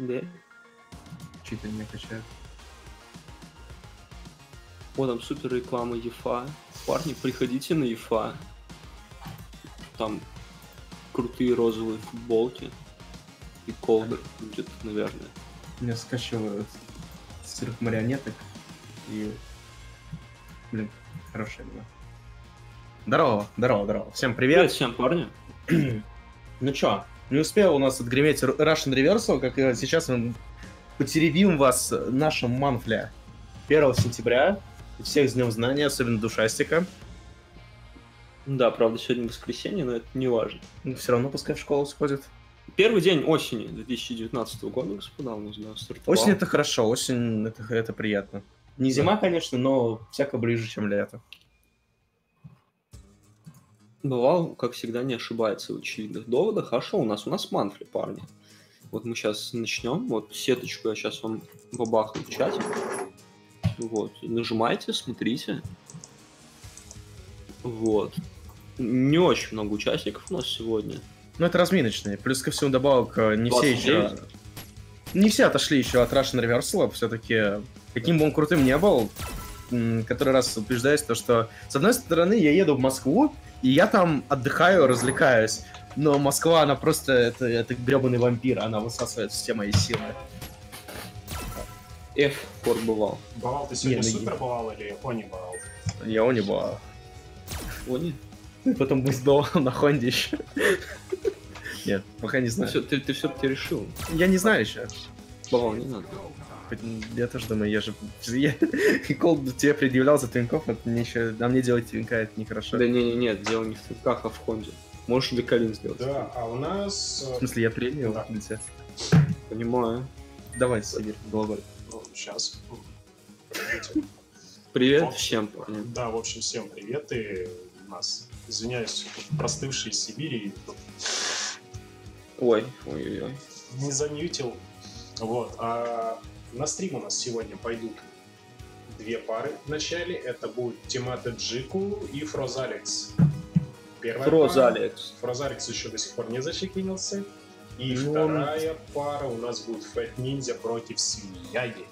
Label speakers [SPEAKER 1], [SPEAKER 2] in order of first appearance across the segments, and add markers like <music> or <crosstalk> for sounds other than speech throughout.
[SPEAKER 1] Да.
[SPEAKER 2] Читы не качают.
[SPEAKER 1] Вот там супер реклама ЕФА. Парни, приходите на ЕФА. Там крутые розовые футболки. И колдер будет, наверное.
[SPEAKER 2] Меня скачивают цирк марионеток и... Блин, хорошая игра. Здорово, здорово, здорово. Всем
[SPEAKER 1] Привет
[SPEAKER 2] привет.
[SPEAKER 1] всем, парни. <clears throat>
[SPEAKER 2] Ну чё, не успел у нас отгреметь Russian Reversal, как и сейчас мы потеребим вас нашим манфля 1 сентября. Всех с Днем Знания, особенно Душастика.
[SPEAKER 1] Да, правда, сегодня воскресенье, но это не важно.
[SPEAKER 2] Но все равно пускай в школу сходит.
[SPEAKER 1] Первый день осени 2019 года, господа, у нас да, стартовал.
[SPEAKER 2] Осень это хорошо, осень это, это приятно. Не зима, конечно, но всяко ближе, чем лето.
[SPEAKER 1] Бывал, как всегда, не ошибается в очевидных доводах. А что у нас? У нас манфли, парни. Вот мы сейчас начнем. Вот сеточку я сейчас вам бабахну в чате. Вот. Нажимайте, смотрите. Вот. Не очень много участников у нас сегодня.
[SPEAKER 2] Ну, это разминочные. Плюс ко всему добавок, э, не все еще...
[SPEAKER 1] 29.
[SPEAKER 2] Не все отошли еще от Russian Reversal. Все-таки, каким бы он крутым не был, который раз убеждаюсь, то, что, с одной стороны, я еду в Москву, и я там отдыхаю, развлекаюсь. Но Москва, она просто, это, это гребаный вампир, она высасывает все мои силы.
[SPEAKER 1] F Форд бывал.
[SPEAKER 3] Бывал ты сегодня
[SPEAKER 2] Не, ну,
[SPEAKER 3] супер бывал или они бывал?
[SPEAKER 2] Я у него.
[SPEAKER 1] Они?
[SPEAKER 2] Потом был <laughs> на Хонде еще. Нет, пока не
[SPEAKER 1] Ты,
[SPEAKER 2] знаю.
[SPEAKER 1] все, ты, ты все-таки решил.
[SPEAKER 2] Я не знаю еще.
[SPEAKER 1] Бывал, не надо.
[SPEAKER 2] Я тоже думаю, я же... <laughs> Я... Кол тебе предъявлял за твинков, это мне еще... А мне делать твинка это нехорошо.
[SPEAKER 1] Да не, не, нет, дело не в твинках, а в Хонде. Можешь декалин сделать.
[SPEAKER 3] Да, а у нас...
[SPEAKER 2] В
[SPEAKER 3] э,
[SPEAKER 2] смысле, я принял
[SPEAKER 3] Да.
[SPEAKER 2] для тебя?
[SPEAKER 1] Понимаю.
[SPEAKER 2] Давай, Сибирь, головой.
[SPEAKER 3] сейчас.
[SPEAKER 1] Привет всем, парни.
[SPEAKER 3] Да, в общем, всем привет. И у нас, извиняюсь, простывший из Сибири
[SPEAKER 1] Ой, ой-ой-ой.
[SPEAKER 3] не замьютил. Вот. А на стрим у нас сегодня пойдут две пары в начале. Это будет Тимата Джику и Фрозалекс. Первая пара.
[SPEAKER 1] Фрозалекс.
[SPEAKER 3] Фрозалекс еще до сих пор не зачекинился. И
[SPEAKER 2] Ну, он-
[SPEAKER 3] вторая пара у нас будет Фэт Ниндзя против Свияги.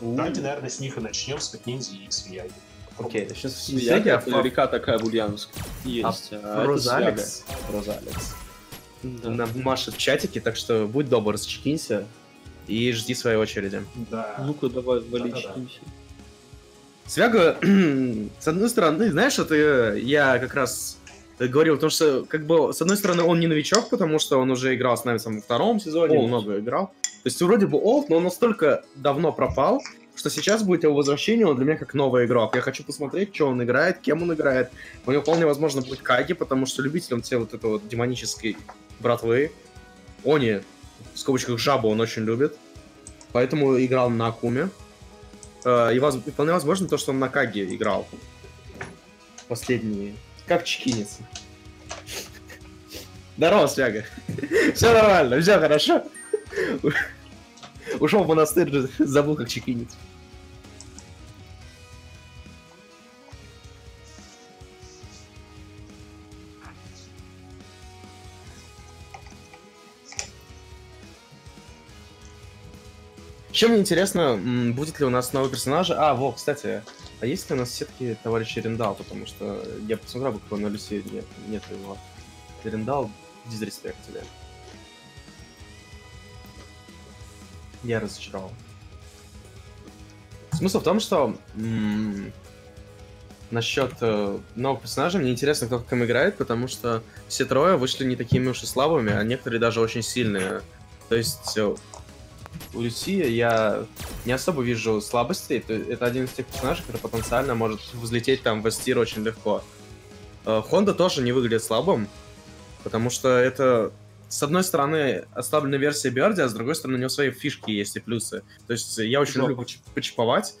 [SPEAKER 3] Давайте, наверное, с них и начнем, с Фэт Ниндзя и Свияги.
[SPEAKER 2] Окей, сейчас
[SPEAKER 1] Свяга,
[SPEAKER 2] Свяги, а
[SPEAKER 1] река такая в Ульяновске. Есть. а это
[SPEAKER 2] Фрозалекс
[SPEAKER 1] Свяга. Фрозалекс. Да.
[SPEAKER 2] нам машет в чатике, так что будь добр, зачекинься и жди своей очереди.
[SPEAKER 3] Да.
[SPEAKER 1] Ну-ка, давай, вали чекинься.
[SPEAKER 2] Свяга, <clears throat> с одной стороны, знаешь, это я как раз говорил, потому что, как бы, с одной стороны, он не новичок, потому что он уже играл с нами там, во втором сезоне,
[SPEAKER 1] Олд.
[SPEAKER 2] много играл. То есть, вроде бы олд, но он настолько давно пропал, что сейчас будет его возвращение, он для меня как новый игрок. Я хочу посмотреть, что он играет, кем он играет. У него вполне возможно будет Каги, потому что любитель он всей вот этой вот демонической братвы. Они, в скобочках жабу, он очень любит. Поэтому играл на Акуме. Э, И, вполне возможно то, что он на Каге играл. Последние. Как чекинец. Здорово, Свяга. <laughs> Все нормально, все хорошо. <laughs> Ушел в монастырь, забыл, как чекинец. Еще мне интересно, будет ли у нас новый персонаж. А, во, кстати, а есть ли у нас все-таки товарищ Рендал? Потому что я посмотрел, как на Люси нет, нет его. Рендал, дизреспект тебе. Я разочарован. Смысл в том, что насчет э, новых персонажей мне интересно, кто как им играет, потому что все трое вышли не такими уж и слабыми, а некоторые даже очень сильные. То есть э, у Люси я не особо вижу слабостей. То- Это один из тех персонажей, который потенциально может взлететь там в S-тир очень легко. Э, Хонда тоже не выглядит слабым, потому что это, с одной стороны, ослабленная версия Биарди, а с другой стороны, у него свои фишки есть и плюсы. То есть я очень
[SPEAKER 1] Жопа.
[SPEAKER 2] люблю поч- почиповать.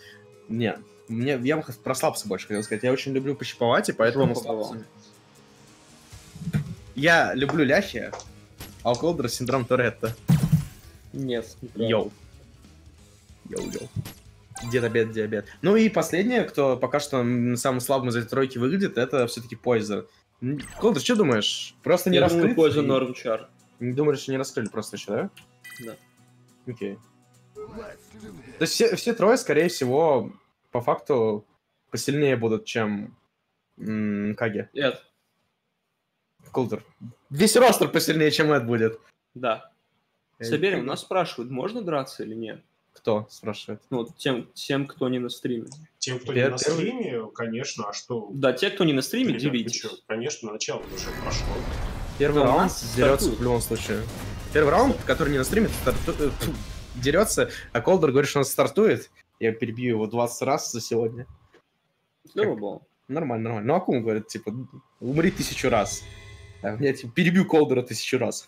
[SPEAKER 2] Не, мне, я бы про слабсы больше хотел сказать. Я очень люблю почиповать, и поэтому... Слабсы. Я люблю ляхи, а у Колдера синдром Торетто.
[SPEAKER 1] Нет. неправда.
[SPEAKER 2] Йоу. Йоу-йоу. Диабет, диабет. Ну и последнее, кто пока что самым слабым из этой тройки выглядит, это все-таки Poison. Колдер, что думаешь? Просто не
[SPEAKER 1] Я
[SPEAKER 2] раскрыт?
[SPEAKER 1] думаю, Poison
[SPEAKER 2] и-
[SPEAKER 1] норм char.
[SPEAKER 2] Не думаешь, что не раскрыли просто еще, да?
[SPEAKER 1] Да.
[SPEAKER 2] Окей. То есть все, все трое, скорее всего, по факту посильнее будут, чем м, Каги.
[SPEAKER 1] Эд,
[SPEAKER 2] Култер. Весь ростер посильнее, чем Эд будет.
[SPEAKER 1] да. Соберем, у нас спрашивают, можно драться или нет?
[SPEAKER 2] Кто спрашивает?
[SPEAKER 1] Ну, вот тем, тем, кто не на стриме.
[SPEAKER 3] Тем, кто
[SPEAKER 2] Пер-
[SPEAKER 3] не на
[SPEAKER 2] первый-
[SPEAKER 3] стриме, конечно, а что?
[SPEAKER 1] Да, те, кто не на стриме,
[SPEAKER 3] Ребят, чё, Конечно, начало уже прошло.
[SPEAKER 2] Первый
[SPEAKER 1] у
[SPEAKER 2] раунд дерется в любом случае. Первый раунд, который не на стриме, старту- э, дерется, а Колдер говорит, что он стартует. Я перебью его 20 раз за сегодня.
[SPEAKER 1] Клево было.
[SPEAKER 2] Нормально, нормально. Ну, Акум говорит, типа, умри тысячу раз. А я, типа, перебью Колдера тысячу раз.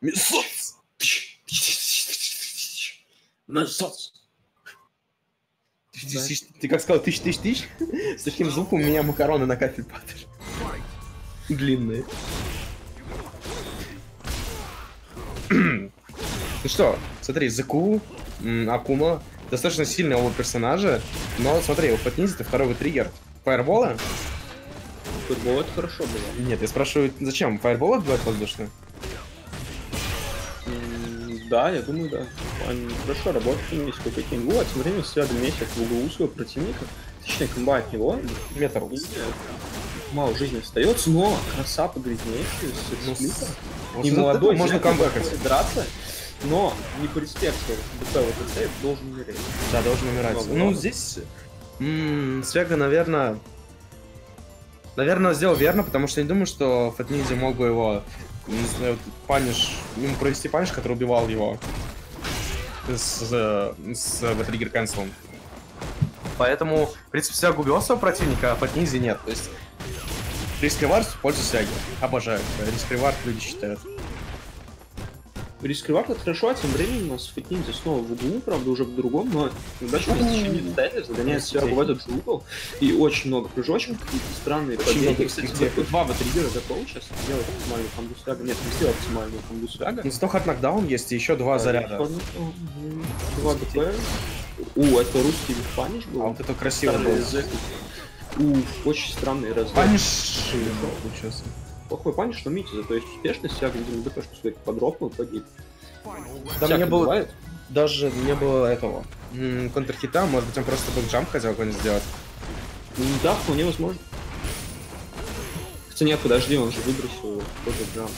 [SPEAKER 2] Месоц. Тысяч, тысяч, Ты как сказал, тысяч, тысяч, тысяч? С таким звуком у меня макароны на кафель падают. Длинные. Ну что, смотри, Заку, Акума, достаточно сильные оба персонажа, но смотри, у Фатнизи это второй триггер. Фаербола?
[SPEAKER 1] Футбол это хорошо было.
[SPEAKER 2] Нет, я спрашиваю, зачем? Фаербол отбивать воздушно?
[SPEAKER 1] М, Да, я думаю, да. Они хорошо работают вместе. Сколько им было, тем временем связан месяц в углу своего противника. Точнее, комба от него.
[SPEAKER 2] Метр.
[SPEAKER 1] И, э, Мало жизни остается, но краса погрязнейшая,
[SPEAKER 2] Ну,
[SPEAKER 1] с И молодой
[SPEAKER 2] можно камбэкать.
[SPEAKER 1] драться, но не по респекту БП ВТЦ должен умереть.
[SPEAKER 2] Да, должен умирать.
[SPEAKER 1] Много,
[SPEAKER 2] ну,
[SPEAKER 1] много.
[SPEAKER 2] здесь м, Свяга, наверное... Наверное, сделал верно, потому что я не думаю, что Фатнизи мог бы его не знаю, паниш, ему провести паниш, который убивал его с, э, с э, триггер канцелом. Поэтому, в принципе, убивал своего противника, а Фатнизи нет. То есть риск ревард в пользу Свяги. Обожаю. Риск ревард люди считают.
[SPEAKER 1] Рискривар это хорошо, а тем временем у нас Фитнинзи снова в углу, правда, уже в другом, но удачно течение обстоятельств загоняет Свягу в этот же угол. И очень много прыжочков, какие-то странные
[SPEAKER 2] Очень
[SPEAKER 1] побеги. Кстати,
[SPEAKER 2] где-
[SPEAKER 1] два триггера готовы сейчас сделать оптимальную комбу Свяга. Нет, не сделал оптимальную комбу Свяга.
[SPEAKER 2] Ну, хард нокдаун есть и еще два заряда.
[SPEAKER 1] Два ГП. У, это русский панич был.
[SPEAKER 2] А вот это красиво было.
[SPEAKER 1] Уф, очень странный разряд.
[SPEAKER 2] Punish получился.
[SPEAKER 1] Плохой паниш, но видите, зато есть успешность, Свяга, видимо, ГП, что своих подропнул, погиб.
[SPEAKER 2] Там не было
[SPEAKER 1] бывает.
[SPEAKER 2] даже не было этого counter hit а, может быть, он просто back jump хотел какой-нибудь сделать.
[SPEAKER 1] Да, вполне возможно. Хотя нет, подожди, он же выбросил какой-то jump.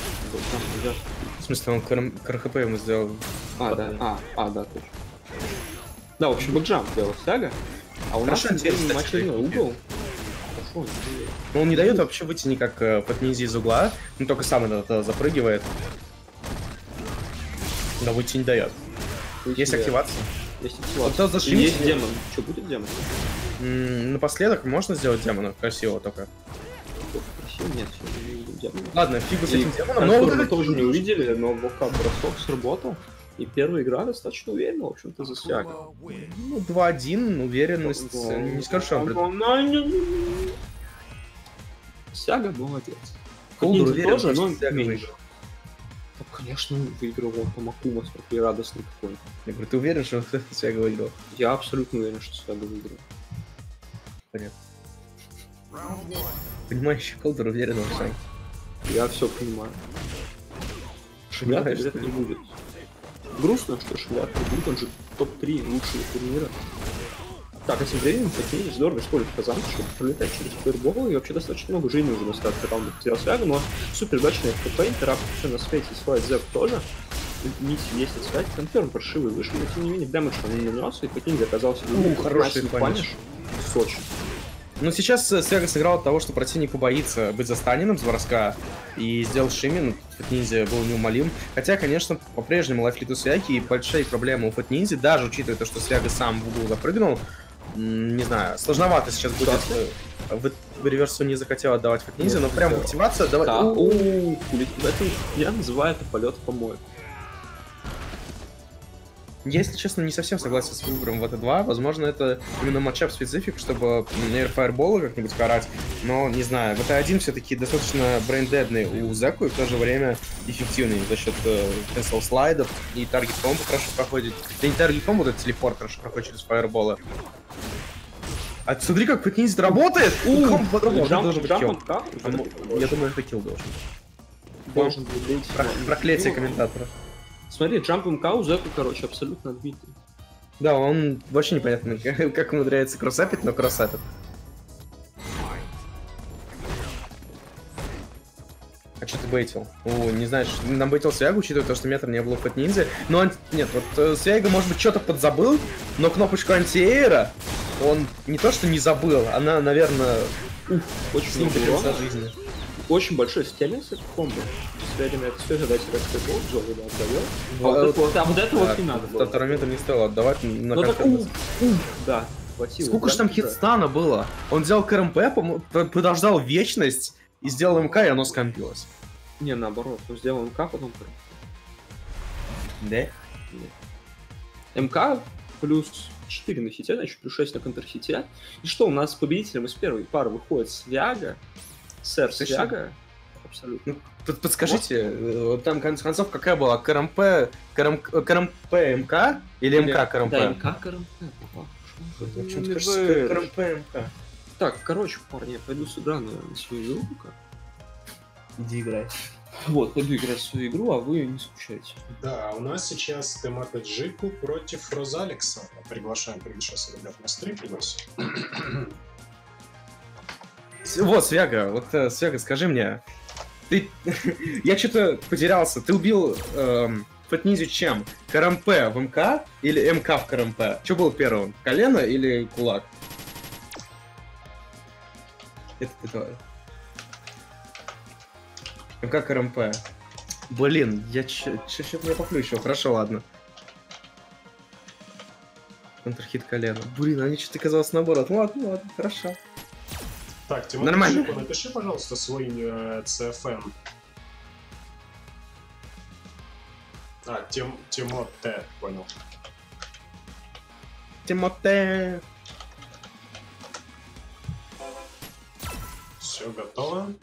[SPEAKER 1] Jump нельзя.
[SPEAKER 2] В смысле, он кр- crouch HP ему сделал.
[SPEAKER 1] А, да, а, а, да, точно. Да, в общем, бэкджамп делал Сага, а у нас
[SPEAKER 2] Хорошо,
[SPEAKER 1] теперь
[SPEAKER 2] интересно,
[SPEAKER 1] очередной
[SPEAKER 2] кстати,
[SPEAKER 1] угол. Хорошо, он делает.
[SPEAKER 2] Но он не дает вообще выйти никак э, под низи из угла, он только сам это запрыгивает. Но выйти не дает. Есть
[SPEAKER 1] Да,
[SPEAKER 2] активация.
[SPEAKER 1] Есть
[SPEAKER 2] Вот
[SPEAKER 1] активация.
[SPEAKER 2] зашибись.
[SPEAKER 1] есть демон. Что будет демон?
[SPEAKER 2] М, Напоследок можно сделать демона красиво только.
[SPEAKER 1] Красиво, нет, все, не.
[SPEAKER 2] Ладно, фигу с
[SPEAKER 1] И
[SPEAKER 2] этим демоном, но вот это
[SPEAKER 1] тоже не увидели, но Вока бросок сработал. И первая игра достаточно уверенно, в общем-то, за Свяга.
[SPEAKER 2] ну, 2-1, уверенность. э, Не скажу, что он
[SPEAKER 1] Сяга молодец. Ниндзя
[SPEAKER 2] уверен,
[SPEAKER 1] тоже, но
[SPEAKER 2] Свяга
[SPEAKER 1] меньше. Ну, конечно, выиграл он там Акума, смотри, радостный какой.
[SPEAKER 2] Я говорю, ты уверен, что <laughs> Свяга выиграл?
[SPEAKER 1] Я абсолютно уверен, что Свяга выиграл.
[SPEAKER 2] Понимающий Колдур уверен во всем.
[SPEAKER 1] Я все понимаю.
[SPEAKER 2] Понимаешь, что-
[SPEAKER 1] не будет. Грустно, что Шмят не будет, он же топ-3 лучшего турнира. Так, а тем временем Фатини здорово использует Казан, чтобы пролетать через фейербол, и вообще достаточно много жизни уже на старте раунда потерял Свяга, но супер удачный ФП, интерапт все на свете, свайт Зеп тоже. Нить есть от связи, конферм паршивый вышел, но тем не менее дэмэдж он не нанес, и Фатини оказался
[SPEAKER 2] У, хороший паниш.
[SPEAKER 1] Сочи.
[SPEAKER 2] Но сейчас э, Свяга сыграл от того, что противнику боится быть застаненным с броска и сделал Шимин. Фэтниндзя был неумолим. Хотя, конечно, по-прежнему лайфлит у Свяги и большие проблемы у Фэтниндзи, даже учитывая то, что Свяга сам в угол запрыгнул. Не знаю, сложновато сейчас будет. Э, В, в реверсу не захотел отдавать Фэтниндзи, но прям
[SPEAKER 1] Да.
[SPEAKER 2] активация давай.
[SPEAKER 1] Да, это я называю это полет в помойку.
[SPEAKER 2] Если честно, не совсем согласен с выбором в это 2 Возможно, это именно матчап специфик, чтобы на фаербола как-нибудь карать. Но, не знаю, в это 1 все-таки достаточно брейндедный у Зеку и в то же время эффективный за счет э, cancel слайдов и таргет комбо хорошо проходит. Да не таргет комбо, это телепорт хорошо проходит через фаерболы. А смотри, как Пэтниз работает! У, комбо должен быть килл. Я думаю, это килл должен.
[SPEAKER 1] должен быть.
[SPEAKER 2] Про-
[SPEAKER 1] но-
[SPEAKER 2] проклятие
[SPEAKER 1] ну,
[SPEAKER 2] комментатора.
[SPEAKER 1] Смотри, джамп МК у Зека, короче, абсолютно отбитый.
[SPEAKER 2] Да, он вообще непонятно, <laughs> как, умудряется кроссапить, но кроссапит. А что ты бейтил? О, не знаешь, нам бейтил Свягу, учитывая то, что метр не было под ниндзя. Но анти... нет, вот э, Свяга, может быть, что-то подзабыл, но кнопочку антиэйра он не то, что не забыл, она, наверное,
[SPEAKER 1] Очень
[SPEAKER 2] с ним
[SPEAKER 1] много урона.
[SPEAKER 2] жизни.
[SPEAKER 1] Очень большой стильность это комбо. Связи на это все же дать раскрепол, Джоли да, отдает. А
[SPEAKER 2] Вот,
[SPEAKER 1] вот, это вот- а вот это вот
[SPEAKER 2] Да,
[SPEAKER 1] не надо было.
[SPEAKER 2] Второй метр не стоило отдавать на
[SPEAKER 1] Ну так,
[SPEAKER 2] конфету.
[SPEAKER 1] у, у, да, хватило.
[SPEAKER 2] Сколько же
[SPEAKER 1] прям
[SPEAKER 2] там хитстана было? Он взял КРМП, подождал вечность и сделал МК, и оно скомпилось.
[SPEAKER 1] Не, наоборот, он сделал МК, потом КР.
[SPEAKER 2] Да?
[SPEAKER 1] МК плюс 4 на хите, значит, плюс 6 на контрхите. И что, у нас победителем из первой пары выходит Свяга, сэр? Свяга. Абсолютно.
[SPEAKER 2] Под- Подскажите, э, вот там в конце концов какая была? КРМП, КРМ, КРМП МК или МК КРМП?
[SPEAKER 1] Да, МК КРМП.
[SPEAKER 2] КРМП МК.
[SPEAKER 1] Так, короче, парни, я пойду сюда на свою игру пока.
[SPEAKER 2] Иди играй.
[SPEAKER 1] Вот, пойду играть в свою игру, а вы не скучайте.
[SPEAKER 3] Да, у нас сейчас Темата Джику против Розалекса. Приглашаем, приглашаем ребят на стрим пригласим.
[SPEAKER 2] Вот, Свяга, вот, э, Свяга, скажи мне, ты... <laughs> я что-то потерялся, ты убил эм, Фатнизю чем? КРМП в МК или МК в КРМП? Что было первым, колено или кулак? Это ты давай. МК КРМП. Блин, я что-то не поплющил, хорошо, ладно. Контрхит колено. Блин, они что-то казалось наоборот. Ладно, ладно, хорошо.
[SPEAKER 3] Так, Тимофей
[SPEAKER 2] Нормально.
[SPEAKER 3] Джику, напиши, пожалуйста, свой э, CFN. А, Тим, Тимо Т, понял.
[SPEAKER 2] Тимоте.
[SPEAKER 3] Все готово.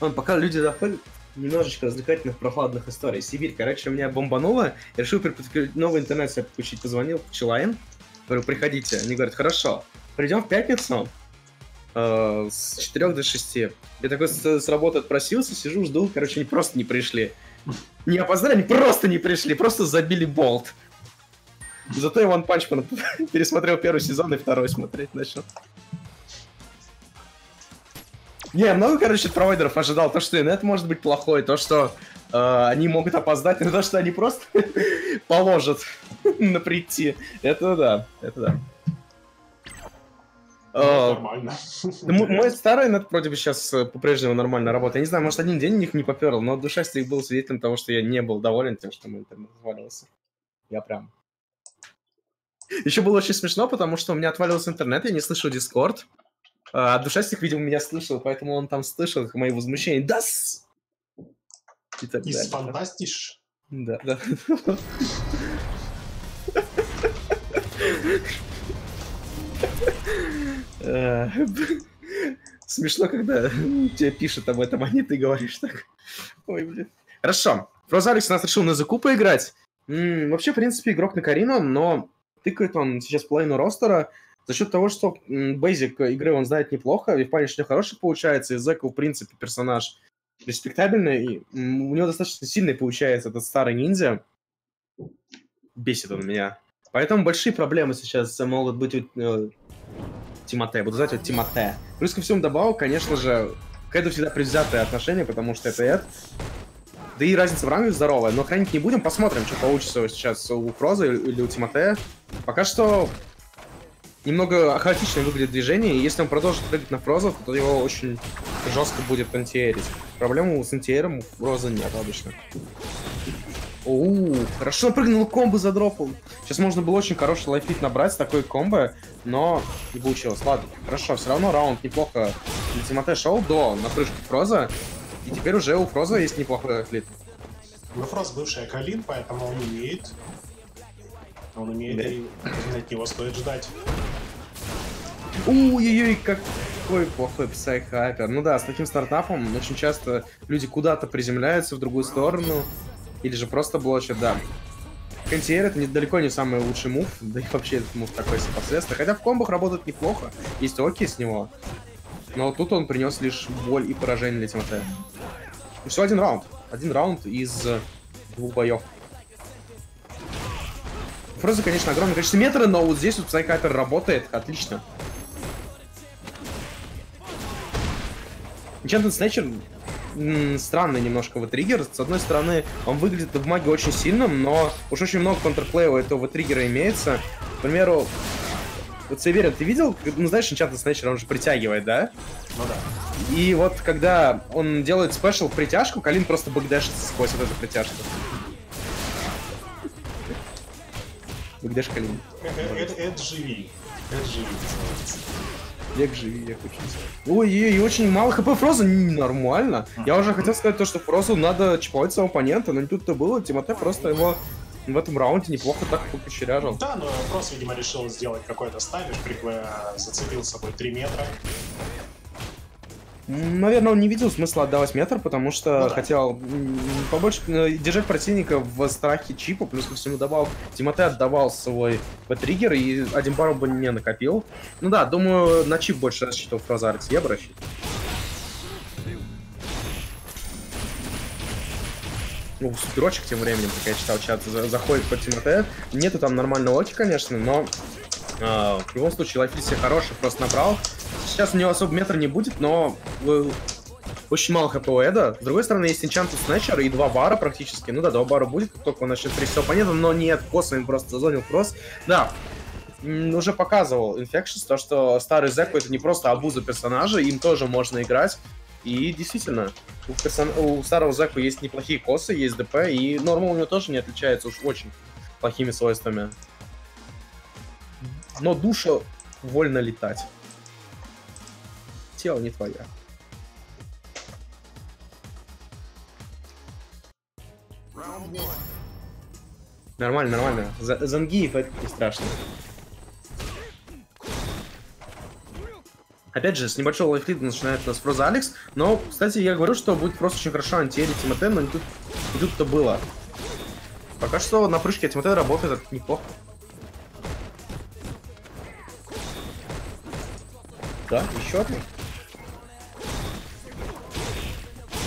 [SPEAKER 2] Вон, пока люди заходят, немножечко развлекательных прохладных историй. Сибирь, короче, у меня бомбануло. Я решил подключить новый интернет себе подключить. Позвонил в Челайн. Говорю, приходите. Они говорят, хорошо. Придем в пятницу э, с 4 до 6. Я такой с, с работы отпросился, сижу, жду. Короче, они просто не пришли. Не опоздали, они просто не пришли. Просто забили болт. Зато я One Punch Man <laughs> пересмотрел первый сезон и второй смотреть начал. Не, много, короче, от провайдеров ожидал. То, что интернет может быть плохой, то, что э, они могут опоздать, но то, что они просто <laughs> положат <laughs> на прийти. Это да, это да.
[SPEAKER 3] Ну,
[SPEAKER 2] Э,
[SPEAKER 3] Нормально.
[SPEAKER 2] да мой старый нет вроде бы сейчас э, по-прежнему нормально работает. Я не знаю, может, один день у них не поперл, но душа их был свидетелем того, что я не был доволен тем, что мой интернет развалился. Я прям... Еще было очень смешно, потому что у меня отвалился интернет, я не слышал Дискорд. А Душастик, видимо, меня слышал, поэтому он там слышал мои возмущения. Дас! И так
[SPEAKER 3] Из
[SPEAKER 2] далее.
[SPEAKER 3] фантастиш.
[SPEAKER 2] Да, да. Э, <laughs> <laughs> Смешно, когда тебе пишут об этом, а не ты говоришь так. Ой, блин. Хорошо. Фрозаликс у нас решил на закупы поиграть. М, Вообще, в принципе, игрок на Карину, но тыкает он сейчас половину ростера за счет того, что бейзик игры он знает неплохо, и в плане, что хороший получается, и Зека, в принципе, персонаж респектабельный, и у него достаточно сильный получается этот старый ниндзя. Бесит он меня. Поэтому большие проблемы сейчас могут быть у Тимоте. Буду звать его Тимоте. Плюс ко всему добавок, конечно же, к Эду всегда предвзятое отношение, потому что это Эд. Да и разница в ранге здоровая, но хранить не будем, посмотрим, что получится сейчас у Фроза или у Тимоте. Пока что немного хаотично выглядит движение, и если он продолжит прыгать на Фроза, то его очень жестко будет антиэрить. Проблему с антиэром у Фроза нет обычно. Оу, хорошо прыгнул, комбо задропал. Сейчас можно было очень хороший лайфит набрать с такой комбо, но не получилось. Ладно, хорошо, все равно раунд неплохо для Тимоте шел до напрыжки Фроза, и теперь уже у Фроза есть неплохой лайфлит.
[SPEAKER 3] Ну, Фрост бывший Акалин, поэтому он умеет. Он умеет,
[SPEAKER 2] Да.
[SPEAKER 3] и от него стоит ждать.
[SPEAKER 2] Ой-ой-ой, какой плохой псайхайпер. Ну да, с таким стартапом очень часто люди куда-то приземляются в другую сторону, или же просто блочат, да. Контейер это не- далеко не самый лучший мув, да и вообще этот мув такой последствия. Хотя в комбах работает неплохо, есть оки с него. Но тут он принес лишь боль и поражение для Тимотея. Все один раунд. Один раунд из э, двух боев. Фроза, конечно, огромное количество метра, но вот здесь вот Psychyper работает отлично. Snatcher м, странный немножко в триггер. С одной стороны, он выглядит в маге очень сильным, но уж очень много контрплея у этого триггера имеется. К примеру, вот Северин, ты видел, ну знаешь, Enchanted Snatcher, он же притягивает, да?
[SPEAKER 3] Ну да.
[SPEAKER 2] И вот когда он делает спешл притяжку, Калин просто бэкдэшится сквозь вот эту притяжку. Бэкдэш Калин.
[SPEAKER 3] Э, э, Это это живи. Это живи.
[SPEAKER 2] Век живи, век учись. Ой, и, очень мало хп Фроза, нормально. Я уже хотел сказать то, что Фрозу надо чиповать своего оппонента, но не тут-то было. Тимоте просто его в этом раунде неплохо так покучеряжил.
[SPEAKER 3] Да, но просто, видимо, решил сделать какой-то ставиш, прикве зацепил с собой 3 метра.
[SPEAKER 2] Наверное, он не видел смысла отдавать метр, потому что
[SPEAKER 3] Ну да.
[SPEAKER 2] хотел побольше э, держать противника в страхе чипа, плюс ко всему добавил, Тимоте отдавал свой триггер и один бару бы не накопил. Ну да, думаю, на чип больше рассчитывал Фразарец, я бы рассчитывал. Ну, суперочек тем временем, как я читал чат, за- заходит под Тимоте. Нету там нормального оки, конечно, но в любом случае лайфиль себе хороший, просто набрал. Сейчас у него особо метра не будет, но э, очень мало хп у Эда. С другой стороны, есть Enchanted Snatcher и два бара практически. Ну да, два бара будет, как только он начнет трясти оппонента, но нет, им просто зазонил кросс. Да, уже показывал Infections, то, что старый Зеку это не просто абуза персонажа, им тоже можно играть. И действительно, у, персон- у старого Зеку есть неплохие косы, есть ДП, и норма у него тоже не отличается уж очень плохими свойствами. Но душа вольно летать. Тело не твое. Нормально, нормально. За- Зангиев это не страшно. Опять же, с небольшого лайфлида начинает нас Фроза Алекс, но, кстати, я говорю, что будет просто очень хорошо антиэри Тимоте, но не тут, не тут-то было. Пока что на прыжке Тимоте работает неплохо. Да, еще одна.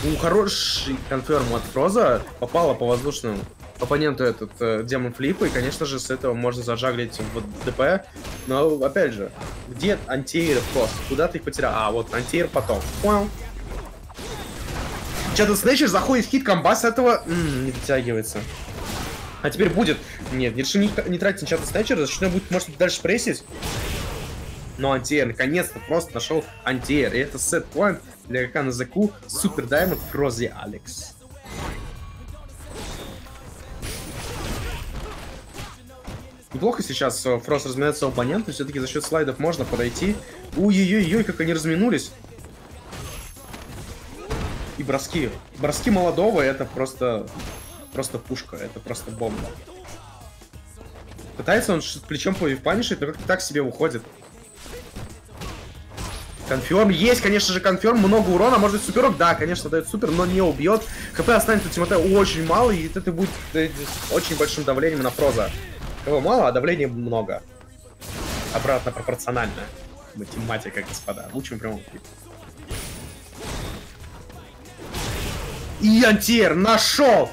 [SPEAKER 2] Ну, хороший конферм от Фроза. Попала по воздушному оппоненту этот э, демон флипа, и, конечно же, с этого можно зажаглить в ДП. Но, опять же, где антиэйр Фроз? Куда ты их потерял? А, вот, антиэйр потом. Понял. Что-то Снэчер заходит в хит, с этого м, не дотягивается. А теперь будет. Нет, решил не, не тратить чата Снэчера, зачем будет, может дальше прессить. Но антиэр, наконец-то просто нашел антиэр. И это сет point для КК на ЗК Супер Даймонд Фрози Алекс. Неплохо сейчас э, Фрост разминает своего оппонента, все-таки за счет слайдов можно подойти. Ой-ой-ой, как они разминулись. И броски. Броски молодого это просто... Просто пушка, это просто бомба. Пытается он плечом по панишить, но как-то так себе выходит. Конферм. Есть, конечно же, конферм. Много урона. Может быть, суперок? Да, конечно, дает супер, но не убьет. ХП останется у Тимоте очень мало, и это будет очень большим давлением на Фроза. Его мало, а давления много. Обратно пропорционально. Математика, господа. Лучшим прямом эфире. И антиэр нашел!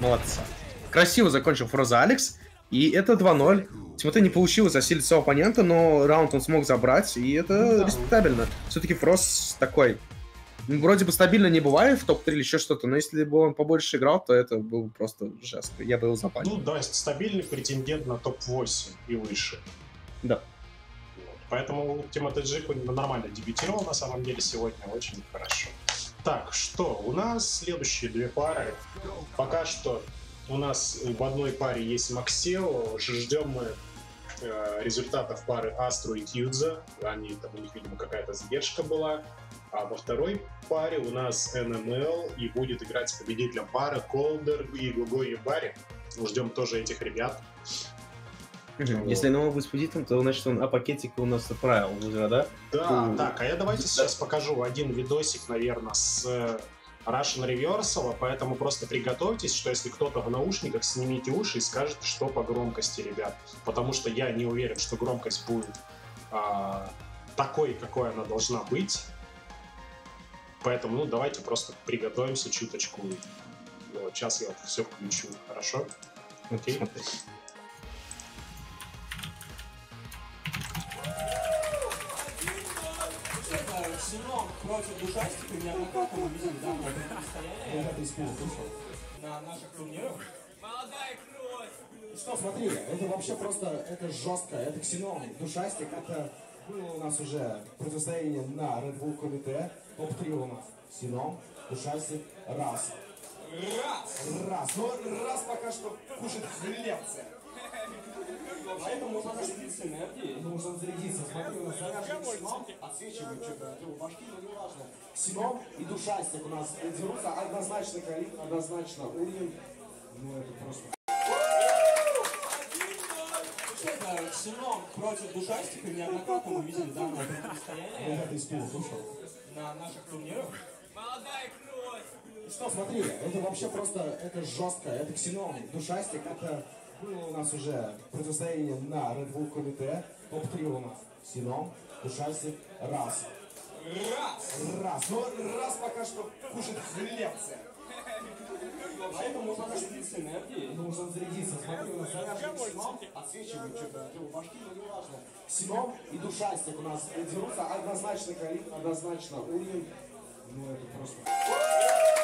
[SPEAKER 2] Молодца. Красиво закончил Фроза Алекс. И это 2-0. Тимоте не получилось осилить своего оппонента, но раунд он смог забрать, и это
[SPEAKER 3] Ну да.
[SPEAKER 2] респектабельно. Все-таки Фроз такой. ну, Вроде бы стабильно не бывает в топ-3 или еще что-то, но если бы он побольше играл, то это был просто жест. Я бы его запанил.
[SPEAKER 3] Ну да, стабильный претендент на топ-8 и выше.
[SPEAKER 2] Да.
[SPEAKER 3] Вот. Поэтому Тимоте Джику нормально дебютировал на самом деле сегодня, очень хорошо. Так, что, у нас следующие две пары. Пока что у нас в одной паре есть Максео, ждем мы э, результатов пары Астру и Кьюдза. Они, там, у них, видимо, какая-то задержка была. А во второй паре у нас NML и будет играть с победителем пары Колдер и Гуго Юбари. Ждем тоже этих ребят.
[SPEAKER 2] Если он будет победителем, то значит он а пакетик у нас отправил уже, да?
[SPEAKER 3] Да,
[SPEAKER 2] Ну,
[SPEAKER 3] так, а я давайте
[SPEAKER 2] да.
[SPEAKER 3] сейчас покажу один видосик, наверное, с э, Russian Reversal, поэтому просто приготовьтесь, что если кто-то в наушниках, снимите уши и скажете, что по громкости, ребят. Потому что я не уверен, что громкость будет а, такой, какой она должна быть. Поэтому, ну, давайте просто приготовимся чуточку. Вот, сейчас я все включу, хорошо? Окей.
[SPEAKER 2] посмотри.
[SPEAKER 4] Сином против Душастика неоднократно мы видели данное противостояние на наших турнирах.
[SPEAKER 5] Что, смотри, это вообще просто, это жестко, это ксеном, душастик, это было у нас уже противостояние на Red Bull комите, топ-3 у нас, сином, душастик, раз. Раз! Раз, ну раз пока что кушает хлебцы.
[SPEAKER 4] Поэтому нужно зарядиться энергией.
[SPEAKER 5] Нужно зарядиться, смотри, у нас заряженный сином, отсвечивает что-то от его башки, но не важно. Сином и душастик у нас дерутся, однозначно калибр, однозначно уровень, ну это просто...
[SPEAKER 4] Сином против Душастика неоднократно мы видели данное противостояние
[SPEAKER 5] Я это испуг слушал.
[SPEAKER 4] на наших турнирах.
[SPEAKER 5] Что, смотри, это вообще просто, это жестко, это ксеном, душастик, это было у нас уже противостояние на Red Bull комите, топ-3 у нас, сином, душастик, раз. Раз! Раз, ну раз пока что кушает хлебцы.
[SPEAKER 4] Поэтому нужно зарядиться энергией.
[SPEAKER 5] Нужно зарядиться, смотри, у нас заряженный сином, отсвечивает что-то от его башки, но не важно. Сином и душастик у нас дерутся, однозначно калибр, однозначно уровень, ну это просто...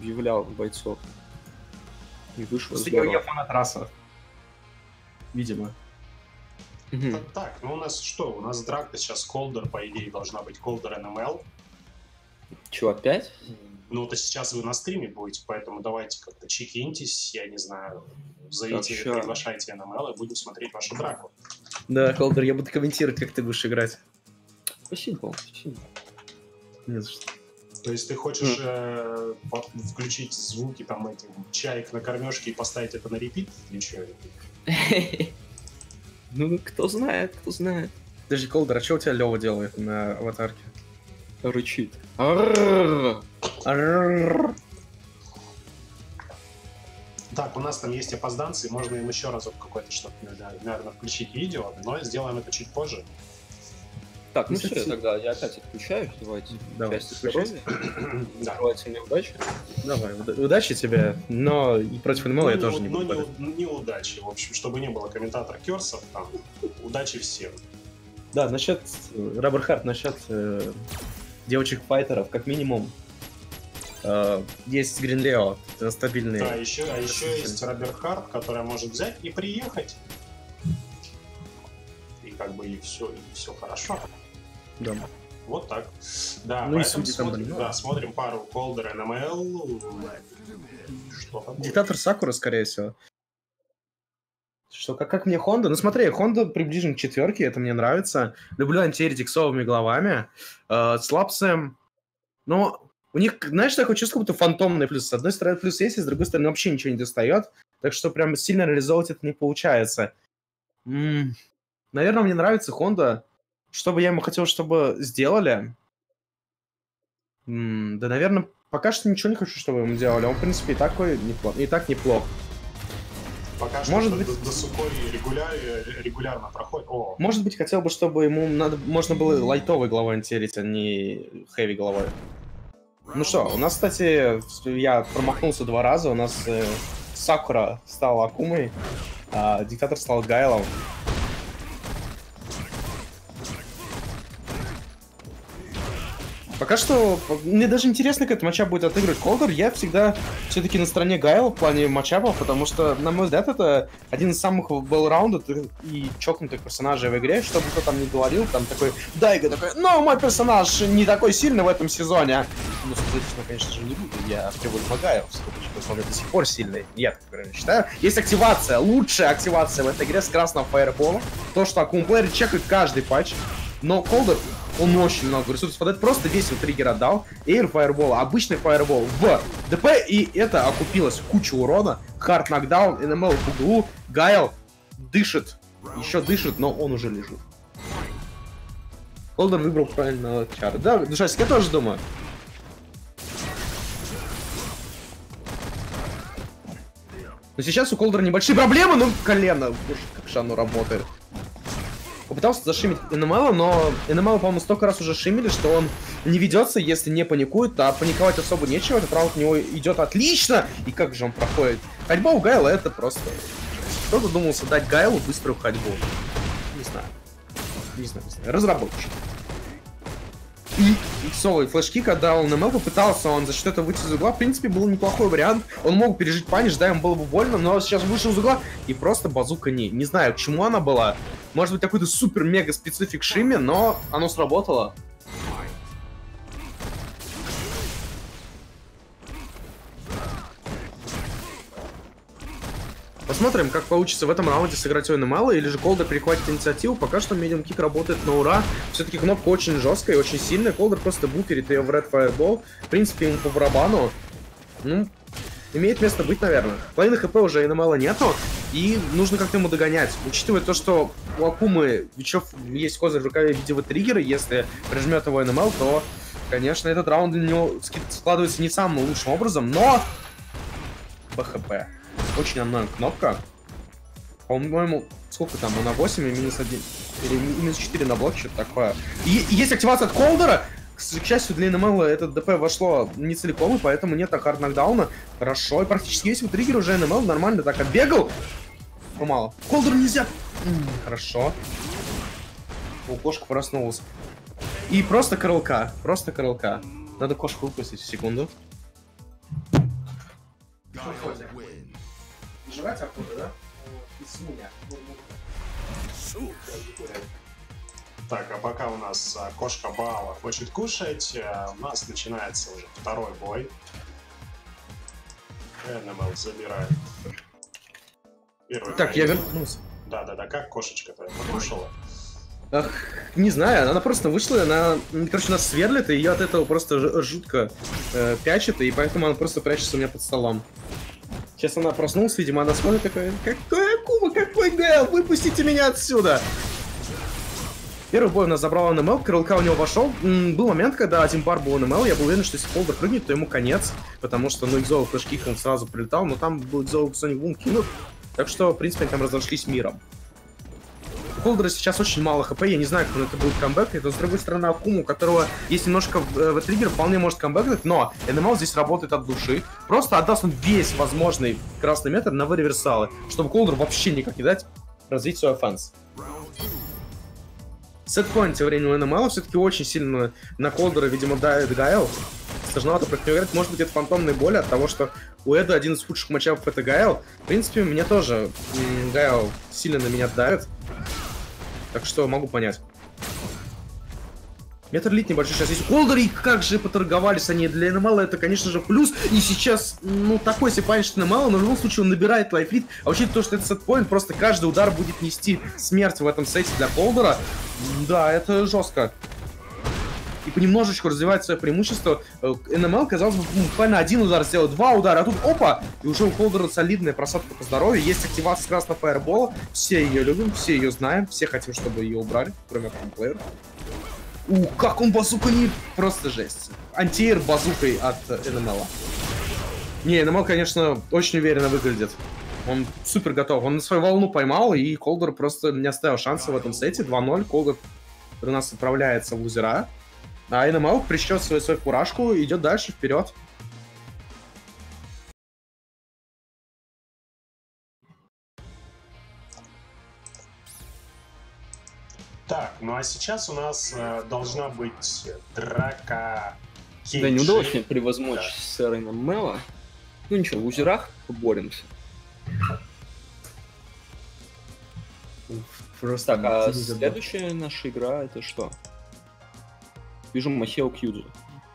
[SPEAKER 1] Объявлял бойцов. И вышло
[SPEAKER 2] Просто
[SPEAKER 1] здорово.
[SPEAKER 2] я фанат раса. Видимо.
[SPEAKER 1] Мгм.
[SPEAKER 3] Так, так, ну у нас что? У нас драка сейчас Колдер, по идее, должна быть Колдер НМЛ.
[SPEAKER 1] Чё, опять?
[SPEAKER 3] Ну, это сейчас вы на стриме будете, поэтому давайте как-то чекиньтесь, я не знаю, зовите,
[SPEAKER 1] Так, ща.
[SPEAKER 3] приглашайте НМЛ и будем смотреть вашу драку.
[SPEAKER 2] Да, Холдер, я буду комментировать, как ты будешь играть.
[SPEAKER 1] Спасибо, спасибо.
[SPEAKER 2] Не за что.
[SPEAKER 3] То есть ты хочешь э, по- включить звуки там этим чаек на кормежке и поставить это на репит или что? <laughs>
[SPEAKER 1] Ну, кто знает, кто знает.
[SPEAKER 2] Подожди, Холдер, а что у тебя Лева делает на аватарке?
[SPEAKER 1] Рычит.
[SPEAKER 3] Так, у нас там есть опозданцы, можно им еще разок какой-то что-то, наверное, включить видео, но сделаем это чуть позже.
[SPEAKER 1] Так, ну
[SPEAKER 2] Ну,
[SPEAKER 1] все, тогда я опять отключаюсь. Давайте.
[SPEAKER 2] Давай,
[SPEAKER 1] Счастья,
[SPEAKER 2] включайся.
[SPEAKER 1] здоровья.
[SPEAKER 3] Да.
[SPEAKER 1] Желайте мне удачи.
[SPEAKER 2] Давай, уда- удачи тебе, но и против НМЛ я
[SPEAKER 3] Ну,
[SPEAKER 2] тоже не
[SPEAKER 3] ну,
[SPEAKER 2] буду.
[SPEAKER 3] не,
[SPEAKER 2] болеть.
[SPEAKER 3] у- неудачи, в общем, чтобы не было комментатор Керсов, там, удачи всем.
[SPEAKER 2] Да, насчет Раббер Харт, насчет э, девочек-файтеров, как минимум, э, есть Гринлео, это стабильный.
[SPEAKER 3] Да, еще, а еще есть Роберт Харт, которая может взять и приехать. И как бы и все, и все хорошо.
[SPEAKER 2] Да.
[SPEAKER 3] Вот так. Да,
[SPEAKER 2] Ну и судьи там
[SPEAKER 3] смотрим,
[SPEAKER 2] были, ну
[SPEAKER 3] да,
[SPEAKER 2] да.
[SPEAKER 3] смотрим пару Колдер НМЛ. Что-то будет.
[SPEAKER 2] Диктатор Сакура, скорее всего. Что, как, как мне Хонда? Ну смотри, Хонда приближен к четверке, это мне нравится. Люблю антиэретик с овыми головами. Э, с Лапсом, ну, у них, знаешь, такое чувство, как будто фантомный плюс. С одной стороны плюс есть, и с другой стороны вообще ничего не достает. Так что прям сильно реализовывать это не получается. М, Наверное, мне нравится Хонда. Что бы я ему хотел, чтобы сделали? М, Да, наверное, пока что ничего не хочу, чтобы ему делали. Он, в принципе, и такой неплохо, и так неплох.
[SPEAKER 3] Пока что
[SPEAKER 2] Может
[SPEAKER 3] до,
[SPEAKER 2] быть-
[SPEAKER 3] до, до Сухой регуляр, регулярно проходит. О,
[SPEAKER 2] Может быть, хотел бы, чтобы ему надо, можно было лайтовой головой антиэрить, а не хэви головой. Ну что, у нас, кстати, я промахнулся два раза. У нас э, Сакура стал Акумой, а Диктатор стал Гайлом. Пока что мне даже интересно, как этот матчап будет отыгрывать Колдер. Я всегда все-таки на стороне Гайла в плане матчапов, потому что, на мой взгляд, это один из самых раундов и чокнутых персонажей в игре. Что бы кто там ни говорил, там такой Дайга такой, ну, мой персонаж не такой сильный в этом сезоне. Ну, сказать, конечно же, не буду. Я превозмогаю, в скобочках, он до сих пор сильный. Я так например, считаю. Есть активация, лучшая активация в этой игре с красным fireball ом. То, что аккумулятор чекает каждый патч. Но Колдер Он очень много ресурсов хватает, просто весь его триггер отдал. Air Fireball, обычный Fireball в DP, и это окупилось. Куча урона, hard knockdown, НМЛ в углу, Гайл дышит, еще дышит, но он уже лежит. Холдер выбрал правильно чар. Да, Душасик, я тоже думаю. Но сейчас у Колдера небольшие проблемы, ну колено, как же оно работает. Попытался зашимить НМЛ, но НМЛ, по-моему, столько раз уже шимили, что он не ведется, если не паникует, а паниковать особо нечего, этот раунд у него идет отлично, и как же он проходит. Ходьба у Гайла это просто... Кто додумался дать Гайлу быструю ходьбу? Не знаю. Не знаю, не знаю. Разработчик. И иксовый флешки, когда он НМЛ попытался он за счет этого выйти из угла, в принципе, был неплохой вариант. Он мог пережить паниш, да, ему было бы больно, но сейчас вышел из угла и просто базука не. Не знаю, к чему она была. Может быть, какой-то супер-мега специфик Шиме, но оно сработало. Посмотрим, как получится в этом раунде сыграть у НМЛ, или же Колдер перехватит инициативу. Пока что медиум кик работает на ура. Все-таки кнопка очень жесткая и очень сильная. Колдер просто буферит ее в Red Fireball. В принципе, ему по барабану. Ну, имеет место быть, наверное. Половины хп уже НМЛ нету, и нужно как-то ему догонять. Учитывая то, что у Акумы еще есть козырь в рукаве в виде вот триггера, если прижмет его НМЛ, то, конечно, этот раунд для него складывается не самым лучшим образом, но... БХП. Очень анноин кнопка. По-моему, сколько там, на 8 и минус 1. Или минус 4 на блок, что-то такое. И, и есть активация от Колдера. К счастью, для НМЛ этот ДП вошло не целиком, и поэтому нет хард нокдауна. Хорошо, и практически весь вот триггер уже НМЛ нормально так отбегал. Помало. Колдеру нельзя. М -м, хорошо. У кошка проснулась. И просто крылка. Просто крылка. Надо кошку выпустить. Секунду. Жрать охота, да?
[SPEAKER 3] Так, а пока у нас а, кошка Баала хочет кушать, а, у нас начинается уже второй бой. Animal забирает. Первый
[SPEAKER 2] Так, я вернулся.
[SPEAKER 3] Да-да-да, как кошечка-то покушала?
[SPEAKER 2] Ах, не знаю, она просто вышла, она, м, короче, нас сверлит, и ее от этого просто жутко э, пячет, и поэтому она просто прячется у меня под столом. Сейчас она проснулась, видимо, она смотрит такая, какой Акума, какой Гэл, выпустите меня отсюда! Первый бой у нас забрал НМЛ, крылка у него вошел. М, Был момент, когда один бар был НМЛ, я был уверен, что если Полдер прыгнет, то ему конец, потому что, ну, Экзоу флешки он сразу прилетал, но там был Экзоу Соник Бум кинут, так что, в принципе, они там разошлись миром. Колдера сейчас очень мало хп, я не знаю, как он это будет камбэкать, но с другой стороны Акуму, у которого есть немножко э, V-Trigger, вполне может камбэкнуть, но НМЛ здесь работает от души. Просто отдаст он весь возможный красный meter на reversal ы, чтобы Колдер вообще никак не дать развить свой offense. Set point тем временем НМЛ все-таки очень сильно на Колдера, видимо, давит Гайл. Сложновато против него играть. Может быть, это фантомные боли от того, что у Эда один из худших matchup ов это Гайл. В принципе, мне тоже Гайл сильно на меня давит. Так что могу понять. Meter lead небольшой сейчас есть. Колдер, и как же поторговались они для НМЛ, это, конечно же, плюс. И сейчас, ну, такой себе punish НМЛ, но в любом случае он набирает life lead. А учитывая то, что это set point, просто каждый удар будет нести смерть в этом сете для Колдера. М, Да, это жестко. И понемножечку развивает свое преимущество. Э, НМЛ, казалось бы, буквально один удар сделал, два удара, а тут опа! И уже у Колдера солидная просадка по здоровью. Есть активация красного фаербола. Все ее любим, все ее знаем, все хотим, чтобы ее убрали, кроме промплеера. У, как он базука не... Просто жесть. Антиэр базукой от э, НМЛ. Не, НМЛ, конечно, очень уверенно выглядит. Он супер готов. Он на свою волну поймал, и Колдер просто не оставил шанса в этом сете. 2-0. Колдер у нас отправляется в лузера. А НМЛ прищет свою фуражку и идет дальше, вперед.
[SPEAKER 3] Так, ну а сейчас у нас э, должна быть драка
[SPEAKER 1] Да, не удалось мне превозмочь
[SPEAKER 3] Да.
[SPEAKER 1] сэра Мела. Ну ничего, в узерах поборемся.
[SPEAKER 2] Просто
[SPEAKER 1] Так, а следующая наша игра это что? Вижу Махео Кьюдзу.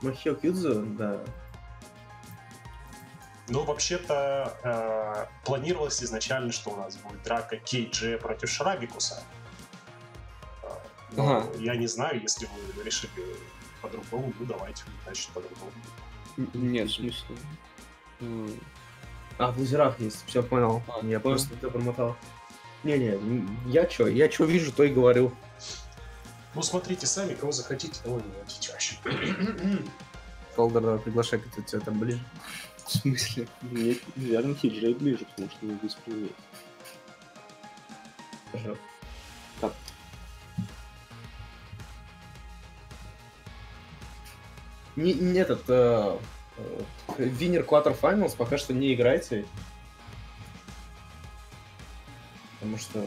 [SPEAKER 2] Махио Кьюдзу, да.
[SPEAKER 3] Ну, вообще-то, э, планировалось изначально, что у нас будет драка KG против Шрабикуса. Э, Но
[SPEAKER 1] Ага.
[SPEAKER 3] я не знаю, если вы решили по-другому, ну давайте, значит, по-другому.
[SPEAKER 1] Нет, в смысле.
[SPEAKER 2] А, в лазерах есть, все понял.
[SPEAKER 1] А,
[SPEAKER 2] я
[SPEAKER 1] понял.
[SPEAKER 2] просто это промотал. Не-не, я чё, я чё вижу, то и говорю.
[SPEAKER 3] Ну, смотрите сами, кого захотите, того и чаще.
[SPEAKER 2] Колдер, давай, приглашай к тебе там ближе.
[SPEAKER 1] В смысле? Мне, наверное, Хиджей ближе, потому что не.
[SPEAKER 2] Пожалуйста.
[SPEAKER 1] Так.
[SPEAKER 2] Не, не этот, э, э, Винер Quarterfinals пока что не играйте. Потому что...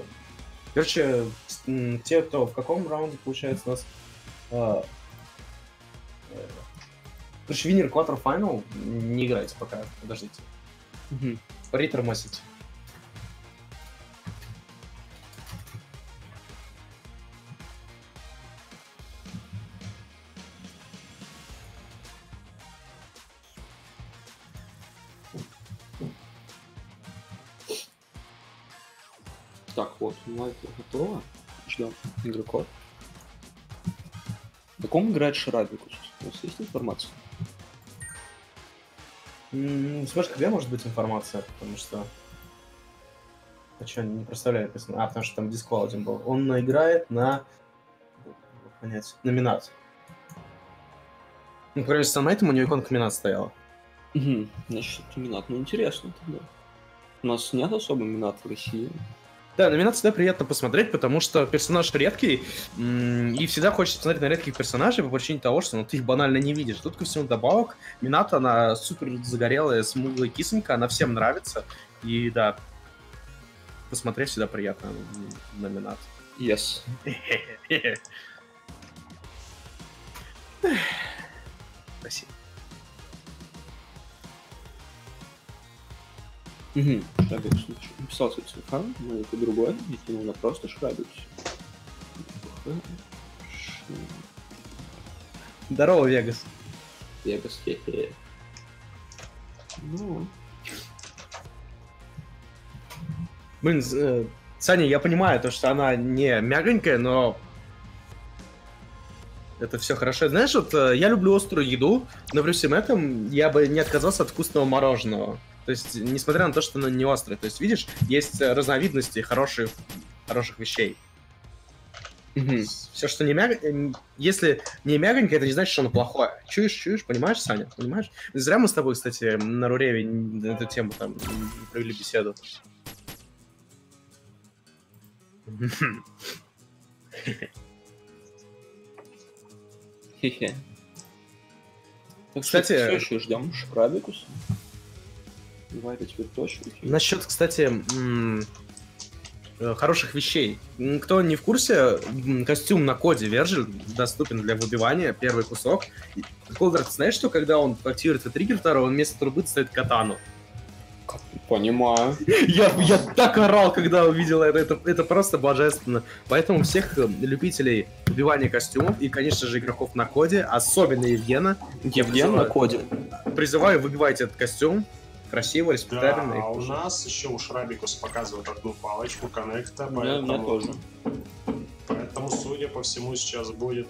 [SPEAKER 2] Короче, те, кто в каком раунде, получается, у нас... а, э, Короче, Винер Quarterfinal не играйте пока, подождите.
[SPEAKER 1] Мгм.
[SPEAKER 2] Притормозите.
[SPEAKER 1] Лайк готово. Ждем игроков. На ком играет Шарабикус? У вас есть информация?
[SPEAKER 2] М, С Мэш КВ может быть информация, потому что... А что, не представляю. А, потому что там дисквал один был. Он играет на... Понять. Номинат. Ну, например, с Санайтом у него иконка номинат стояла.
[SPEAKER 1] Угу. Значит, это Минат. Ну, интересно тогда. У нас нет особо Минат в России.
[SPEAKER 2] Да, номинат всегда приятно посмотреть, потому что персонаж редкий, и всегда хочется смотреть на редких персонажей по причине того, что ну, ты их банально не видишь. Тут ко всему добавок, Мината, она супер загорелая, смуглая кисонька, она всем нравится, и да, посмотреть всегда приятно м, на Минат.
[SPEAKER 1] Yes. <laughs>
[SPEAKER 2] Спасибо.
[SPEAKER 1] Угу. Шрабикус написал свой телефон, но это другое. Я кинул на просто Шрабикус.
[SPEAKER 2] Здорово, Вегас.
[SPEAKER 1] Вегас, хе-хе. Ну,
[SPEAKER 2] Блин, э, Саня, я понимаю, то, что она не мягонькая, но это все хорошо. Знаешь, вот э, я люблю острую еду, но при всем этом я бы не отказался от вкусного мороженого. То есть, несмотря на то, что оно не острое. То есть, видишь, есть э, разновидности хороших, хороших вещей. Все, что не мягонькое, если не мягонькое, это не значит, что оно плохое. Чуешь, чуешь, понимаешь, Саня? Понимаешь? Зря мы с тобой, кстати, на Руреве на эту тему там провели беседу.
[SPEAKER 1] Так
[SPEAKER 2] Кстати-
[SPEAKER 1] все еще ждем Шрабикуса. Теперь точно.
[SPEAKER 2] Насчет, кстати, э, хороших вещей. Кто не в курсе, костюм на коде Вержель доступен для выбивания, первый кусок. Ты знаешь, что когда он активирует триггер второй, он вместо трубы ставит катану?
[SPEAKER 1] Понимаю. <laughs>
[SPEAKER 2] Я, я так орал, когда увидел это. это. Это просто божественно. Поэтому всех э, любителей выбивания костюмов и, конечно же, игроков на коде, особенно Евгена,
[SPEAKER 1] Евген на коде.
[SPEAKER 2] призываю выбивать этот костюм. Красиво,
[SPEAKER 3] Да,
[SPEAKER 2] респектабельно. и
[SPEAKER 3] а у нас еще у Шрабикус показывают одну палочку коннекта, поэтому,
[SPEAKER 1] тоже.
[SPEAKER 3] поэтому, судя по всему, сейчас будет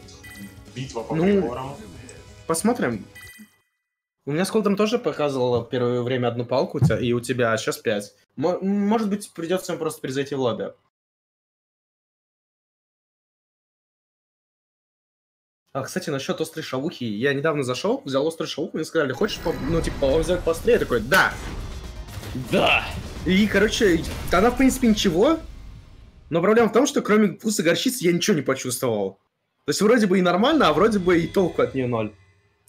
[SPEAKER 3] битва по
[SPEAKER 2] Ну,
[SPEAKER 3] приборам.
[SPEAKER 2] Посмотрим. У меня с Колдом тоже показывало первое время одну палку, у тебя- и у тебя сейчас пять. Мо- Может быть, придется им просто призайти в лобби. А, кстати, насчет острой шавухи. Я недавно зашел, взял острую шавуху, мне сказали, хочешь, по- ну, типа, взять пострее? Я такой, да! Да! И, короче, она, в принципе, ничего. Но проблема в том, что кроме вкуса горчицы я ничего не почувствовал. То есть вроде бы и нормально, а вроде бы и толку от нее ноль.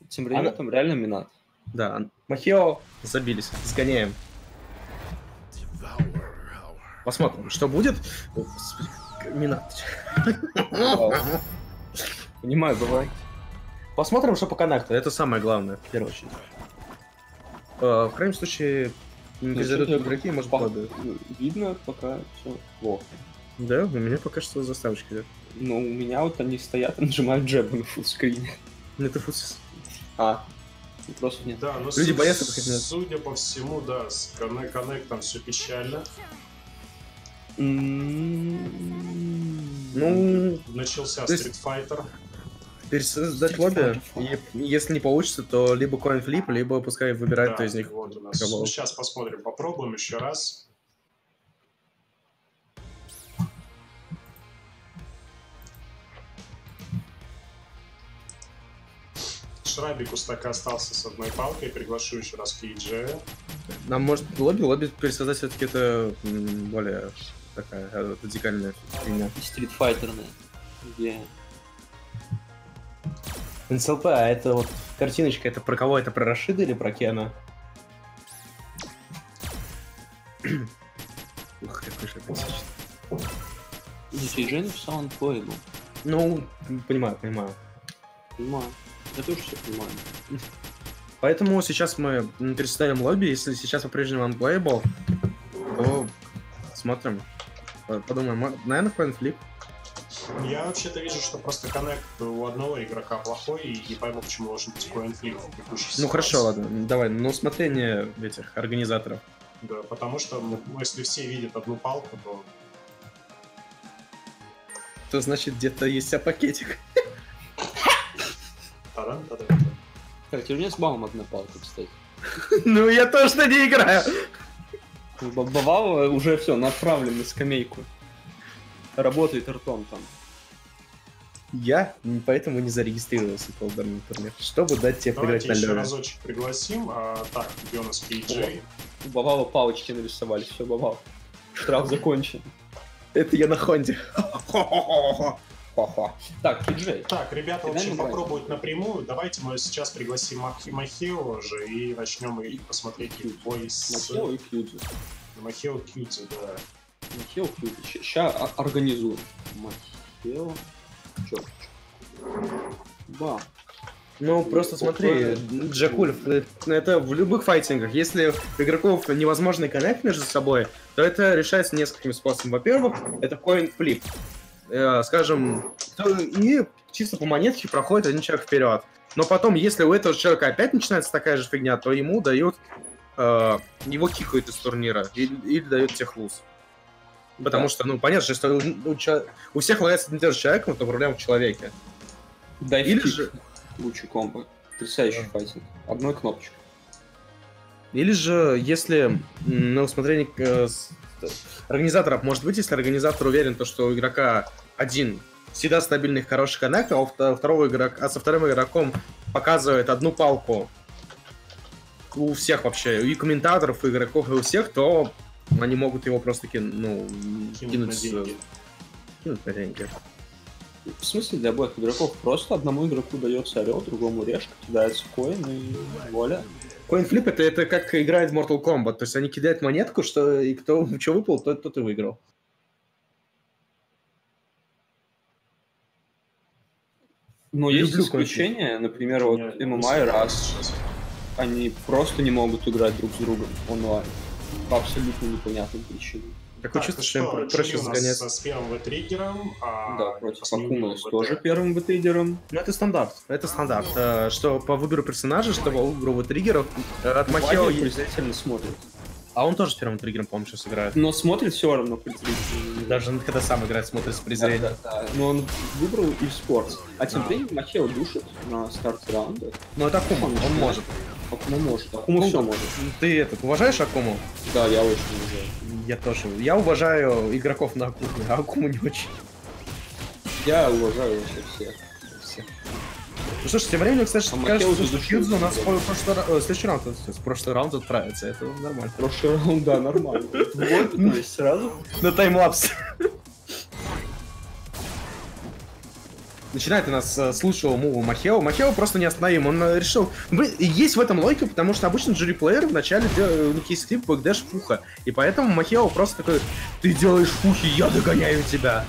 [SPEAKER 1] Тем временем
[SPEAKER 2] Она-
[SPEAKER 1] там реально Минат.
[SPEAKER 2] Да, Махео забились. Сгоняем. Посмотрим, что будет. О, господи, Минат.
[SPEAKER 1] Понимаю, бывает.
[SPEAKER 2] Посмотрим, что по коннекту. Это самое главное, в первую очередь. Э, В крайнем случае, не игроки, может, падают.
[SPEAKER 1] Видно пока все плохо.
[SPEAKER 2] Да, у меня пока что заставочки. да.
[SPEAKER 1] Но у меня вот они стоят и нажимают джебы на фуллскрине.
[SPEAKER 2] Ну, Это футс.
[SPEAKER 1] А, вопросов нет.
[SPEAKER 3] Да, но
[SPEAKER 2] Люди
[SPEAKER 3] су-
[SPEAKER 2] боятся выходить на-
[SPEAKER 3] Судя по всему, да, с конне- коннектом все печально.
[SPEAKER 1] М,
[SPEAKER 2] Ну,
[SPEAKER 3] Начался Street Fighter.
[SPEAKER 2] Пересоздать лобби, и если не получится, то либо coin flip, либо пускай выбирает,
[SPEAKER 3] Да,
[SPEAKER 2] кто из них.
[SPEAKER 3] вот у нас.
[SPEAKER 2] кого.
[SPEAKER 3] Сейчас посмотрим, попробуем еще раз. Шрабикус так и остался с одной палкой. Приглашу еще раз Кейджея.
[SPEAKER 2] Нам может лобби, лобби пересоздать все-таки это более такая радикальная фигня.
[SPEAKER 1] Стритфайтерная. Где
[SPEAKER 2] НСЛП, а это вот картиночка, это про кого? Это про Рашида или про Кена? <clears throat> Ух, какой же токсичный.
[SPEAKER 1] Детей Женя в Soundplayable.
[SPEAKER 2] Ну, понимаю, понимаю.
[SPEAKER 1] Понимаю. Я тоже все понимаю.
[SPEAKER 2] Поэтому сейчас мы переставим лобби. Если сейчас по-прежнему unplayable, то смотрим. По- Подумаем, наверное, coin flip.
[SPEAKER 3] Я вообще-то вижу, что просто коннект у одного игрока плохой, и не пойму, почему должен быть коинфлип в текущей
[SPEAKER 2] Ну хорошо, ладно, давай, на усмотрение этих организаторов.
[SPEAKER 3] Да, потому что, ну, если все видят одну палку, то
[SPEAKER 2] То значит где-то есть а пакетик.
[SPEAKER 3] та-дам, та-дам.
[SPEAKER 1] Кстати, у меня с баум одна палка, кстати.
[SPEAKER 2] Ну я тоже не играю.
[SPEAKER 1] Бывало уже все, направлен на скамейку. Работает ртом там.
[SPEAKER 2] Я поэтому не зарегистрировался по данному турниру, чтобы дать тебе поиграть
[SPEAKER 3] Давайте
[SPEAKER 2] на
[SPEAKER 3] еще
[SPEAKER 2] леве.
[SPEAKER 3] разочек пригласим. А, так, где у нас Кейджей?
[SPEAKER 1] У Бавала палочки нарисовали, все, Бавал. Штраф закончен.
[SPEAKER 2] Это я на Хонде.
[SPEAKER 1] Так, Киджей.
[SPEAKER 3] Так, ребята, в общем, попробуют напрямую. Давайте мы сейчас пригласим Мах- Махео же и начнем и посмотреть их бой с...
[SPEAKER 1] Махео и Кьюдзи.
[SPEAKER 3] Махео Кьюти, да.
[SPEAKER 1] Махео Кьюдзи. Сейчас организуем. Махео. Да.
[SPEAKER 2] Ну, просто смотри, Джакульф, э, это в любых файтингах. Если игроков невозможный коннект между собой, то это решается несколькими способами. Во-первых, это coin flip. Э, Скажем, и чисто по монетке проходит один человек вперед. Но потом, если у этого человека опять начинается такая же фигня, то ему дают... э, его кикают из турнира или, или дают техлуз. Потому
[SPEAKER 1] Да.
[SPEAKER 2] что, ну, понятно, что у, у у всех ловится один и тот же человек, но проблема в человеке.
[SPEAKER 1] Дай
[SPEAKER 2] Или же...
[SPEAKER 1] Лучший комбо. Потрясающий файтинг. Одной кнопочкой.
[SPEAKER 2] Или же, если на усмотрение э, организаторов, может быть, если организатор уверен, то, что у игрока один всегда стабильный хороший коннект, а у вто- второго игрока, а со вторым игроком показывает одну палку у всех вообще, и комментаторов, и игроков, и у всех, то они могут его просто-таки, ну,
[SPEAKER 3] Кинуть на
[SPEAKER 2] кинуть,
[SPEAKER 3] деньги.
[SPEAKER 2] э, кинуть на деньги.
[SPEAKER 1] В смысле для обоих игроков? Просто одному игроку дается орел, другому решка, кидается коин и воля.
[SPEAKER 2] Coin это, это как играет в Mortal Kombat, то есть они кидают монетку, что и кто <laughs> что выпал, тот, тот и выиграл.
[SPEAKER 1] Но есть
[SPEAKER 2] Люблю
[SPEAKER 1] исключения, например, вот ММА и раз, они просто не могут играть друг с другом онлайн. По абсолютно непонятным причинам.
[SPEAKER 2] Такое
[SPEAKER 3] Так,
[SPEAKER 2] чувство,
[SPEAKER 3] ну
[SPEAKER 2] что им
[SPEAKER 3] что,
[SPEAKER 2] про- проще
[SPEAKER 3] со- с первым V-триггером, а
[SPEAKER 1] да, против
[SPEAKER 3] с VT.
[SPEAKER 1] тоже первым бетриггером.
[SPEAKER 2] Ну, это стандарт. Это стандарт. Э, Что по выбору персонажа, что по выбору триггеров э, от Махео...
[SPEAKER 1] Презрительно смотрит.
[SPEAKER 2] А он тоже с первым триггером, по-моему, сейчас играет.
[SPEAKER 1] Но смотрит все равно презрительно.
[SPEAKER 2] Даже когда сам играет, смотрит с
[SPEAKER 1] Да,
[SPEAKER 2] презрением.
[SPEAKER 1] да, да. Но он выбрал и спорт. А тем
[SPEAKER 2] А.
[SPEAKER 1] временем Махео душит на старте раунда.
[SPEAKER 2] Ну, это Акума, он может.
[SPEAKER 1] Акума может. Акума все может.
[SPEAKER 2] Ты этот, уважаешь Акуму?
[SPEAKER 1] Да, я очень уважаю.
[SPEAKER 2] Я тоже. Я уважаю игроков на Акуме, а Акуму не очень.
[SPEAKER 1] Я уважаю вообще всех.
[SPEAKER 2] Все. Ну что ж, тем временем, кстати,
[SPEAKER 1] А
[SPEAKER 2] кажется, что Фьюдзу у нас в прошлый, э, следующий раунд, в прошлый раунд отправится, это нормально.
[SPEAKER 1] Прошлый раунд, да, нормально. <laughs> Вот, то есть сразу.
[SPEAKER 2] На time-lapse. <laughs> Начинает у нас э, с лучшего move а Махео. Махео просто не остановим. Он э, решил... Есть в этом логика, потому что обычно Juri player ы вначале делают у них есть скрипт backdash фуха. И поэтому Махео просто такой, ты делаешь фухи, я догоняю тебя.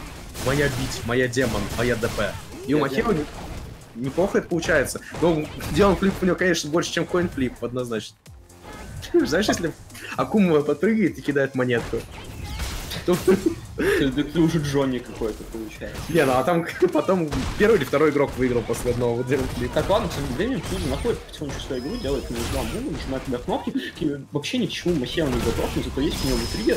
[SPEAKER 2] Моя бить, моя демон, моя ДП. И у Махео не- неплохо это получается. Но делом флип у него, конечно, больше, чем коин флип, однозначно. <laughs> Знаешь, если Акума подпрыгивает и кидает монетку. то-
[SPEAKER 1] Ты, ты- ты уже Джонни какой-то получается.
[SPEAKER 2] Не, ну а там <laughs> потом первый или второй игрок выиграл после одного вот делать флип.
[SPEAKER 1] Так, ладно, тем временем Фьюза находит потихонечку свою игру, делает минус два мува, нажимает на кнопки, вообще ни к чему Махео не готов, но зато есть у него триггер.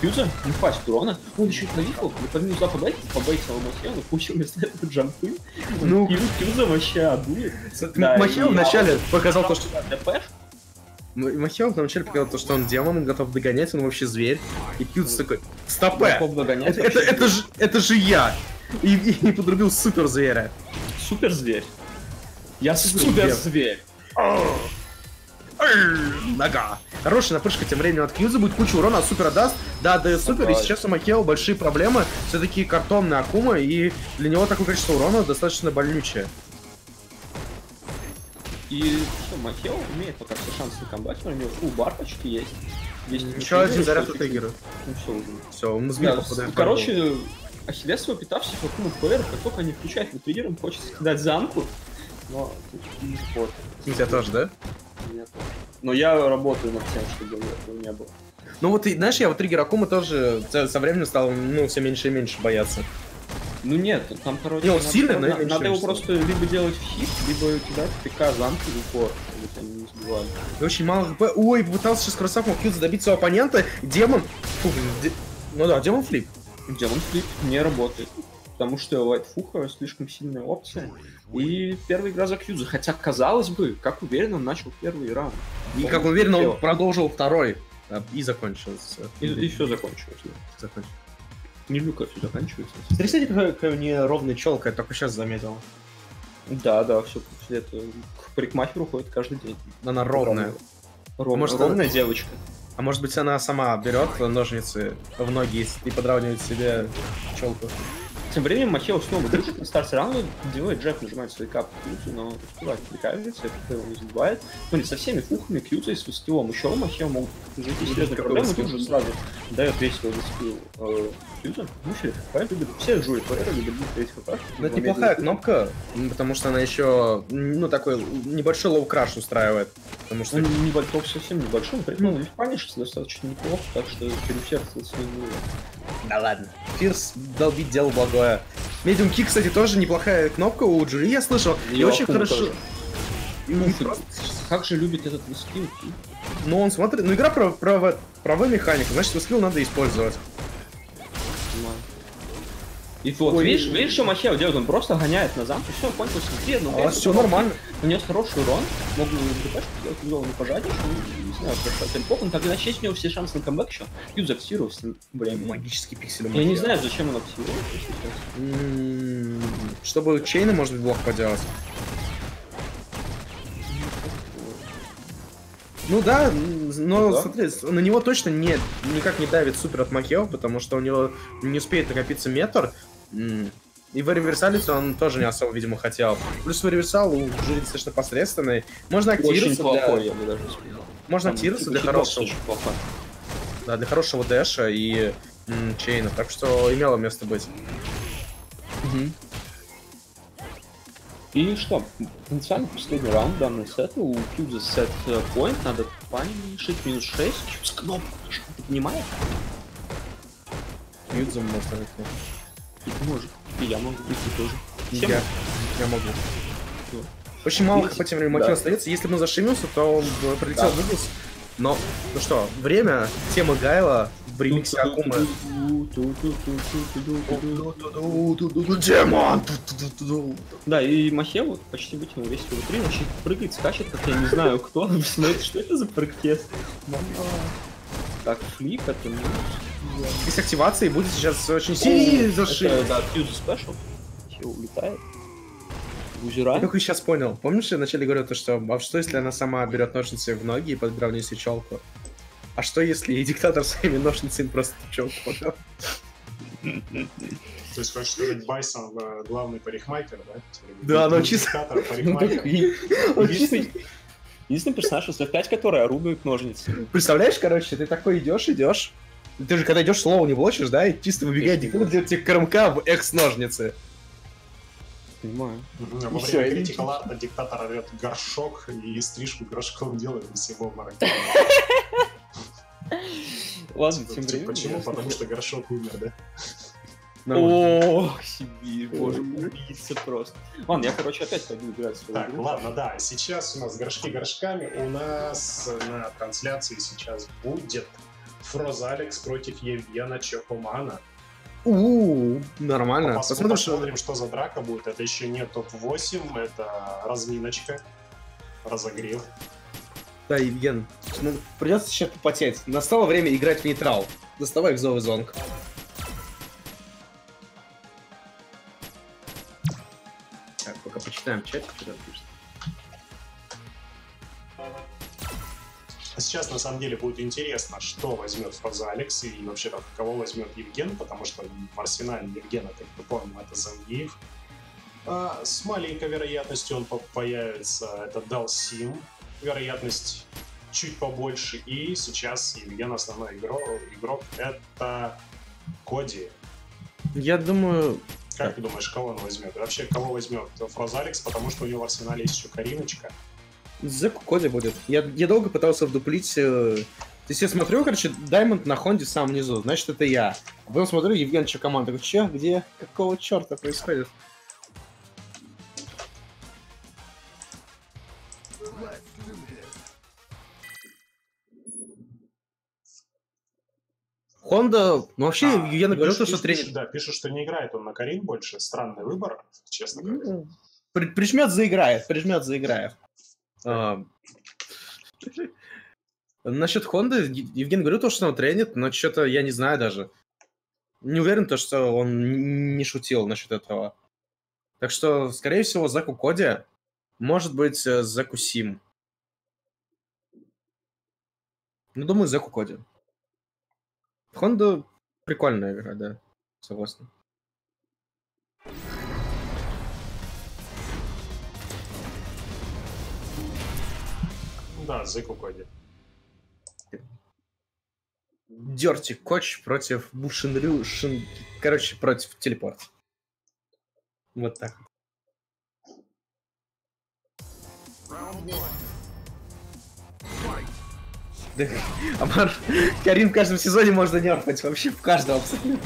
[SPEAKER 1] Фьюза не хватит урона, он еще и навихал, и по минус два побейтил, побейтил Махео, но получил вместо этого джампы.
[SPEAKER 2] Ну.
[SPEAKER 1] Фьюза вообще одует.
[SPEAKER 2] Махео вначале показал то, что...
[SPEAKER 1] ДПш,
[SPEAKER 2] М- Махео вначале показал то, что он демон, он готов догонять, он вообще зверь. И Кьюз такой, стопэ! Это, это, это, же, это же я! И, и, подрубил супер зверя.
[SPEAKER 1] Супер зверь. Я
[SPEAKER 2] Супер зверь. Нога. Хорошая напрыжка тем временем от Кьюза будет куча урона, от супера даст. Да, да, супер, и сейчас у Макео большие проблемы. Все-таки картонный Акума, и для него такое количество урона достаточно больнючее.
[SPEAKER 1] И что, Махео имеет пока все шансы на комбат, у него у бар почти есть. есть
[SPEAKER 2] Еще один заряд от Эгера.
[SPEAKER 1] Ну все уже.
[SPEAKER 2] Все, мы сбили
[SPEAKER 1] Да,
[SPEAKER 2] попадаем.
[SPEAKER 1] короче, Ахиллесова пята всех Акума плееров, как только они включают на триггером, хочется кидать замку, но тут не вот,
[SPEAKER 2] У тебя тоже, да?
[SPEAKER 1] нет. Но я работаю над тем, чтобы этого не было.
[SPEAKER 2] Ну вот, знаешь, я вот триггер Акумы тоже со временем стал, ну, все меньше и меньше бояться.
[SPEAKER 1] Ну нет, там, короче,
[SPEAKER 2] Не, он
[SPEAKER 1] надо,
[SPEAKER 2] сильный, но
[SPEAKER 1] надо,
[SPEAKER 2] меньше
[SPEAKER 1] надо его просто либо делать в хит, либо кидать в ПК замки в упор, чтобы тебя не сбивали.
[SPEAKER 2] И очень мало хп. Ой, попытался сейчас кроссапом Кьюза добить своего оппонента. Демон. Фу, блин, де- Ну да, демон флип.
[SPEAKER 1] Демон флип не работает. Потому что White Фуха слишком сильная опция. И первая игра за Кьюза. Хотя, казалось бы, как уверенно он начал первый раунд.
[SPEAKER 2] И как уверен, он продолжил второй. а, И закончился.
[SPEAKER 1] И, все закончилось. да.
[SPEAKER 2] закончился.
[SPEAKER 1] Не люблю, как все заканчивается.
[SPEAKER 2] Смотрите, какая, какая неровная челка, я только сейчас заметил.
[SPEAKER 1] Да, да, все после этого к парикмахеру ходит каждый день.
[SPEAKER 2] Она ровная.
[SPEAKER 1] Ровная,
[SPEAKER 2] Может,
[SPEAKER 1] ровная девочка.
[SPEAKER 2] А может быть, она сама берет ножницы в ноги и подравнивает себе челку.
[SPEAKER 1] Тем временем Махео снова дышит на старте раунда, делает Джефф, нажимает свои капы Кьюзу, но успевает прикалываться, это его не забивает. Смотри, со всеми фухами Кьюза и с скиллом еще Махео могут жить серьезные
[SPEAKER 2] какой
[SPEAKER 1] проблемы, тут же сразу дает весь свой скилл хп, любит, все весь хп.
[SPEAKER 2] Ну, это неплохая кнопка, потому что она еще, ну, такой небольшой лоу-краш устраивает. Потому что
[SPEAKER 1] Ну, небольшой, совсем небольшой, но при этом он панишится достаточно неплохо, так что не нужно.
[SPEAKER 2] Да ладно. Фирс долбить дело благое. Медиум Ки, кстати, тоже неплохая кнопка у Джури, я слышал. И,
[SPEAKER 1] И у
[SPEAKER 2] очень хорошо.
[SPEAKER 1] тоже.
[SPEAKER 2] И он просто-
[SPEAKER 1] как же любит этот скилл Ки.
[SPEAKER 2] Ну, он смотрит... Ну, игра про, про, правая механика, значит, скилл надо использовать.
[SPEAKER 1] И вот,
[SPEAKER 2] Ой.
[SPEAKER 1] видишь, видишь, что Махео делает? Он просто гоняет на замке, все, кончил смотри, но
[SPEAKER 2] А все нормально.
[SPEAKER 1] Нанес хороший урон, мог бы ДПшку сделать, сделал не пожаднее, не, не знаю, хорошо, темпок, он так иначе есть у него все шансы на камбэк еще. Юз активировал с ним время.
[SPEAKER 2] Магический пиксель.
[SPEAKER 1] Я не знаю, зачем он активировал, если честно.
[SPEAKER 2] М, Чтобы чейны, может быть, блок поделать. Ну да, но
[SPEAKER 1] Да.
[SPEAKER 2] смотри, на него точно не, никак не давит супер от Макео, потому что у него не успеет накопиться метр. И в реверсалите он тоже не особо, видимо, хотел. Плюс в реверсал у Жюри достаточно посредственный. Можно
[SPEAKER 1] Очень
[SPEAKER 2] активироваться
[SPEAKER 1] плохой,
[SPEAKER 2] для,
[SPEAKER 1] я бы даже сказал.
[SPEAKER 2] можно
[SPEAKER 1] Там
[SPEAKER 2] активироваться для хорошего,
[SPEAKER 1] очень
[SPEAKER 2] да, для хорошего дэша и м, чейна. Так что имело место быть.
[SPEAKER 1] И что, потенциально последний раунд данный сета, у Кьюза сет э, point, надо панишить, минус 6, Кьюз кнопку понимаешь?
[SPEAKER 2] Юдзу может найти.
[SPEAKER 1] И ты можешь, и я могу, и ты тоже.
[SPEAKER 2] Я, я могу. Очень мало хп тем временем
[SPEAKER 1] Да.
[SPEAKER 2] Остается. Если бы он зашимился, то он бы прилетел
[SPEAKER 1] Да.
[SPEAKER 2] в Иглс. Но, ну что, время, тема Гайла в ремиксе Акумы. Демон!
[SPEAKER 1] Да, и Махе вот почти вытянул весь его три, вообще прыгает, скачет, как я не знаю кто, <laughs> вы смотрите, что это за прыг-тест? Так, флип, это минус.
[SPEAKER 2] И с активацией будет сейчас очень сильный
[SPEAKER 1] Это,
[SPEAKER 2] зашим.
[SPEAKER 1] Да, фьюз спешл. Все улетает.
[SPEAKER 2] Я
[SPEAKER 1] Гузера.
[SPEAKER 2] только сейчас понял. Помнишь, я вначале говорил, то, что а что если она сама берет ножницы в ноги и подравнивает себе челку? А что если и диктатор <laughs> своими ножницами просто челку подрал?
[SPEAKER 3] То есть, хочешь сказать, Байсон э, главный парикмахер, да?
[SPEAKER 2] Да, но
[SPEAKER 3] Ну,
[SPEAKER 2] чисто-
[SPEAKER 3] диктатор,
[SPEAKER 1] Ну,
[SPEAKER 3] парикмахер.
[SPEAKER 1] Единственный персонаж из F5, который орудует ножницами.
[SPEAKER 2] Представляешь, короче, ты такой идешь, идешь. Ты же когда идешь, слово не блочишь, да, и чисто выбегает диктатор, делает тебе КРМК в экс-ножницы.
[SPEAKER 1] Понимаю. И
[SPEAKER 3] Во время
[SPEAKER 1] и-
[SPEAKER 3] критикал арта диктатор орет горшок и стрижку горшком делает, и все в обмороке.
[SPEAKER 1] Ладно, тем временем.
[SPEAKER 3] Почему? Потому что горшок умер, да?
[SPEAKER 2] Нормально.
[SPEAKER 1] О, Сибирь, боже, убийца просто. Ладно, я, короче, опять пойду играть
[SPEAKER 3] Так,
[SPEAKER 1] игру.
[SPEAKER 3] ладно, да, сейчас у нас горшки горшками. У нас на трансляции сейчас будет Фроз Алекс против Евгена Чехумана.
[SPEAKER 2] У, нормально.
[SPEAKER 3] Пос-
[SPEAKER 2] Посмотрим, что...
[SPEAKER 3] Посмотрим, что за драка будет. Это еще не топ-8, это разминочка, разогрев.
[SPEAKER 2] Да, Евген, ну, придется сейчас попотеть. Настало время играть в нейтрал. Доставай экзовый зонг. Так, пока почитаем чат, что там пишет.
[SPEAKER 3] А Сейчас на самом деле будет интересно, что возьмет Фроза Алекс и вообще там кого возьмет Евген, потому что в арсенале Евгена, как мы помним, это Зангиев. А с маленькой вероятностью он по- появится, это Далсим, вероятность чуть побольше. И сейчас Евген основной игрок, игрок это Коди.
[SPEAKER 2] Я думаю,
[SPEAKER 3] Как ты думаешь, кого он возьмет? Вообще, кого возьмет Фроза Алекс, потому что у него в арсенале есть еще Кариночка.
[SPEAKER 2] Зеку Коди будет. Я, я долго пытался вдуплить... э, То есть я смотрю, короче, Даймонд на Хонде в самом низу, значит, это я. Потом смотрю, Евген команда. Такой, че, где, какого черта происходит? Хонда, ну вообще,
[SPEAKER 3] А,
[SPEAKER 2] Евген говорил,
[SPEAKER 3] пишут-
[SPEAKER 2] то, что
[SPEAKER 3] пишут-
[SPEAKER 2] тренер...
[SPEAKER 3] Да, пишут, что не играет он на Карин больше. Странный выбор, честно говоря.
[SPEAKER 2] Ну, при- Прижмет, заиграет, прижмет, заиграет. А, Насчет Хонды, Евген говорил то, что он тренит, но что-то я не знаю даже. Не уверен, то, что он не шутил насчет этого. Так что, скорее всего, Заку Коди, может быть, э, Заку Сим. Ну, думаю, Заку Коди. Хонда прикольная игра, да, согласен.
[SPEAKER 3] Да, Зыку Коди.
[SPEAKER 2] Дерти Коч против Бушинрю Шин... Короче, против Телепорт. Вот так. <laughs> Амар, Карин в каждом сезоне можно нерфать, вообще в каждом абсолютно.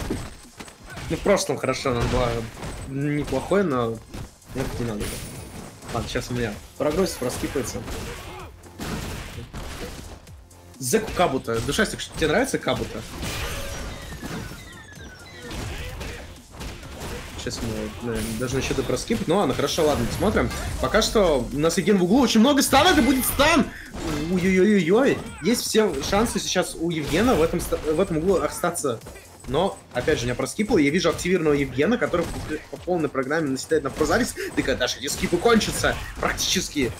[SPEAKER 2] Ну, в прошлом хорошо, он была неплохой, но это не надо. Ладно, сейчас у меня прогресс проскипается. Зеку Кабута. Душастик, тебе нравится Кабута? Сейчас мы наверное, должны еще проскипать. Ну ладно, хорошо, ладно, смотрим. Пока что у нас Еген в углу. Очень много стан, это будет стан! Ой-ой-ой-ой. Есть все шансы сейчас у Евгена в этом, в этом углу остаться. Но, опять же, меня проскипал. Я вижу активированного Евгена, который по, по полной программе наседает на Прозалис. Ты когда даже эти скипы кончатся практически.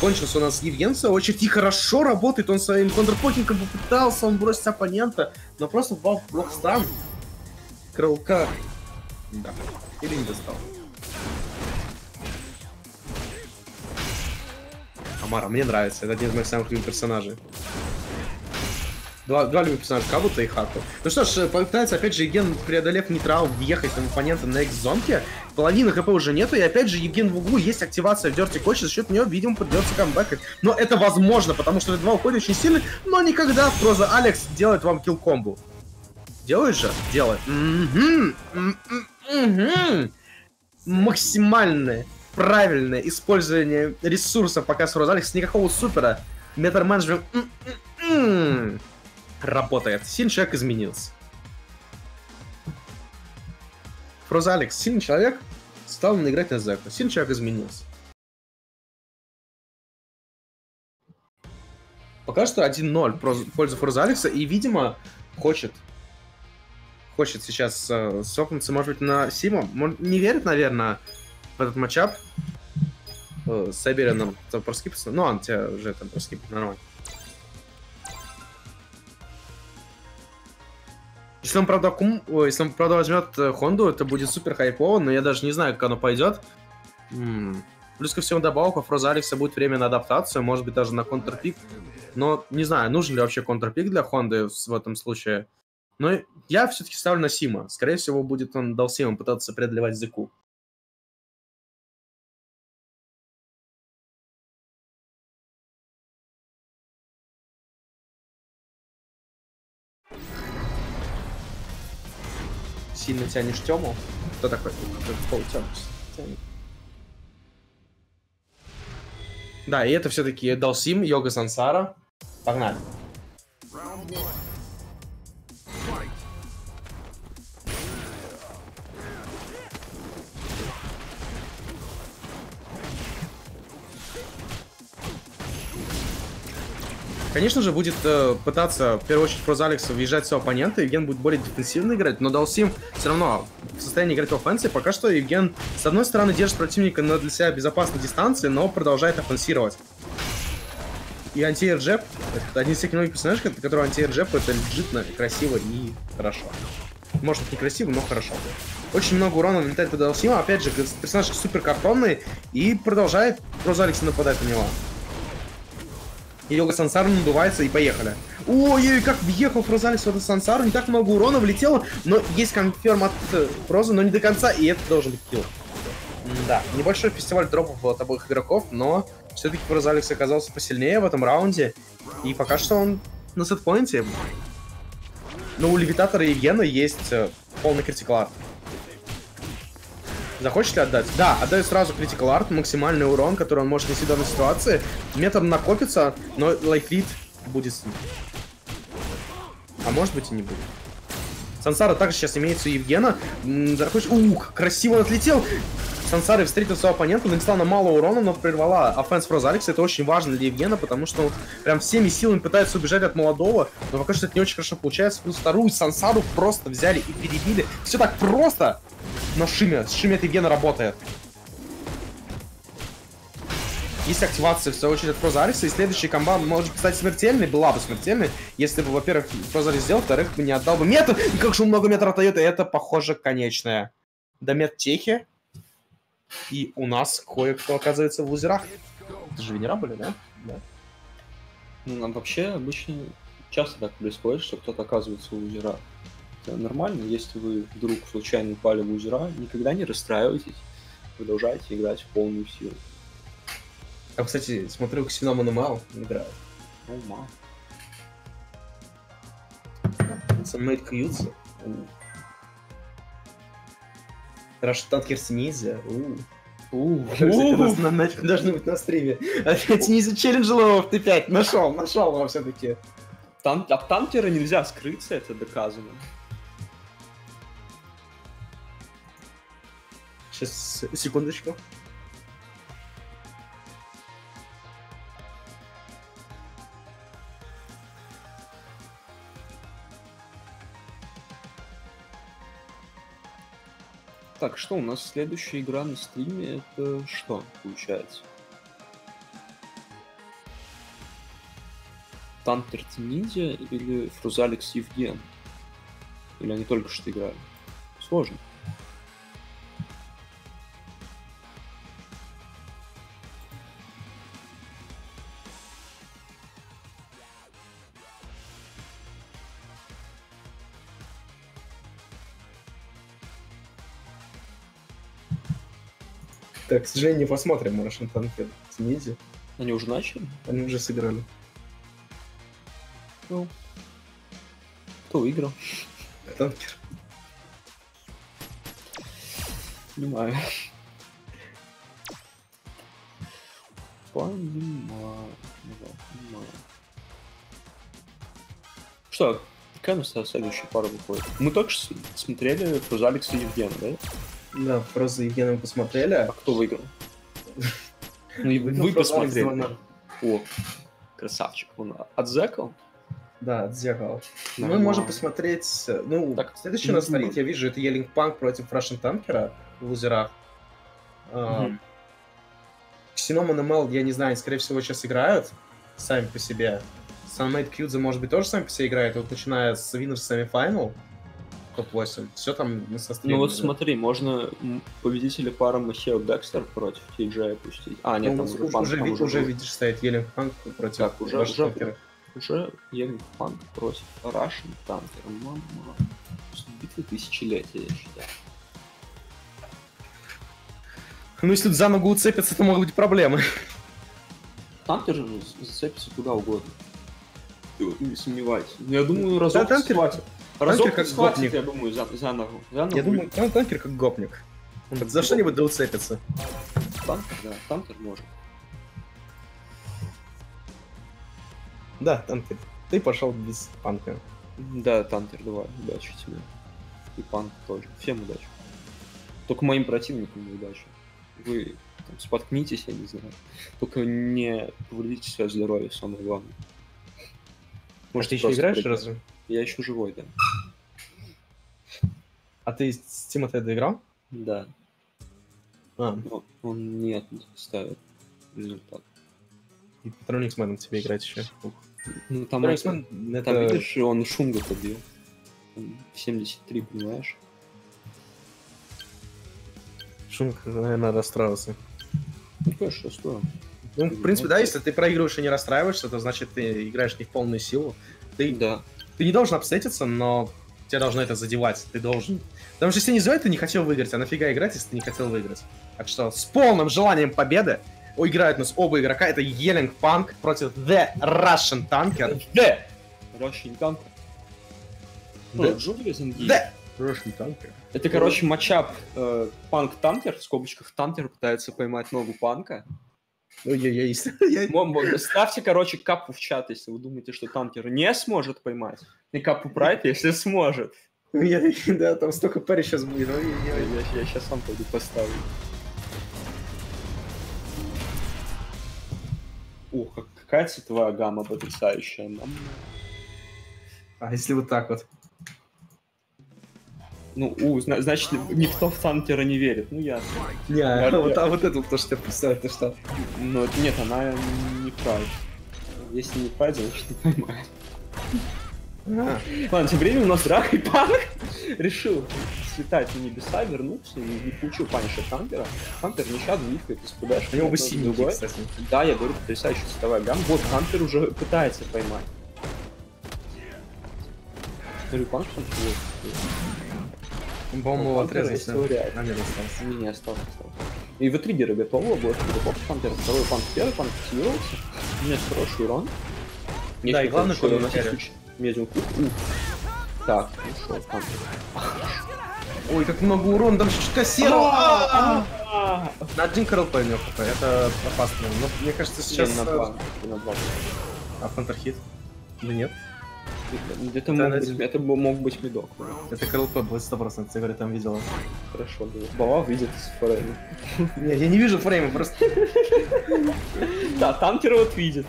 [SPEAKER 2] Кончился у нас Евгенца, очень и хорошо работает, он своим контрпокингом попытался, он бросить оппонента, но просто попал в блокстан. Крылка. Да. Или не достал. Амара, мне нравится, это один из моих самых любимых персонажей. Два, два любимых персонажа, Кабута и Хату. Ну что ж, попытается опять же Евген, преодолев нейтрал, въехать на оппонента на экс-зонке. Половины хп уже нету, и опять же Евген в углу, есть активация в Дерти Кочи, за счет нее, видимо, придется камбэкать. Но это возможно, потому что два уходят очень сильно, но никогда Проза Алекс делает вам килл-комбу. Делает же? Делает. Мгм. М, м, мгм. Максимальное, правильное использование ресурсов пока с Проза Алекс, никакого супера. Метр-менеджмент м, м, м, работает. Сильный человек изменился. Фроза Алекс, сильный человек, стал играть на Зеку. Сильный человек изменился. Пока что 1-0 про- в пользу Алекса, и, видимо, хочет хочет сейчас э, сокнуться, может быть, на Сима. Мон- Не верит, наверное, в этот матчап э, с. Там проскипаться. Ну, он тебя уже там проскипит, нормально. Если он, правда, кум... Если он, правда, возьмет э, Хонду, это будет супер хайпово, но я даже не знаю, как оно пойдет. М. Плюс ко всему добавок, у Фроза Алекса будет время на адаптацию, может быть, даже на контрпик. Но не знаю, нужен ли вообще контрпик для Хонды в этом случае. Но я все-таки ставлю на Сима. Скорее всего, будет он дал Симом пытаться преодолевать Зеку. сильно тянешь тему. Кто такой? Пол тянет. Да, и это все-таки Далсим, Йога Сансара. Погнали. Конечно же, будет э, пытаться, в первую очередь, Прозалекс въезжать в своего оппонента, Евген будет более дефенсивно играть, но Далсим все равно в состоянии играть в offense е. Пока что Евген, с одной стороны, держит противника на для себя безопасной дистанции, но продолжает офенсировать. И anti-air jab, это один из тех немногих персонажей, который anti-air jab, это legit но, красиво и хорошо. Может быть, не красиво, но хорошо. Очень много урона вылетает по Далсиму, опять же, персонаж супер картонный, и продолжает Фрозалекс нападать на него. И Yoga Sansara надувается, и поехали. Ой, как въехал Фрозалекс в эту Сансару, не так много урона влетело, но есть confirm от э, Фроза, но не до конца, и это должен быть kill. Да, небольшой фестиваль дропов от обоих игроков, но все-таки Фрозаликс оказался посильнее в этом раунде, и пока что он на сетпоинте. Но у Левитатора и Евгена есть э, полный критикал. Захочешь ли отдать? Да, отдаю сразу критикал арт, максимальный урон, который он может нести в данной ситуации. Метр накопится, но лайфлит будет с ним. А может быть и не будет. Сансара также сейчас имеется у Евгена. Захочешь... Ух, красиво отлетел. Сансара встретил своего оппонента, нанесла на мало урона, но прервала offense Фрозалекс. Это очень важно для Евгена, потому что он прям всеми силами пытается убежать от молодого, но пока что это не очень хорошо получается. Плюс вторую Сансару просто взяли и перебили. Все так просто, но shimmy, shimmy от Евгена работает. Есть активация, в свою очередь, Фрозалекса, и следующий комба может стать смертельной, была бы смертельной, если бы, во-первых, Фрозарис сделал, во-вторых, не отдал бы метр, и как же он много метров отдает, и это, похоже, конечное. До медтехи, и у нас кое-кто оказывается в лузерах. Это же Венера были, да? Да.
[SPEAKER 1] Ну, нам вообще обычно часто так происходит, что кто-то оказывается у лузера. Это нормально, если вы вдруг случайно упали в лузера, никогда не расстраивайтесь, продолжайте играть в полную силу.
[SPEAKER 2] А, кстати, смотрю, Ксеном Аномал играет.
[SPEAKER 1] Ну, ма.
[SPEAKER 2] Санмейд Кьюдзи. Раш Танкер Синизя. У, кстати, у нас на- на- должны быть на стриме. Опять Синизя челленджил в Т5. Нашел, нашел его все-таки.
[SPEAKER 1] От танкера нельзя скрыться, это доказано.
[SPEAKER 2] Сейчас, секундочку.
[SPEAKER 1] Так, что у нас следующая игра на стриме? Это что получается? Тантер Ниндзя или Фрузаликс Евген? Или они только что играли? Сложно.
[SPEAKER 2] Так, к сожалению, не посмотрим Рашен Танкер Синизя.
[SPEAKER 1] Они уже начали?
[SPEAKER 2] Они уже сыграли.
[SPEAKER 1] Ну. Кто выиграл?
[SPEAKER 2] Танкер.
[SPEAKER 1] Понимаю. Понимаю. понимаю. Что, какая у нас следующая пара выходит? Мы только что смотрели Фрузаликс и Евгена, да?
[SPEAKER 2] Да, просто Евгена посмотрели.
[SPEAKER 1] А кто выиграл? <laughs> Ну и вы, вы посмотрели. О, красавчик. Он от Зека?
[SPEAKER 2] Да, от зеркала. Мы можем посмотреть... Ну, следующий у нас
[SPEAKER 1] ну,
[SPEAKER 2] стоит, я вижу, это Елинг Панк против Russian Танкера в лузерах. А. Ксеном и НМЛ, я не знаю, они, скорее всего, сейчас играют сами по себе. Sunmade Кьюдзе, может быть, тоже сами по себе играет, вот начиная с Winners Semifinal, топ-8. Все там мы со
[SPEAKER 1] Ну вот смотри, можно победителя пары Махео Декстер против TJ опустить. А, нет,
[SPEAKER 2] Ну,
[SPEAKER 1] там
[SPEAKER 2] уже,
[SPEAKER 1] уже Панк,
[SPEAKER 2] уже,
[SPEAKER 1] там уже
[SPEAKER 2] уже видишь, стоит Елинг Панк против
[SPEAKER 1] Так, уже- уже
[SPEAKER 2] Танкера.
[SPEAKER 1] Уже Евген Панк против Russian Танкер. Мама. Битва тысячелетия, я считаю.
[SPEAKER 2] Ну, если за ногу уцепятся, то могут быть проблемы.
[SPEAKER 1] Танкер же зацепится куда угодно. Ты вот не сомневайся. Ну, Я думаю, разок
[SPEAKER 2] танкер-
[SPEAKER 1] схватит. Разок
[SPEAKER 2] как
[SPEAKER 1] схватит,
[SPEAKER 2] гопник.
[SPEAKER 1] я думаю, за, за ногу. За ногу.
[SPEAKER 2] Я думаю, тан- танкер как гопник. Он за что-нибудь да уцепится.
[SPEAKER 1] Танкер, да, танкер может.
[SPEAKER 2] Да, танкер. Ты пошел без панка.
[SPEAKER 1] Да, танкер, давай, удачи тебе. И панк тоже. Всем удачи. Только моим противникам неудачи. Вы там, споткнитесь, я не знаю. Только не повредите свое здоровье, самое главное.
[SPEAKER 2] Может, ты еще играешь
[SPEAKER 1] пройти.
[SPEAKER 2] разве?
[SPEAKER 1] Я еще живой, да.
[SPEAKER 2] А ты с Тимоти доиграл?
[SPEAKER 1] Да.
[SPEAKER 2] А,
[SPEAKER 1] Но он нет ставит результат.
[SPEAKER 2] и Патроник с Мэном тебе играть еще.
[SPEAKER 1] Ну там,
[SPEAKER 2] Патроник
[SPEAKER 1] это,
[SPEAKER 2] Мэн,
[SPEAKER 1] там
[SPEAKER 2] это...
[SPEAKER 1] видишь, он Шунга побил. Там 73, понимаешь?
[SPEAKER 2] Шумк, наверное, расстроился.
[SPEAKER 1] Ну, конечно, что?
[SPEAKER 2] Ну, в принципе, да, если ты проигрываешь и не расстраиваешься, то значит ты играешь не в полную силу. Ты,
[SPEAKER 1] Да.
[SPEAKER 2] Ты не должен обсетиться, но тебя должно это задевать. Ты должен... Потому что если не задевает, ты не хотел выиграть. А нафига играть, если ты не хотел выиграть? Так что с полным желанием победы играют у нас оба игрока. Это Елинг Панк против The Russian Tanker. The!
[SPEAKER 1] Russian Tanker.
[SPEAKER 2] The Russian Tanker.
[SPEAKER 1] Это, короче, матчап э, Панк-Танкер, в скобочках Танкер пытается поймать ногу Панка.
[SPEAKER 2] Ой-ой-ой. Я-
[SPEAKER 1] Мо- <laughs> мо- Ставьте, короче, капу в чат, если вы думаете, что Танкер не сможет поймать. И капу прайд, если сможет.
[SPEAKER 2] я- <laughs> Да, там столько пари сейчас будет. Ой-ой-ой.
[SPEAKER 1] Я, сейчас сам пойду поставлю. Ух, как- какая цветовая гамма потрясающая. Мама.
[SPEAKER 2] А если вот так вот?
[SPEAKER 1] Ну, у, зна- значит, никто в Танкера не верит. Ну, ясно.
[SPEAKER 2] Не,
[SPEAKER 1] Я-
[SPEAKER 2] вот, а вот это вот то, что я представляю, это что?
[SPEAKER 1] Это- нет, она не прайд. Если не прайд, значит не поймает.
[SPEAKER 2] А,
[SPEAKER 1] Ладно, тем временем у нас Рак и Панк <laughs> решил слетать на небеса, вернуться и не получил паника Танкера. Танкер нещадно вифает из ПДшки.
[SPEAKER 2] У него бы
[SPEAKER 1] другое.
[SPEAKER 2] кстати.
[SPEAKER 1] Да, я говорю, потрясающая цветовая гамма. Вот, Хантер уже пытается поймать. Смотри, Панк там вот.
[SPEAKER 2] По-моему,
[SPEAKER 1] есть.
[SPEAKER 2] А, нет, остался.
[SPEAKER 1] Не, не остался, остался. И в триггеры готовы, будет готов Пантер. Второй Панк, первый Панк активировался. У меня есть хороший урон.
[SPEAKER 2] Да, и главное,
[SPEAKER 1] что у нас есть медиум куб. Так, ну что, Пантер.
[SPEAKER 2] Ой, как много урона, там чуть кассировал.
[SPEAKER 1] А,
[SPEAKER 2] На один у него хп, это опасно. Но мне кажется,
[SPEAKER 1] Сейчас на
[SPEAKER 2] э,
[SPEAKER 1] два. На два.
[SPEAKER 2] А Фантерхит? Да нет.
[SPEAKER 1] Это мог
[SPEAKER 2] на
[SPEAKER 1] быть, это мог быть медок.
[SPEAKER 2] Это КРЛП будет 100%, я говорю, там видела.
[SPEAKER 1] Хорошо, да. Бава видит из форейна.
[SPEAKER 2] Нет, я не вижу фрейма, просто...
[SPEAKER 1] Да, танкер вот видит.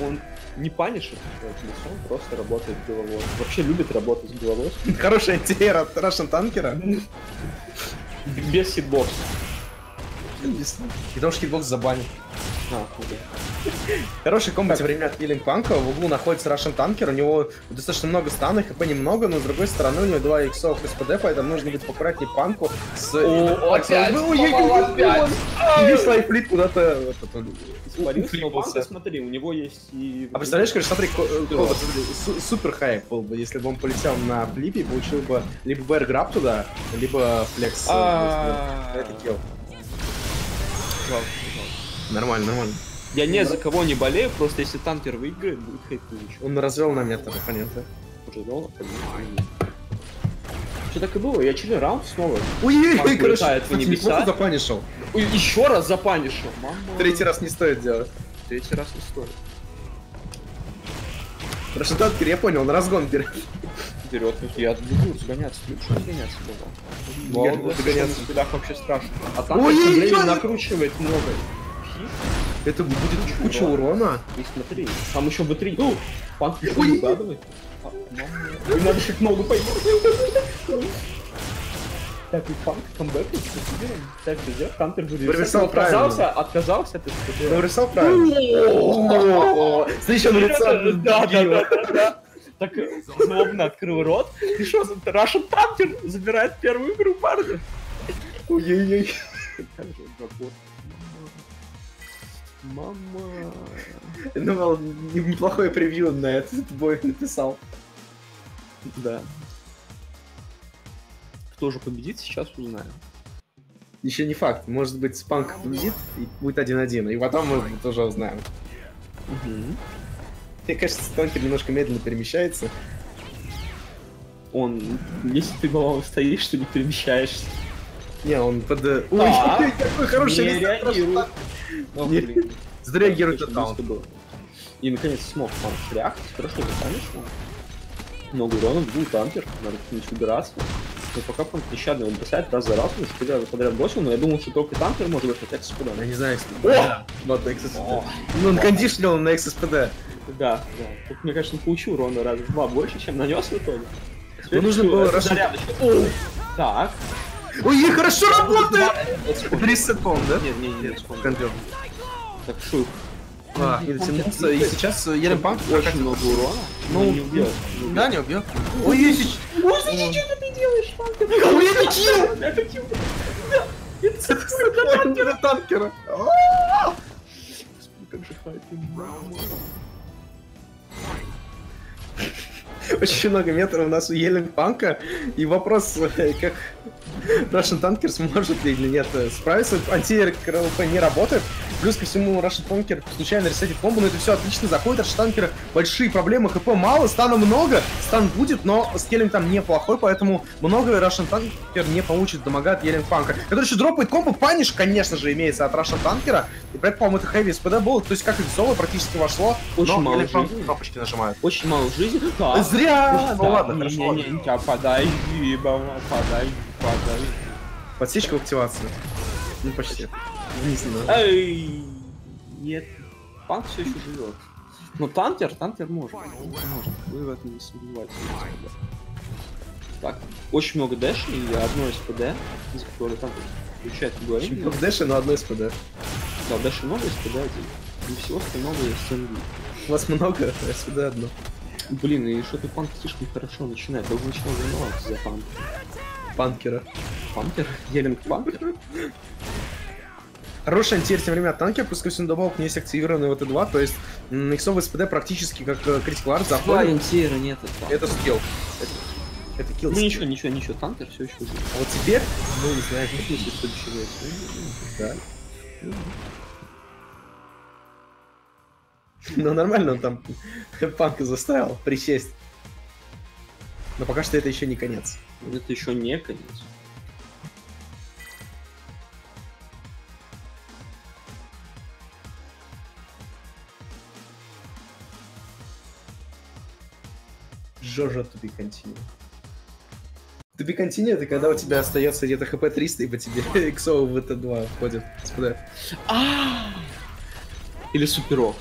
[SPEAKER 1] Он не панишит лицом, просто работает головой. Вообще любит работать с головой.
[SPEAKER 2] Хорошая идея от Russian танкера.
[SPEAKER 1] Без хитбокса.
[SPEAKER 2] И потому что хитбокс забанит.
[SPEAKER 1] А. <laughs>
[SPEAKER 2] Хороший комбо тем временем от Киллинг Панка. В углу находится Russian танкер. У него достаточно много стана, хп немного, но с другой стороны у него 2 иксов СПД, поэтому нужно быть поаккуратнее Панку с... Ой-ой-ой,
[SPEAKER 1] опять.
[SPEAKER 2] Видишь, лайфлит куда-то...
[SPEAKER 1] Панка, смотри, у него есть и...
[SPEAKER 2] А представляешь, короче, смотри, э, супер хайп был бы, если бы он полетел на флипе и получил бы либо бэр граб туда, либо флекс. э,
[SPEAKER 1] А.
[SPEAKER 2] Это килл.
[SPEAKER 1] Жалко, жалко.
[SPEAKER 2] Нормально, нормально.
[SPEAKER 1] Я ни за кого не болею, просто если танкер выиграет, будет хейт получить.
[SPEAKER 2] Он развел на метр, оппонента.
[SPEAKER 1] Уже долго, Что так и было? Я через раунд снова.
[SPEAKER 2] Ой-ой-ой, короче,
[SPEAKER 1] в небеса.
[SPEAKER 2] неплохо запанишил.
[SPEAKER 1] Ой, еще раз запанишил. Мама.
[SPEAKER 2] Третий раз не стоит делать.
[SPEAKER 1] Третий раз не стоит.
[SPEAKER 2] Russian танкер, я понял, он разгон берет.
[SPEAKER 1] Берет, я буду загоняться, лучше загоняться было.
[SPEAKER 2] Я
[SPEAKER 1] Бал,
[SPEAKER 2] буду
[SPEAKER 1] в спидах вообще страшно. А там
[SPEAKER 2] Ой,
[SPEAKER 1] накручивает много.
[SPEAKER 2] Это будет куча урона.
[SPEAKER 1] И смотри, там еще в 3 Ну, панк еще не угадывает. А, мама. Им надо как ногу поймать. Так, и панк камбэк, так, везде, Хантер
[SPEAKER 2] Реверсал
[SPEAKER 1] вырезал. Отказался, отказался, ты
[SPEAKER 2] Ну,
[SPEAKER 1] что
[SPEAKER 2] рисовал правильно. О, Смотри, еще на лицо.
[SPEAKER 1] Да, да, да, да, да. Так злобно открыл рот. И что за Russian Tanker забирает первую игру, парня?
[SPEAKER 2] Ой-ой-ой.
[SPEAKER 1] Мама.
[SPEAKER 2] Не- неплохое превью на этот бой написал.
[SPEAKER 1] Да. Кто же победит, сейчас узнаем.
[SPEAKER 2] Еще не факт. Может быть, Спанк победит и будет 1-1. И потом мы тоже узнаем. Мне кажется, танкер немножко медленно перемещается.
[SPEAKER 1] он, если ты головой стоишь, то не перемещаешься.
[SPEAKER 2] Не, он под... <laughs> Ой,
[SPEAKER 1] Да.
[SPEAKER 2] какой хороший
[SPEAKER 1] не реагирует. Ну,
[SPEAKER 2] Не-
[SPEAKER 1] блин.
[SPEAKER 2] Зареагирует на таунт.
[SPEAKER 1] близко было. И наконец смог там реакт, хорошо запомнишь Много урона, был тампер, надо как-нибудь убираться. Но пока он нещадно его бросает раз за раз, он четыре раза подряд бросил, но я думал, что только тампер может быть хотя бы
[SPEAKER 2] Я не знаю, если... Вот на XSPD. Ну, он кондишнил на XSPD.
[SPEAKER 1] Да, да. Тут, мне кажется, получил урона раз в два больше, чем нанес в итоге.
[SPEAKER 2] Ну, нужно было раз-.
[SPEAKER 1] Так.
[SPEAKER 2] Ой, хорошо работает!
[SPEAKER 1] Это сколько?
[SPEAKER 2] Это ресет, по да?
[SPEAKER 1] Нет, нет, нет.
[SPEAKER 2] Конферм.
[SPEAKER 1] Так, шух.
[SPEAKER 2] А, не дотянулся, и сейчас Ерем Панк
[SPEAKER 1] Очень много урона.
[SPEAKER 2] Ну,
[SPEAKER 1] не убьет.
[SPEAKER 2] Да, не убьет. Ой, ой, сейчас...
[SPEAKER 1] Что ты делаешь, Панкер?
[SPEAKER 2] Ой, это килл!
[SPEAKER 1] Это килл.
[SPEAKER 2] Это танкера, танкера.
[SPEAKER 1] Как же хайп.
[SPEAKER 2] Очень много метров у нас у Елен Панка. И вопрос, э, как Russian Tanker сможет ли или нет э, справиться. Антиэрк РЛП не работает. Плюс ко всему Russian Tanker случайно ресетит комбо, но это все отлично заходит. Russian Tanker большие проблемы, хп мало, стана много, стан будет, но скеллинг там неплохой, поэтому много Russian Tanker не получит дамага от Елен Панка. Который еще дропает комбо, паниш, конечно же, имеется от Russian Tanker. И при этом, по-моему, это хэви СПД был, то есть как и в Золо практически вошло.
[SPEAKER 1] Очень
[SPEAKER 2] но
[SPEAKER 1] мало
[SPEAKER 2] Елен Панк кнопочки нажимает.
[SPEAKER 1] Очень мало жизни. Да.
[SPEAKER 2] Зря! Ну
[SPEAKER 1] Да,
[SPEAKER 2] ладно,
[SPEAKER 1] не,
[SPEAKER 2] хорошо.
[SPEAKER 1] Не, не, не, а подожди, подожди.
[SPEAKER 2] Подсечка в активации. Ну, почти. Вниз не надо.
[SPEAKER 1] Эй, нет. Панк все еще живет. Но танкер, танкер может. Может. Вы в этом не сомневайтесь. Так, очень много дэшей и одно СПД, из которого там включает говорим.
[SPEAKER 2] Чемпион Дэши, но одно СПД.
[SPEAKER 1] Да, дэшей много, СПД один. И всего остального СНГ.
[SPEAKER 2] У вас много, а СПД одно.
[SPEAKER 1] Блин, и что-то панк слишком хорошо начинает. Должен начинал волноваться за панк.
[SPEAKER 2] Панкера.
[SPEAKER 1] Панкер? Елинг панкер? <laughs>
[SPEAKER 2] Хороший антиэр тем временем от ко всему добавок не есть активированный ВТ-2, то есть иксовый СПД практически как э, критикал арт
[SPEAKER 1] Да,
[SPEAKER 2] заходит.
[SPEAKER 1] антиэра нет. Это,
[SPEAKER 2] скилл. Это, это килл.
[SPEAKER 1] Ну ничего, ничего, ничего, танкер все еще жив.
[SPEAKER 2] А вот теперь, ну не знаю,
[SPEAKER 1] В смысле, что дешевле?
[SPEAKER 2] да. Ну нормально он там <laughs> панка заставил присесть. Но пока что это еще не конец.
[SPEAKER 1] Это еще не конец.
[SPEAKER 2] Жожа туби континю. Туби континю это когда у тебя остается где-то хп 300 и по тебе <laughs> иксовый ВТ-2 входит. Господа.
[SPEAKER 1] Или суперок.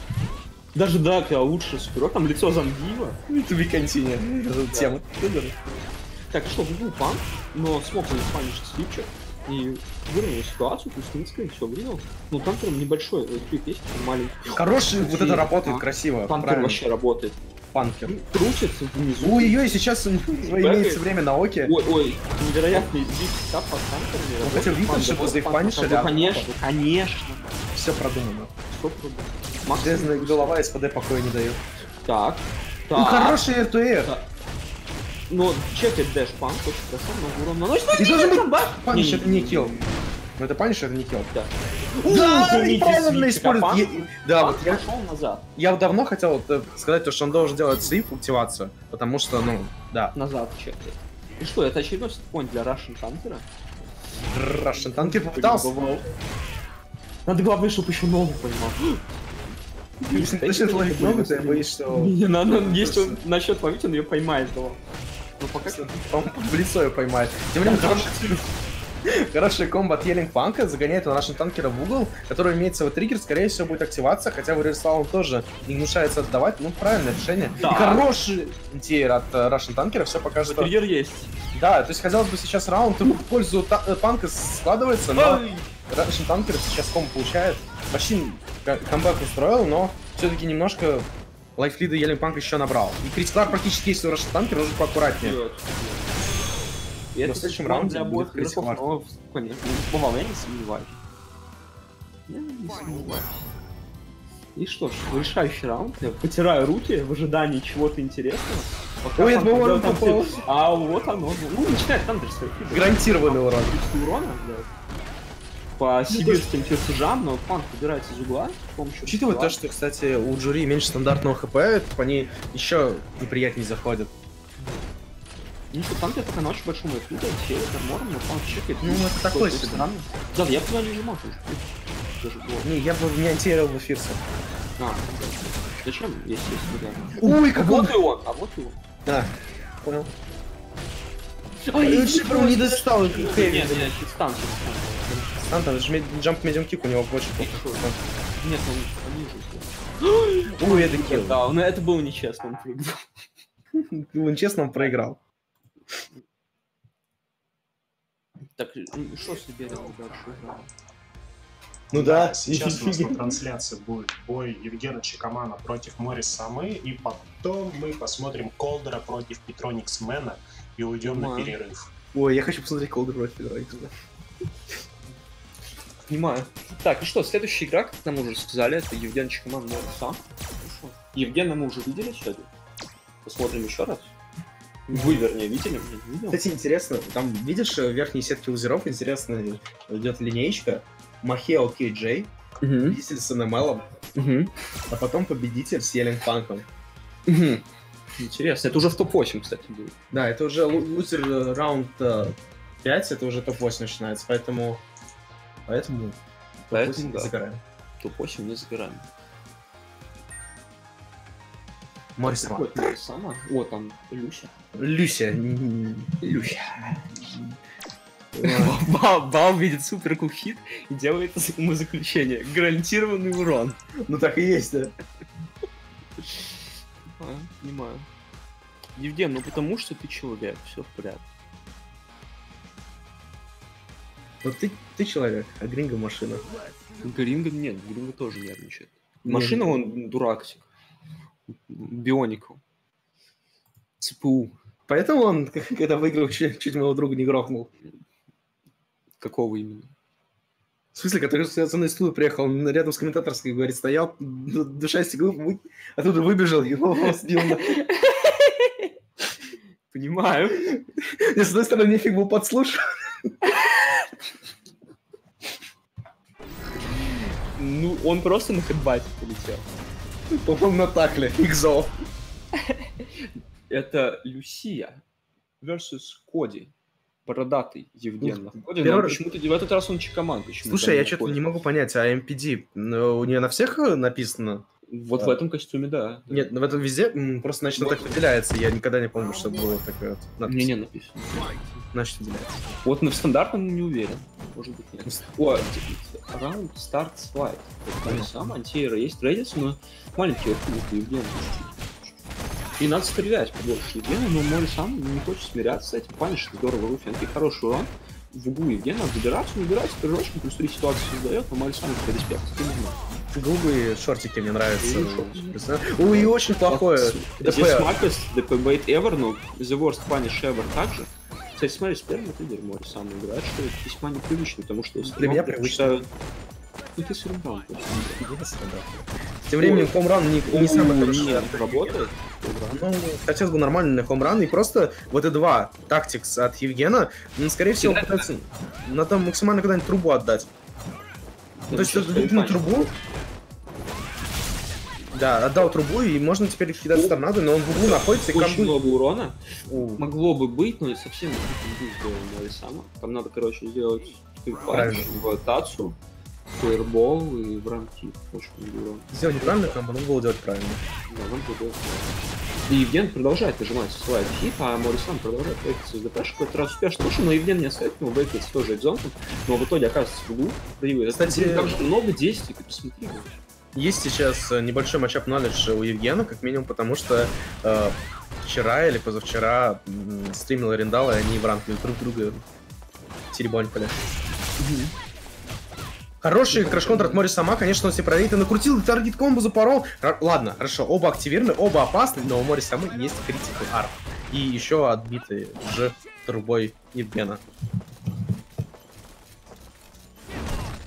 [SPEAKER 1] Даже Дракула лучше суперок, там лицо зомбива.
[SPEAKER 2] Туби континю. Это тема.
[SPEAKER 1] Так, что, был панк, но смог он испанить слипчер и выровнял ситуацию, плюс Минска все выиграл. Ну, танкером небольшой, э, клип есть, маленький.
[SPEAKER 2] Хороший, вот это работает
[SPEAKER 1] а,
[SPEAKER 2] красиво. Правильно.
[SPEAKER 1] вообще работает.
[SPEAKER 2] Панкер.
[SPEAKER 1] Крутится внизу.
[SPEAKER 2] Ой-ой, сейчас у него <laughs> имеется время на оке.
[SPEAKER 1] Ой, ой, невероятный бит стап под танкерами.
[SPEAKER 2] Он хотел видно, чтобы за их панишили,
[SPEAKER 1] Ну,
[SPEAKER 2] а-
[SPEAKER 1] конечно, конечно.
[SPEAKER 2] Все продумано.
[SPEAKER 1] Проблем? Макс,
[SPEAKER 2] Железная голова СПД покоя не дает.
[SPEAKER 1] Так. Так.
[SPEAKER 2] Ну хороший R2R.
[SPEAKER 1] Да. Но чекает дэш панк, очень хорошо, много урона наносит.
[SPEAKER 2] И должен быть
[SPEAKER 1] бах!
[SPEAKER 2] Паниш
[SPEAKER 1] Не,
[SPEAKER 2] килл. Ну это паниш, это не килл.
[SPEAKER 1] Да.
[SPEAKER 2] Да, неправильно использует. Да, вот я,
[SPEAKER 1] пошел назад.
[SPEAKER 2] я вот давно хотел э, сказать, то, что он должен делать свип активацию, потому что, ну, да.
[SPEAKER 1] Назад чекает. И что, это очередной степонь для Russian танкера?
[SPEAKER 2] Russian танкер попытался.
[SPEAKER 1] Надо главное, чтобы еще ногу поймал.
[SPEAKER 2] Если ты начнешь ловить ногу, то я боюсь, что
[SPEAKER 1] Не надо, если он насчет ловить, он ее поймает, то. Ну пока
[SPEAKER 2] он в лицо ее поймает. Тем временем, хороший, от Елинг Панка загоняет на Russian танкера в угол, который имеет свой триггер, скорее всего, будет активация, хотя в Рерслав он тоже не гнушается отдавать, ну, правильное решение.
[SPEAKER 1] Да.
[SPEAKER 2] И хороший антиэр от э, Russian танкера, все покажет, что...
[SPEAKER 1] триггер есть.
[SPEAKER 2] Да, то есть, казалось бы, сейчас раунд в пользу та- э, панка складывается, но Russian танкер сейчас комбо получает. Почти ка- камбэк устроил, но все-таки немножко лайфлида Елен Панк еще набрал. И критикар практически есть у Russian танкера, уже поаккуратнее.
[SPEAKER 1] Вперед. И это
[SPEAKER 2] в следующем раунде
[SPEAKER 1] для обоих
[SPEAKER 2] будет
[SPEAKER 1] игроков,
[SPEAKER 2] критикар.
[SPEAKER 1] но, конечно, бывало, я не сомневаюсь. Я не сомневаюсь. И что ж, решающий раунд. Я потираю руки в ожидании чего-то интересного. Пока
[SPEAKER 2] Ой,
[SPEAKER 1] делает
[SPEAKER 2] урон
[SPEAKER 1] там
[SPEAKER 2] попал.
[SPEAKER 1] А вот оно. Ну, начинает Тандер свои фидеры.
[SPEAKER 2] Гарантированный урон.
[SPEAKER 1] Урона, да. По сибирским чертежам, но панк убирается из угла с помощью...
[SPEAKER 2] Учитывая то, что, кстати, у жюри меньше стандартного хп, то они еще неприятнее заходят.
[SPEAKER 1] Ну что, там где-то на очень большом эфире, все Эрмором, но там чекает.
[SPEAKER 2] Ну, это такой себе.
[SPEAKER 1] странный. Да, я бы туда не нажимал тоже. Даже было.
[SPEAKER 2] Не, я бы не антиэрил бы Фирса.
[SPEAKER 1] А, зачем, если есть да.
[SPEAKER 2] Ой,
[SPEAKER 1] А вот и он, а вот и он.
[SPEAKER 2] А, понял.
[SPEAKER 1] Ой,
[SPEAKER 2] Шипер не достал
[SPEAKER 1] Нет,
[SPEAKER 2] Хэви.
[SPEAKER 1] нет, нет, стан, стан.
[SPEAKER 2] Стан, там же джамп медиум кик у него больше похож.
[SPEAKER 1] Нет, он сделал.
[SPEAKER 2] Ой, это килл.
[SPEAKER 1] Да, но это было нечестно, он проиграл.
[SPEAKER 2] Он честно он проиграл.
[SPEAKER 1] Так, ну что с Либерием дальше играл?
[SPEAKER 2] Ну да,
[SPEAKER 3] Сейчас у нас на <laughs> трансляции будет бой Евгена Чекамана против Морис Самы, и потом мы посмотрим Колдера против Петроникс Мэна и уйдем на перерыв.
[SPEAKER 2] Ой, я хочу посмотреть Колдер против Федорайкса.
[SPEAKER 1] Понимаю. Так, и что, следующая игра, как нам уже сказали, это Евген Чекаман Мориса. Хорошо. Евгена мы уже видели сегодня? Посмотрим еще раз. Вы, вернее, видели? Видел.
[SPEAKER 2] Кстати, интересно, там, видишь, э, верхние сетки узеров, интересно, идет линеечка. Махео Кей Джей, победитель с НМЛом,
[SPEAKER 1] Мгм.
[SPEAKER 2] а потом победитель с Елен Панком.
[SPEAKER 1] Мгм. Интересно, это уже в топ-8, кстати, будет.
[SPEAKER 2] Да, это уже лу- лузер э, раунд э, 5, это уже топ-8 начинается, поэтому... Поэтому...
[SPEAKER 1] Поэтому,
[SPEAKER 2] топ-8
[SPEAKER 1] да.
[SPEAKER 2] загораем.
[SPEAKER 1] Топ-8 не забираем.
[SPEAKER 2] Морис
[SPEAKER 1] это сама? О, там Люся.
[SPEAKER 2] Люся. м,
[SPEAKER 1] Люся. <laughs> Бал, видит супер хит и делает умозаключение. Гарантированный урон.
[SPEAKER 2] Ну так и есть, да.
[SPEAKER 1] А, понимаю. Евген, ну потому что ты человек, все в порядке.
[SPEAKER 2] Вот ты, ты человек, а Гринго машина.
[SPEAKER 1] Гринго нет, Гринго тоже нервничает.
[SPEAKER 2] Не,
[SPEAKER 1] Машина, он дураксик. Бионикл. ЦПУ.
[SPEAKER 2] Поэтому он, <laughs> когда выиграл, чуть, чуть моего друга не грохнул.
[SPEAKER 1] Какого именно?
[SPEAKER 2] В смысле, который со мной из стула приехал, он рядом с комментаторской, говорит, стоял, ду- душа стекло, оттуда выбежал, его сбил.
[SPEAKER 1] Понимаю.
[SPEAKER 2] И <laughs> с одной стороны, нефиг был подслушать. <laughs>
[SPEAKER 1] Ну, он просто на хедбате полетел.
[SPEAKER 2] По-моему, на такле. Икзо.
[SPEAKER 1] Это Люсия versus Коди. Бородатый Евген входе,
[SPEAKER 2] первый
[SPEAKER 1] но почему-то в этот раз он почему
[SPEAKER 2] Слушай, я что-то не могу понять, а MPD ну, у нее на всех э, написано?
[SPEAKER 1] Вот
[SPEAKER 2] Да.
[SPEAKER 1] в этом костюме, да.
[SPEAKER 2] Нет, ну, в этом везде просто значит
[SPEAKER 1] Вот.
[SPEAKER 2] так выделяется. Я никогда не помню, что было такое вот. надпись.
[SPEAKER 1] Не, не написано.
[SPEAKER 2] Значит, выделяется.
[SPEAKER 1] Вот на стандартном не уверен. Может быть, нет. О, раунд старт слайд. Это сам антиэра есть Редис, но маленький откуда Евген. И надо стрелять побольше Евгена, но Мори сам не хочет смиряться с этим. Паниш здорово руфинки, хороший урон. В углу Евгена выбираться, выбирается, пирожочком, плюс три ситуации создает, но Мори сам это респект. Ты не знаешь.
[SPEAKER 2] Голубые шортики мне нравятся. Ой, и очень плохое.
[SPEAKER 1] Здесь
[SPEAKER 2] ДП.
[SPEAKER 1] Смакес, DP Bait Ever, но The Worst Punish Ever также. Кстати, смотри, с первым это Мори сам играет, что это весьма непривычно, потому что
[SPEAKER 2] Для меня привычно.
[SPEAKER 1] Ну ты равно.
[SPEAKER 2] Тем временем хомран не, не самый хороший.
[SPEAKER 1] Работает.
[SPEAKER 2] Ну, хотелось бы нормальный хомран, и просто вот и два тактикс от Евгена, ну, скорее всего, пытается... Надо максимально когда-нибудь трубу отдать. То есть,
[SPEAKER 1] понимаю.
[SPEAKER 2] трубу, да, отдал трубу, и можно теперь кидать с торнадо, но он в углу находится, и
[SPEAKER 1] Очень много урона. Могло бы быть, но совсем не сделано. Там надо, короче, сделать
[SPEAKER 2] Правильно.
[SPEAKER 1] в Тацу, фейербол и в рамки. Очень много.
[SPEAKER 2] Сделал неправильно камбо, надо было делать правильно.
[SPEAKER 1] Да, нам будет. И Евген продолжает нажимать slide hit, а Мори сам продолжает бейкаться с ДПшек. Этот раз успешно вышел, но Евген не оставит его бейкается тоже экзонтом, но в итоге оказывается в углу. проигрывает.
[SPEAKER 2] Кстати-
[SPEAKER 1] так же много действий, ты посмотри.
[SPEAKER 2] Есть сейчас э, небольшой matchup knowledge у Евгена, как минимум, потому что э, вчера или позавчера стримил Арендал, и они в ранге друг друга теребонькали. Хороший crush counter от Мори сама, конечно, он себе прорейты накрутил, target комбо запорол. Р- Ладно, хорошо, оба активированы, оба опасны, но у Мори самы есть critical art. И еще отбитый Ж трубой Евгена.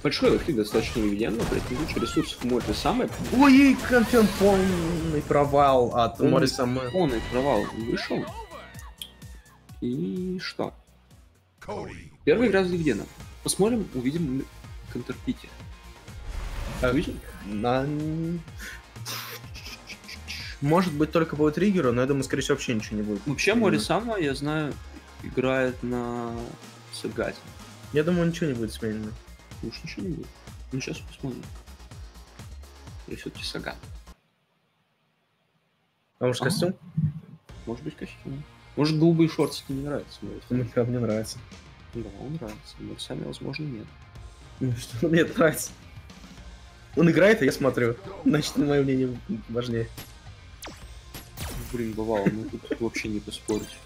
[SPEAKER 1] Большой лайфхит достаточно Евген, но при этом куча ресурсов Мори самый.
[SPEAKER 2] Ой, и конфен полный провал от
[SPEAKER 1] Полный-
[SPEAKER 2] Мори самы.
[SPEAKER 1] Полный провал вышел. И что? Первая игра за Евгена. Посмотрим, увидим контрпити.
[SPEAKER 2] Так.
[SPEAKER 1] Увидим?
[SPEAKER 2] На... может быть только по триггеру, но я думаю, скорее всего, вообще ничего не будет.
[SPEAKER 1] Вообще Мори Сама, я знаю, играет на Сагате.
[SPEAKER 2] Я думаю, ничего не будет сменено.
[SPEAKER 1] Уж ничего не будет. Ну, сейчас посмотрим. Или все-таки Сагат.
[SPEAKER 2] А может,
[SPEAKER 1] Ага.
[SPEAKER 2] костюм?
[SPEAKER 1] Может быть, костюм. Может, голубые шорты тебе не нравятся. Сама?
[SPEAKER 2] Ну, мне нравится.
[SPEAKER 1] Да, он нравится. Мори Саме, возможно, нет. <laughs>
[SPEAKER 2] Что мне нравится. Он играет, а я смотрю. Значит, мое мнение важнее.
[SPEAKER 1] Блин, бывало, ну тут вообще не поспорить.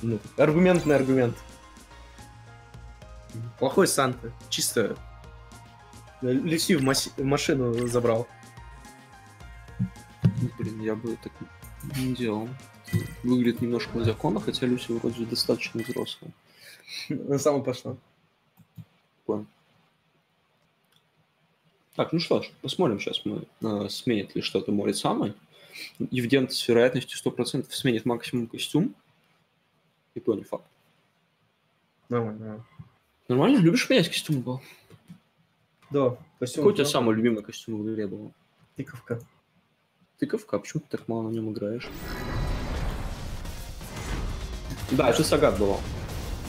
[SPEAKER 2] Ну, аргумент на аргумент. Плохой Санта. Чисто. Люси в, маси- в машину забрал.
[SPEAKER 1] Блин, я бы так не делал. Выглядит немножко незаконно, хотя Люси вроде достаточно взрослая. <laughs>
[SPEAKER 2] На самом пошло.
[SPEAKER 1] Понял. Так, ну что ж, посмотрим сейчас мы, э, сменит ли что-то Мори самой. Евген с вероятностью 100% сменит максимум костюм. И то не факт.
[SPEAKER 2] Нормально, нормально.
[SPEAKER 1] Нормально? Любишь менять костюм был?
[SPEAKER 2] Да, костюм.
[SPEAKER 1] Какой у тебя самый любимый костюм в игре был?
[SPEAKER 2] Тыковка.
[SPEAKER 1] Тыковка, а почему ты так мало на нем играешь? Да, это Сагат был.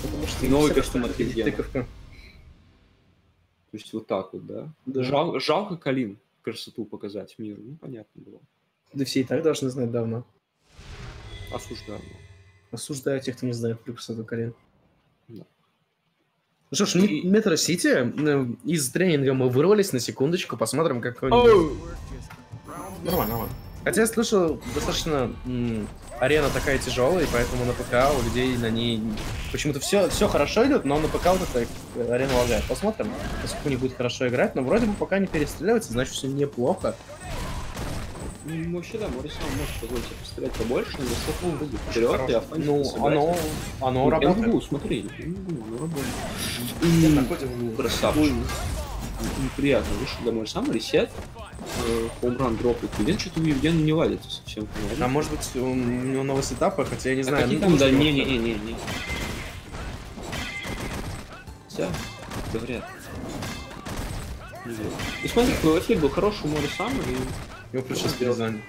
[SPEAKER 2] Потому что
[SPEAKER 1] Новый костюм от Евгена.
[SPEAKER 2] Тыковка.
[SPEAKER 1] То есть вот так вот, да? Жал- жалко Калин красоту показать миру. Ну, понятно было.
[SPEAKER 2] Да все и так должны знать давно.
[SPEAKER 1] Осуждаем.
[SPEAKER 2] Осуждаю тех, кто не знает про красоту Карин.
[SPEAKER 1] Да.
[SPEAKER 2] Ну что ж,
[SPEAKER 1] И-
[SPEAKER 2] Метро Сити, э, из тренинга мы вырвались на секундочку, посмотрим, как он... Нормально, нормально. Хотя я слышал, достаточно м, арена такая тяжелая, и поэтому на ПК у людей на ней почему-то все, все хорошо идет, но на ПК вот эта арена лагает. Посмотрим, насколько не будет хорошо играть, но вроде бы пока не перестреливается, значит все неплохо.
[SPEAKER 1] Ну, вообще, да, Мори сам может позволить себе пострелять побольше, но достаточно выйдет вперед и offensive
[SPEAKER 2] Ну, оно, оно
[SPEAKER 1] Ну,
[SPEAKER 2] работает.
[SPEAKER 1] могу, смотри, могу, оно работает. Красавчик. Неприятно, для Мори сам ресет, э, хоумран дропает. Евген что-то у Евгена не ладится совсем.
[SPEAKER 2] А может быть, у него новый сетап, хотя я не
[SPEAKER 1] А
[SPEAKER 2] знаю.
[SPEAKER 1] какие
[SPEAKER 2] ну,
[SPEAKER 1] там, да, не-не-не-не. Говорят. Не верю. И смотри, PvP был хороший у Мори сам, и
[SPEAKER 2] Его пришлось перезанять.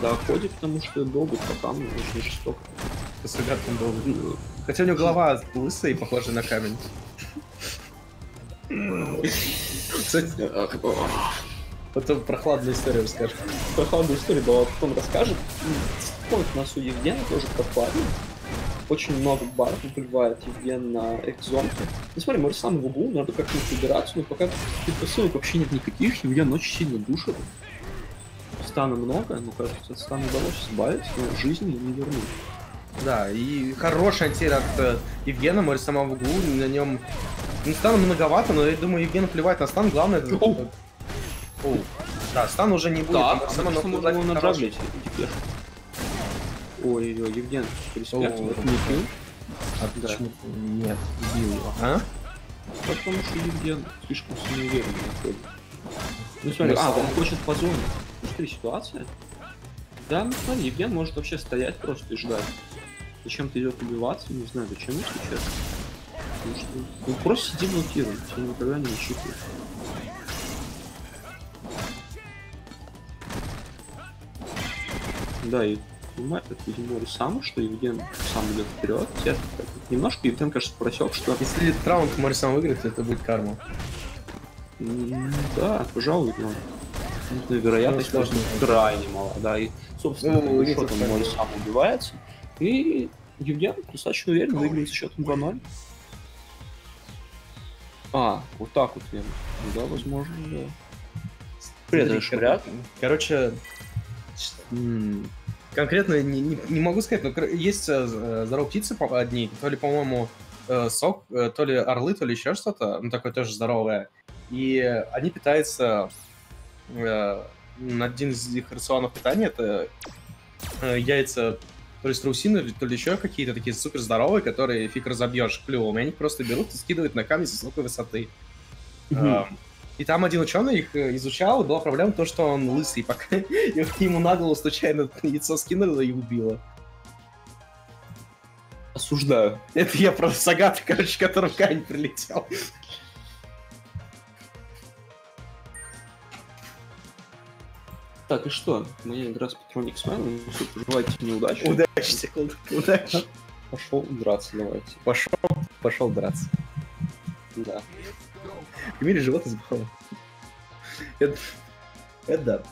[SPEAKER 1] да, ходит, потому что долго ну, очень жестоко.
[SPEAKER 2] С ребятами долго.
[SPEAKER 1] Ну,
[SPEAKER 2] Хотя у него голова лысая и похожа на камень. Потом прохладную историю расскажешь.
[SPEAKER 1] прохладную историю была, потом расскажет. У нас у Евгена тоже прохладно. Очень много баров бывает Евген на экзонке. Ну смотри, Мори сам в углу, надо как-нибудь убираться, но пока предпосылок вообще нет никаких, Евген очень сильно душит. Стана много, но кажется, от стана удалось избавиться, но жизни не вернуть.
[SPEAKER 2] Да, и хороший антир от э, Евгена, Мори сама в углу, на нем... Ну, стана многовато, но я думаю, Евгену плевать на стан, главное... это-
[SPEAKER 1] Оу.
[SPEAKER 2] Оу. Да, стан уже не будет.
[SPEAKER 1] Да, а
[SPEAKER 2] сама на
[SPEAKER 1] теперь. Ой-ой-ой, Евген, респект, не пил.
[SPEAKER 2] А
[SPEAKER 1] Да.
[SPEAKER 2] почему нет, убил его, а?
[SPEAKER 1] Потому что Евген слишком самоуверенно находит. Ну смотри,
[SPEAKER 2] Ну,
[SPEAKER 1] а, он хочет по зоне. Ну смотри, ситуация. Да, ну смотри, Евген может вообще стоять просто и ждать. Зачем-то идет убиваться, не знаю, зачем, если честно. Потому что ну, просто сиди блокируй, тебя никогда не учитывает. Да, и понимает, это, видимо, сам, что Евген сам идет вперед. Бы немножко Евген, кажется, просек, что
[SPEAKER 2] Если раунд Мори сам выиграет, то это будет карма.
[SPEAKER 1] Да, пожалуй, но знаю, вероятность
[SPEAKER 2] Ну,
[SPEAKER 1] крайне мала, да, и, собственно,
[SPEAKER 2] Ну,
[SPEAKER 1] как бы
[SPEAKER 2] нет,
[SPEAKER 1] счетом
[SPEAKER 2] это
[SPEAKER 1] Мори сам убивается, и Евген достаточно уверенно выигрывает с счетом 2-0. А, вот так вот. Ну Да, возможно, да.
[SPEAKER 2] Смотри,
[SPEAKER 1] шарят.
[SPEAKER 2] Короче, конкретно не, не- не могу сказать, но кор- есть э, здоровые птицы по- одни, то ли, по-моему, э, сок, э, то ли орлы, то ли еще что-то, ну, такое тоже здоровое. И они питаются... э, один из их рационов питания это э, яйца то ли страусины, то ли еще какие-то такие супер здоровые, которые фиг разобьешь клювом. И они просто берут и скидывают на камень с высокой высоты. А, И там один ученый их э, изучал, и была проблема то, что он лысый, <laughs> пока и ему на голову случайно <laughs> яйцо скинуло и убило.
[SPEAKER 1] Осуждаю.
[SPEAKER 2] Это я про Сагата, короче, который в камень прилетел.
[SPEAKER 1] Так, и что? Моя игра с. Ну, все, пожелайте мне удачи.
[SPEAKER 2] Удачи, секунду. Удачи.
[SPEAKER 1] Пошел драться, давайте.
[SPEAKER 2] Пошел, пошел драться.
[SPEAKER 1] Да.
[SPEAKER 2] В мире живот избавил. Это, это да.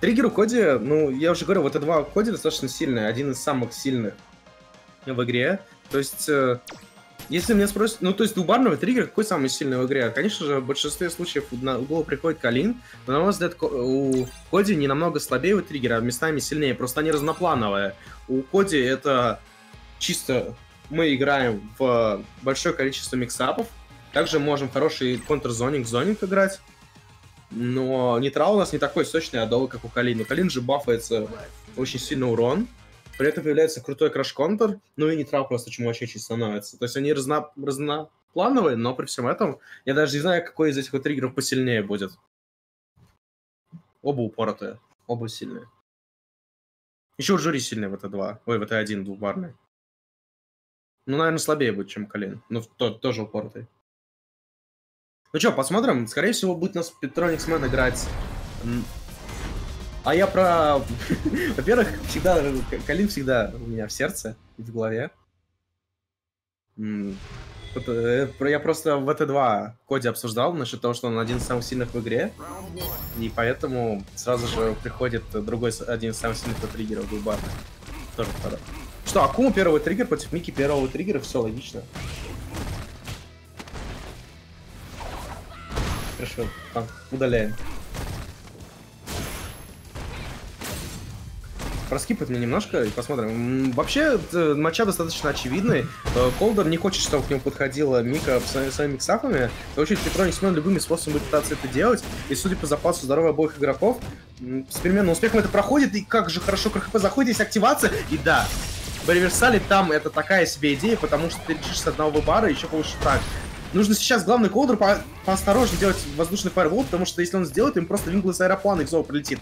[SPEAKER 2] Триггер у Коди, ну, я уже говорю, вот это два Коди достаточно сильные, один из самых сильных в игре. То есть, э, если меня спросят, ну, то есть, у барного триггера какой самый сильный в игре? Конечно же, в большинстве случаев на голову приходит Калин, но, на мой взгляд, у Коди не намного слабее у триггера, а местами сильнее, просто они разноплановые. У Коди это чисто мы играем в большое количество миксапов, также можем хороший контрзонинг, зонинг играть, но нейтрал у нас не такой сочный адол, как у Калин. У Калин же бафается очень сильно урон, при этом появляется крутой краш-контр, ну и нейтрал просто чумачечий становится. То есть они разно... разноплановые, но при всем этом я даже не знаю, какой из этих вот триггеров посильнее будет. Оба упоротые, оба сильные. Еще у Жюри сильный в т2, ой, в т1 двухбарный. Ну, наверное, слабее будет, чем Калин, но тот тоже упоротый. Ну что, посмотрим. Скорее всего, будет нас Петроникс Мэн играть. А я про... <laughs> Во-первых, всегда... Калин всегда у меня в сердце и в голове. Э, Я просто в ВТ2 Коди обсуждал насчет того, что он один из самых сильных в игре. И поэтому сразу же приходит другой, один из самых сильных триггеров Дубар. Тоже второй. Что, Акума первый триггер против Мики первого триггера, все логично. Хорошо, там, удаляем. Проскипать мне немножко и посмотрим. Вообще, матчап достаточно очевидный. Э, Колдер не хочет, чтобы к нему подходила Мика со- своими mixup ами. В очередь, Петроникс Мэн любыми способами будет пытаться это делать. И, судя по запасу здоровья обоих игроков, с переменным успехом это проходит. И как же хорошо crouch HP заходит, есть активация. И да, в reversal е там это такая себе идея, потому что ты летишь с одного бара, еще получше так. Нужно сейчас главный колдер по поосторожнее делать воздушный fireball, потому что если он сделает, им просто Wingless Airplane и снова прилетит.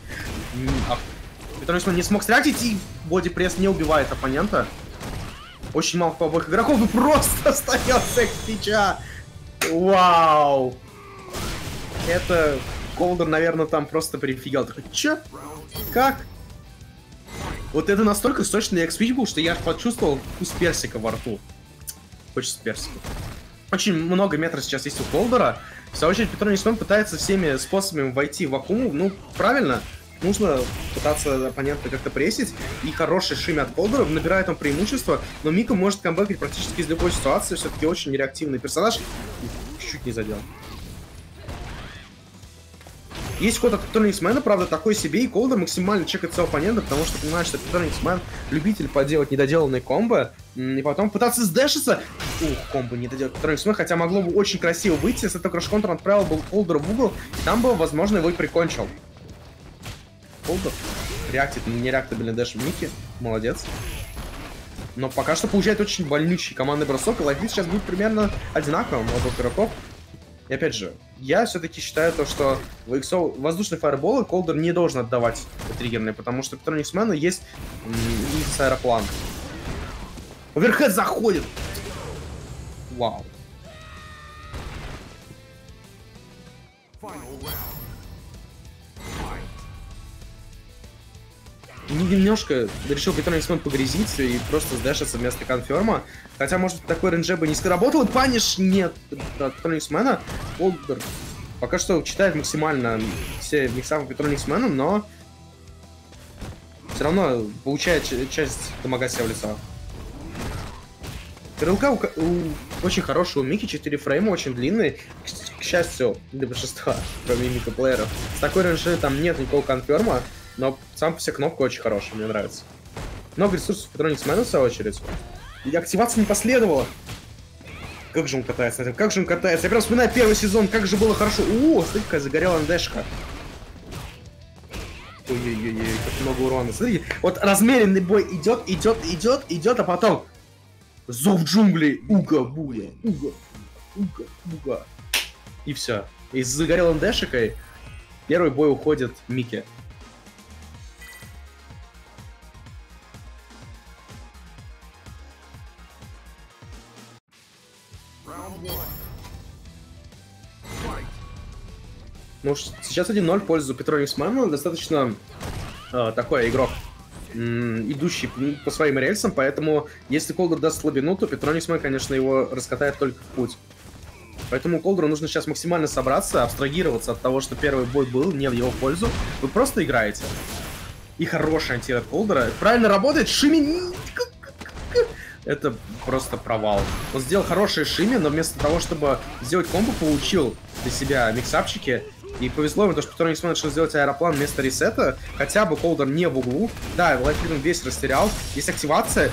[SPEAKER 2] Петроникс Мэн не смог стратить, и body press не убивает оппонента. Очень мало по игроков, и просто <laughs> остается EX Peach а. Вау! Это Колдер, наверное, там просто перефигел. Такой, чё? Как? Вот это настолько сочный EX Peach был, что я почувствовал вкус персика во рту. Хочется персика. Очень много метров сейчас есть у Колдера. В свою очередь, Мэн пытается всеми способами войти в Акуму. Ну, правильно. Нужно пытаться оппонента как-то прессить. И хороший shimmy от Колдера набирает он преимущество. Но Мика может камбэкать практически из любой ситуации. Все-таки очень реактивный персонаж. Чуть не задел. Есть ход от Петрониксмена, правда, такой себе, и Колдер максимально чекает своего оппонента, потому что понимает, что Петрониксмен любитель поделать недоделанные комбо, и потом пытаться сдэшиться. Ух, комбо не доделать Петрониксмен, хотя могло бы очень красиво выйти, если только контр отправил бы Колдера в угол, и там бы, возможно, его и прикончил. Колдер реактит нереактабельный дэш Мики, молодец. Но пока что получает очень больнючий командный бросок, и лайфлит сейчас будет примерно одинаковым у обоих игроков. И опять же, я все-таки считаю то, что в XO воздушные фаерболы Колдер не должен отдавать триггерные, потому что у Петрониксмена есть и аэроплан. Оверхед заходит! Вау. Не- Немножко решил Петрониксмен погрязиться и просто сдэшиться вместо конферма. Хотя, может, такой ренже бы не сработал. Паниш нет от Петрониксмена. Олдер пока что читает максимально все миксапы Петрониксмена, но все равно получает часть дамага себе в лицо. КРЛК у, у- очень хороший у Мики, 4 фрейма, очень длинный. К, к счастью, для большинства, <laughs> кроме Мика плееров. С такой ренжи там нет никакого конферма, но сам по себе кнопка очень хорошая, мне нравится. Много ресурсов Петрониксмена, в свою очередь. И активация не последовала. Как же он катается? Как же он катается? Я прям вспоминаю первый сезон, как же было хорошо. О, смотри, какая загорела НДшка. Ой-ой-ой, как много урона. Смотри, вот размеренный бой идет, идет, идет, идет, а потом... Зов джунглей, уга-буга, уга, уга, буга. И все. И с загорелым дэшикой первый бой уходит Микки. Ну, сейчас 1-0 в пользу Петроникс Мана. Достаточно э, такой игрок, м, идущий по своим рельсам, поэтому если Колдер даст слабину, то Петроникс Ман, конечно, его раскатает только в путь. Поэтому Колдеру нужно сейчас максимально собраться, абстрагироваться от того, что первый бой был не в его пользу. Вы просто играете. И хороший антиред Колдера. Правильно работает, Шими... Это просто провал. Он сделал хорошие Шими, но вместо того, чтобы сделать комбо, получил для себя миксапчики. И повезло ему, то, что Петроникс Мэн решил сделать airplane вместо reset а. Хотя бы Колдер не в углу. Да, life lead весь растерял. Есть активация.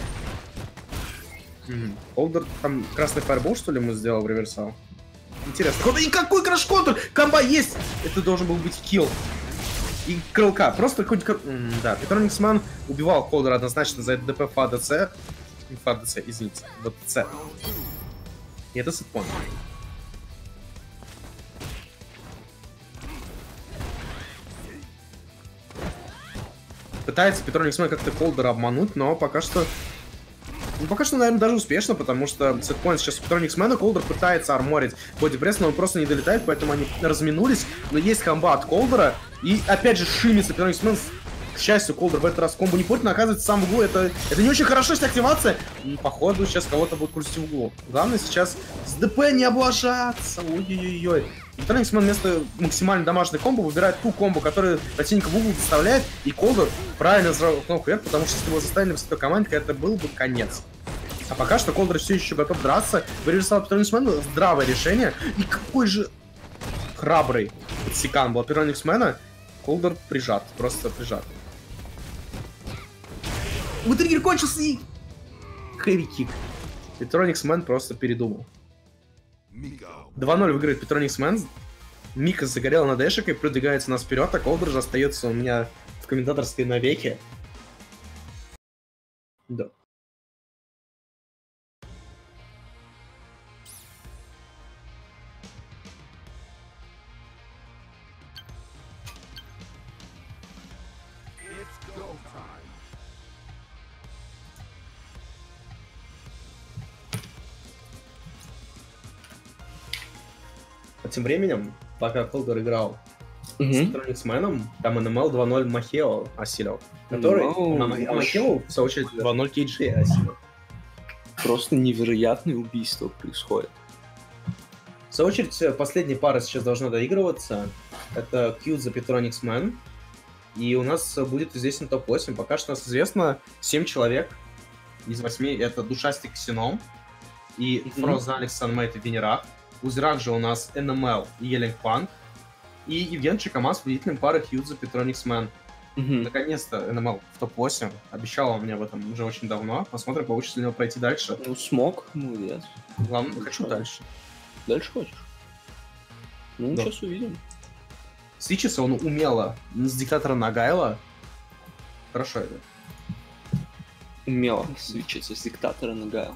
[SPEAKER 2] Колдер там красный fireball, что ли, ему сделал в reversal? Интересно. И какой crush counter? Комба есть! Это должен был быть kill. И крылка. Просто какой-нибудь... Да, Петроникс Ман убивал Колдера однозначно за DP FADC. FADC, извините. VTC. И это set point. Пытается Петроникс Мэн как-то Колдера обмануть, но пока что ну, пока что, наверное, даже успешно, потому что set point сейчас у Петроникс Мэна, Колдер пытается арморить body press, но он просто не долетает, поэтому они разминулись. Но есть комба от Колдера, и опять же шимится Петроникс Мэн. К счастью, Колдер в этот раз комбо не портит, но оказывается сам в углу. Это, это не очень хорошо, если активация. Походу, сейчас кого-то будет крутить в углу. Главное сейчас с DP не облажаться. Ой-ой-ой. Петроникс Мэн вместо максимально дамажной комбо выбирает ту комбу, которая противника в угол доставляет, и Колдер правильно взял кнопку вверх, потому что если его заставили в той команде, это был бы конец. А пока что Колдер все еще готов драться. V-Reversal Петрониксмена здравое решение. И какой же храбрый подсекан был Петрониксмена. Колдер прижат, просто прижат. Вот триггер кончился и... Хэви кик. Петрониксмен просто передумал. 2-0 выиграет Петрониксмен. Мика загорела над Эшикой, продвигается нас вперед, а Колдер же остается у меня в комментаторской навеки. Да. Тем временем, пока Колдер играл с Петрониксменом, там НМЛ 2-0 Махео осилил. Который...
[SPEAKER 1] Ну,
[SPEAKER 2] а Ма- а Махео, в свою очередь, 2-0 KG осилил.
[SPEAKER 1] Просто невероятные убийства происходят.
[SPEAKER 2] В свою очередь, э, последняя пара сейчас должна доигрываться. Это Q за Петроникс Мэн. И у нас э, будет известен топ-8. Пока что у нас известно 7 человек из 8. Это Душастик Сином и
[SPEAKER 1] Мгм.
[SPEAKER 2] Фузарикс Санмейт и в винерах. В лузерах же у нас НМЛ и Елен Панк. И Евген Чекамен с победителем пары Q за Петроникс Мэн.
[SPEAKER 1] Мгм.
[SPEAKER 2] Наконец-то НМЛ в топ-8. Обещал он мне об этом уже очень давно. Посмотрим, получится ли у него пройти дальше.
[SPEAKER 1] Ну, смог, молодец.
[SPEAKER 2] Главное,
[SPEAKER 1] Ну,
[SPEAKER 2] хочу дальше.
[SPEAKER 1] Дальше хочешь? Ну,
[SPEAKER 2] Да.
[SPEAKER 1] сейчас увидим.
[SPEAKER 2] Свичится он умело с диктатора на Гайла. Хорошо это.
[SPEAKER 1] Умело свечиться с диктатора на Гайл.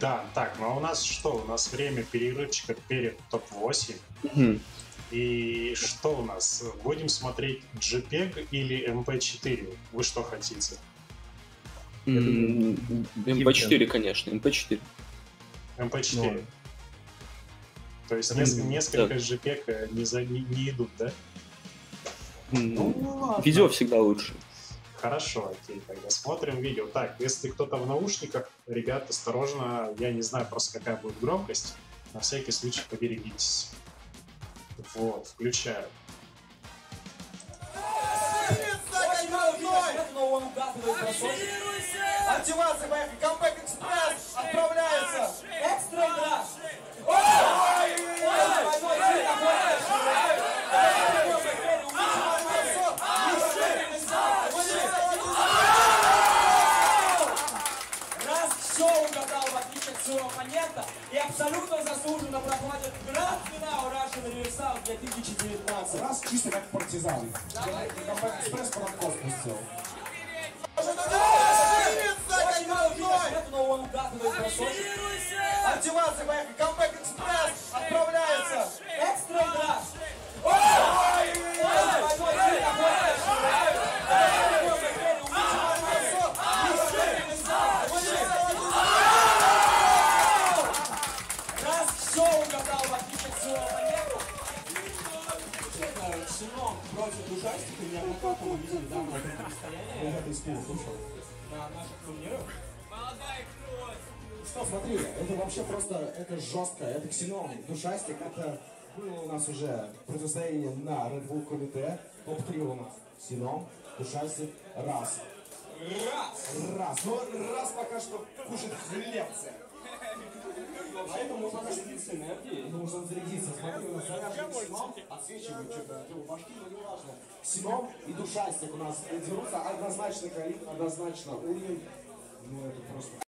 [SPEAKER 3] Да, так, ну а у нас что? У нас время перерывчика перед топ-8.
[SPEAKER 1] Мгм.
[SPEAKER 3] И что у нас? Будем смотреть JPEG или MP4? Вы что хотите?
[SPEAKER 1] М,
[SPEAKER 2] Евген.
[SPEAKER 1] MP4, конечно, MP4.
[SPEAKER 3] MP4.
[SPEAKER 2] Ну,
[SPEAKER 3] То есть несколько
[SPEAKER 1] да.
[SPEAKER 3] JPEG не, за, не, не идут, да?
[SPEAKER 1] М,
[SPEAKER 3] Ну, ладно.
[SPEAKER 1] Видео всегда лучше.
[SPEAKER 3] Хорошо, окей, тогда смотрим видео. Так, если кто-то в наушниках, ребят, осторожно, я не знаю просто какая будет громкость. На всякий случай поберегитесь. Вот, включаю.
[SPEAKER 5] Активация, поехали, камбэк экспресс отправляется.
[SPEAKER 4] Экстра драж! Раз все угадал в отличие от своего оппонента и абсолютно заслуженно проходит гранд-финал Russian Universal 2019.
[SPEAKER 5] Раз чисто как партизан. Камбэк экспресс по надкоску сделал. Активация, поехали, камбэк экспресс отправляется.
[SPEAKER 4] Экстра драж! Раз Ребята из
[SPEAKER 5] Киева, слышал?
[SPEAKER 4] На наших турнирах? Молодая кровь!
[SPEAKER 5] Что, смотри, это вообще просто, это жестко, это ксенон, душастик, это было у нас уже противостояние на Red Bull Комите, топ-3 у нас, ксенон, душастик, раз.
[SPEAKER 4] Раз!
[SPEAKER 5] Раз! Ну, раз пока что кушает хлебцы. Поэтому пока что нужно зарядиться. Смотри, у нас заряженный ксеном, отсвечивает что-то, башки, но не важно. Ксеном и душастик у нас дерутся однозначно калибр, однозначно уровень. Ну, это просто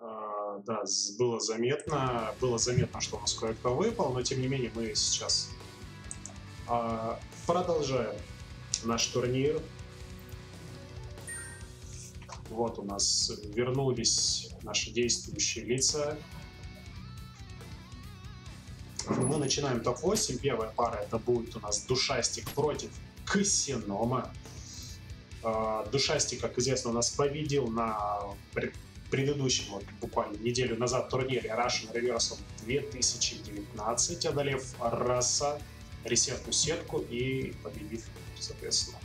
[SPEAKER 3] да, с- было заметно, было заметно, что у нас кое-кто выпал, но тем не менее мы сейчас а, продолжаем наш турнир. Вот у нас вернулись наши действующие лица. Мы начинаем топ-8. Первая пара это будет у нас Душастик против Ксенома. А, Душастик, как известно, у нас победил на предыдущем, вот, буквально неделю назад турнире Russian Reversal 2019, одолев Раса, ресетную сетку и победив, соответственно.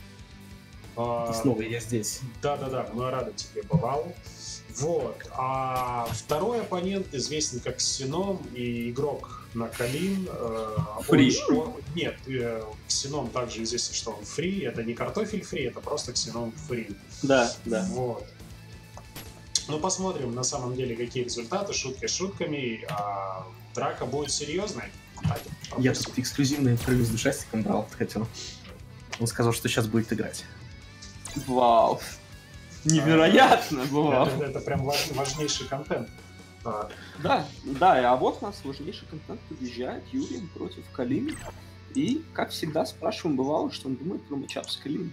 [SPEAKER 3] А,
[SPEAKER 2] Снова я здесь.
[SPEAKER 3] да-да-да, мы рады тебе, бывал. Вот. А второй оппонент известен как Сином и игрок на Калин. э, он
[SPEAKER 1] Фри?
[SPEAKER 3] ж- он- нет, э, Ксеном также известен, что он фри. Это не картофель фри, это просто Ксеном фри.
[SPEAKER 1] Да, да.
[SPEAKER 3] Вот. Ну, посмотрим на самом деле, какие результаты, шутки шутками. А драка будет серьезной. Так,
[SPEAKER 2] Я тут эксклюзивное интервью с душастиком брал, хотел. Он сказал, что сейчас будет играть.
[SPEAKER 1] Вау. Невероятно, вау.
[SPEAKER 3] это, это прям важ- важнейший контент. А,
[SPEAKER 1] Да, да, а вот у нас важнейший контент подъезжает Юрий против Калины. И, как всегда, спрашиваем бывало, что он думает про матчап с Калиной.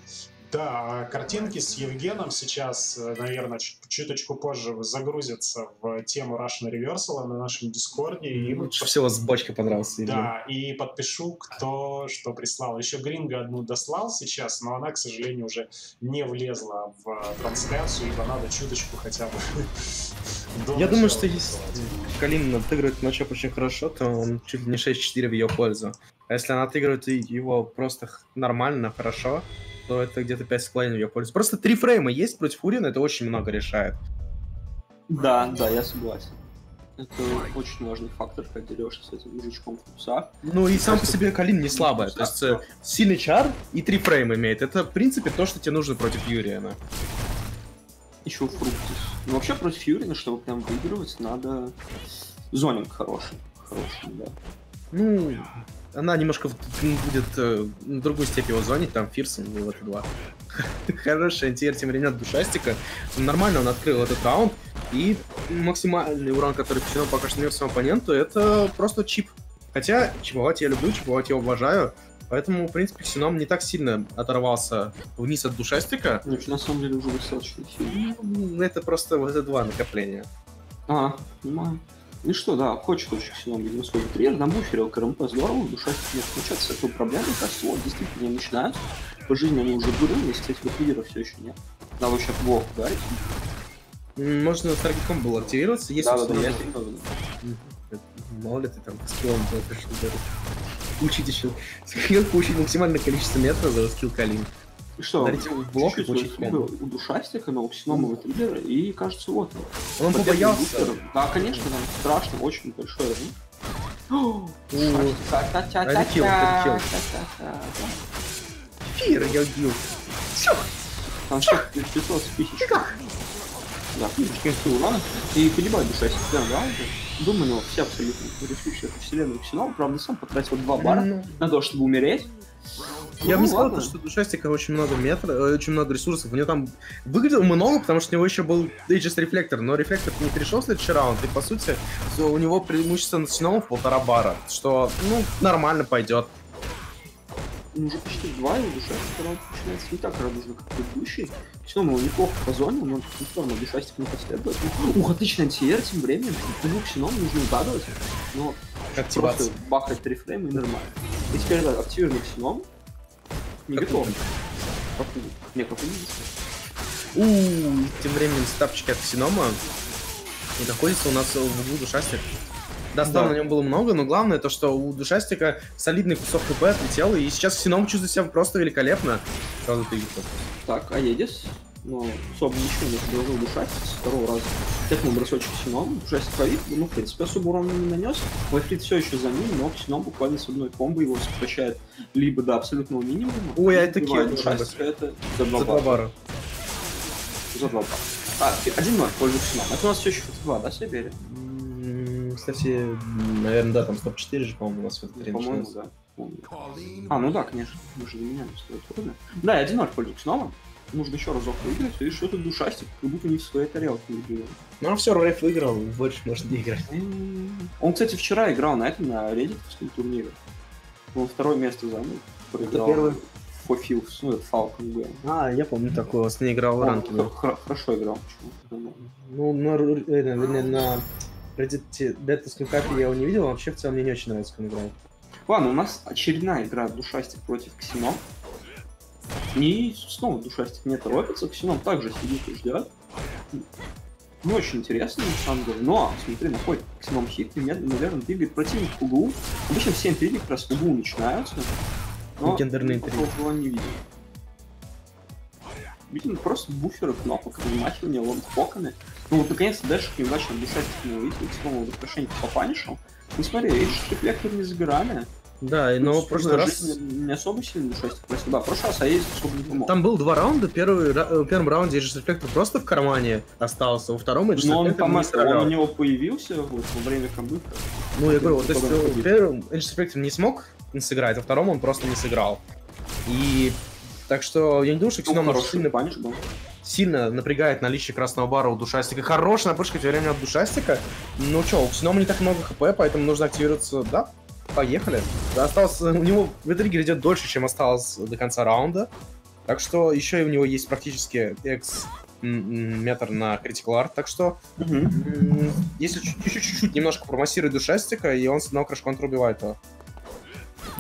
[SPEAKER 3] Да, а картинки с Евгеном сейчас, э, наверное, чуть- чуточку позже загрузятся в тему Russian Reversal на нашем Дискорде. И
[SPEAKER 2] Лучше всего с бочкой понравился.
[SPEAKER 3] Да, и подпишу, кто что прислал. Еще Гринго одну дослал сейчас, но она, к сожалению, уже не влезла в э, трансляцию, ибо надо чуточку хотя бы <laughs>
[SPEAKER 2] Я думаю, что если
[SPEAKER 3] дослать.
[SPEAKER 2] Калин отыгрывает матчап очень хорошо, то он чуть ли не 6-4 в ее пользу. А если она отыгрывает его просто нормально, хорошо, то это где-то 5,5 в ее пользу. Просто три фрейма есть против Урина, это очень много решает.
[SPEAKER 1] Да, да, я согласен. Это очень важный фактор, как дерешься с этим мужичком в трусах.
[SPEAKER 2] Ну и сам по себе Калин не слабая. То есть э, сильный чар и три фрейма имеет. Это, в принципе, то, что тебе нужно против Юриана.
[SPEAKER 1] Еще фруктис. Но вообще против Юрина, чтобы прям выигрывать, надо зонинг хороший. Хороший, да.
[SPEAKER 2] Ну, она немножко будет э, на другую степь его зонить, там Фирсон, вот это два. <laughs> Хороший антиэр тем временем душастика. Нормально он открыл этот раунд. И максимальный урон, который Ксенон пока что нанес своему оппоненту, это просто чип. Хотя чиповать я люблю, чиповать я уважаю. Поэтому, в принципе, Ксеном не так сильно оторвался вниз от душастика.
[SPEAKER 1] Ну, на самом деле уже достаточно сильно.
[SPEAKER 2] Ну, Это просто вот это два накопления.
[SPEAKER 1] А, понимаю. Ну что, да, хочет очень сильно, видимо, свой тренер, на буфере КРМП здорово, душа не включаться, это проблема, кажется, вот, действительно не начинают. По жизни они уже если этих вот лидеров все еще нет. Надо вообще плохо ударить.
[SPEAKER 2] Можно с таргетом был активироваться, если
[SPEAKER 1] Да, да, да, я.
[SPEAKER 2] Мало ли ты там скиллом даже. Учить еще. Скилл получить максимальное количество метров за скилл Калин.
[SPEAKER 1] И что,
[SPEAKER 2] Ударить его в блок и получить
[SPEAKER 1] вот
[SPEAKER 2] комбо.
[SPEAKER 1] у душастика, на уксиномового триллера, и кажется, вот.
[SPEAKER 2] Он
[SPEAKER 1] Победа
[SPEAKER 2] побоялся.
[SPEAKER 1] Да, конечно, там страшно, очень большой рынок. <gasps>
[SPEAKER 2] Залетел.
[SPEAKER 1] Та-та-та.
[SPEAKER 2] Фир, я убил.
[SPEAKER 1] Там все 500 тысяч. Да, каким-то урона. И погибает душа первом раунде. Думаю, у него все абсолютно ресурсы этой вселенной Ксенон. Правда, сам потратил два бара
[SPEAKER 2] Ну,
[SPEAKER 1] на то, чтобы умереть.
[SPEAKER 2] Я бы
[SPEAKER 1] Ну,
[SPEAKER 2] не сказал,
[SPEAKER 1] ладно.
[SPEAKER 2] что у Душастика очень много метров, э, очень много ресурсов. У него там выглядело много, потому что у него еще был Aegis рефлектор, но рефлектор не перешел в следующий раунд, и по сути у него преимущество Синовым в полтора бара, что, ну, нормально пойдет.
[SPEAKER 1] Ну, уже почти два, и душа раунд начинается не так радужно, как предыдущий. Ксенон его неплохо позонил, но все равно душастик не последует. Ух, отличный антиэр тем временем. По двух Ксенон нужно угадывать. Но
[SPEAKER 2] Активация.
[SPEAKER 1] Просто бахать три фрейма и нормально. И теперь да, активированный ксеном. Не
[SPEAKER 2] Как
[SPEAKER 1] готов. Как? Не, как он
[SPEAKER 2] У, тем временем стапчики от Ксенома и находится у нас в углу Душастик. Да, стан
[SPEAKER 1] Да.
[SPEAKER 2] на нем было много, но главное то, что у Душастика солидный кусок ХП отлетел, и сейчас Ксеном чувствует себя просто великолепно. Сразу ты.
[SPEAKER 1] Так, а едес. Но особо ничего не предложил душать с второго раза. Технул бросочек ксеном, ужастик повид, ну, в принципе, особо урона не нанес. Вайфрит все еще за ним, но ксеном буквально с одной комбо его сокращает либо до абсолютного минимума.
[SPEAKER 2] Ой, а это должен
[SPEAKER 1] Душастика, это за два
[SPEAKER 2] За два
[SPEAKER 1] бара. За два бара. А, 1-0 в пользу ксеном. Это у нас все еще 2, да, Сибири?
[SPEAKER 2] Кстати, наверное, да, там стоп-4 же, по-моему, у нас в этот день
[SPEAKER 1] По-моему,
[SPEAKER 2] начинается.
[SPEAKER 1] да. Помню. А, ну да, конечно. Мы же не трудно. Да, и 1-0 в пользу Кснова. нужно еще разок выиграть, и что-то душастик, как будто не в своей тарелке выиграл.
[SPEAKER 2] Ну, все, Рейф выиграл, больше может не играть.
[SPEAKER 1] Он, кстати, вчера играл на этом, на реддитовском турнире. Он второе место занял. Проиграл
[SPEAKER 2] первый?
[SPEAKER 1] Фофилс, ну, это Falcon был.
[SPEAKER 2] А, я помню такое, он с ней играл в ранке.
[SPEAKER 1] Хорошо играл, почему
[SPEAKER 2] Ну, на, э, на, Reddit Death's капе я его не видел, а вообще в целом мне не очень нравится, как он играет.
[SPEAKER 1] Ладно, у нас очередная игра Душастик против Ксено. И снова Душастик не торопится, Ксеном также сидит и ждет. Не очень интересно, на самом деле. Но, смотри, находит Ксеном хит и наверное, двигает противник к углу. Обычно все интриги как раз в углу начинаются. Но
[SPEAKER 2] Гендерные интриги.
[SPEAKER 1] такого не видим. Видим просто буферы кнопок, внимательнее лонгпоками. Ну вот наконец-то дальше не начал писать увидеть, снова вот хорошенько попанишил. Ну смотри, Aegis Reflector не забирали.
[SPEAKER 2] Да, и- но в прошлый раз...
[SPEAKER 1] Не, не особо сильно душастик просил. Да, в прошлый раз Aegis особо не помог.
[SPEAKER 2] Там был два раунда, первый, э, в первом раунде Aegis Reflector просто в кармане остался, во втором Aegis
[SPEAKER 1] Но он,
[SPEAKER 2] не
[SPEAKER 1] это,
[SPEAKER 2] стрелял.
[SPEAKER 1] он у него появился вот, во время комбы.
[SPEAKER 2] Ну, я говорю, вот, то есть
[SPEAKER 1] Потом
[SPEAKER 2] э, в первом Aegis Reflector не смог сыграть, а втором он просто не сыграл. И так что я не думаю, что
[SPEAKER 1] Ну,
[SPEAKER 2] может
[SPEAKER 1] хороший
[SPEAKER 2] сильно,
[SPEAKER 1] панч был.
[SPEAKER 2] Сильно напрягает наличие красного бара у Душастика. Хорошая напрыжка тем временем от Душастика. Ну что, у Ксенома не так много хп, поэтому нужно активироваться. Да, поехали. Осталось, у него ветригер идет дольше, чем осталось до конца раунда. Так что еще и у него есть практически X метр на Critical Art, так что М, Если чуть- чуть- чуть-чуть немножко промассирует душастика, и он с одного краш контра убивает его.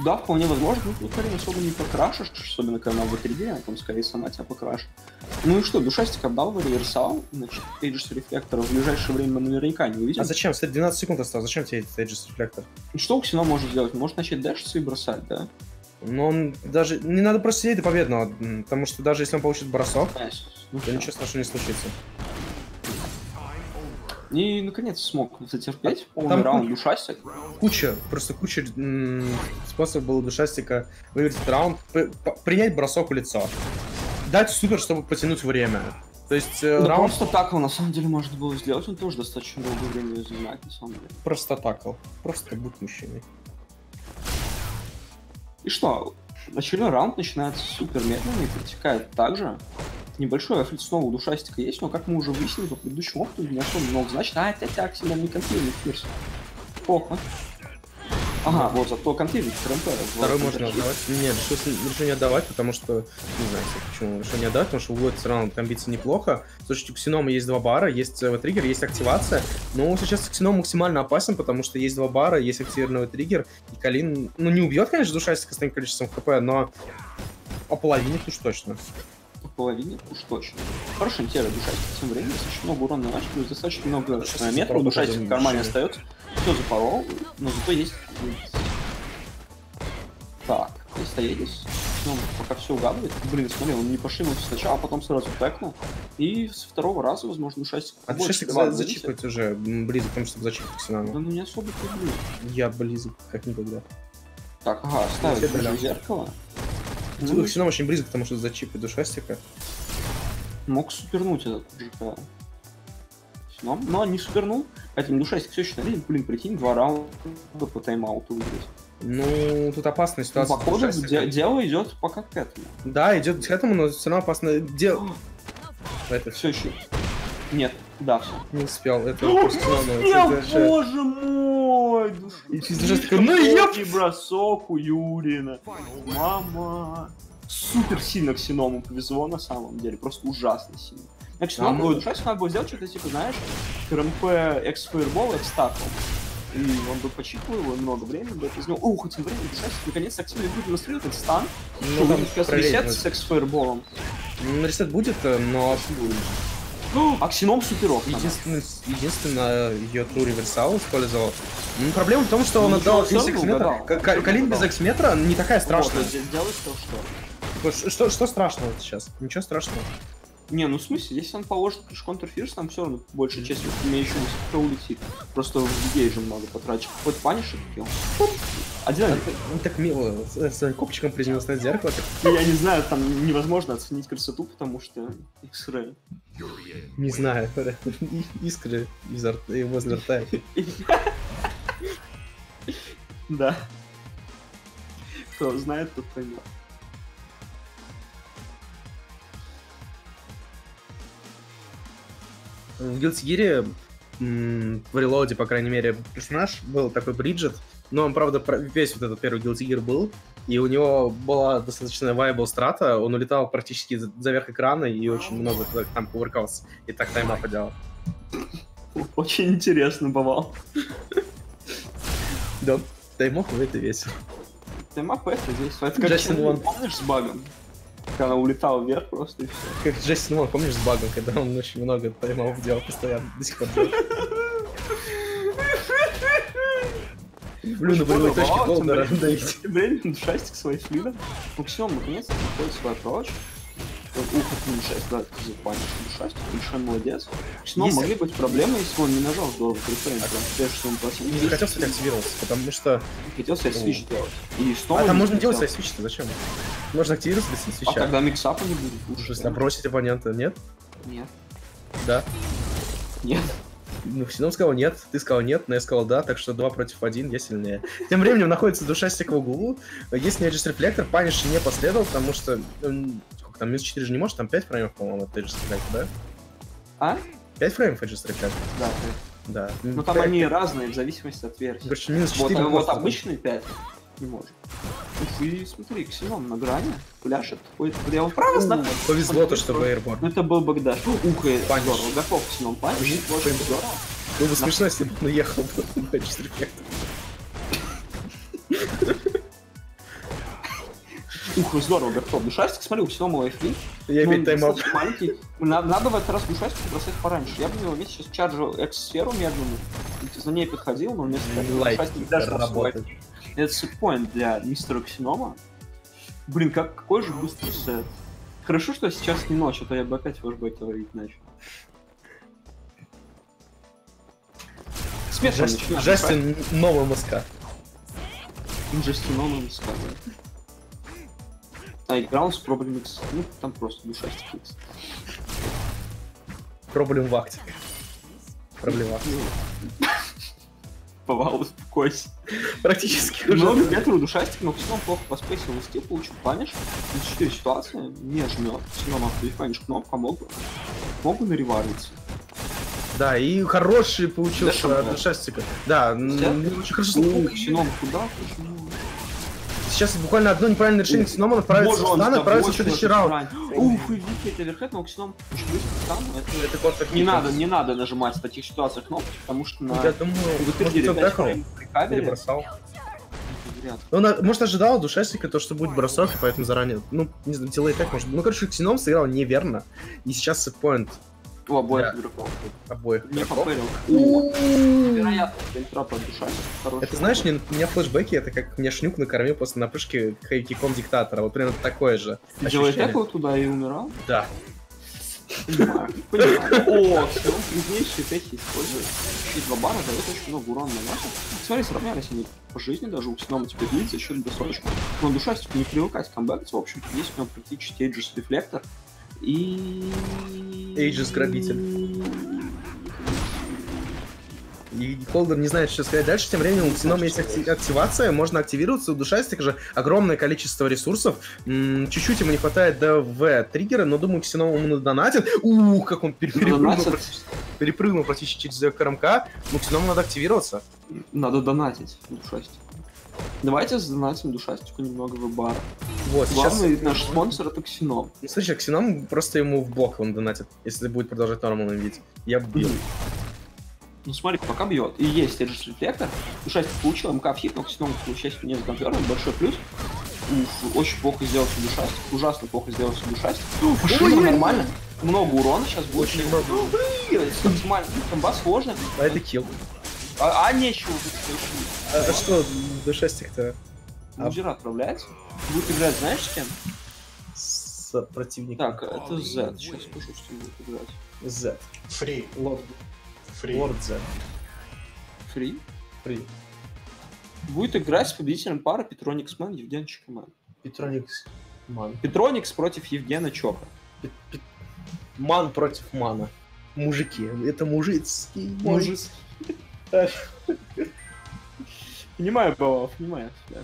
[SPEAKER 1] Да, вполне возможно. Ну, тут Карин особо не покрашишь, особенно когда она в 3D, а там скорее сама тебя покрашит. Ну и что, Душастик отдал в реверсал, значит, Эйджис Рефлектора в ближайшее время мы наверняка не увидим.
[SPEAKER 2] А зачем? Кстати, 12 секунд осталось. Зачем тебе этот Aegis Reflector?
[SPEAKER 1] Что Ксено может сделать? Может начать дэшиться и бросать, да?
[SPEAKER 2] Ну, он даже... Не надо просто сидеть до победного, потому что даже если он получит бросок,
[SPEAKER 1] Ну,
[SPEAKER 2] то ничего страшного не случится.
[SPEAKER 1] И, наконец, смог затерпеть полный
[SPEAKER 2] Там
[SPEAKER 1] раунд Душастик.
[SPEAKER 2] Куча, просто куча способов было душастика выиграть этот раунд. Принять бросок в лицо. Дать супер, чтобы потянуть время. То есть э,
[SPEAKER 1] Да
[SPEAKER 2] раунд
[SPEAKER 1] просто так его на самом деле можно было сделать, он тоже достаточно долгое время занимает, на самом деле.
[SPEAKER 2] просто атакал. Просто будь мужчиной.
[SPEAKER 1] И что, очередной раунд начинается супер медленно и протекает так же. Небольшой эффект снова у душастика есть, но как мы уже выяснили по предыдущему опыту, не особо много значит. А, Симон не конфликтный фирс. Плохо. Ага, вот зато конфликт РМП.
[SPEAKER 2] Второй можно отдавать. Нет, решил, не отдавать, потому что... Не знаю, почему решил не отдавать, потому что у Уэйд все равно комбится неплохо. Слушайте, у Ксенома есть два бара, есть э, триггер, есть активация. Но сейчас Ксеном максимально опасен, потому что есть два бара, есть активированный триггер. И Калин, ну, не убьет, конечно, душастика с таким количеством хп, но ополовинит уж точно.
[SPEAKER 1] По половине уж точно. Хорошо, интересно, душастик тем временем достаточно много урона плюс достаточно много
[SPEAKER 2] я
[SPEAKER 1] метров, душастик в кармане остается. Все запорол, но зато есть... Так, Аедис. Ну, пока все угадывает. Блин, смотри, он не пошибился сначала, а потом сразу тэкнул. И с второго раза, возможно, душастик
[SPEAKER 2] А душастик
[SPEAKER 1] урона
[SPEAKER 2] за- зачипать уже близок к тому, чтобы зачипать
[SPEAKER 1] Да ну не особо люблю.
[SPEAKER 2] Я близок как никогда.
[SPEAKER 1] Так, ага, ставит зеркало.
[SPEAKER 2] Ну,
[SPEAKER 1] Ну,
[SPEAKER 2] Ксеном очень близок к тому, чтобы зачипать душастика.
[SPEAKER 1] мог супернуть этот ЖК. Но, но не супернул, поэтому душастик все еще на линии. Блин, прикинь, два раунда по тайм-ауту выиграть.
[SPEAKER 2] Ну, тут опасная
[SPEAKER 1] Ну,
[SPEAKER 2] ситуация.
[SPEAKER 1] Походу,
[SPEAKER 2] Душастика.
[SPEAKER 1] де- дело идет пока к этому.
[SPEAKER 2] Да, идет к этому, но все равно опасно. Дело. Это
[SPEAKER 1] Все еще. Нет, да,
[SPEAKER 2] не успел. Это <gasps> просто Ксенона, это же-
[SPEAKER 1] боже мой!
[SPEAKER 2] И чисто жестко, ну ёп!
[SPEAKER 1] бросок у Юрина. Мама. Супер сильно Ксеному повезло на самом деле, просто ужасно сильно. На
[SPEAKER 2] А
[SPEAKER 1] Ксеному
[SPEAKER 2] мы-
[SPEAKER 1] было душать, надо было сделать что-то типа, знаешь, КРМП X Fireball, X Tackle. И он бы почикал его много времени, бы это сделал. Ух, тем временем душать, наконец активно будет выстрелить этот стан.
[SPEAKER 2] Ну,
[SPEAKER 1] Ну,
[SPEAKER 2] там
[SPEAKER 1] сейчас ресет с X Fireball.
[SPEAKER 2] Ну, ресет будет, э, но
[SPEAKER 1] А Ксеном суперов. там.
[SPEAKER 2] единственное, единственное ее True Reversal использовал. Ну, проблема в том, что он
[SPEAKER 1] Ну,
[SPEAKER 2] отдал без К- Калин без. X-метра не такая страшная.
[SPEAKER 1] Вот, де- делай что, что.
[SPEAKER 2] Ш- Что, что страшного сейчас? Ничего страшного.
[SPEAKER 1] Не, ну в смысле, если он положит крыш контрфирс, там все равно большая часть имеющегося ХП улетит. Просто в же много потрачу. Хоть панишек килл. Один
[SPEAKER 2] один. Он так мило с, с копчиком приземлился на зеркало. Как...
[SPEAKER 1] Я не знаю, там невозможно оценить красоту, потому что X-Ray.
[SPEAKER 2] Не знаю, искры изо рта, возле рта. <laughs>
[SPEAKER 1] Да. Кто знает, тот поймет.
[SPEAKER 2] В Guild Gear в релоде, по крайней мере, персонаж был такой Бриджит, но он, правда, весь вот этот первый Guilty Gear был, и у него была достаточно viable страта, он улетал практически за верх экрана и очень много там кувыркался, и так тайма поделал.
[SPEAKER 1] Очень интересно бывал.
[SPEAKER 2] Да, таймов это весело.
[SPEAKER 1] Таймап это здесь. Это как
[SPEAKER 2] Джастин Вон.
[SPEAKER 1] помнишь с багом? Когда она улетала вверх просто и все.
[SPEAKER 2] Как Джейсон Вон, помнишь, с багом, когда он очень много таймов делал постоянно, до сих пор делает. Блин, на болевой точке Голдера давить.
[SPEAKER 1] Время шастик своей флида. Максимум наконец-то находит свой approach. Вот, Ух, это не шесть, да, ты запанишь шастик, большой молодец. Но
[SPEAKER 2] Если-
[SPEAKER 1] могли быть проблемы, если он не нажал здорово префрейм, прям прежде чем он платил.
[SPEAKER 2] Не захотел, кстати, активироваться, потому что...
[SPEAKER 1] Хотел себе свич делать. И снова
[SPEAKER 2] А там можно делать свои свичи зачем? Можно активироваться без
[SPEAKER 1] А
[SPEAKER 2] свича.
[SPEAKER 1] тогда миксапа не будет.
[SPEAKER 2] В
[SPEAKER 1] лучше,
[SPEAKER 2] смысле,
[SPEAKER 1] да?
[SPEAKER 2] бросить оппонента, нет?
[SPEAKER 1] Нет.
[SPEAKER 2] Да.
[SPEAKER 1] Нет.
[SPEAKER 2] Ну, Сином сказал нет, ты сказал нет, но я сказал да, так что 2 против 1, я сильнее. Тем временем находится душастик в углу, есть Aegis Reflector, punish не последовал, потому что... м, Сколько там, минус 4 же не может, там 5 фреймов, по-моему, от Aegis Reflector, да?
[SPEAKER 1] А?
[SPEAKER 2] 5 фреймов Aegis Reflector,
[SPEAKER 1] Да.
[SPEAKER 2] да.
[SPEAKER 1] Ну там они разные в зависимости от версии.
[SPEAKER 2] Короче, минус
[SPEAKER 1] Вот,
[SPEAKER 2] 4
[SPEAKER 1] а вот
[SPEAKER 2] может.
[SPEAKER 1] обычный 5 не может. Ух, и смотри, Ксеном на грани, пляшет. Ой, я его правда знаю?
[SPEAKER 2] Повезло то, что airborne.
[SPEAKER 1] Ну это был backdash. Ух, и
[SPEAKER 2] Punish.
[SPEAKER 1] здорово. Готов Ксеном punish.
[SPEAKER 2] Punish.
[SPEAKER 1] Очень здорово.
[SPEAKER 2] Было бы смешно, если бы он уехал бы Эджис Рефлектор.
[SPEAKER 1] Ух, здорово, готов. Душастик, смотри, у Ксенома лайфли.
[SPEAKER 2] Я
[SPEAKER 1] Ну,
[SPEAKER 2] тайм-аут.
[SPEAKER 1] достаточно маленький. Надо, надо в этот раз Душастик бросать пораньше. Я бы на его месте сейчас чаржил экс-сферу медленную. За ней подходил, но вместо этого Душастик даже
[SPEAKER 2] работает.
[SPEAKER 1] Это сетпоинт для мистера Ксенома. Блин, как, какой же быстрый сет. Хорошо, что сейчас не ночь, а то я бы опять флешбеки ловить начал. Смешно
[SPEAKER 2] Джастин. Джастин новый МСК.
[SPEAKER 1] Джастин он сказал. А играл с Problem X. Ну, там просто душастик X.
[SPEAKER 2] Проблем в акте. Проблема. <laughs>
[SPEAKER 1] Повал, успокойся.
[SPEAKER 2] Практически уже.
[SPEAKER 1] Много метров душастик, но Ксеном плохо по спейсу вести, получил паниш. На 4 ситуации не жмет. Ксеном автови паниш кнопка, мог бы, мог бы наривариться.
[SPEAKER 2] Да, и хороший получился
[SPEAKER 1] Да,
[SPEAKER 2] от
[SPEAKER 1] шампунь.
[SPEAKER 2] шастика. Да, очень хорошо.
[SPEAKER 1] Ну, куда? Почему?
[SPEAKER 2] Сейчас буквально одно неправильное решение
[SPEAKER 1] Ух.
[SPEAKER 2] Ксеном отправится
[SPEAKER 1] Боже,
[SPEAKER 2] в
[SPEAKER 1] он
[SPEAKER 2] стан,
[SPEAKER 1] с
[SPEAKER 2] отправится в следующий раунд.
[SPEAKER 1] Ух, и Вики, это верхет, но Ксеном очень быстро там. Это...
[SPEAKER 2] Это
[SPEAKER 1] Не надо, не надо нажимать в таких ситуациях кнопки, потому что на...
[SPEAKER 2] Я думаю, может, он
[SPEAKER 1] 5
[SPEAKER 2] трекал
[SPEAKER 1] фрейм при
[SPEAKER 2] или
[SPEAKER 1] кабеле.
[SPEAKER 2] бросал.
[SPEAKER 1] Вряд ли.
[SPEAKER 2] Он, а, может, ожидал от душастика то, что будет бросок, и поэтому заранее, ну, не знаю, дилей так может. Ну, короче, Ксеном сыграл неверно, и сейчас сетпоинт
[SPEAKER 1] У обоих
[SPEAKER 2] Да.
[SPEAKER 1] игроков.
[SPEAKER 2] обоих
[SPEAKER 1] Не. О, Вероятно, душа.
[SPEAKER 2] Это знаешь, мне- у меня флешбеки, это как меня шнюк накормил после напрыжки хайкиком диктатора. Вот примерно такое же.
[SPEAKER 1] Делай
[SPEAKER 2] ощущение.
[SPEAKER 1] тэкл туда и умирал?
[SPEAKER 2] Да.
[SPEAKER 1] Понимаю. Понимаю. О, все, крупнейшие пехи используют. И два бара дает очень много урона наносит. Смотри, сравнялись они по жизни, даже у Ксенома теперь длится за счет досрочки. Но душастику не привыкать камбэкаться, в общем есть у него практически Aegis рефлектор. И...
[SPEAKER 2] Aegis грабитель. И Холдер не знает, что сказать дальше. Тем временем у Ксенома есть акти- активация, можно активироваться. У Душастика же огромное количество ресурсов. Чуть-чуть ему не хватает до В триггера, но думаю, Ксеном ему надонатит. Ух, как он пере- перепрыгнул, практически- перепрыгнул практически через КРМК. Ну, Ксеному надо активироваться.
[SPEAKER 1] Надо донатить душастику. Давайте задонатим душастику немного в бара.
[SPEAKER 2] Вот, сейчас...
[SPEAKER 1] Главный наш спонсор это Ксеном.
[SPEAKER 2] Ну, Слушай, Ксеном просто ему в блок он донатит, если будет продолжать нормально видеть. Я бью.
[SPEAKER 1] Ну смотри, пока бьет. И есть Aegis рефлектор. Душастик получил, МК в хит, но Ксеном, к счастью, не законфермил. Большой плюс. Уф, очень плохо сделался душастик. Ужасно плохо сделался душастик. Машина нормально. Много урона сейчас будет.
[SPEAKER 2] Очень много.
[SPEAKER 1] Ой, Максимально. Комба сложная.
[SPEAKER 2] А это kill.
[SPEAKER 1] А, а нечего тут совершить.
[SPEAKER 2] А, а что, Душастик-то А-
[SPEAKER 1] Лузера отправляется. Будет играть, знаешь, с кем?
[SPEAKER 2] с противником?
[SPEAKER 1] Так, это Z. Сейчас скажу, что будет играть.
[SPEAKER 2] Z.
[SPEAKER 3] Фри.
[SPEAKER 2] Лорд,
[SPEAKER 3] Фри.
[SPEAKER 2] Лорд Z.
[SPEAKER 1] Фри.
[SPEAKER 2] Фри.
[SPEAKER 1] Будет играть с победителем пары Петроникс Мэн, Евген Чикамен.
[SPEAKER 2] Петроникс. Ман.
[SPEAKER 1] Петроникс против Евгена
[SPEAKER 2] пе- Ман против мана. Мужики. Это мужицкий бой. <laughs>
[SPEAKER 1] Понимаю, Бавов, понимаю. Да.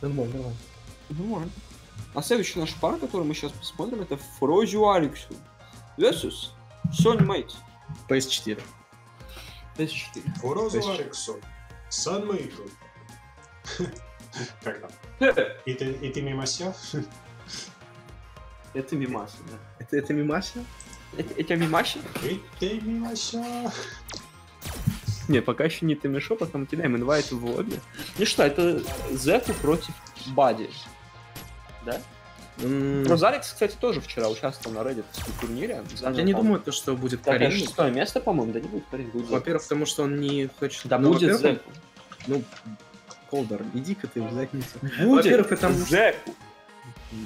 [SPEAKER 2] Нормально, нормально.
[SPEAKER 1] Нормально. А следующая наша пара, которую мы сейчас посмотрим, это Фрозю Алексу. versus Sony Mate
[SPEAKER 2] PS4.
[SPEAKER 1] PS4.
[SPEAKER 3] Форозу
[SPEAKER 2] есть-
[SPEAKER 3] Алексу. Санмейту. <laughs> Как там?
[SPEAKER 1] Э, <laughs>
[SPEAKER 3] И ты, и ты?
[SPEAKER 1] Это мимасы, да.
[SPEAKER 2] Это, это мимася?
[SPEAKER 1] Это, это
[SPEAKER 3] ты мимо сел?
[SPEAKER 1] Не, пока еще не Тимишо, потом кидаем инвайт в лобби. Ну что, это Зеку против Бади. Да?
[SPEAKER 2] М,
[SPEAKER 1] Розаликс, кстати, тоже вчера участвовал на Reddit турнире.
[SPEAKER 2] Я не думаю, то, что будет
[SPEAKER 1] Так,
[SPEAKER 2] Карин.
[SPEAKER 1] шестое место, по-моему, да не будет Зеку.
[SPEAKER 2] Во-первых, потому что он не хочет...
[SPEAKER 1] Да
[SPEAKER 2] ну,
[SPEAKER 1] будет
[SPEAKER 2] во-первых,
[SPEAKER 1] Зеку.
[SPEAKER 2] Ну, Колдер, иди-ка ты в задницу.
[SPEAKER 1] Будет. Зеку.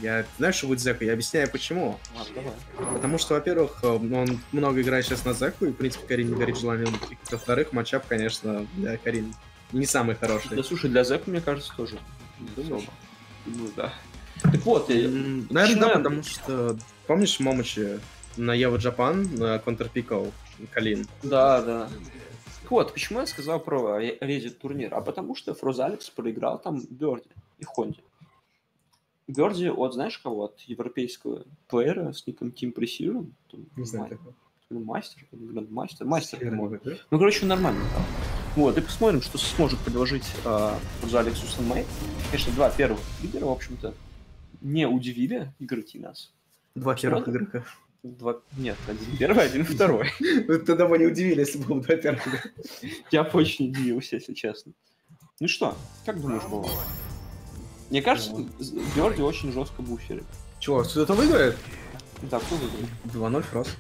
[SPEAKER 2] Я знаю, что будет Зеку, я объясняю, почему.
[SPEAKER 1] Ладно, давай.
[SPEAKER 2] Потому что, во-первых, э, он много играет сейчас на Зеку, и, в принципе, Карин не горит желанием. Во-вторых, матчап, конечно, для Карин не самый хороший.
[SPEAKER 1] Да слушай, для Зеку, мне кажется, тоже. Думаю, да. Так вот, я...
[SPEAKER 2] М, Наверное, да,
[SPEAKER 1] Почему?
[SPEAKER 2] потому что... Помнишь Момочи на Ева Джапан, на контрпикал Калин?
[SPEAKER 1] Да, да. Так вот, почему я сказал про Reddit турнир? А потому что Фроз Алекс проиграл там Берди и Хонди. Берди от, знаешь кого? От европейского плеера с ником Precision. Там,
[SPEAKER 2] Не знаю, такого.
[SPEAKER 1] ну, мастер, грандмастер, мастер, по-моему.
[SPEAKER 2] да?
[SPEAKER 1] Ну, короче, нормально. играл. Вот, и посмотрим, что сможет предложить э, Фрозу Алексу Санмей. Конечно, два первых лидера, в общем-то, не удивили игроки нас.
[SPEAKER 2] Два первых
[SPEAKER 1] Ладно.
[SPEAKER 2] игрока.
[SPEAKER 1] Два... Нет, один первый, один второй.
[SPEAKER 2] Вы <laughs> Тогда бы не удивили, если бы было два первых.
[SPEAKER 1] Я бы очень удивился, если честно. Ну что, как думаешь, Вова? Мне кажется, Берди очень жестко буферит.
[SPEAKER 2] Чего, кто-то выиграет?
[SPEAKER 1] Да, кто выиграет?
[SPEAKER 2] 2-0 Фрост.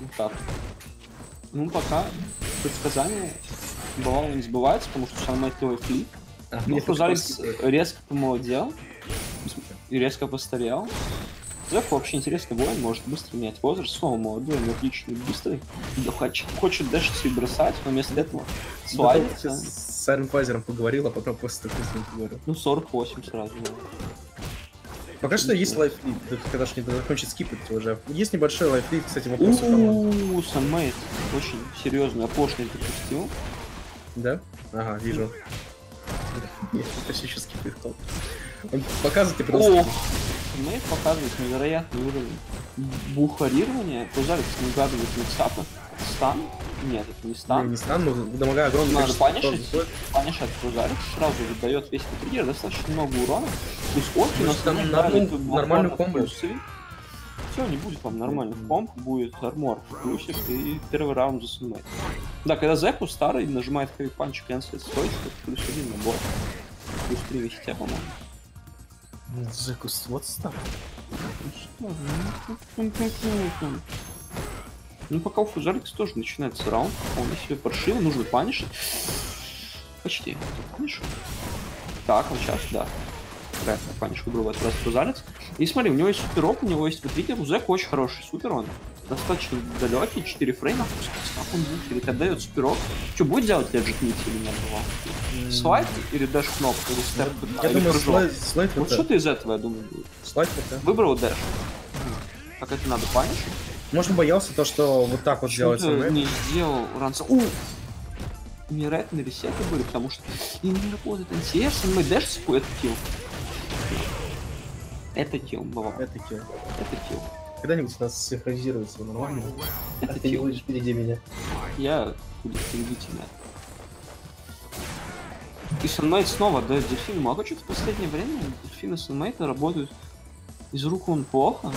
[SPEAKER 1] Ну так. Ну, пока предсказания бывало не сбывается, потому что самый клевый флип.
[SPEAKER 2] А,
[SPEAKER 1] Ну,
[SPEAKER 2] только
[SPEAKER 1] резко помолодел и резко постарел. Зэк вообще интересный воин, может быстро менять возраст, снова молодой, энергичный, быстрый. Да, хочет, хочет дашиться и бросать, но вместо этого
[SPEAKER 2] Да,
[SPEAKER 1] слайдится.
[SPEAKER 2] С Сайрон Файзером поговорил, а потом после того, с поговорил.
[SPEAKER 1] Ну, 48 сразу. да.
[SPEAKER 2] Пока что есть лайфлит, когда ж не закончит скипать уже. Есть небольшой лайфлит, кстати, вопрос у
[SPEAKER 1] Санмейт очень серьезный опошный допустил.
[SPEAKER 2] Да? Ага, вижу. Нет, это все еще скипает. Он показывает и просто...
[SPEAKER 1] Ох! Санмейт показывает невероятный уровень бухарирования. Кузарик не угадывает миксапы. Стан? Нет, это не стан.
[SPEAKER 2] не стану, но дамага огромное
[SPEAKER 1] Надо
[SPEAKER 2] количество
[SPEAKER 1] панишить.
[SPEAKER 2] стоит.
[SPEAKER 1] Паниш от Кузарик сразу выдает весь этот триггер, достаточно много урона. Есть орки,
[SPEAKER 2] Может, там
[SPEAKER 1] Санмейт
[SPEAKER 2] норм-
[SPEAKER 1] давит
[SPEAKER 2] нормальный
[SPEAKER 1] буквально в
[SPEAKER 2] комбо?
[SPEAKER 1] Все, не будет вам нормальных комп, будет армор плюсик и первый раунд за Санмейт. Да, когда Зеку старый нажимает хэви панч кэнслит это плюс один набор. Плюс три висите, по-моему.
[SPEAKER 2] Зекус, вот стар.
[SPEAKER 1] Ну что, ну, ну, Ну, пока у Фузарикс тоже начинается раунд, он себе паршиво, нужно панишить. Почти. Паниш. Так, вот сейчас, да. Да, паниш выбрал этот раз Фузарикс. И смотри, у него есть супероп, у него есть вытриггер, у Зека очень хороший супер, он достаточно далекий, 4 фрейма, как он буферит, отдает супероп. Что, будет делать Legit Mix или нет? Вова? Слайд или дэш кнопка, или степ
[SPEAKER 2] Я
[SPEAKER 1] или
[SPEAKER 2] думаю, слайд, слайд
[SPEAKER 1] Вот что-то из этого, я думаю, будет.
[SPEAKER 2] Слайд это...
[SPEAKER 1] Выбрал дэш. Как это надо панишить?
[SPEAKER 2] Может, боялся то, что вот так вот самое.
[SPEAKER 1] не сделал ранца. У! Невероятные ресеты были, потому что и не работает антиэш, мы дэш это килл. Это килл, бывало.
[SPEAKER 2] Это килл.
[SPEAKER 1] Это килл.
[SPEAKER 2] Когда-нибудь у нас синхронизируется нормально.
[SPEAKER 1] Это
[SPEAKER 2] А ты не будешь впереди меня.
[SPEAKER 1] Я буду впереди тебя. И Санмейт снова дает дельфину. Много что-то в последнее время дельфины Санмейта работают из рук он плохо.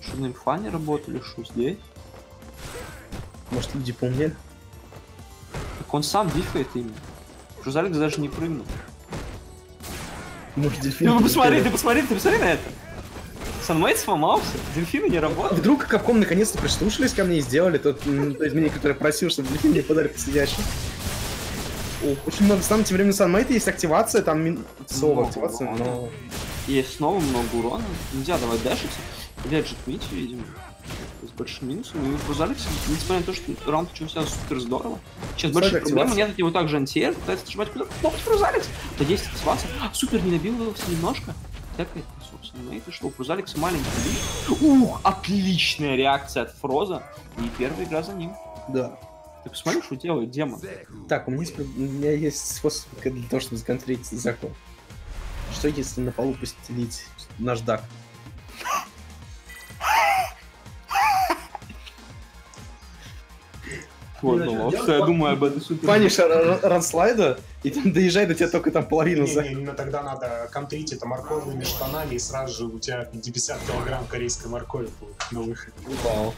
[SPEAKER 1] Что на инфане работали, что здесь.
[SPEAKER 2] Может, люди поумнели?
[SPEAKER 1] Так он сам бифает ими. Жузалик даже не прыгнул.
[SPEAKER 2] Может, дельфин...
[SPEAKER 1] Ну посмотри, ты посмотри, ты посмотри на это. Санмейт сломался, дельфины не работают.
[SPEAKER 2] Вдруг Капком наконец-то прислушались ко мне и сделали тот, то изменение, которое просил, чтобы дельфин мне подали подсидящий. Очень много станов, тем временем Санмейта есть активация, там мин...
[SPEAKER 1] Много
[SPEAKER 2] активация,
[SPEAKER 1] урона.
[SPEAKER 2] но...
[SPEAKER 1] Есть снова много урона. Нельзя давать дэшиться. Леджит Мити, видимо. С большим минусом. И Крузалик, несмотря на то, что раунд начался супер здорово. Сейчас
[SPEAKER 2] Кстати,
[SPEAKER 1] больших проблем нет от него также антиэр, пытается нажимать куда кнопку Крузаликс. Да есть активация. А, супер, не набил его немножко. Так собственно, и что у Крузаликса маленький лид. Ух, отличная реакция от Фроза. И первая игра за ним.
[SPEAKER 2] Да.
[SPEAKER 1] Ты посмотри, что делает демон.
[SPEAKER 2] Так, у меня есть, у меня есть способ для того, чтобы законтрить Заку. Что если на полу постелить наждак?
[SPEAKER 1] Вот, ну, вот, что я думаю об этой супер.
[SPEAKER 2] Паниш ранслайда, и там доезжает до тебя только там половину за...
[SPEAKER 3] Не, не, ну тогда надо контрить это морковными штанами, и сразу же у тебя 50 килограмм корейской моркови будет на выходе.
[SPEAKER 2] Вау.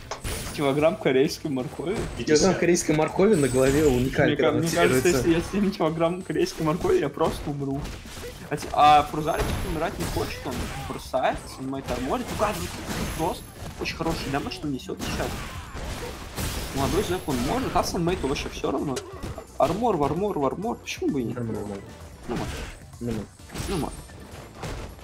[SPEAKER 1] Килограмм корейской моркови.
[SPEAKER 2] Килограмм
[SPEAKER 3] 50.
[SPEAKER 2] корейской моркови на голове
[SPEAKER 1] Мне,
[SPEAKER 2] уникально
[SPEAKER 1] ка- мне кажется, если я съем килограмм корейской моркови, я просто умру. А, а Фрузарик умирать не хочет, он бросает, снимает армор, и показывает просто очень хороший дэмэдж, что несет сейчас. Молодой зэк он может, а санмейту вообще все равно. Армор, в армор, в армор, почему бы и нет?
[SPEAKER 2] Нормально.
[SPEAKER 1] Ну,
[SPEAKER 2] Ну,
[SPEAKER 1] ну, ма.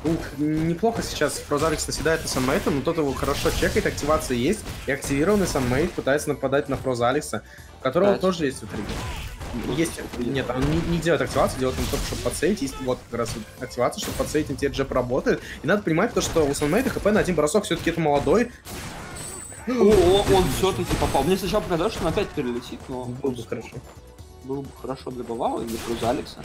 [SPEAKER 2] Ух, неплохо сейчас Фрозарикс наседает на Санмейта, но тот его хорошо чекает, активация есть, и активированный Санмейт пытается нападать на Фрозалекса, у которого
[SPEAKER 1] Пытается.
[SPEAKER 2] тоже есть триггер. Есть, нет, он не, не делает активацию, делает он только, чтобы подсейить, есть вот как раз вот активация, чтобы подсейить, и теперь джеб работает, и надо понимать то, что у Санмейта хп на один бросок все-таки это молодой,
[SPEAKER 1] О, он все-таки попал. Мне сначала показалось, что он опять перелетит, но
[SPEAKER 2] было бы хорошо.
[SPEAKER 1] было бы хорошо для Бавала и для Фруза Алекса.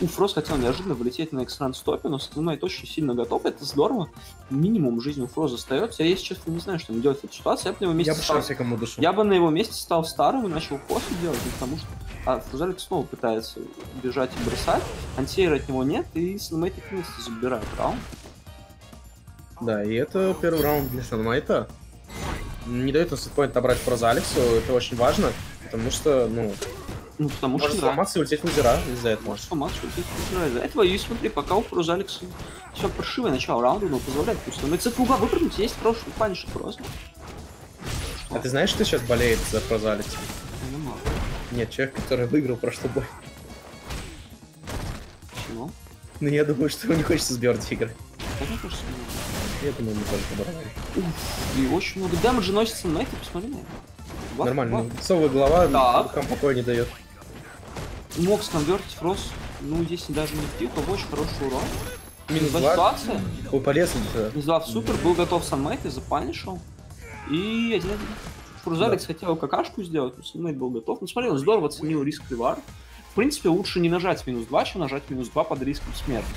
[SPEAKER 1] У Фроз хотел неожиданно вылететь на экстран стопе, но Санмейт очень сильно готов, это здорово. Минимум жизни у Фроза остается. Я, если честно, не знаю, что он делает в этой ситуации. Я бы на его месте
[SPEAKER 2] Я
[SPEAKER 1] стал...
[SPEAKER 2] всякому душу.
[SPEAKER 1] Я бы на его месте стал старым и начал косы делать, ну, потому что а Фрузалик снова пытается бежать и бросать, антиэра от него нет, и Санмейт вместе забирает раунд.
[SPEAKER 2] Да, и это первый раунд для Санмайта. Не дает он сетпоинт набрать Фрозалексу, это очень важно, потому что, ну,
[SPEAKER 1] Ну, потому
[SPEAKER 2] может
[SPEAKER 1] что да.
[SPEAKER 2] сломаться и улететь в лузера из-за этого.
[SPEAKER 1] Может сломаться, вот это из-за этого. И смотри, пока у Фруза Алекса все паршивое начало раунда, но позволяет установить с круга выпрыгнуть, есть хороший паниш просто.
[SPEAKER 2] А ты знаешь, что сейчас болеет за Фрозалекс?
[SPEAKER 1] Понимаю.
[SPEAKER 2] Нет, человек, который выиграл прошлый бой.
[SPEAKER 1] Чего?
[SPEAKER 2] Ну, я думаю, что ему не хочется с Бёрди играть.
[SPEAKER 1] Так мне кажется,
[SPEAKER 2] Я думаю, мы тоже побороли.
[SPEAKER 1] И очень много дэмэджа носится на это, посмотри на это. Два-
[SPEAKER 2] Нормально,
[SPEAKER 1] два.
[SPEAKER 2] ну, совая голова
[SPEAKER 1] Так.
[SPEAKER 2] рукам покоя не дает.
[SPEAKER 1] Мог сконвертить Фроз, ну, если даже не то очень хороший урон.
[SPEAKER 2] Минус
[SPEAKER 1] Два
[SPEAKER 2] два.
[SPEAKER 1] ситуация.
[SPEAKER 2] Ой, полезно то
[SPEAKER 1] Минус два в супер, был готов санмейт и запанишил. И один один. Фрузаликс хотел какашку сделать, но санмейт был готов. Ну смотри, он здорово оценил риск ревар. В принципе, лучше не нажать минус 2, чем нажать минус 2 под риском смерти.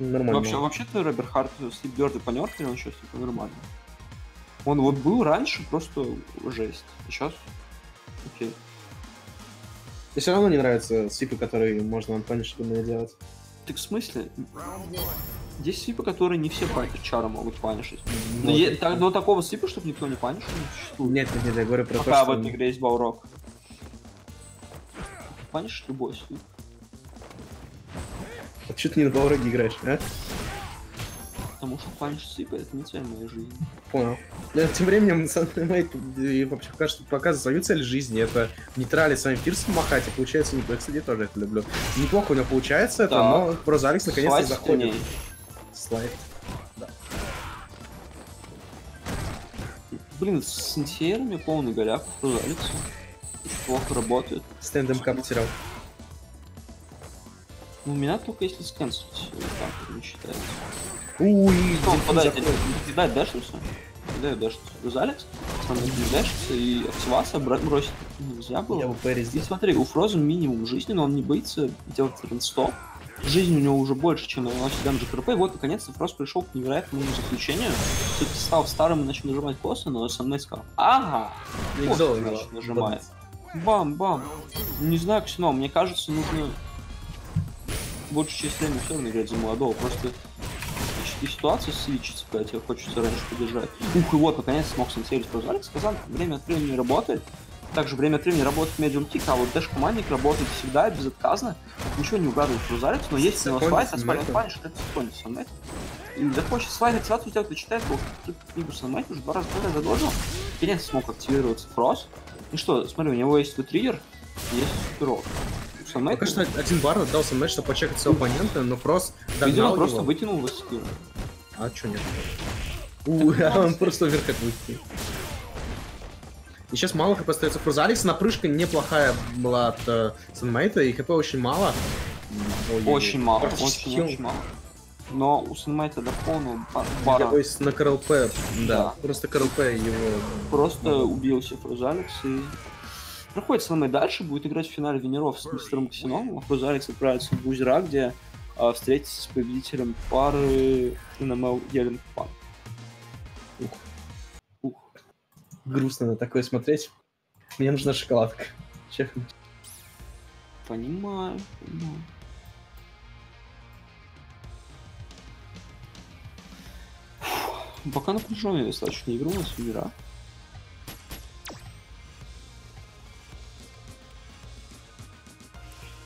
[SPEAKER 2] Нормально.
[SPEAKER 1] Вообще, вообще-то Роберт Харт Слипберды понёркали, он сейчас типа нормально. Он вот был раньше просто жесть. А сейчас окей.
[SPEAKER 2] И все равно не нравятся свипы, которые можно анпаниш делать.
[SPEAKER 1] Так в смысле? Есть свипы, которые не все чара могут панишить. Но,
[SPEAKER 2] Вот.
[SPEAKER 1] е- та- но такого свипа, чтобы никто не панишил, не существует.
[SPEAKER 2] Нет, нет, нет, я говорю про
[SPEAKER 1] Пока
[SPEAKER 2] то,
[SPEAKER 1] в этой
[SPEAKER 2] что...
[SPEAKER 1] игре есть Балрок. Панишь любой свип.
[SPEAKER 2] Что ты не на Балроге играешь, а?
[SPEAKER 1] Потому что панишь свипы это не цель моей жизни.
[SPEAKER 2] Понял. Да, Тем временем и вообще пока что показывает свою цель жизни. Это в нейтрале своим фирсом махать, и получается неплохо. Кстати, тоже это люблю. Неплохо у него получается это,
[SPEAKER 1] Да.
[SPEAKER 2] но Прозаликс наконец-то заходит. Слайд.
[SPEAKER 1] Блин, с антиерами полный голяк. Очень плохо работает.
[SPEAKER 2] Стендом кап потерял.
[SPEAKER 1] Ну, у меня только если вот так вот не считается.
[SPEAKER 2] Уй,
[SPEAKER 1] подает?
[SPEAKER 2] заходит.
[SPEAKER 1] Кидает дэшится? Кидает дэшится. Алекс, сам и активация бра- бросить нельзя было.
[SPEAKER 2] Я бы
[SPEAKER 1] И
[SPEAKER 2] здесь.
[SPEAKER 1] смотри, у Фроза минимум жизни, но он не боится делать ренстоп. Жизнь у него уже больше, чем на наносит дамажа КРП. И вот, наконец-то, Фроз пришел к невероятному заключению. Все-таки стал старым и начал нажимать косы, но сам сказал, ага, косы, значит, нажимает. Бам-бам. Не знаю, Ксено, мне кажется, нужно большую часть времени все равно играть за молодого. Просто и ситуация свечится, когда тебе хочется раньше поддержать. Ух, и вот, наконец смог сенсерить Прозалик, сказал, время от времени работает. Также время от времени работает медиум тик, а вот дэш командник работает всегда безотказно. Ничего не угадывает Прозалик, но если у него слайд, а
[SPEAKER 2] Санмэтом.
[SPEAKER 1] паниш, это закончится Санмэт. И закончится слайд активацию делать, читает его книгу Санмэт, уже два раза подряд задолжил. Наконец смог активироваться Фроз. И что, смотри, у него есть триггер, есть суперок. Санмэта,
[SPEAKER 2] Пока что один бар отдал Санмейт, чтобы почекать своего оппонента, но Фрос
[SPEAKER 1] видимо,
[SPEAKER 2] догнал
[SPEAKER 1] просто
[SPEAKER 2] его.
[SPEAKER 1] вытянул его скилл.
[SPEAKER 2] А чё нет? У, а он просто вверх выкинул. И сейчас мало хп остается Фрузаликс. Напрыжка неплохая была от э, Санмейта, и хп очень мало. Ой-ой-ой.
[SPEAKER 1] Очень мало, очень,
[SPEAKER 2] хил.
[SPEAKER 1] очень мало. Но у Санмайта до полного ба-
[SPEAKER 2] Я
[SPEAKER 1] бара
[SPEAKER 2] боюсь, на КРЛП, да,
[SPEAKER 1] Да.
[SPEAKER 2] просто КРЛП его...
[SPEAKER 1] просто убился Фрузалекс и проходит Санмайт дальше, будет играть в финале Венеров с мистером Ксеном, а Фрузалекс отправится в Бузера, где а, встретится с победителем пары НМЛ Елен Пан.
[SPEAKER 2] Грустно на такое смотреть. Мне нужна шоколадка. Чех.
[SPEAKER 1] Понимаю, понимаю. Пока напряженная достаточно игру у нас игра.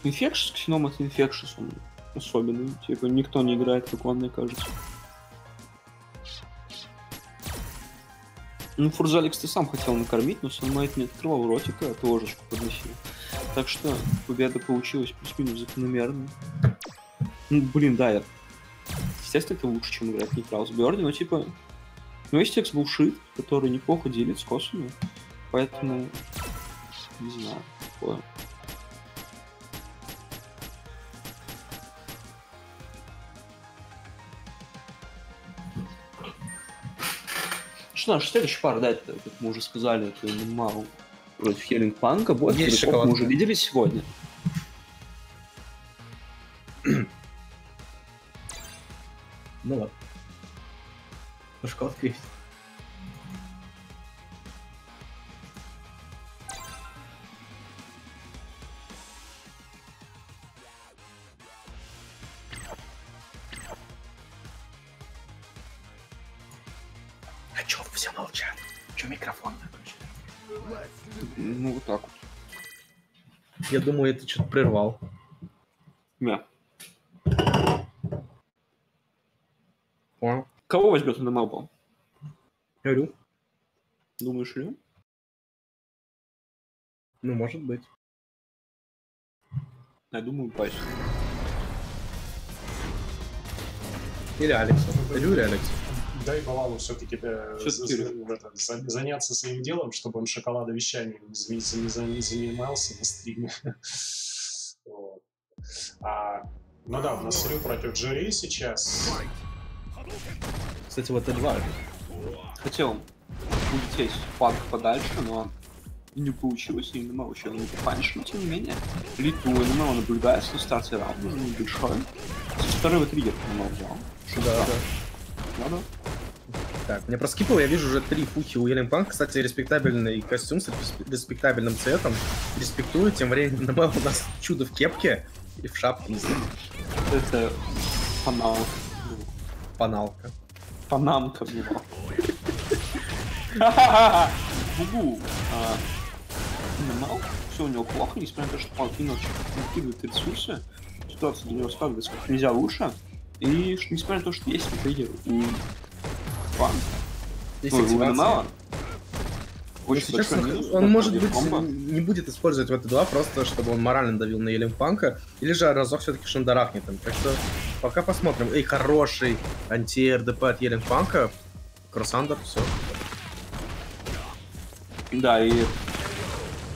[SPEAKER 1] Infexious, ксеном это Infexious, он особенный. Типа никто не играет, как он, мне кажется. Ну, Фурзаликс ты сам хотел накормить, но Санмайт не открывал ротика, а ты ложечку подносил. Так что победа получилась плюс-минус закономерной. Ну, блин, да, я... Естественно, это лучше, чем играть нейтрал с Бёрди, но типа... Ну, есть текст bullshit, который неплохо делит с косами, поэтому... Не знаю, такое. Что наш следующий пар, да, это, как мы уже сказали, это Мау против Хеллинг Панка. Бой,
[SPEAKER 2] Есть
[SPEAKER 1] мы уже видели сегодня.
[SPEAKER 2] Ну ладно. Ну, шоколадка есть. Чё микрофон выключен?
[SPEAKER 1] Ну, вот так вот.
[SPEAKER 2] Я думаю, это что-то прервал.
[SPEAKER 1] Мя.
[SPEAKER 2] Понял.
[SPEAKER 1] Кого возьмет на Мэлбом?
[SPEAKER 2] Говорю.
[SPEAKER 1] Думаешь, Лю?
[SPEAKER 2] Ну, может быть.
[SPEAKER 1] Я думаю, Пайс.
[SPEAKER 2] Или Алекса. Илью или Алекса.
[SPEAKER 3] Дай Балалу все-таки
[SPEAKER 1] Всё-таки.
[SPEAKER 3] заняться своим делом, чтобы он шоколадовещанием не, занимался на стриме. <laughs> Вот. А, ну да, у нас Рю против Джерри сейчас.
[SPEAKER 2] Кстати, вот это два.
[SPEAKER 1] Хотел улететь в панк подальше, но не получилось, и НМ еще не паниш, но тем не менее. Литу НМ наблюдается на старте раунда, небольшой. Второй триггер НМ взял.
[SPEAKER 2] Да, да.
[SPEAKER 1] Надо.
[SPEAKER 2] Так, мне проскипал, я вижу уже три фухи у Елен Панк. Кстати, респектабельный костюм с респ- респектабельным цветом. Респектую. Тем временем <laughs> у нас чудо в кепке и в шапке, не знаю,
[SPEAKER 1] Это панал.
[SPEAKER 2] паналка.
[SPEAKER 1] Панамка была. Бугу. Все у него плохо, несмотря на то, что Палкин очень ресурсы. Ситуация для него складывается как нельзя лучше. И несмотря на то, что есть триггер у У
[SPEAKER 2] активация.
[SPEAKER 1] Ленала,
[SPEAKER 2] Ну,
[SPEAKER 1] очень
[SPEAKER 2] сейчас он, он может быть
[SPEAKER 1] комбо.
[SPEAKER 2] не будет использовать в 2 просто, чтобы он морально давил на Елен Панка, или же разок все-таки шандарахнет им. Так что пока посмотрим. Эй, хороший анти-РДП от Елен Панка. Кроссандер, все.
[SPEAKER 1] Да, и,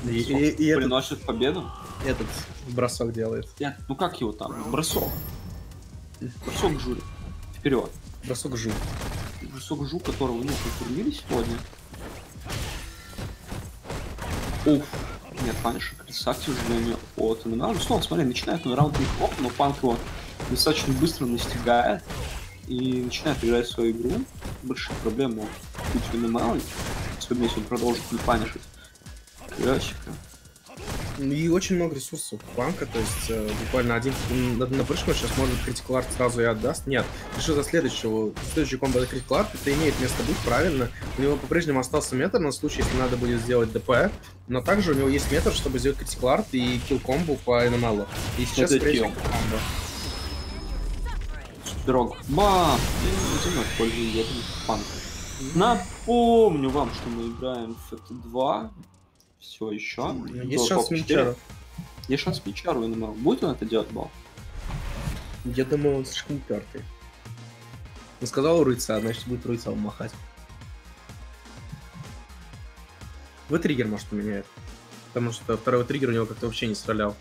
[SPEAKER 2] И, и- и этот,
[SPEAKER 1] приносит победу.
[SPEAKER 2] этот бросок делает.
[SPEAKER 1] Я- ну как его там? Бросок. Бросок Жури. Вперед.
[SPEAKER 2] Бросок жу.
[SPEAKER 1] Бросок Жу, которого ну, конфирмили сегодня. Уф. Нет, Паниш красавчик, к сожалению, от НМЛ. Ну, снова, смотри, начинает он раунд неплохо, но Панк его достаточно быстро настигает и начинает играть свою игру. Большие проблемы у НМЛ, особенно если он продолжит не панишить Красика.
[SPEAKER 2] И очень много ресурсов банка, то есть э, буквально один на, на прыжку сейчас может critical art сразу и отдаст. Нет, решил за следующего. Следующий комбо critical art, это имеет место быть, правильно. У него по-прежнему остался метр на случай, если надо будет сделать ДП, но также у него есть метр, чтобы сделать critical art и kill комбо по НМЛ. И сейчас,
[SPEAKER 1] Это
[SPEAKER 2] kill. комбо.
[SPEAKER 1] Суперог. Ба! Я не пользуюсь этим панк. Напомню вам, что мы играем в FT2. Все еще.
[SPEAKER 2] Есть шанс Минчара.
[SPEAKER 1] Есть шанс Минчару, я думаю. Будет он это делать, Бал?
[SPEAKER 2] Я думаю, он слишком упертый. Он сказал рыться, значит будет рыться махать. Вы триггер, может, поменяет. Потому что второй триггер у него как-то вообще не стрелял.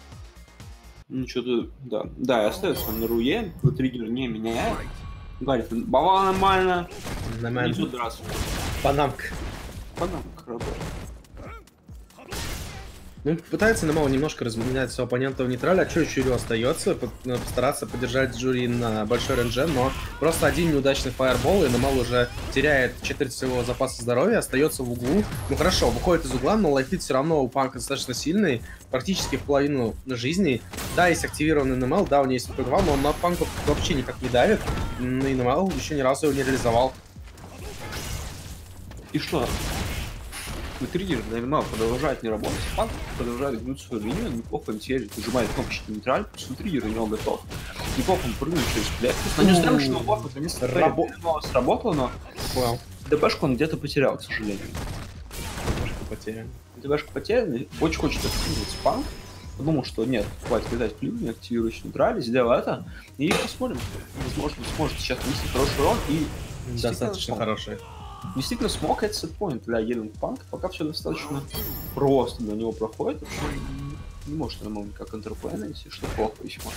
[SPEAKER 1] Ну, что-то, да. Да, и остается он на руе, его триггер не меняет. Говорит, бала нормально,
[SPEAKER 2] Нормально.
[SPEAKER 1] идет драться.
[SPEAKER 2] Панамка.
[SPEAKER 1] Панамка работает.
[SPEAKER 2] Ну, пытается Намал немножко разменять своего оппонента в нейтрале, а что еще Рю остается? По- Постараться поддержать Джури на большой ренже, но просто один неудачный фаербол, и Намал уже теряет четверть своего запаса здоровья, остается в углу. Ну хорошо, выходит из угла, но лайфит все равно у Панка достаточно сильный, практически в половину жизни. Да, есть активированный НМЛ, да, у него есть п но он на Панка вообще никак не давит, и НМЛ еще ни разу его не реализовал.
[SPEAKER 1] И что? Триггер на продолжает не работать, Панк продолжает гнуть свою линию, неплохо МТЛ нажимает кнопочку нейтраль, что триггер у него готов. Неплохо он прыгнул через плет. Нанес дэмэдж, что наконец-то
[SPEAKER 2] Рабо-
[SPEAKER 1] Рабо... сработало, но
[SPEAKER 2] Вау.
[SPEAKER 1] ДПшку он где-то потерял, к сожалению.
[SPEAKER 2] Немножко потерян.
[SPEAKER 1] ДПшка потеряна, очень хочет активировать спанк, подумал, что нет, хватит летать в плюме, активируешь нейтраль, сделал это, и посмотрим, возможно, сможет сейчас нанести хороший урон, и
[SPEAKER 2] Достаточно хороший.
[SPEAKER 1] Действительно, смог это сетпоинт для Елен Панк, пока все достаточно просто для него проходит, не может нормально никак контрплей найти, что плохо весьма.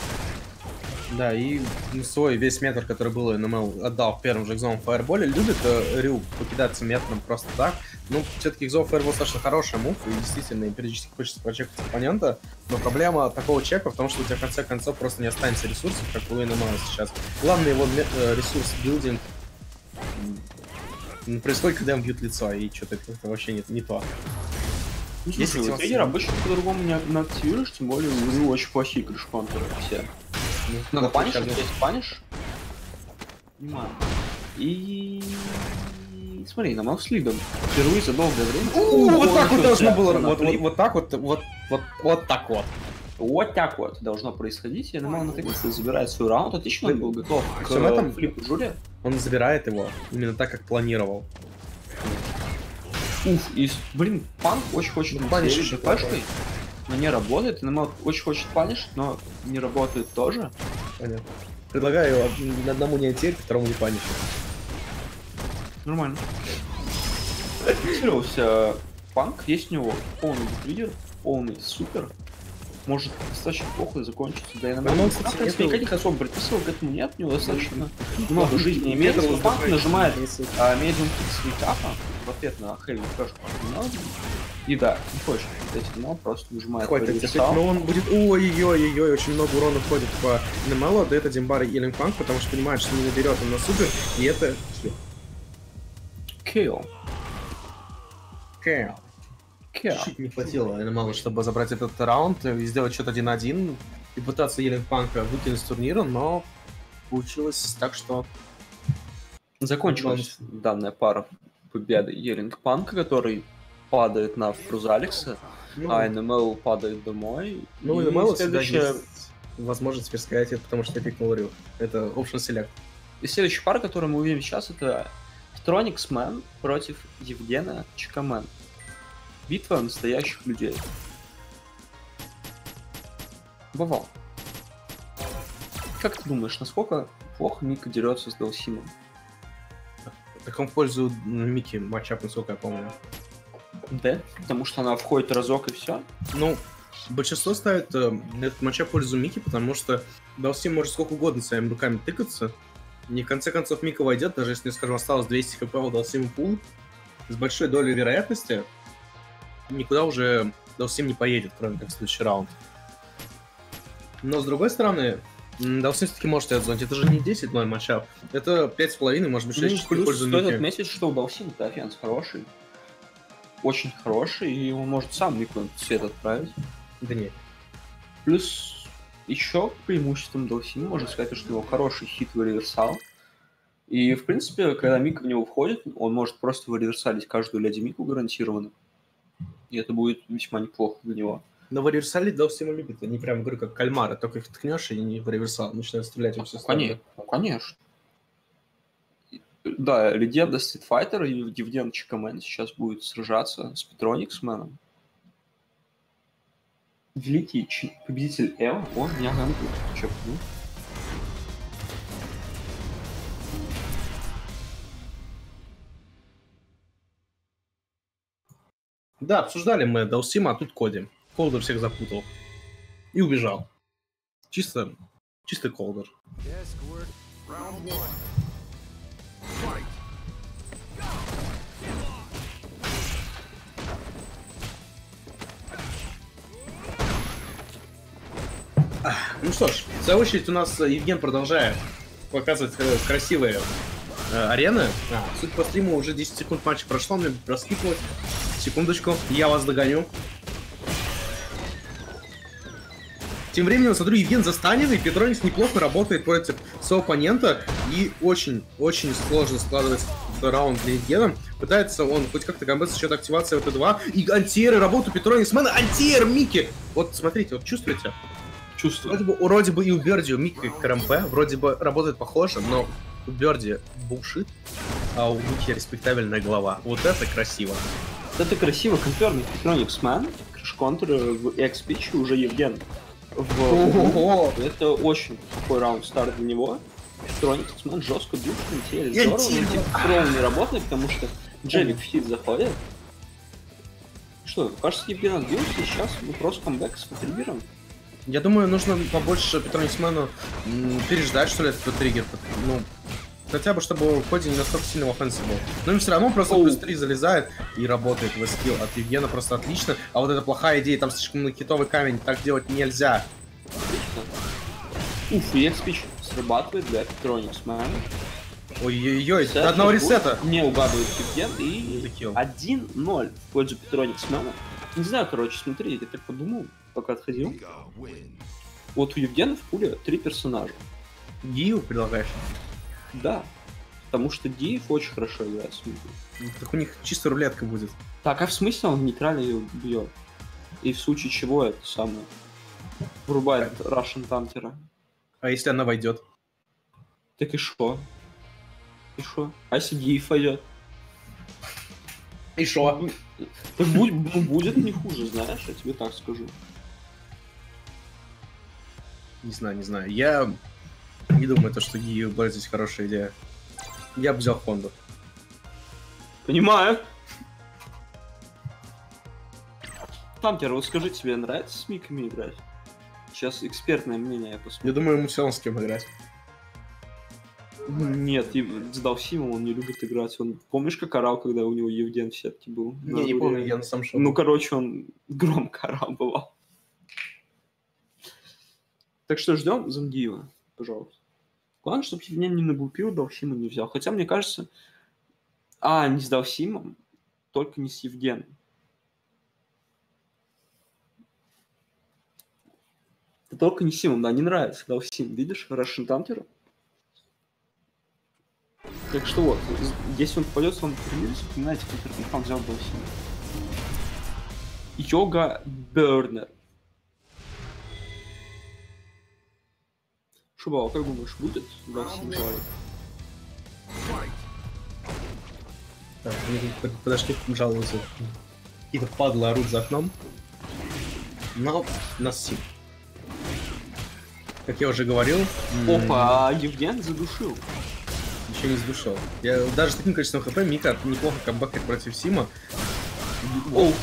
[SPEAKER 2] Да, и свой весь метр, который был НМЛ отдал в первом же экзоном фаерболе, любит э, Рю покидаться метром просто так. Ну, все-таки экзон фаербол достаточно хороший мув, и действительно периодически хочется прочекать оппонента, но проблема такого чека в том, что у тебя в конце концов просто не останется ресурсов, как у НМЛ сейчас. Главный его э, ресурс билдинг происходит, когда ему бьют лицо, и что-то это вообще не, не то.
[SPEAKER 1] Ну,
[SPEAKER 2] Если
[SPEAKER 1] слушай, триггер обычно по-другому не, не активируешь, тем более у него очень плохие крышконтуры все.
[SPEAKER 2] Ну,
[SPEAKER 1] Надо
[SPEAKER 2] вот
[SPEAKER 1] панишить,
[SPEAKER 2] каждый-
[SPEAKER 1] если панишь. Понимаю. И... Смотри, на Макс Лигом впервые за долгое время...
[SPEAKER 2] У, Вот так вот должно было, вот, вот так вот, вот, вот, вот так вот.
[SPEAKER 1] Вот так вот должно происходить. Я думал, наконец-то забирает свой раунд. Отлично он был готов к
[SPEAKER 2] всем этом-
[SPEAKER 1] э, флипу Джули.
[SPEAKER 2] Он забирает его именно так, как планировал.
[SPEAKER 1] Уф, и, блин, панк очень хочет
[SPEAKER 2] Ну,
[SPEAKER 1] панишить
[SPEAKER 2] панишить
[SPEAKER 1] ДПшкой, но не работает. НМЛ очень хочет панишить, но не работает тоже.
[SPEAKER 2] Понятно. Предлагаю од- одному не антиэль, второму не паничить.
[SPEAKER 1] Нормально. Активировался панк, есть у него полный лидер, полный супер. Может достаточно плохо закончиться. Да и на момент,
[SPEAKER 2] кстати,
[SPEAKER 1] в принципе, никаких особо предписывал к этому нет, у него достаточно много жизни имеет. Панк нажимает а, медиум фикс витапа в ответ на Хелли Фэшку, и да, не хочет вот эти но просто нажимает
[SPEAKER 2] Хватит но он будет... Ой-ой-ой-ой, очень много урона входит по НМЛ, дает один бар Елен Панк, потому что понимает, что не наберет он на супер, и это... Кэм.
[SPEAKER 1] Kill.
[SPEAKER 2] Чуть не хватило НМЛ, чтобы забрать этот раунд и сделать счет 1-1, и пытаться Елен Панка выкинуть с турнира, но получилось так, что...
[SPEAKER 1] Закончилась данная пара победы Еринг Панка, который падает на Фрузалекса,
[SPEAKER 2] Ну,
[SPEAKER 1] а НМЛ падает домой.
[SPEAKER 2] ну
[SPEAKER 1] И
[SPEAKER 2] НМЛ
[SPEAKER 1] следующая,
[SPEAKER 2] возможность теперь сказать это, потому что я пикнул Рю. Это Option Select.
[SPEAKER 1] и следующая пара, которую мы увидим сейчас, это Троникс Мэн против Евгена Чикамен. Битва настоящих людей. Бывал. Как ты думаешь, насколько плохо Мика дерется с Далсимом?
[SPEAKER 2] Так он в пользу Мики матчап, насколько я помню.
[SPEAKER 1] Да? Потому что она входит разок и все?
[SPEAKER 2] Ну, большинство ставит э, этот matchup в пользу Мики, потому что Далсим может сколько угодно своими руками тыкаться. И в конце концов Мика войдет, даже если, скажем, осталось 200 хп у Далсима пул, с большой долей вероятности никуда уже Далсим не поедет, кроме как в следующий раунд. Но с другой стороны, м, Далсим все-таки может отзонить. Это же не 10-0 matchup. Это 5,5, может быть, 6
[SPEAKER 1] Ну, плюс
[SPEAKER 2] пользу
[SPEAKER 1] стоит
[SPEAKER 2] Мики.
[SPEAKER 1] отметить, что у Далсима это offense хороший. Очень хороший, и он может сам Мику на цвет отправить.
[SPEAKER 2] Да нет.
[SPEAKER 1] Плюс еще преимуществом Далсима можно сказать, что у него хороший хит в реверсал. И, в принципе, когда Мика в него входит, он может просто выреверсалить каждую леди Мику гарантированно. И это будет весьма неплохо для него.
[SPEAKER 2] Но в реверсале Далсима любит. Они прям, говорю, как кальмары. Только их ткнешь, и они в реверсал начинают стрелять во все стороны.
[SPEAKER 1] Конечно, ну, конечно. Да, легенда Street Fighter и Евген Чикамен сейчас будет сражаться с Петрониксменом. Великий чи- победитель Эва, он не ганкует. Чё,
[SPEAKER 2] Да, обсуждали мы Далсима, а тут Коди. Колдер всех запутал. И убежал. Чисто, чистый Колдер. Ну что ж, в свою очередь у нас Евген продолжает показывать э, красивые э, арены. А, судя по стриму, уже 10 секунд матча прошло, мне раскипывать. Секундочку, я вас догоню. Тем временем, смотрю, Евген застанен, и Петроникс неплохо работает против своего оппонента, и очень-очень сложно складывается раунд для Евгена. Пытается он хоть как-то гамбет за счет активации ВТ-2, и антиэры работу Петрониксмена, антиэр Мики! Вот смотрите, вот чувствуете?
[SPEAKER 1] Чувствую.
[SPEAKER 2] Вроде бы, вроде бы и у Берди, у Мики КРМП, вроде бы работает похоже, но у Берди бушит, а у Мики респектабельная голова. Вот это красиво.
[SPEAKER 1] Это красиво, конферный Петроникс Мэн, краш-контр в X-Pitch уже Евген. В...
[SPEAKER 2] Ого!
[SPEAKER 1] Это очень плохой раунд старт для него. Петроникс Мэн жестко бьют, антиэль
[SPEAKER 2] Я
[SPEAKER 1] здорово, но
[SPEAKER 2] типа-
[SPEAKER 1] не работает, потому что Джелик в хит заходит. Что, кажется, Евген отбился, сейчас мы просто камбэк с триггером.
[SPEAKER 2] Я думаю, нужно побольше Петрониксмену м, переждать, что ли, этот триггер. Ну, хотя бы, чтобы Коди не настолько сильно в офенсе был. Но им все равно просто
[SPEAKER 1] Оу.
[SPEAKER 2] плюс 3 залезает и работает в скилл. От Евгена просто отлично. А вот это плохая идея, там слишком много китовый камень, так делать нельзя.
[SPEAKER 1] Отлично. Уф, и EX Pitch срабатывает для Петроникс Мэн.
[SPEAKER 2] Ой-ой-ой, до одного ресета.
[SPEAKER 1] Не угадывает Евген и
[SPEAKER 2] закил.
[SPEAKER 1] 1-0 в пользу Петроникс Мэна. Не знаю, короче, смотри, я так подумал, пока отходил. Вот у Евгена в пуле три персонажа.
[SPEAKER 2] Гию предлагаешь?
[SPEAKER 1] Да. Потому что Диев очень хорошо играет с Мидом.
[SPEAKER 2] Так у них чисто рулетка будет.
[SPEAKER 1] Так, а в смысле он нейтрально ее бьет? И в случае чего это самое? Врубает Russian Тантера.
[SPEAKER 2] А если она войдет?
[SPEAKER 1] Так и шо? И шо? А если Диев пойдет?
[SPEAKER 2] И шо?
[SPEAKER 1] Так будь- ну, будет не хуже, знаешь, я тебе так скажу.
[SPEAKER 2] Не знаю, не знаю. Я не думаю, то, что Гию будет здесь хорошая идея. Я бы взял Хонду.
[SPEAKER 1] Понимаю. Тамтер, вот скажи, тебе нравится с миками играть? Сейчас экспертное мнение я посмотрю.
[SPEAKER 2] Я думаю, ему все равно с кем играть.
[SPEAKER 1] Нет, и с Далсимом он не любит играть. Он помнишь, как орал, когда у него Евген в сетке был?
[SPEAKER 2] Не, не помню, я на сам шоу.
[SPEAKER 1] Ну, короче, он громко орал бывал. Так что ждем Зангиева, пожалуйста. Главное, чтобы Евген не наглупил, Далсима не взял. Хотя, мне кажется... А, не с Далсимом, только не с Евгеном. Это только не Симом, да, не нравится Далсим. Видишь, Russian Тантеру? Так что вот, если он попадется вам в релиз, знаете, как он взял Далсима. Йога Бернер. Шубал, как думаешь, будет Далсим жарить?
[SPEAKER 2] Так, мне тут подошли, жалуются. Какие-то падлы орут за окном. Но нас сил. Как я уже говорил, м,
[SPEAKER 1] Опа, а Евген задушил.
[SPEAKER 2] еще не сдушил. Я даже с таким количеством хп Мика неплохо камбэкает против Сима.
[SPEAKER 1] Оу,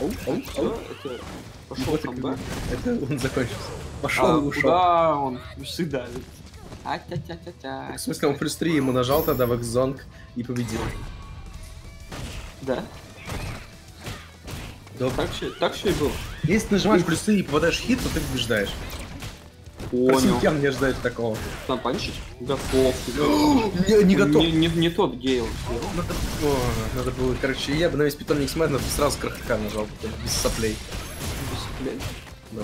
[SPEAKER 2] Оу, оу, оу.
[SPEAKER 1] это пошел камбэк.
[SPEAKER 2] Это он закончился. Пошел
[SPEAKER 1] А,
[SPEAKER 2] и ушел.
[SPEAKER 1] куда он всегда ведь. А-тя-тя-тя-тя.
[SPEAKER 2] В смысле, он плюс 3 ему нажал тогда в Экзонг и победил.
[SPEAKER 1] Да?
[SPEAKER 2] Да,
[SPEAKER 1] Так все, так все и было.
[SPEAKER 2] Если ты нажимаешь плюс 3 и попадаешь в хит, то ты побеждаешь.
[SPEAKER 1] Понял.
[SPEAKER 2] Кен не ожидает такого.
[SPEAKER 1] Там панчить? Готов.
[SPEAKER 2] Не, <gasps> не готов.
[SPEAKER 1] Не, не- не тот гейл. сделал.
[SPEAKER 2] Надо, о, надо было, короче, я бы на весь питон X-Men но сразу крахка нажал, без соплей.
[SPEAKER 1] Блядь.
[SPEAKER 2] Да.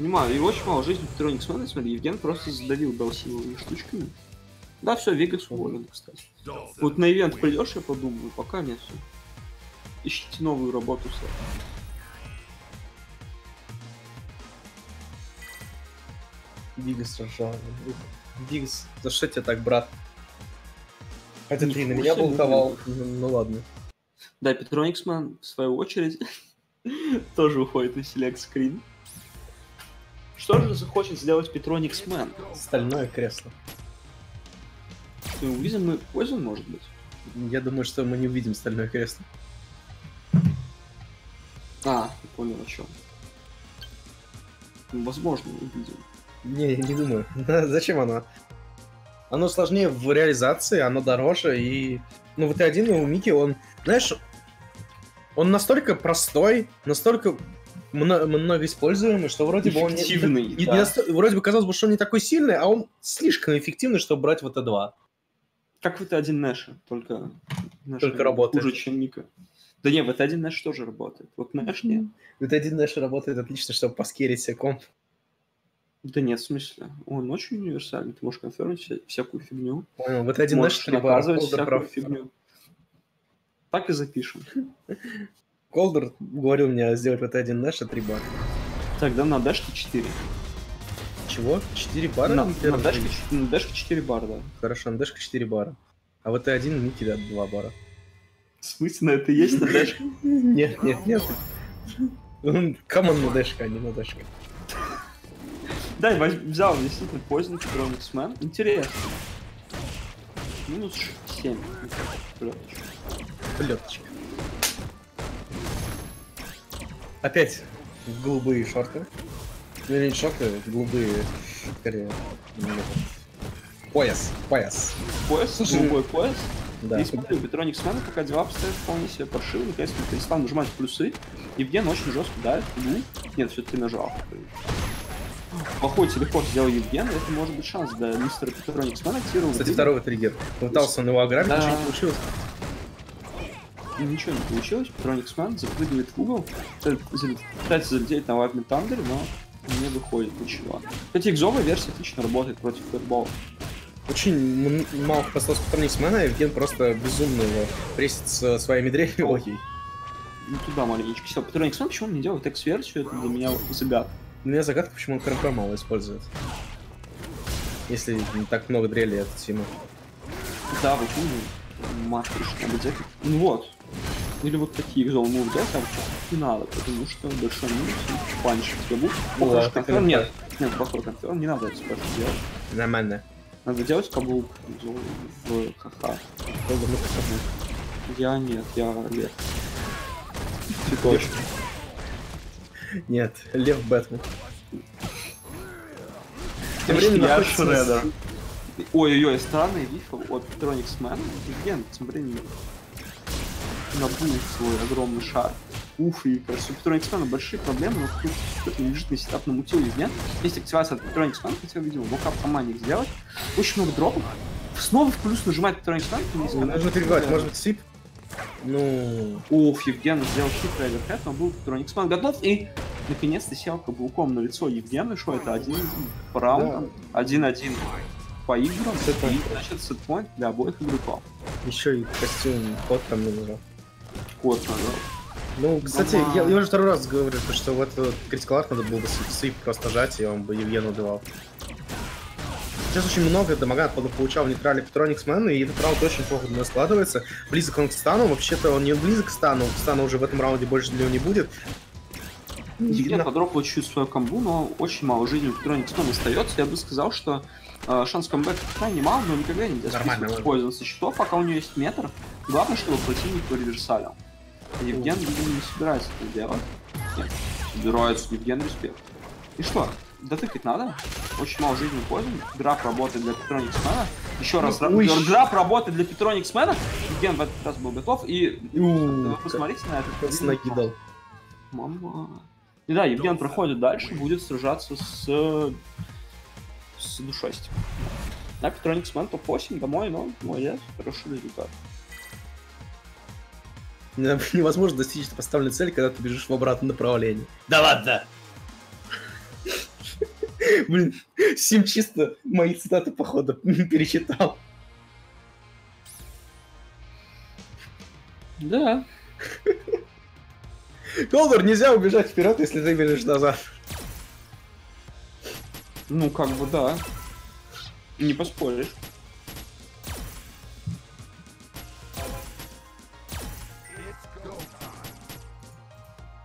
[SPEAKER 1] Понимаю, и очень мало жизни в Троникс Мэна, смотри, Евген просто задавил Далсиловыми штучками. Да, все, Вегас уволен, кстати. Вот на ивент придешь, я подумаю, пока нет все. Ищите новую работу, сэр.
[SPEAKER 2] Бигас ржал. Бигас, за что тебе так, брат?
[SPEAKER 1] Не
[SPEAKER 2] ты на меня болтовал. Ну, ну ладно.
[SPEAKER 1] Да, Петрониксман, в свою очередь, <laughs> тоже уходит на селект скрин. Что же захочет сделать Петрониксмен?
[SPEAKER 2] Стальное кресло.
[SPEAKER 1] Ну, увидим мы Poison, может быть.
[SPEAKER 2] Я думаю, что мы не увидим стальное кресло.
[SPEAKER 1] А, я понял о чем. Ну, возможно, увидим.
[SPEAKER 2] Не, я не думаю. <laughs> Зачем оно? Оно сложнее в реализации, оно дороже, и... Ну, вот один у Мики, он, знаешь, он настолько простой, настолько мно- многоиспользуемый, что вроде бы он не- не- не
[SPEAKER 1] да.
[SPEAKER 2] наста- вроде бы казалось бы, что он не такой сильный, а он слишком эффективный, чтобы брать вот Т2.
[SPEAKER 1] Как в это один Нэша, только... Нэш
[SPEAKER 2] Только работает.
[SPEAKER 1] Хуже, чем Ника. Да не, в это один Нэш тоже работает. Вот Нэш нет.
[SPEAKER 2] Вот один Нэш работает отлично, чтобы поскерить себе комп.
[SPEAKER 1] Да нет, в смысле. Он очень универсальный. Ты можешь конфермить вся- всякую фигню.
[SPEAKER 2] Понял, вот один Нэш
[SPEAKER 1] можешь
[SPEAKER 2] бара,
[SPEAKER 1] наказывать всякую
[SPEAKER 2] прав.
[SPEAKER 1] фигню. Так и запишем. <laughs>
[SPEAKER 2] Колдер говорил мне сделать вот один Нэш, а три бара.
[SPEAKER 1] Тогда на дашке 4.
[SPEAKER 2] Чего? 4 бара?
[SPEAKER 1] На, на дашке, на дашке 4 бара, да.
[SPEAKER 2] Хорошо, на Дэшка 4 бара. А вот Т1 Ники да, 2 бара.
[SPEAKER 1] В смысле, на это есть на дашке? <laughs>
[SPEAKER 2] Нет, нет, нет. Он Камон на Дэшка, а не на Дэшка.
[SPEAKER 1] Да, я воз- взял действительно поздний Pteronix Man. Интересно. Минус 7.
[SPEAKER 2] Плеточка. Опять голубые шорты. Ну, не шорты, голубые, скорее, пояс, пояс.
[SPEAKER 1] Пояс,
[SPEAKER 2] Слушай,
[SPEAKER 1] голубой пояс.
[SPEAKER 2] Да.
[SPEAKER 1] И смотри, у Pteronix Man пока дела обстоят вполне себе паршиво. Наконец-то перестал нажимать плюсы. Евген очень жестко давит. Ну, нет, все-таки нажал. Плохой телепорт сделал Евген, это может быть шанс для мистера Man активировал.
[SPEAKER 2] Кстати, второй триггер. Пытался он его ограбить,
[SPEAKER 1] Да.
[SPEAKER 2] ничего не получилось.
[SPEAKER 1] Ничего не получилось. Pteronix Man запрыгивает в угол, пытается залететь на Вагнер Тандер, но не выходит ничего. Кстати, экзовая версия отлично работает против фэрбола.
[SPEAKER 2] Очень мало осталось Патрониксмена, и Евген просто безумно его прессит со своими древней
[SPEAKER 1] Ну туда маленечко сел. Man почему он не делает X-версию, это для меня загадка.
[SPEAKER 2] У меня загадка, почему он КРП мало использует. Если так много дрели от Тима.
[SPEAKER 1] Да, почему решила взять? Ну вот. Или вот такие экзол мув взять, а вот не надо, потому что большой минус, панч будет.
[SPEAKER 2] Ну
[SPEAKER 1] Похож конферм, нет, нет, плохой конферм, не надо это спешл делать.
[SPEAKER 2] Нормально.
[SPEAKER 1] Надо делать каблук экзол в ха-ха. Я нет, я лев. Цветочек.
[SPEAKER 2] Нет, Лев Бэтмен. Тем временем
[SPEAKER 1] я Шреддер. Ой-ой-ой, странный вифл от Pteronix Man. Евген, тем временем набул свой огромный шар. Уф, и, кажется, у Pteronix Man большие проблемы, но тут что-то лежит на сетап на мутил Евген. Есть активация от Pteronix Man, хотел, видимо, локап командник сделать. Очень много дропов. Снова в плюс ты не
[SPEAKER 2] Ну,
[SPEAKER 1] знаешь,
[SPEAKER 2] Нужно перебивать, может быть, сип? Ну,
[SPEAKER 1] Уф, Евген сделал хитрый оверхед, но был Pteronix Man готов и наконец-то сел каблуком на лицо Евгена, что это один по раундам, один-один по играм, и, значит, сетпоинт для обоих игроков.
[SPEAKER 2] еще и костюм кот там не нужен.
[SPEAKER 1] Кот надо.
[SPEAKER 2] Ну, кстати, я, я уже второй раз говорю, то, что в этот critical надо было бы сип просто жать, и он бы Евгена убивал. Сейчас очень много дамага получал в нейтрале Патроникс Мэн, и этот раунд очень плохо для него складывается. Близок он к стану, вообще-то он не близок к стану, стана уже в этом раунде больше для него не будет.
[SPEAKER 1] Евген подропал чуть свою комбу, но очень мало жизни у Man остается. Я бы сказал, что шанс камбэка крайне мал, но никогда нельзя
[SPEAKER 2] Нормально,
[SPEAKER 1] списывать поизон со счетов, пока у него есть метр. Главное, чтобы противник его реверсалил. Евген, видимо, не собирается это делать. Нет, собирается Евген респект. И что? Дотыкать надо. Очень мало жизни пользуем. Драп работает для Man. Еще раз,
[SPEAKER 2] ой.
[SPEAKER 1] ра- драп работает для Man. Евген в этот раз был готов. И вы
[SPEAKER 2] как
[SPEAKER 1] посмотрите на это.
[SPEAKER 2] с ноги дал.
[SPEAKER 1] Мама. И да, Евген проходит дальше, будет сражаться с, с душастиком. На Pteronix Man топ-8 домой, но молодец, хороший результат.
[SPEAKER 2] Не- <laughs> Невозможно достичь поставленной цели, когда ты бежишь в обратном направлении. Да ладно! <laughs> Блин, Сим чисто мои цитаты, походу, <laughs> пересчитал.
[SPEAKER 1] Да.
[SPEAKER 2] Колдор, нельзя убежать вперед, если ты бежишь назад.
[SPEAKER 1] Ну, как бы да. Не поспоришь.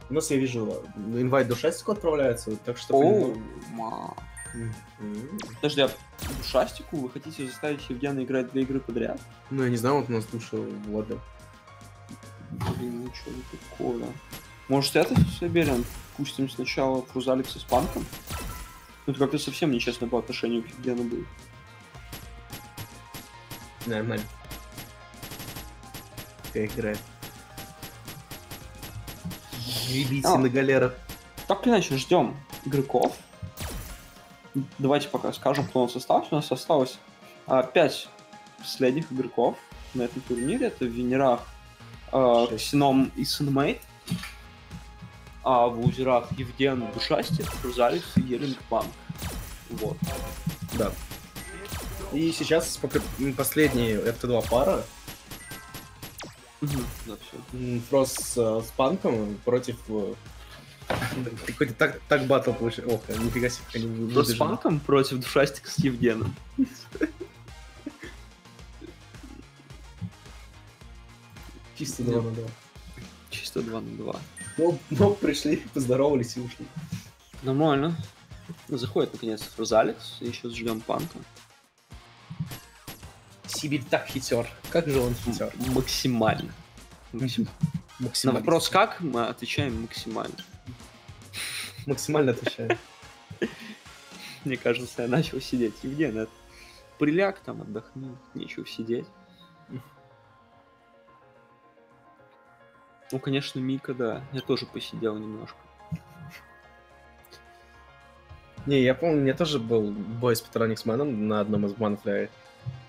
[SPEAKER 2] У нас, я вижу, инвайт до шастику отправляется, так что...
[SPEAKER 1] Оу, ма.
[SPEAKER 2] Мгм.
[SPEAKER 1] Подожди, а душастику вы хотите заставить Евгена играть две игры подряд?
[SPEAKER 2] Ну, я не знаю, вот у нас душа Влада.
[SPEAKER 1] Блин, ну что такое? Может, это соберем? Пустим сначала Фрузаликса с панком? Ну, это как-то совсем нечестно по отношению к Евгену будет.
[SPEAKER 2] Нормально. Как играет. Ебите
[SPEAKER 1] А.
[SPEAKER 2] на галерах.
[SPEAKER 1] Так или иначе, ждем игроков. Давайте пока скажем, кто у нас остался. У нас осталось а, 5 последних игроков на этом турнире. Это Венерах а. Ксеном и Сенмейт. А в лузерах Евген Душастик, Рузаликс и Еринг Панк. Вот.
[SPEAKER 2] Да. И сейчас м, последняя FT2 пара.
[SPEAKER 1] Мгм, Да, все.
[SPEAKER 2] М, Фрос э, с панком против... э, Какой-то так, так батл получился. Ох, нифига себе, они вы-
[SPEAKER 1] Кто с. Панком против Душастика с Евгеном.
[SPEAKER 2] Чисто два на два.
[SPEAKER 1] Чисто 2 на 2.
[SPEAKER 2] Ну, ну, пришли, поздоровались и ушли.
[SPEAKER 1] Нормально. Заходит наконец и сейчас ждем Панка.
[SPEAKER 2] Сибирь так хитер. Как же он хитер?
[SPEAKER 1] М- Максимально. Максим- На вопрос как мы отвечаем максимально.
[SPEAKER 2] Максимально отвечаю.
[SPEAKER 1] Мне кажется, я начал сидеть. Евген, это приляг там, отдохни, нечего сидеть. Ну, конечно, Мика, да. Я тоже посидел немножко.
[SPEAKER 2] Не, я помню, у меня тоже был бой с Петрониксменом на одном из манфлей.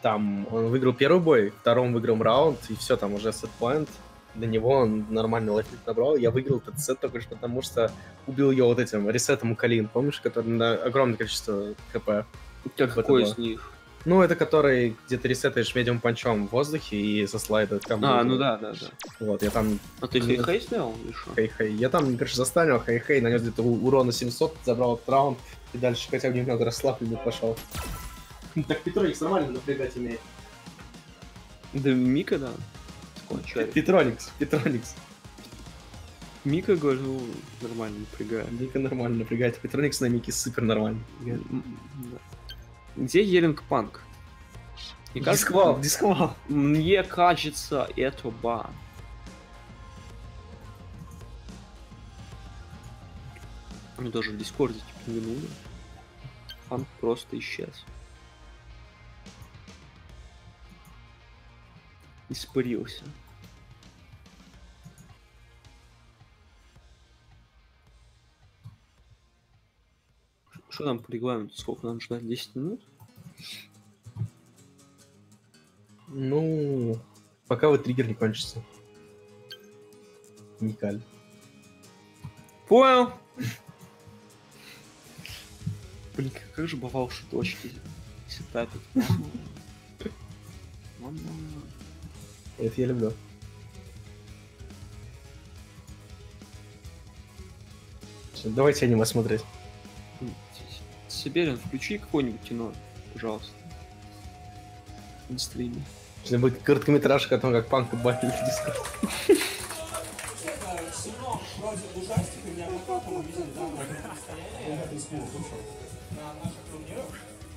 [SPEAKER 2] Там он выиграл первый бой, втором выиграл раунд, и все, там уже сетпоинт. Для него он нормальный лайфлит набрал. Я выиграл этот сет только лишь потому, что убил ее вот этим ресетом Калин, помнишь, который на огромное количество хп.
[SPEAKER 1] Как какой из них?
[SPEAKER 2] Ну, это который, где ты ресетаешь медиум панчом в воздухе и со слайда комбо.
[SPEAKER 1] А, ну да, да, да.
[SPEAKER 2] Вот, я там,
[SPEAKER 1] А ты хей-хей сделал или что?
[SPEAKER 2] хей-хей, я там, короче, застанил хей-хей, нанес где-то урона 700, забрал этот раунд, и дальше хотя бы немного расслабленный пошел. <laughs> Так Петроникс нормально напрягать умеет.
[SPEAKER 1] Да Мика, да.
[SPEAKER 2] Петроникс, Петроникс.
[SPEAKER 1] Мика, говорю, нормально напрягает.
[SPEAKER 2] Ника нормально напрягает. Петроникс на Мике супер нормально.
[SPEAKER 1] Да. Где Еринг Панк? Мне
[SPEAKER 2] Дисквал, дисквал.
[SPEAKER 1] Мне кажется, это бан. Они даже в Дискорде типа не минули. Панк просто исчез. Испарился. Что там по регламенту? Сколько нам ждать? 10 минут?
[SPEAKER 2] Ну, пока вот триггер не кончится. Никаль.
[SPEAKER 1] Понял. Блин, как- же бывал, что точки сетапят. Мама.
[SPEAKER 2] Это я люблю. Давайте аниме смотреть.
[SPEAKER 1] М, Сибирин, включи какое-нибудь кино, пожалуйста. На стриме.
[SPEAKER 2] Если будет короткометражка о том, как панк батили в дискорд.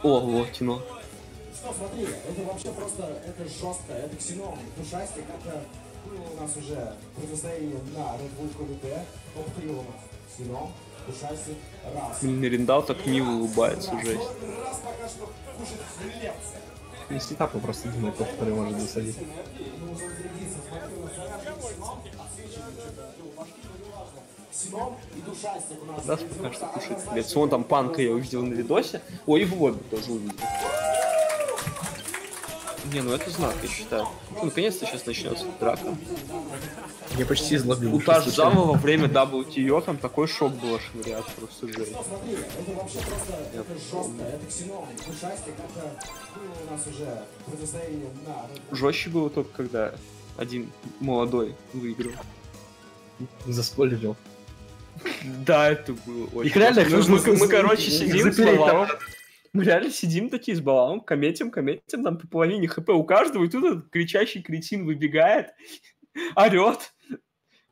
[SPEAKER 1] О, вот кино.
[SPEAKER 5] Что, смотри, это вообще просто, это жестко, это ксеном, душастик, это было у нас уже противостояние на Red Bull Комите, топ-3 у нас. Ксеном,
[SPEAKER 1] Риндал так мило улыбается, жесть.
[SPEAKER 2] Не сетапа просто думает, тот, который может засадить.
[SPEAKER 1] Да, пока что кушает хлеб. Вон там панка я увидел на видосе. Ой, и в лобби тоже увидел. Не, ну это знак, я считаю. Ну, наконец-то сейчас начнется драка.
[SPEAKER 2] Я почти злобил.
[SPEAKER 1] У Тажзама во время WTO там такой шок был
[SPEAKER 5] это вообще просто, Bull
[SPEAKER 1] Жестче было только когда один молодой выиграл.
[SPEAKER 2] Заспойлерил.
[SPEAKER 1] Да, это было очень...
[SPEAKER 2] Их реально нужно
[SPEAKER 1] мы, короче, сидим с
[SPEAKER 2] запереть
[SPEAKER 1] Балаом. Мы реально сидим такие с Балаом, комментим, комментим, там по половине хп у каждого, и тут этот кричащий кретин выбегает, <laughs> орет.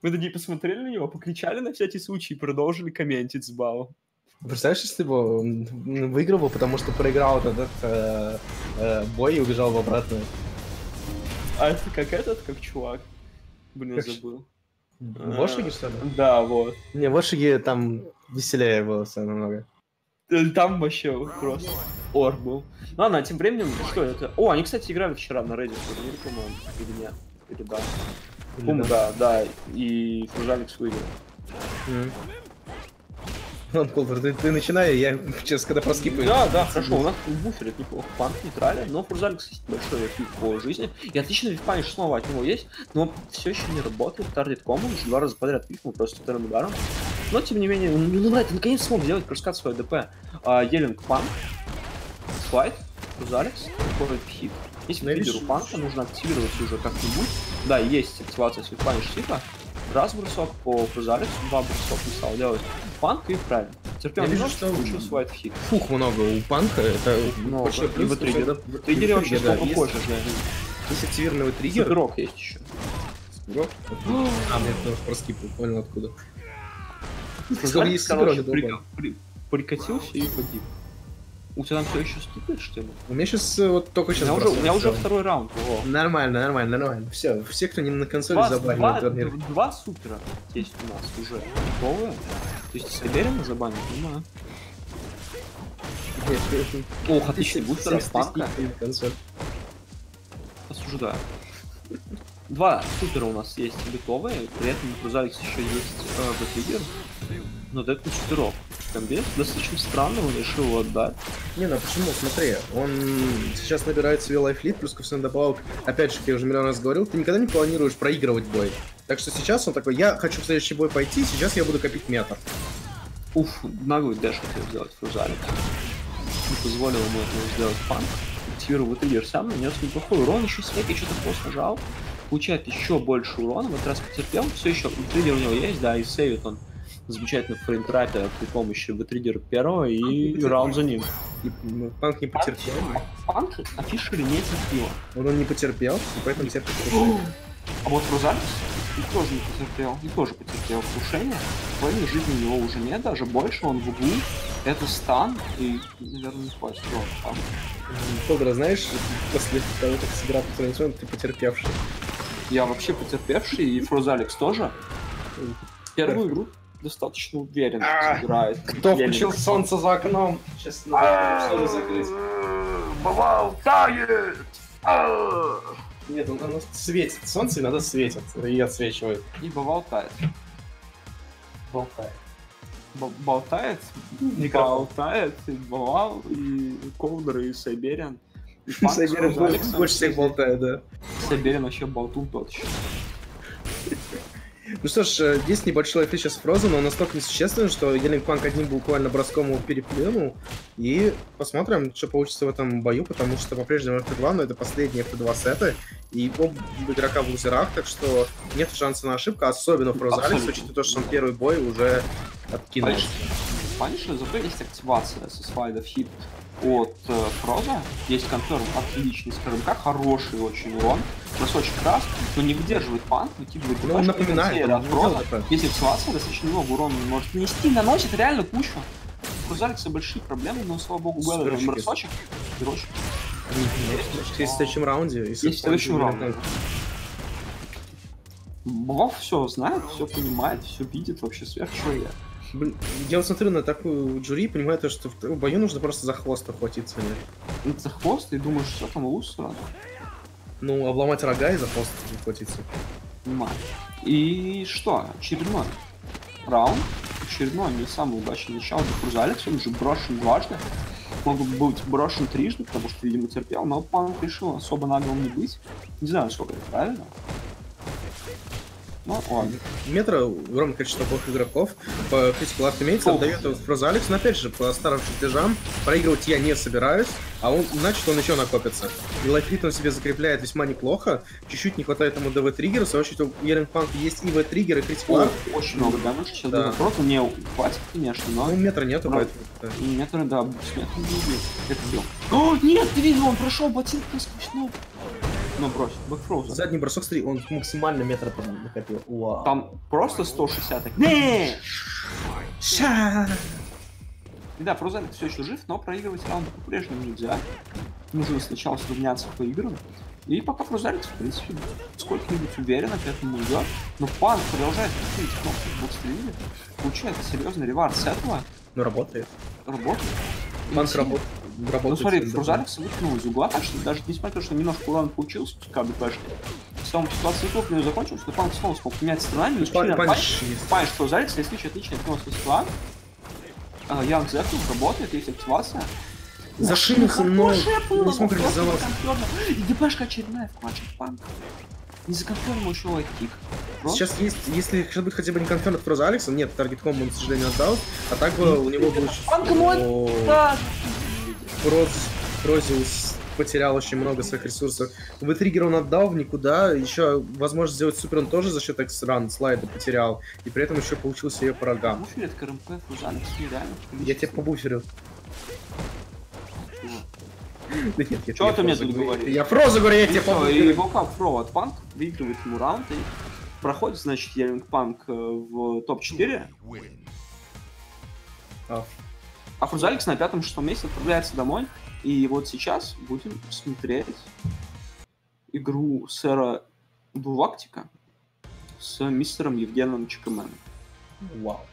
[SPEAKER 1] Мы такие посмотрели на него, покричали на всякий случай и продолжили комментить с Балом.
[SPEAKER 2] Представляешь, если бы он выиграл бы, потому что проиграл этот э, э, бой и убежал в обратную.
[SPEAKER 1] А это как этот, как чувак? Блин,
[SPEAKER 2] Как
[SPEAKER 1] забыл.
[SPEAKER 2] В Ошиге, что ли?
[SPEAKER 1] Да, вот.
[SPEAKER 2] Не, в Ошиге там веселее было все намного.
[SPEAKER 1] Э, Там вообще просто ор был. Ладно, а тем временем, что это? О, они, кстати, играли вчера на Reddit турнире, по-моему, или нет? Или да? По-моему,
[SPEAKER 2] да?
[SPEAKER 1] да. И Фужаликс выиграл.
[SPEAKER 2] М. Ладно, Колтер, ты, ты начинай, я сейчас когда проскипаю.
[SPEAKER 1] Да, да, хорошо, у нас буферит неплохо, панк нейтрали, но есть большой эффект по жизни, и отличный випаниш снова от него есть, но все еще не работает, таргет комбо, уже два раза подряд пикнул просто вторым ударом, но тем не менее, он, ну, ты наконец смог сделать проскат свой ДП. А, Елинг панк, слайд, выходит в хит. Если
[SPEAKER 2] видишь,
[SPEAKER 1] лидеру панка нужно активировать уже как-нибудь, да, есть активация с випаниш типа, раз бросок по Фрузаликсу, два бросок не стал делать, панк и правильно. Терпел
[SPEAKER 2] Я вижу, что-
[SPEAKER 1] получил свайт в хит.
[SPEAKER 2] Фух много у панка, это
[SPEAKER 1] Ну,
[SPEAKER 2] большой
[SPEAKER 1] и
[SPEAKER 2] плюс.
[SPEAKER 1] в триггере. В триггере
[SPEAKER 2] в
[SPEAKER 1] вообще
[SPEAKER 2] триггере, да,
[SPEAKER 1] столько
[SPEAKER 2] есть- активированный триггер.
[SPEAKER 1] Суперок есть еще.
[SPEAKER 2] Суперок? А, мне тоже проскипнул, понял откуда. Есть
[SPEAKER 1] короче, прикатился и погиб. У тебя там все еще скипает, что ли?
[SPEAKER 2] У меня сейчас вот только
[SPEAKER 1] У
[SPEAKER 2] сейчас
[SPEAKER 1] меня уже, у меня уже второй раунд. Во.
[SPEAKER 2] Нормально, нормально, нормально. Все, все, кто не на консоли,
[SPEAKER 1] Два,
[SPEAKER 2] забанили
[SPEAKER 1] два,
[SPEAKER 2] на турнире.
[SPEAKER 1] два супера есть у нас уже готовые. То есть Сайберина забанить, понимаю. Ох, отличный бустер от панка. Осуждаю. Два супера у нас есть готовые, при этом у Крузаликс еще есть э, бэтлигер. Но это четырок. Комбез достаточно странно, он решил его отдать.
[SPEAKER 2] Не, ну почему? Смотри, он сейчас набирает себе лайфлит, плюс ко всему добавок, опять же, как я уже миллион раз говорил, ты никогда не планируешь проигрывать бой. Так что сейчас он такой, я хочу в следующий бой пойти, сейчас я буду копить метр.
[SPEAKER 1] Уф, наглый дэш хотел сделать Фрузалик. Не позволил ему этого сделать панк. Активировал триггер сам, нанес неплохой урон, еще снег, еще так просто нажал. Получает еще больше урона, в этот раз потерпел, все еще триггер у него есть, да, и сейвит он замечательно фреймтрапе при помощи триггера первого и раунд за ним.
[SPEAKER 2] И, ну, Панк не потерпел.
[SPEAKER 1] Панк офишери не терпила.
[SPEAKER 2] Он, он не потерпел, и поэтому терпит.
[SPEAKER 1] А вот Рузалис и тоже не потерпел, и тоже потерпел крушение. Половины жизни у него уже нет, даже больше, он в углу. Это стан, и, наверное, не хватит его. Там.
[SPEAKER 2] Тодор, знаешь, после того, как сыграл по традиционно, ты потерпевший.
[SPEAKER 1] Я вообще потерпевший, и Фрозаликс тоже. Первую игру достаточно уверенно
[SPEAKER 2] А,
[SPEAKER 1] играет.
[SPEAKER 2] Кто включил солнце за окном? Сейчас надо закрыть. Нет, он, оно светит. Солнце иногда светит и отсвечивает.
[SPEAKER 1] И болтает.
[SPEAKER 2] Болтает.
[SPEAKER 1] Бо- Болтает, болтает, и Бавал, и Ковдер, и Сайбериан. И Панк с
[SPEAKER 2] Сайберин
[SPEAKER 1] Фрозаликсом.
[SPEAKER 2] больше всех болтает, да.
[SPEAKER 1] Сайбериан вообще болтун тот еще.
[SPEAKER 2] Ну что ж, э, есть небольшой лайф сейчас Фрозен, но он настолько несущественный, что Елинг Панк одним буквально броском его переплюнул. И посмотрим, что получится в этом бою, потому что по-прежнему FT2, но это последние FT2 сеты, и оба игрока в лузерах, так что нет шанса на ошибку, особенно Фроза Алекс, учитывая то, что он первый бой уже откинул.
[SPEAKER 1] Паниш, Панишер, зато есть активация со слайдов хит от э, Фроза. Есть конферм отличный с КРМК, хороший очень урон. Бросочек раз, но не выдерживает панк, выкидывает
[SPEAKER 2] Ну, он
[SPEAKER 1] ТПшку,
[SPEAKER 2] напоминает, он
[SPEAKER 1] от Фроза. Есть активация, достаточно много урона он может нанести, наносит реально кучу. У большие проблемы, но, слава богу,
[SPEAKER 2] Суперочек
[SPEAKER 1] бросочек. Пирочек.
[SPEAKER 2] Есть в следующем раунде. и
[SPEAKER 1] Есть в следующем раунде. Бог все знает, все понимает, все видит, вообще сверхчеловек.
[SPEAKER 2] Блин, я вот смотрю на такую жюри понимаю, то, что в бою нужно просто за хвост охватиться. Нет?
[SPEAKER 1] Ну, за хвост и думаешь, что там лучше сразу.
[SPEAKER 2] Ну, обломать рога и за хвост охватиться.
[SPEAKER 1] Понимаю. И что? Очередной раунд. Очередной не самый удачный начало для Крузаликса. Он уже брошен дважды. Мог бы быть брошен трижды, потому что, видимо, терпел, но Панк решил особо наглым не быть. Не знаю, сколько это правильно. Ну, ладно.
[SPEAKER 2] Метро, огромное количество плохих игроков, по имеется,
[SPEAKER 1] Ох.
[SPEAKER 2] отдает его в Прозаликс, но опять же, по старым чертежам, проигрывать я не собираюсь, а он, значит, он еще накопится. И лайфлит он себе закрепляет весьма неплохо, чуть-чуть не хватает ему ДВ триггера, в свою очередь у Ерен Панк есть и В триггер, и критику
[SPEAKER 1] О,
[SPEAKER 2] арт,
[SPEAKER 1] очень много дамажа. Сейчас
[SPEAKER 2] Да.
[SPEAKER 1] просто не хватит, конечно, но...
[SPEAKER 2] ну, метра нету,
[SPEAKER 1] Ну,
[SPEAKER 2] поэтому... да.
[SPEAKER 1] И метры, да, с метром не убил. Это бил. О, нет, ты видел, он прошел ботинкой сквозь ногу. Ну, брось, бэкфроуза.
[SPEAKER 2] Задний бросок, смотри, он максимально метра потом накопил. Вау.
[SPEAKER 1] Там просто 160 так. Не!
[SPEAKER 2] Ша!
[SPEAKER 1] Да, Фрузалик все еще жив, но проигрывать раунды по-прежнему нельзя. Нужно сначала сравняться по играм. И пока Фрузалик, в принципе, сколько-нибудь уверенно к этому идет. Но Пан продолжает какие кнопки в бокстриле. Получает серьезный ревард с этого.
[SPEAKER 2] Ну, работает.
[SPEAKER 1] Работает.
[SPEAKER 2] Панк
[SPEAKER 1] И
[SPEAKER 2] работает.
[SPEAKER 1] Ну смотри. Фрузаликс выкинул из угла, так что даже несмотря на то, что немножко урона получился, как бы пешки, в самом ситуации клуб не закончился, что Панк снова смог менять сторонами, и
[SPEAKER 2] Пан-
[SPEAKER 1] Панч,
[SPEAKER 2] панч
[SPEAKER 1] Фрузаликс, если отличие от него со скла, а, Янг Зекл работает, есть активация.
[SPEAKER 2] Зашился, но
[SPEAKER 1] Хорошая
[SPEAKER 2] не смог реализоваться.
[SPEAKER 1] И ДПшка очередная в матче панк. Не законфермил еще. Просто
[SPEAKER 2] Сейчас есть, если сейчас будет хотя бы не конферм от Фроза Алекса, нет, таргет комбо он, к сожалению, отдал, а так бы у него был...
[SPEAKER 1] Панк мой!
[SPEAKER 2] Фроз, Фрозиус потерял очень много своих ресурсов. В триггер он отдал в никуда, еще возможность сделать супер он тоже за счет экс-ран слайда потерял, и при этом еще получился ее по рогам.
[SPEAKER 1] Буферит КРМП, Фузалекс, нереально.
[SPEAKER 2] Я тебя побуферил. Да нет, я я
[SPEAKER 1] ты мне тут говоришь?
[SPEAKER 2] Я Фроза говорю, я
[SPEAKER 1] И
[SPEAKER 2] тебе
[SPEAKER 1] всё, и
[SPEAKER 2] побуферил.
[SPEAKER 1] Волкап Фро от Панк выигрывает ему раунд и проходит, значит, Елинг Панк э, в топ-4,
[SPEAKER 2] А,
[SPEAKER 1] Фрузаликс на пятом-шестом месте отправляется домой. И вот сейчас будем смотреть игру сэра Булактика с мистером Евгеном Чикаменом.
[SPEAKER 2] Вау.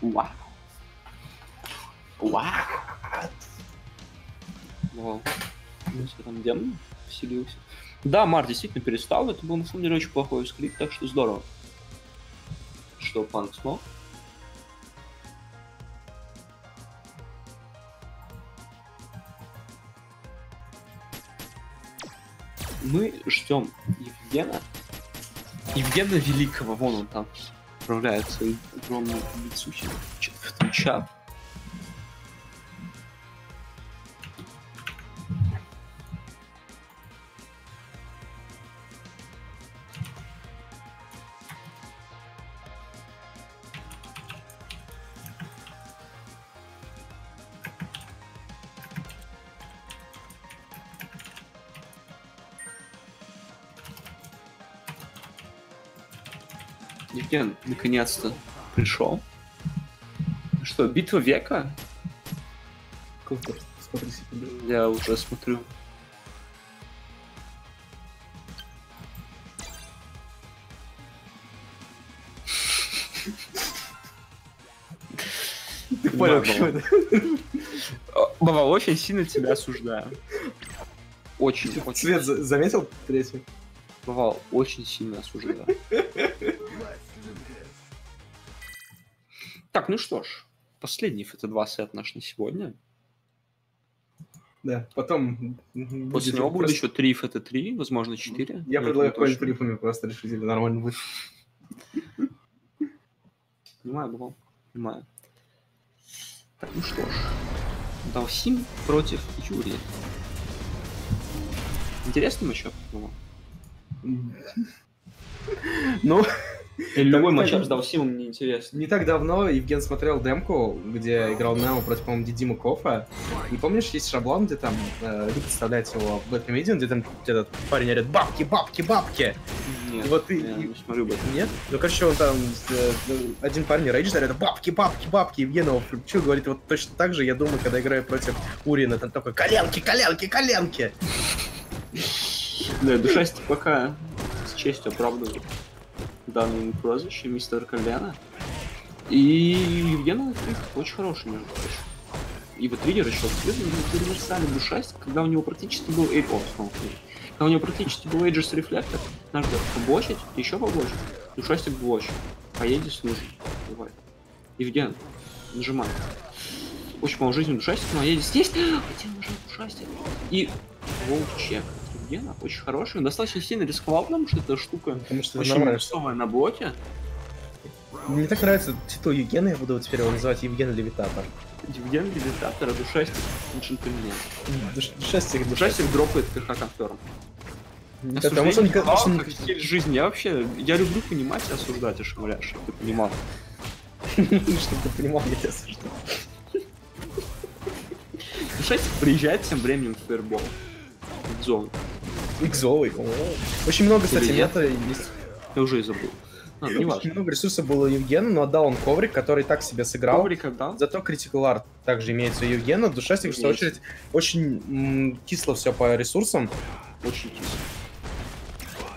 [SPEAKER 1] Вау. Вау. Вау. Ну, что там демон вселился. Да, Мар действительно перестал. Это был на самом деле очень плохой скрипт, так что здорово. Что панк смог. Мы ждем Евгена. Евгена Великого, вон он там управляет своим огромным лицухим в чат. Евген наконец-то пришел. Что, битва века?
[SPEAKER 2] Круто. Смотри секунду.
[SPEAKER 1] Я уже смотрю.
[SPEAKER 2] Ты
[SPEAKER 1] понял, О, Баба, очень сильно тебя осуждаю. Очень, очень.
[SPEAKER 2] Цвет за- заметил третий?
[SPEAKER 1] Бывал, очень сильно осуждаю. Так, ну что ж, последний FT2 сет наш на сегодня.
[SPEAKER 2] Да, потом...
[SPEAKER 1] После него будет еще 3 FT3, возможно 4.
[SPEAKER 2] Я предлагаю какой-нибудь трипами просто решить, или нормально будет.
[SPEAKER 1] Понимаю, Баба, понимаю. Так, ну что ж. Далсим против Юрия. Интересный матчап, Баба.
[SPEAKER 2] Ну,
[SPEAKER 1] Или любой матчап
[SPEAKER 2] так.
[SPEAKER 1] с Далсимом мне интересно.
[SPEAKER 2] не так давно Евген смотрел демку, где играл Нео против, по-моему, Дидима Кофа. И помнишь, есть шаблон, где там э, вы представляете его в Comedian, где там этот парень орет «Бабки, бабки, бабки!»
[SPEAKER 1] Нет,
[SPEAKER 2] Вот и-
[SPEAKER 1] я не смотрю.
[SPEAKER 2] Нет? Ну, короче, он там, э, один парень рейдж орет «Бабки, бабки, бабки!» Евгенов что говорит, вот точно так же, я думаю, когда играю против Урина, там такой «Коленки, коленки, коленки!»
[SPEAKER 1] Да, душастик пока с честью оправдывает данное прозвище мистер Колена. И Евгена очень хороший, между прочим. Вот триггер еще универсальный душастик, когда у него практически был Эйп, когда у него практически был Aegis Reflector, надо поблочить, еще поблочить, душастик блочит, Едис нужен. Давай. Евген, нажимай. Очень мало жизни душастик, но Едис есть. Хотел нажать душастик. И волчек. Евгена очень хороший, он достаточно сильно рисковал, потому что эта штука
[SPEAKER 2] Потому что
[SPEAKER 1] очень минусовая на блоке.
[SPEAKER 2] Мне так нравится титул Евгена, я буду теперь его называть Евген Левитатор.
[SPEAKER 1] Евген Левитатор, а душастик джентльмен.
[SPEAKER 2] Душ- Душастик,
[SPEAKER 1] Душастик дропает КХ конферм.
[SPEAKER 2] Потому что он что он
[SPEAKER 1] как стиль жизни. Я вообще, я люблю понимать и осуждать, Ашамаля, чтобы ты понимал. <laughs>
[SPEAKER 2] Чтобы ты понимал, я тебя осуждаю.
[SPEAKER 1] Душастик приезжает тем временем в фейербол.
[SPEAKER 2] Икзовый. о. Очень много, кстати,
[SPEAKER 1] Или нет?
[SPEAKER 2] мета есть.
[SPEAKER 1] Я уже и забыл. А, не
[SPEAKER 2] Очень
[SPEAKER 1] важно.
[SPEAKER 2] много ресурсов было у Евгена, но отдал он коврик, который так себе сыграл.
[SPEAKER 1] Коврик отдал.
[SPEAKER 2] Зато Critical Art также имеется у Евгена. Душастик, в свою очередь, очень кисло все по ресурсам.
[SPEAKER 1] Очень кисло.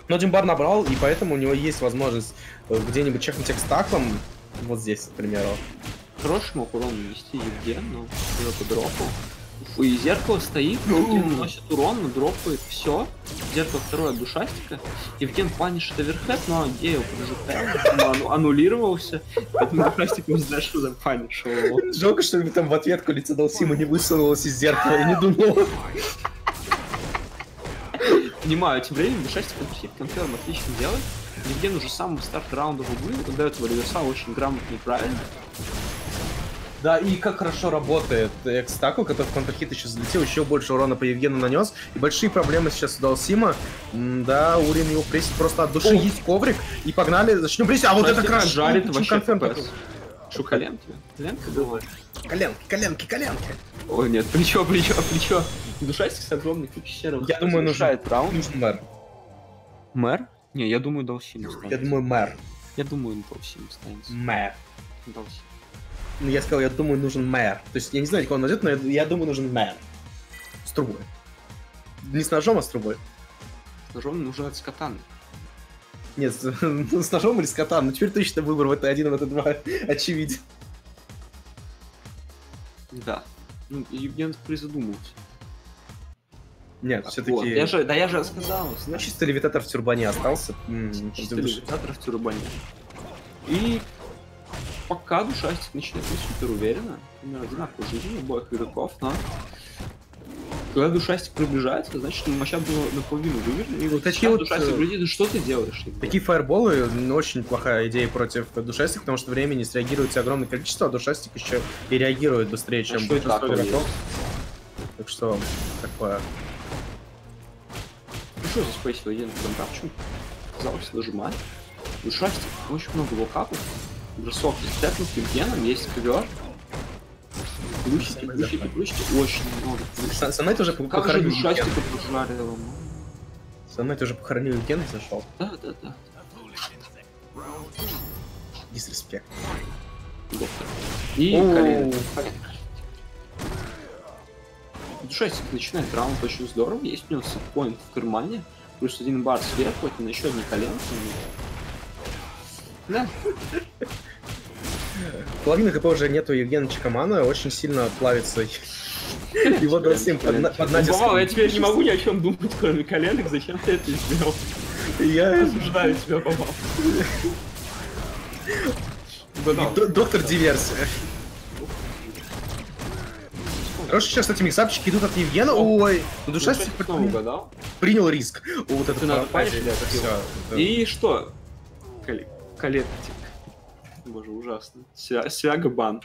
[SPEAKER 2] Но Димбар набрал, и поэтому у него есть возможность э, где-нибудь чекнуть экстаклом. Вот здесь, к примеру.
[SPEAKER 1] Хороший мог урон нанести Евген, но его по дропу. И зеркало стоит, Евген наносит урон, дропает все. Зеркало второе душастика. Евген панишит оверхед, но Гейл прожигает, ану- аннулировался. Поэтому душастик не знает, что за панишил его.
[SPEAKER 2] Жалко, что мне там в ответку лицо Далсима не высунулось из зеркала и не думал.
[SPEAKER 1] Понимаю, тем временем душастик контрхит конферм отлично делает. Евген уже с самого старта раунда в углы, отдает его реверса очень грамотно и правильно.
[SPEAKER 2] Да, и как хорошо работает экстаку, который в контрхит еще залетел, еще больше урона по Евгену нанес. И большие проблемы сейчас у Далсима. М, Да, Урин его прессит просто от души.
[SPEAKER 1] О.
[SPEAKER 2] Есть коврик. И погнали, начнем прессить. А вот это краш.
[SPEAKER 1] жарит вообще
[SPEAKER 2] конферм
[SPEAKER 1] FPS.
[SPEAKER 2] такой.
[SPEAKER 1] Шо, колен тебе? Коленка была?
[SPEAKER 2] Коленки, коленки, коленки.
[SPEAKER 1] Ой, нет, плечо, плечо, плечо. Душастик с огромной кучей.
[SPEAKER 2] Я думаю, нужен-
[SPEAKER 1] раунд.
[SPEAKER 2] Нужен мэр.
[SPEAKER 1] Мэр? Не, я думаю, Далсим останется.
[SPEAKER 2] Я думаю, мэр.
[SPEAKER 1] Я думаю, Далсим останется.
[SPEAKER 2] Мэр.
[SPEAKER 1] Далсим.
[SPEAKER 2] Ну, я сказал, я думаю, нужен мэр. То есть, я не знаю, кого он найдет, но я, я думаю, нужен мэр. С трубой. Не с ножом, а с трубой.
[SPEAKER 1] С ножом нужен с катаны.
[SPEAKER 2] Нет, с, <laughs> ну, с ножом или с котом. Ну, теперь точно выбор в это один, в это два <laughs> очевиден.
[SPEAKER 1] Да. Ну, Евген призадумался.
[SPEAKER 2] Нет,
[SPEAKER 1] Вот,
[SPEAKER 2] все-таки...
[SPEAKER 1] я же, да я же сказал.
[SPEAKER 2] Ну, чисто левитатор в тюрбане остался.
[SPEAKER 1] Чисто ликвидатор в тюрбане. И пока душастик начинает не супер уверенно. Примерно одинаково жизнь у обоих игроков, но когда душастик приближается, значит, матчап было наполовину выигран. И вот
[SPEAKER 2] Такие вот,
[SPEAKER 1] душастик
[SPEAKER 2] э,
[SPEAKER 1] говорит, «Да что ты делаешь? Евген?»
[SPEAKER 2] Такие фаерболы ну, очень плохая идея против душастик, потому что времени среагируется огромное количество, а душастик еще и реагирует быстрее, чем
[SPEAKER 1] А что это
[SPEAKER 2] большинство игроков. Так что, такое.
[SPEAKER 1] Ну что за спейсил один контакчу? Казалось, нажимать. Душастик, очень много локапов. Бросок с степнут Евгеном, есть ковер. Плющики, плющики, плющики, очень много
[SPEAKER 2] Санайт уже
[SPEAKER 1] Как же
[SPEAKER 2] похоронил
[SPEAKER 1] душастика
[SPEAKER 2] Евгена.
[SPEAKER 1] пожарила, ну.
[SPEAKER 2] Санайт уже похоронил Евгена и зашел.
[SPEAKER 1] Да, да, да.
[SPEAKER 2] Дисреспект.
[SPEAKER 1] Доктор. И колено. Душастик начинает раунд очень здорово. Есть у него сетпоинт в кармане. Плюс один бар сверху, это на еще одни коленки. Да, <laughs>
[SPEAKER 2] Половины ХП уже нету Евгена Чекамана, очень сильно плавится <laughs> его Далсим под, на- под натиском.
[SPEAKER 1] Бывало, я теперь не могу ни о чем думать, кроме коленок. Зачем ты это сделал?
[SPEAKER 2] Я
[SPEAKER 1] Осуждаю тебя, Бабал.
[SPEAKER 2] Д- доктор диверсия. Хорошо, сейчас эти миксапчики идут от Евгена. Ой, ну
[SPEAKER 1] снова угадал.
[SPEAKER 2] принял риск. О, вот это.
[SPEAKER 1] И что? Кол- Коллектик. Боже, ужасно. Свя- Свяга бан.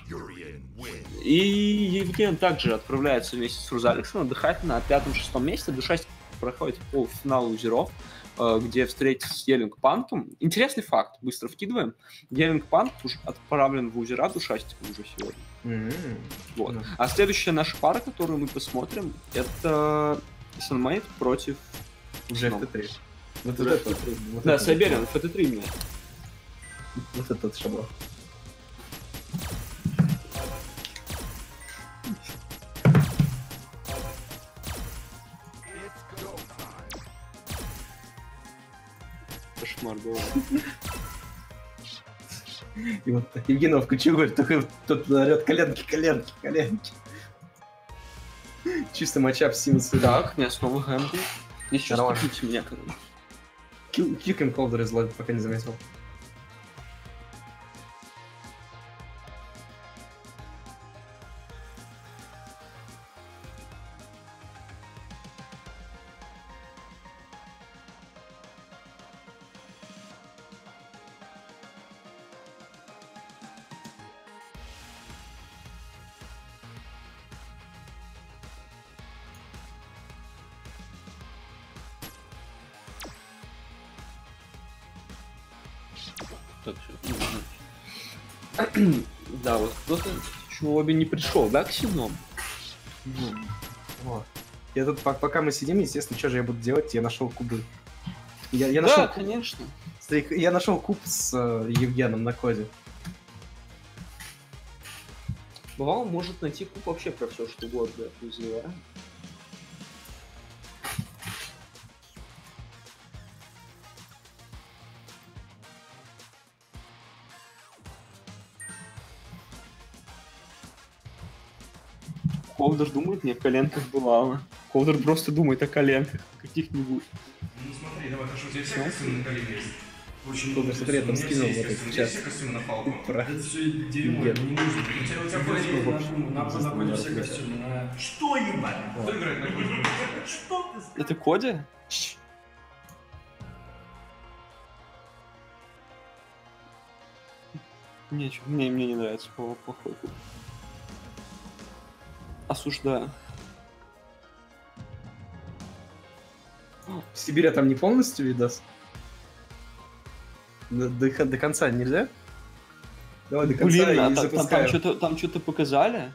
[SPEAKER 1] И Евген также отправляется вместе с Рузалексом отдыхать на пятом-шестом месте. Душастик проходит полуфинал лузеров, э, где встретится с Елинг Панком. Интересный факт, быстро вкидываем. Елинг Панк уже отправлен в лузера Душастиком уже сегодня.
[SPEAKER 2] М,
[SPEAKER 1] Вот.
[SPEAKER 2] Ну.
[SPEAKER 1] А следующая наша пара, которую мы посмотрим, это Sunmate против...
[SPEAKER 2] Уже
[SPEAKER 1] Ну,
[SPEAKER 2] FT3. Вот
[SPEAKER 1] Уже
[SPEAKER 2] это-
[SPEAKER 1] FT3.
[SPEAKER 2] вот
[SPEAKER 1] Да,
[SPEAKER 2] это-
[SPEAKER 1] Сайбериан, FT3 мне.
[SPEAKER 2] Вот этот шаблон.
[SPEAKER 1] Кошмар был.
[SPEAKER 2] И вот Евгенов включил, говорит, только тот орет коленки, коленки, коленки. Чисто матчап Симс.
[SPEAKER 1] Так, не снова Хэмпл. Еще ступите меня, короче.
[SPEAKER 2] Кик им колдер из лайв, пока не заметил.
[SPEAKER 1] Обе не пришел, да, к Сином?
[SPEAKER 2] Вот. Я тут, пок- пока мы сидим, естественно, что же я буду делать? Я нашел кубы. Я, я
[SPEAKER 1] Да,
[SPEAKER 2] нашел,
[SPEAKER 1] конечно.
[SPEAKER 2] Смотри, я нашел куб с э, Евгеном на коде.
[SPEAKER 1] Бывало, может найти куб вообще про все, что угодно. друзья. Ковдер думает не о коленках была. Ковдер просто думает о коленках каких-нибудь.
[SPEAKER 6] Ну смотри, давай, хорошо, у тебя все костюмы на колени есть. Очень много
[SPEAKER 2] смотри, я там скинул вот этот сейчас.
[SPEAKER 6] все костюмы на палку. <laughs>
[SPEAKER 2] Про-
[SPEAKER 6] Это все дерьмо,
[SPEAKER 2] Нет.
[SPEAKER 6] не нужно. У тебя, Нам
[SPEAKER 2] естественно,
[SPEAKER 6] находят все костюмы. на- Что ебать? Кто играет на костюме? <laughs> Что ты
[SPEAKER 1] Это Коди? Не, чё, мне, мне не нравится по плохой клуб. Осуждаю.
[SPEAKER 2] В Сибири там не полностью видос? До, до до конца нельзя? Давай до конца
[SPEAKER 1] Блин, а
[SPEAKER 2] и
[SPEAKER 1] та- там,
[SPEAKER 2] запускаем.
[SPEAKER 1] что-то там что-то показали?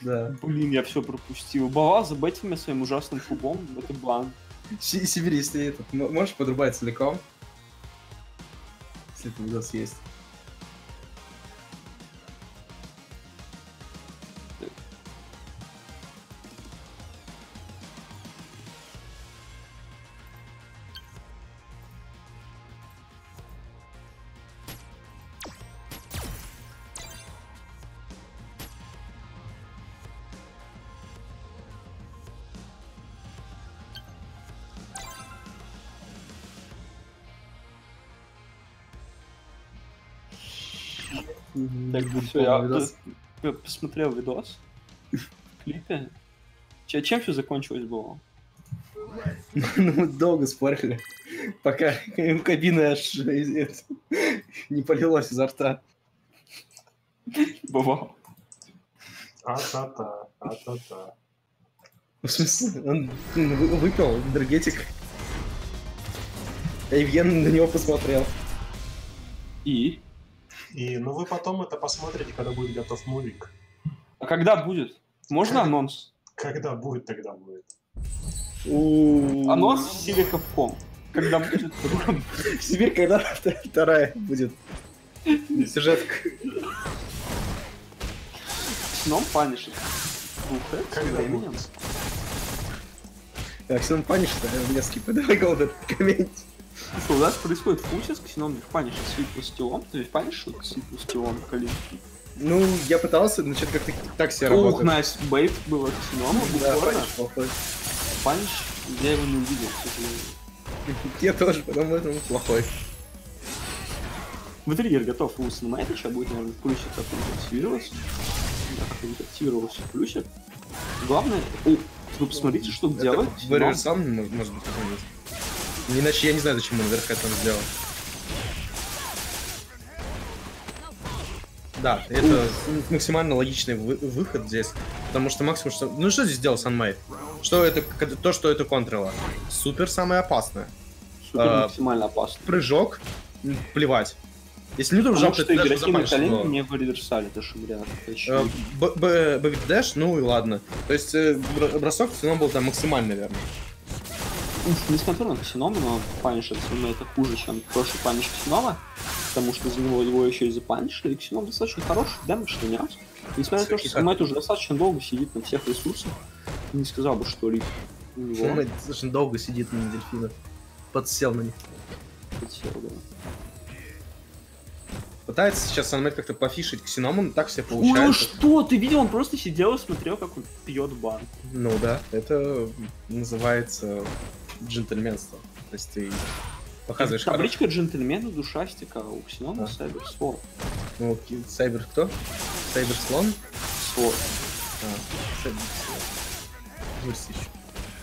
[SPEAKER 2] Да.
[SPEAKER 1] Блин, я все пропустил. Бала, забейте меня своим ужасным кубом, это бан.
[SPEAKER 2] Си- Сибирь, если этот, можешь подрубать целиком? Если этот видос есть.
[SPEAKER 1] Все, я
[SPEAKER 2] видос.
[SPEAKER 1] посмотрел видос в клипе. Че- Чем все закончилось было? <laughs>
[SPEAKER 2] Ну, мы долго спорили, пока у кабины аж не полилось изо рта.
[SPEAKER 1] Бывало.
[SPEAKER 3] А-та-та, а-та-та.
[SPEAKER 2] В смысле, он выпил энергетик. А Евген на него посмотрел.
[SPEAKER 1] И?
[SPEAKER 3] И, ну, вы потом это посмотрите, когда будет готов мувик.
[SPEAKER 1] А когда будет? Можно анонс?
[SPEAKER 3] Когда будет, тогда будет.
[SPEAKER 2] У-
[SPEAKER 1] Анонс в стиле Capcom. Когда будет? <laughs>
[SPEAKER 2] Сибирь, когда <laughs> вторая будет сюжетка.
[SPEAKER 1] Сном с
[SPEAKER 3] Когда будет?
[SPEAKER 2] Так, панишь, что меня скипай. Давай голод комментить.
[SPEAKER 1] Слушай, у нас происходит фуча с Ксеном в панишит с Випустилом. Ты ведь панишь с Випустилом Калинки?
[SPEAKER 2] Ну, я пытался, но что-то как-то так себе
[SPEAKER 1] Ух,
[SPEAKER 2] работает.
[SPEAKER 1] найс, бейт было Ксеном,
[SPEAKER 2] Да,
[SPEAKER 1] буквально.
[SPEAKER 2] плохой.
[SPEAKER 1] Паниш, я его не увидел, к сожалению. <laughs>
[SPEAKER 2] Я тоже, потому что он плохой.
[SPEAKER 1] В триггер готов у Синемайта, сейчас будет, наверное, плюсик как-нибудь активироваться. Да, как-нибудь активировался плюсик. Главное, о, вы посмотрите, что делает Ксеном.
[SPEAKER 2] Warrior сам, может быть, какой-нибудь. Иначе я не знаю, зачем он наверх это сделал. Да, это максимально логичный вы- выход здесь. Потому что максимум, что... Ну что здесь делал Sunmate? Что это, то, что это контроло? Супер самое опасное.
[SPEAKER 1] Супер
[SPEAKER 2] а,
[SPEAKER 1] максимально опасно.
[SPEAKER 2] Прыжок, плевать. Если
[SPEAKER 1] Потому
[SPEAKER 2] жал,
[SPEAKER 1] что
[SPEAKER 2] ты даже
[SPEAKER 1] игроки на
[SPEAKER 2] запанишь
[SPEAKER 1] коленке
[SPEAKER 2] его.
[SPEAKER 1] не в реверсале, это же вариант. это
[SPEAKER 2] Э,
[SPEAKER 1] очевидно.
[SPEAKER 2] б- б- backdash, ну и ладно. То есть э, бр- бросок все равно был там максимальный, наверное.
[SPEAKER 1] Несмотря на Ксенома, но punish от Ксенома это хуже, чем прошлый punish Ксенома, потому что за него его еще и запанишили, и Ксеном достаточно хороший damage нанес. Несмотря на то, что Синемайт уже достаточно долго сидит на всех ресурсах, не сказал бы, что ли у него
[SPEAKER 2] достаточно долго сидит на дельфинах. Подсел на них.
[SPEAKER 1] подсел, да.
[SPEAKER 2] Пытается сейчас Sunmate как-то пофишить ксеному, но так все
[SPEAKER 1] Ой, ну
[SPEAKER 2] получается.
[SPEAKER 1] что, ты видел, он просто сидел и смотрел, как он пьет бан.
[SPEAKER 2] Ну да, это называется джентльменство. То есть ты показываешь...
[SPEAKER 1] Табличка джентльмена, душастика, а у Ксенона
[SPEAKER 2] Да.
[SPEAKER 1] Сайбер Свор.
[SPEAKER 2] Ну, Сайбер кто? Сайбер слон?
[SPEAKER 1] Свор.
[SPEAKER 2] А, Сайбер слон.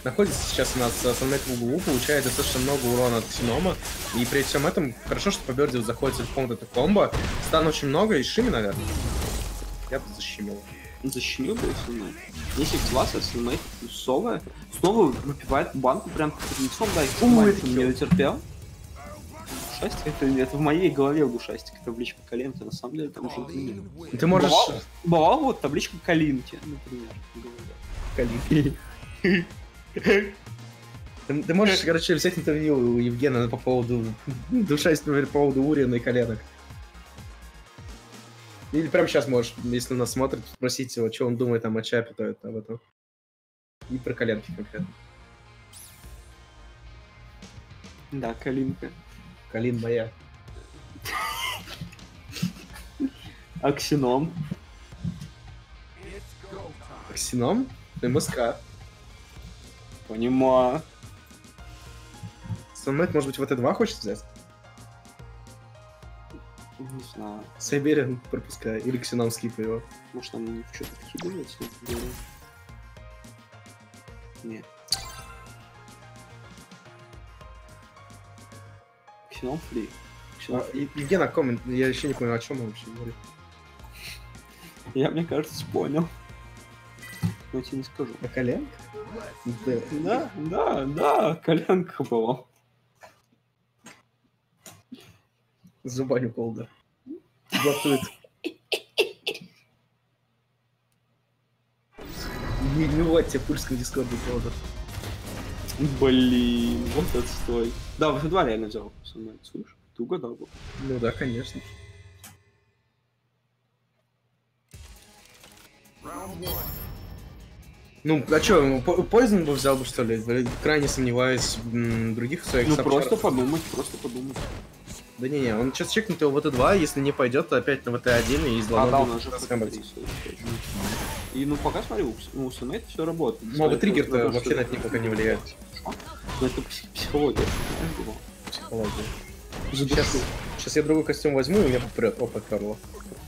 [SPEAKER 2] Находится сейчас у нас Sunmate в углу, получает достаточно много урона от Ксенома, и при всем этом хорошо, что по заходит вот это комбо. Стан очень много, и Шими, наверное. Я бы защемил.
[SPEAKER 1] Защемил бы Синмейт. Если класс, Синмейт плюсовая, снова выпивает банку прям под лицом, да, и не
[SPEAKER 2] килл.
[SPEAKER 1] дотерпел. Душастик, это, это в моей голове душастик, табличка коленки, на самом деле там джентльмен.
[SPEAKER 2] Ты можешь...
[SPEAKER 1] Бывало, бывало вот табличка калинки, например.
[SPEAKER 2] Калиф. <laughs> Ты, ты можешь, короче, взять интервью у Евгена по поводу <laughs> душастика, по поводу Урина и коленок. Или прямо сейчас можешь, если нас смотрит, спросить его, что он думает там о Чапе, то это об этом. И про коленки конкретно.
[SPEAKER 1] Да, калинка.
[SPEAKER 2] Калин моя.
[SPEAKER 1] Аксином.
[SPEAKER 2] Ксеном? МСК.
[SPEAKER 1] Понимаю.
[SPEAKER 2] Sunmate, может быть, в Т2 хочет взять?
[SPEAKER 1] Не знаю.
[SPEAKER 2] Сайбериан пропускай. Или Ксенон скипа его.
[SPEAKER 1] Может, там не в что-то говорю. Нет. Ксенон фри.
[SPEAKER 2] А,
[SPEAKER 1] фри.
[SPEAKER 2] Е- Евген, о ком? Я еще не понял, о чем он вообще говорит.
[SPEAKER 1] Я, мне кажется, понял. Но я тебе не скажу.
[SPEAKER 2] О колен? Да.
[SPEAKER 1] Да, да, да, коленка была.
[SPEAKER 2] Зубаню колда. Блатует. Не, не вот тебе пульском дискорде колда.
[SPEAKER 1] Блин, вот это стой. Да, в два реально взял со мной, слышь? Ты угадал бы.
[SPEAKER 2] Ну да, конечно. Ну, а чё, Poison бы взял бы, что ли? Крайне сомневаюсь в других своих
[SPEAKER 1] Ну
[SPEAKER 2] сапчарах.
[SPEAKER 1] просто подумать, просто подумать.
[SPEAKER 2] Да не-не, он сейчас чекнет его в ВТ2, если не пойдет, то опять на ВТ1 и из
[SPEAKER 1] А, да, у
[SPEAKER 2] Лондона
[SPEAKER 1] нас же
[SPEAKER 2] будет
[SPEAKER 1] ФТ3,
[SPEAKER 2] скамбать.
[SPEAKER 1] точно. И ну пока смотри, у, у все работает.
[SPEAKER 2] Ну, а триггер-то вообще на это никак не влияет.
[SPEAKER 1] Ну это псих- психология, была.
[SPEAKER 2] Психология. Сейчас, сейчас я другой костюм возьму, и у меня попрет. Опа, Карло.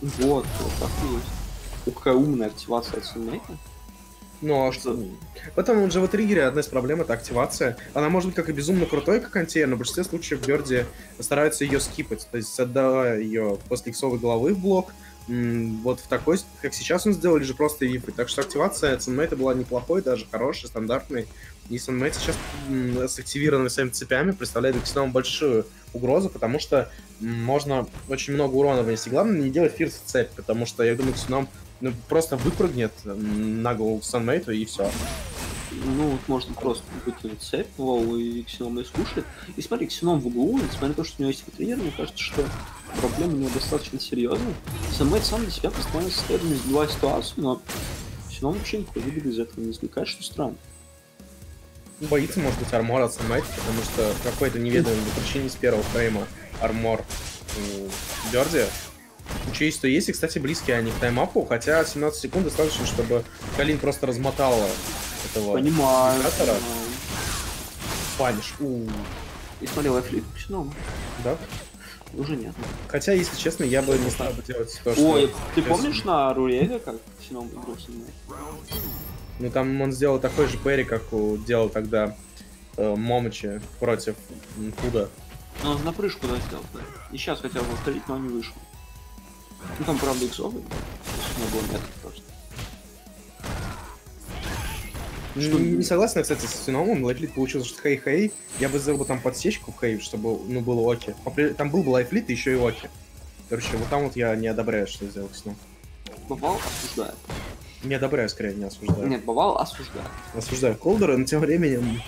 [SPEAKER 1] Вот, вот так и есть. Какая умная активация от Сунэйта.
[SPEAKER 2] Ну а что? Он же в триггере одна из проблем это активация. Она может быть как и безумно крутой, как антиэр, но в большинстве случаев Берди стараются ее скипать. То есть отдавая ее после иксовой головы в блок. Вот в такой, как сейчас он сделал, или же просто ифы. Так что активация Sunmate была неплохой, даже хорошей, стандартной. И Sunmate сейчас с активированными своими цепями представляет Xenom большую угрозу, потому что можно очень много урона вынести. Главное не делать фирс в цепь, потому что я думаю, Xenom ну, просто выпрыгнет на голову Sunmate и все.
[SPEAKER 1] Ну, вот можно просто выкинуть цепь, лол, и Ксеном ее скушает. И смотри, Ксеном в углу, несмотря на то, что у него есть тренер, мне кажется, что проблема у него достаточно серьезная. Сэмэйд сам для себя постоянно не сбивая ситуацию, но Ксеном вообще никакой выгоды из этого не извлекает, что странно.
[SPEAKER 2] Боится, может быть, армор от Sunmate, потому что по какой-то неведомой причине с первого фрейма армор у Берди. Учесть, что есть, и, кстати, близкие они к таймапу, хотя 17 секунд достаточно, чтобы Калин просто размотал этого
[SPEAKER 1] Понимаю. Понимаю.
[SPEAKER 2] паниш. У,
[SPEAKER 1] И смотри, лайфлик Ксеном.
[SPEAKER 2] да?
[SPEAKER 1] Уже нет.
[SPEAKER 2] Хотя, если честно, я бы не стал бы делать то, что...
[SPEAKER 1] Ой, ты помнишь на Руреве, как со мной?
[SPEAKER 2] Ну, там он сделал такой же parry, как у- делал тогда э, Момочи против м, Худа.
[SPEAKER 1] Ну, он на прыжку да, сделал, да. И сейчас хотел бы повторить, но не вышло. Ну, там, правда, иксовый. То есть у него был метр просто. Что-
[SPEAKER 2] Не, не согласен, кстати, с Ксеномом. Life lead получился, что хей-хей. Я бы сделал бы там подсечку в хей, чтобы, ну, было оки. Там был бы лайфлит и еще и оки. Короче, вот там вот я не одобряю, что сделал Сином.
[SPEAKER 1] Бывал, осуждает.
[SPEAKER 2] Не одобряю, скорее, не осуждаю.
[SPEAKER 1] Нет, бывал, осуждает.
[SPEAKER 2] Осуждаю Колдера, но тем временем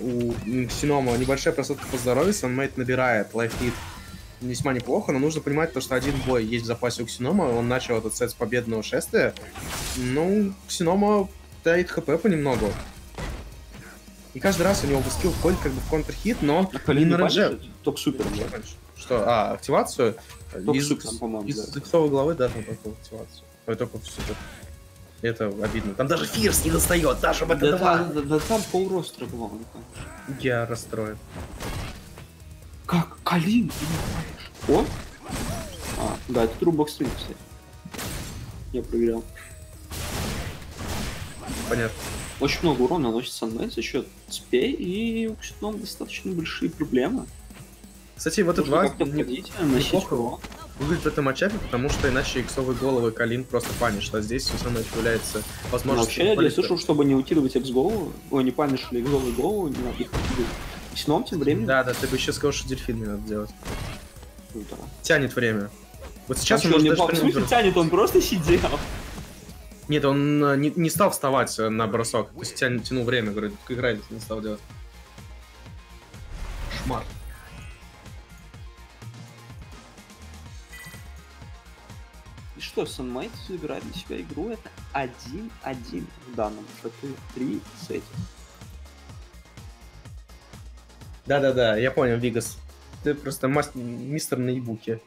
[SPEAKER 2] у Синома небольшая просадка по здоровью, Санмейт набирает лайфлит весьма неплохо, но нужно понимать то, что один бой есть в запасе у Ксенома, он начал этот сет с победного шествия. Ну, Ксенома тает хп понемногу. И каждый раз у него скилл входит как бы в контрхит, но
[SPEAKER 1] А
[SPEAKER 2] не
[SPEAKER 1] не
[SPEAKER 2] на
[SPEAKER 1] банишит? Только супер, да?
[SPEAKER 2] Что? А, активацию?
[SPEAKER 1] Только
[SPEAKER 2] из
[SPEAKER 1] супер, по-моему,
[SPEAKER 2] из
[SPEAKER 1] да.
[SPEAKER 2] иксовой головы даже только активацию. Ой, только в супер. Это обидно. Там даже Фирс не достает, даже в
[SPEAKER 1] Да,
[SPEAKER 2] это
[SPEAKER 1] да, да, да там пол ростера не.
[SPEAKER 2] Я расстроен.
[SPEAKER 1] Как? Калин? О? А, да, это Трубок стрим, кстати. Я проверял.
[SPEAKER 2] Понятно.
[SPEAKER 1] Очень много урона наносит Sunlight за счет спей, и у Ксенона достаточно большие проблемы.
[SPEAKER 2] Кстати, вот это
[SPEAKER 1] Нужно
[SPEAKER 2] два
[SPEAKER 1] входить, наносить
[SPEAKER 2] неплохо выглядит в этом матчапе, потому что иначе иксовые головы Калин просто панишь, а здесь все самое появляется
[SPEAKER 1] Но
[SPEAKER 2] возможность...
[SPEAKER 1] вообще, я слышал, чтобы не утилировать экс-голову, ой, не панишь или экс-голову голову, не надо их утилировать. Ксеном тем временем...
[SPEAKER 2] Да, да, ты бы еще сказал, что дельфин не надо делать.
[SPEAKER 1] Ну, да.
[SPEAKER 2] Тянет время. Вот сейчас
[SPEAKER 1] А
[SPEAKER 2] он может
[SPEAKER 1] не
[SPEAKER 2] даже... прям-
[SPEAKER 1] тянет, он просто сидел.
[SPEAKER 2] Нет, он э, не, не стал вставать э, на бросок. То есть тянет, тянул время, говорит, играть не стал делать. Шмар.
[SPEAKER 1] И что, играет для себя игру, это 1-1 в данном FT3 сете.
[SPEAKER 2] Да-да-да, я понял, Вигас. Ты просто мас- мистер на ебуке.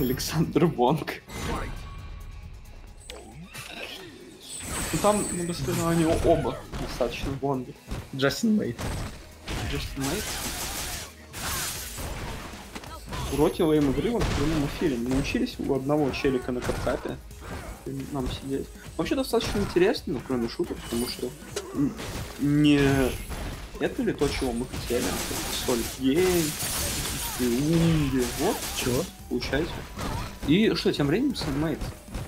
[SPEAKER 1] Александр Вонг. Ну там, надо сказать, они оба достаточно бонды.
[SPEAKER 2] Джастин Мейт.
[SPEAKER 1] Джастин Мейт. Урокила им игры в прямом эфире. Не научились у одного челика на капкапе нам сидеть. Вообще достаточно интересно, ну, кроме шуток, потому что не это ли то, чего мы хотели? Соль гейм, унги, вот,
[SPEAKER 2] Чего?
[SPEAKER 1] получается. И что, тем временем Сэнмейт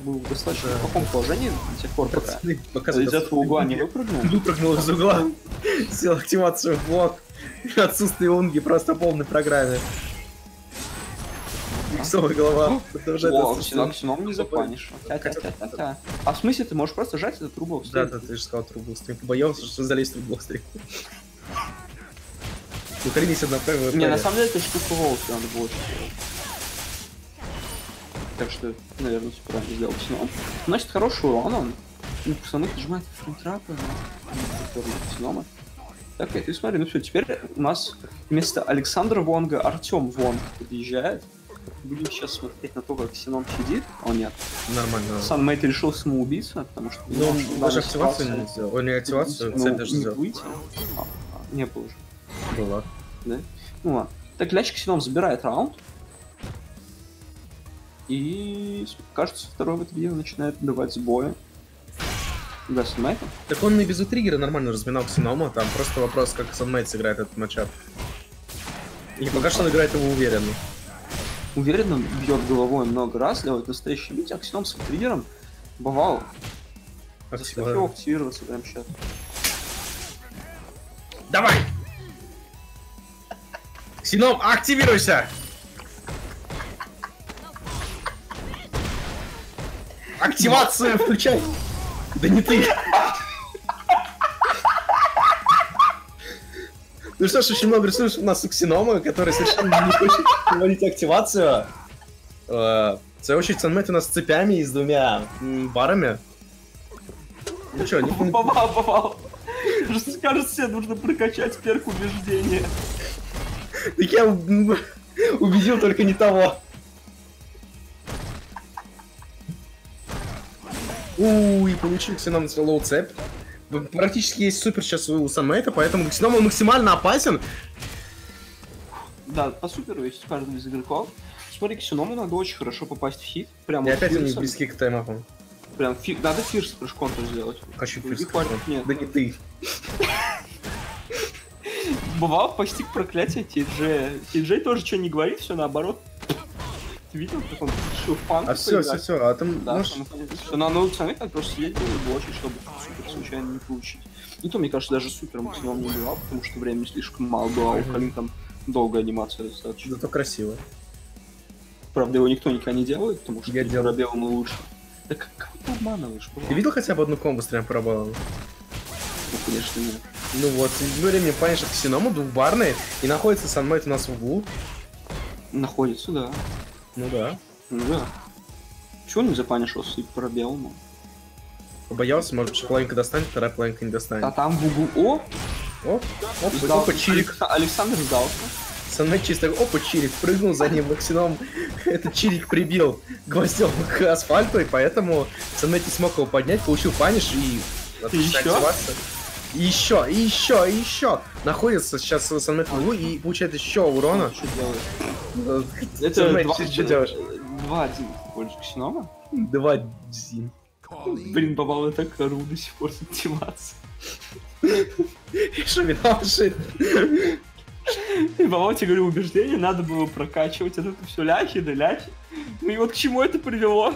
[SPEAKER 1] был в достаточно
[SPEAKER 2] Да.
[SPEAKER 1] плохом положении до тех пор, пока
[SPEAKER 2] Пацаны,
[SPEAKER 1] из этого угла не выпрыгнул.
[SPEAKER 2] Выпрыгнул из угла, сделал активацию в блок. Отсутствие унги просто полной программе. Иксовая голова.
[SPEAKER 1] О, ксеном, не запанишь. А в смысле ты можешь просто жать этот трубу
[SPEAKER 2] Да, да, ты же сказал трубу стрим. Побоялся, что залезть в трубу стрим. Укоренись одна прямая
[SPEAKER 1] Не, на самом деле это штука волосы надо было. Так что, наверное, все правильно сделал ксеном. Значит, хороший урон он. Ну, пацаны нажимают фронтрапы, но ксенома. Так, и ты смотри, ну все, теперь у нас вместо Александра Вонга Артем Вонг подъезжает. Будем сейчас смотреть на то, как Ксеном сидит. О, нет.
[SPEAKER 2] Нормально.
[SPEAKER 1] Санмейт решил самоубийца, потому что...
[SPEAKER 2] Ну, он даже активацию не сделал. Он не активацию,
[SPEAKER 1] ну,
[SPEAKER 2] цель даже
[SPEAKER 1] не
[SPEAKER 2] сделал.
[SPEAKER 1] Не было уже.
[SPEAKER 2] Была.
[SPEAKER 1] Да? Ну ладно. Так, Ляч Ксенон забирает раунд. И, кажется, второй в это видео начинает давать с боя. Да, с.
[SPEAKER 2] Так он и без триггера нормально разминал Ксенома, там просто вопрос, как Санмейт сыграет этот матчап. И пока что он играет его уверенно.
[SPEAKER 1] Уверенно бьет головой много раз, делает настоящий бить, а Ксеном с триггером бывал. Заставь его активироваться прямо сейчас.
[SPEAKER 2] Давай! Ксеном, активируйся! Активацию включай! Да не ты! Ну что ж, очень много ресурсов у нас у Ксенома, который совершенно не хочет проводить активацию. Э, В свою очередь, Санмет у нас с цепями и с двумя барами. Ну что, не
[SPEAKER 1] Бывал, бывал. Кажется, тебе нужно прокачать перк убеждения.
[SPEAKER 2] Так я убедил только не того. Уй, получил Ксеном low цепь. Практически есть супер сейчас у Санмейта, поэтому Ксеном он максимально опасен.
[SPEAKER 1] Да, по суперу есть у каждого из игроков. Смотри, Ксеному надо очень хорошо попасть в хит. Прям
[SPEAKER 2] И опять они близки к таймапу.
[SPEAKER 1] Прям фи... Надо фирс прыжком то сделать.
[SPEAKER 2] Хочу фирс.
[SPEAKER 1] вариантов нет.
[SPEAKER 2] Да не ты.
[SPEAKER 1] Бывал постиг проклятие Тиджея. Тиджей тоже что не говорит, все наоборот. Ты видел, как он решил фан
[SPEAKER 2] А все, все, все, а там,
[SPEAKER 1] Да,
[SPEAKER 2] ну,
[SPEAKER 1] что что на новых самих надо просто сидеть и блочить, чтобы супер случайно не получить. И то, мне кажется, даже супер максимум не убивал, потому что времени слишком мало было, а у Халин там долгая анимация достаточно.
[SPEAKER 2] зато красиво.
[SPEAKER 1] Правда, его никто никогда не делает, потому что
[SPEAKER 2] Я делаю.
[SPEAKER 1] мы лучше. Да как, как ты обманываешь? бывало?
[SPEAKER 2] Ты видел хотя бы одну комбу с тремя пробалом?
[SPEAKER 1] Ну, конечно, нет.
[SPEAKER 2] Ну вот, и времени понимаешь, это Ксеному двухбарный, и находится Санмейт у нас в углу.
[SPEAKER 1] Находится, да.
[SPEAKER 2] Ну да.
[SPEAKER 1] Ну да. Чего не запанишился и пробел, ну?
[SPEAKER 2] Побоялся, может быть, половинка достанет, вторая половинка не
[SPEAKER 1] А
[SPEAKER 2] достанет.
[SPEAKER 1] там в углу... О!
[SPEAKER 2] Оп, оп,
[SPEAKER 1] сдался.
[SPEAKER 2] опа, чирик.
[SPEAKER 1] Алекс- Александр сдался.
[SPEAKER 2] Санмейт чисто, опа, чирик, прыгнул за ним, Ксеном этот чирик прибил гвоздем к асфальту, и поэтому Санмейт не смог его поднять, получил паниш и...
[SPEAKER 1] еще?
[SPEAKER 2] И еще, и еще, и еще. Находится сейчас в углу и получает еще урона.
[SPEAKER 1] Что делает?
[SPEAKER 2] Это
[SPEAKER 1] Это два-
[SPEAKER 2] что что делаешь?
[SPEAKER 1] 2-1 больше Ксенома.
[SPEAKER 2] Два зин.
[SPEAKER 1] Блин, попал так ору до сих пор <laughs> с мотивацией. <laughs>
[SPEAKER 2] Что виноват?
[SPEAKER 1] И Баба, тебе говорю, убеждение, надо было прокачивать, а тут все ляхи да ляхи. Ну и вот к чему это привело?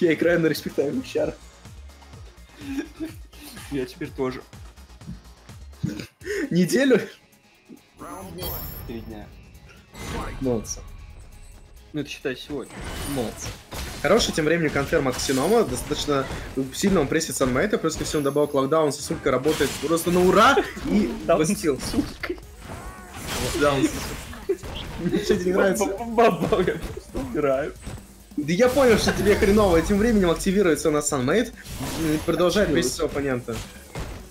[SPEAKER 2] Я играю на респектабельных чарах.
[SPEAKER 1] Я теперь тоже.
[SPEAKER 2] Неделю?
[SPEAKER 1] Три дня.
[SPEAKER 2] Молодцы.
[SPEAKER 1] Ну это считай сегодня.
[SPEAKER 2] Молодцы. Хороший тем временем конферм от Ксенома, достаточно сильно он прессит Санмейта, плюс ко всему добавил локдаун, сосулька работает просто на ура и бастил. Да, он Ничего не нравится?
[SPEAKER 1] Баба, я просто убираю.
[SPEAKER 2] Да я понял, что тебе хреново, тем временем активируется у нас Санмейт, и продолжает бесить своего оппонента.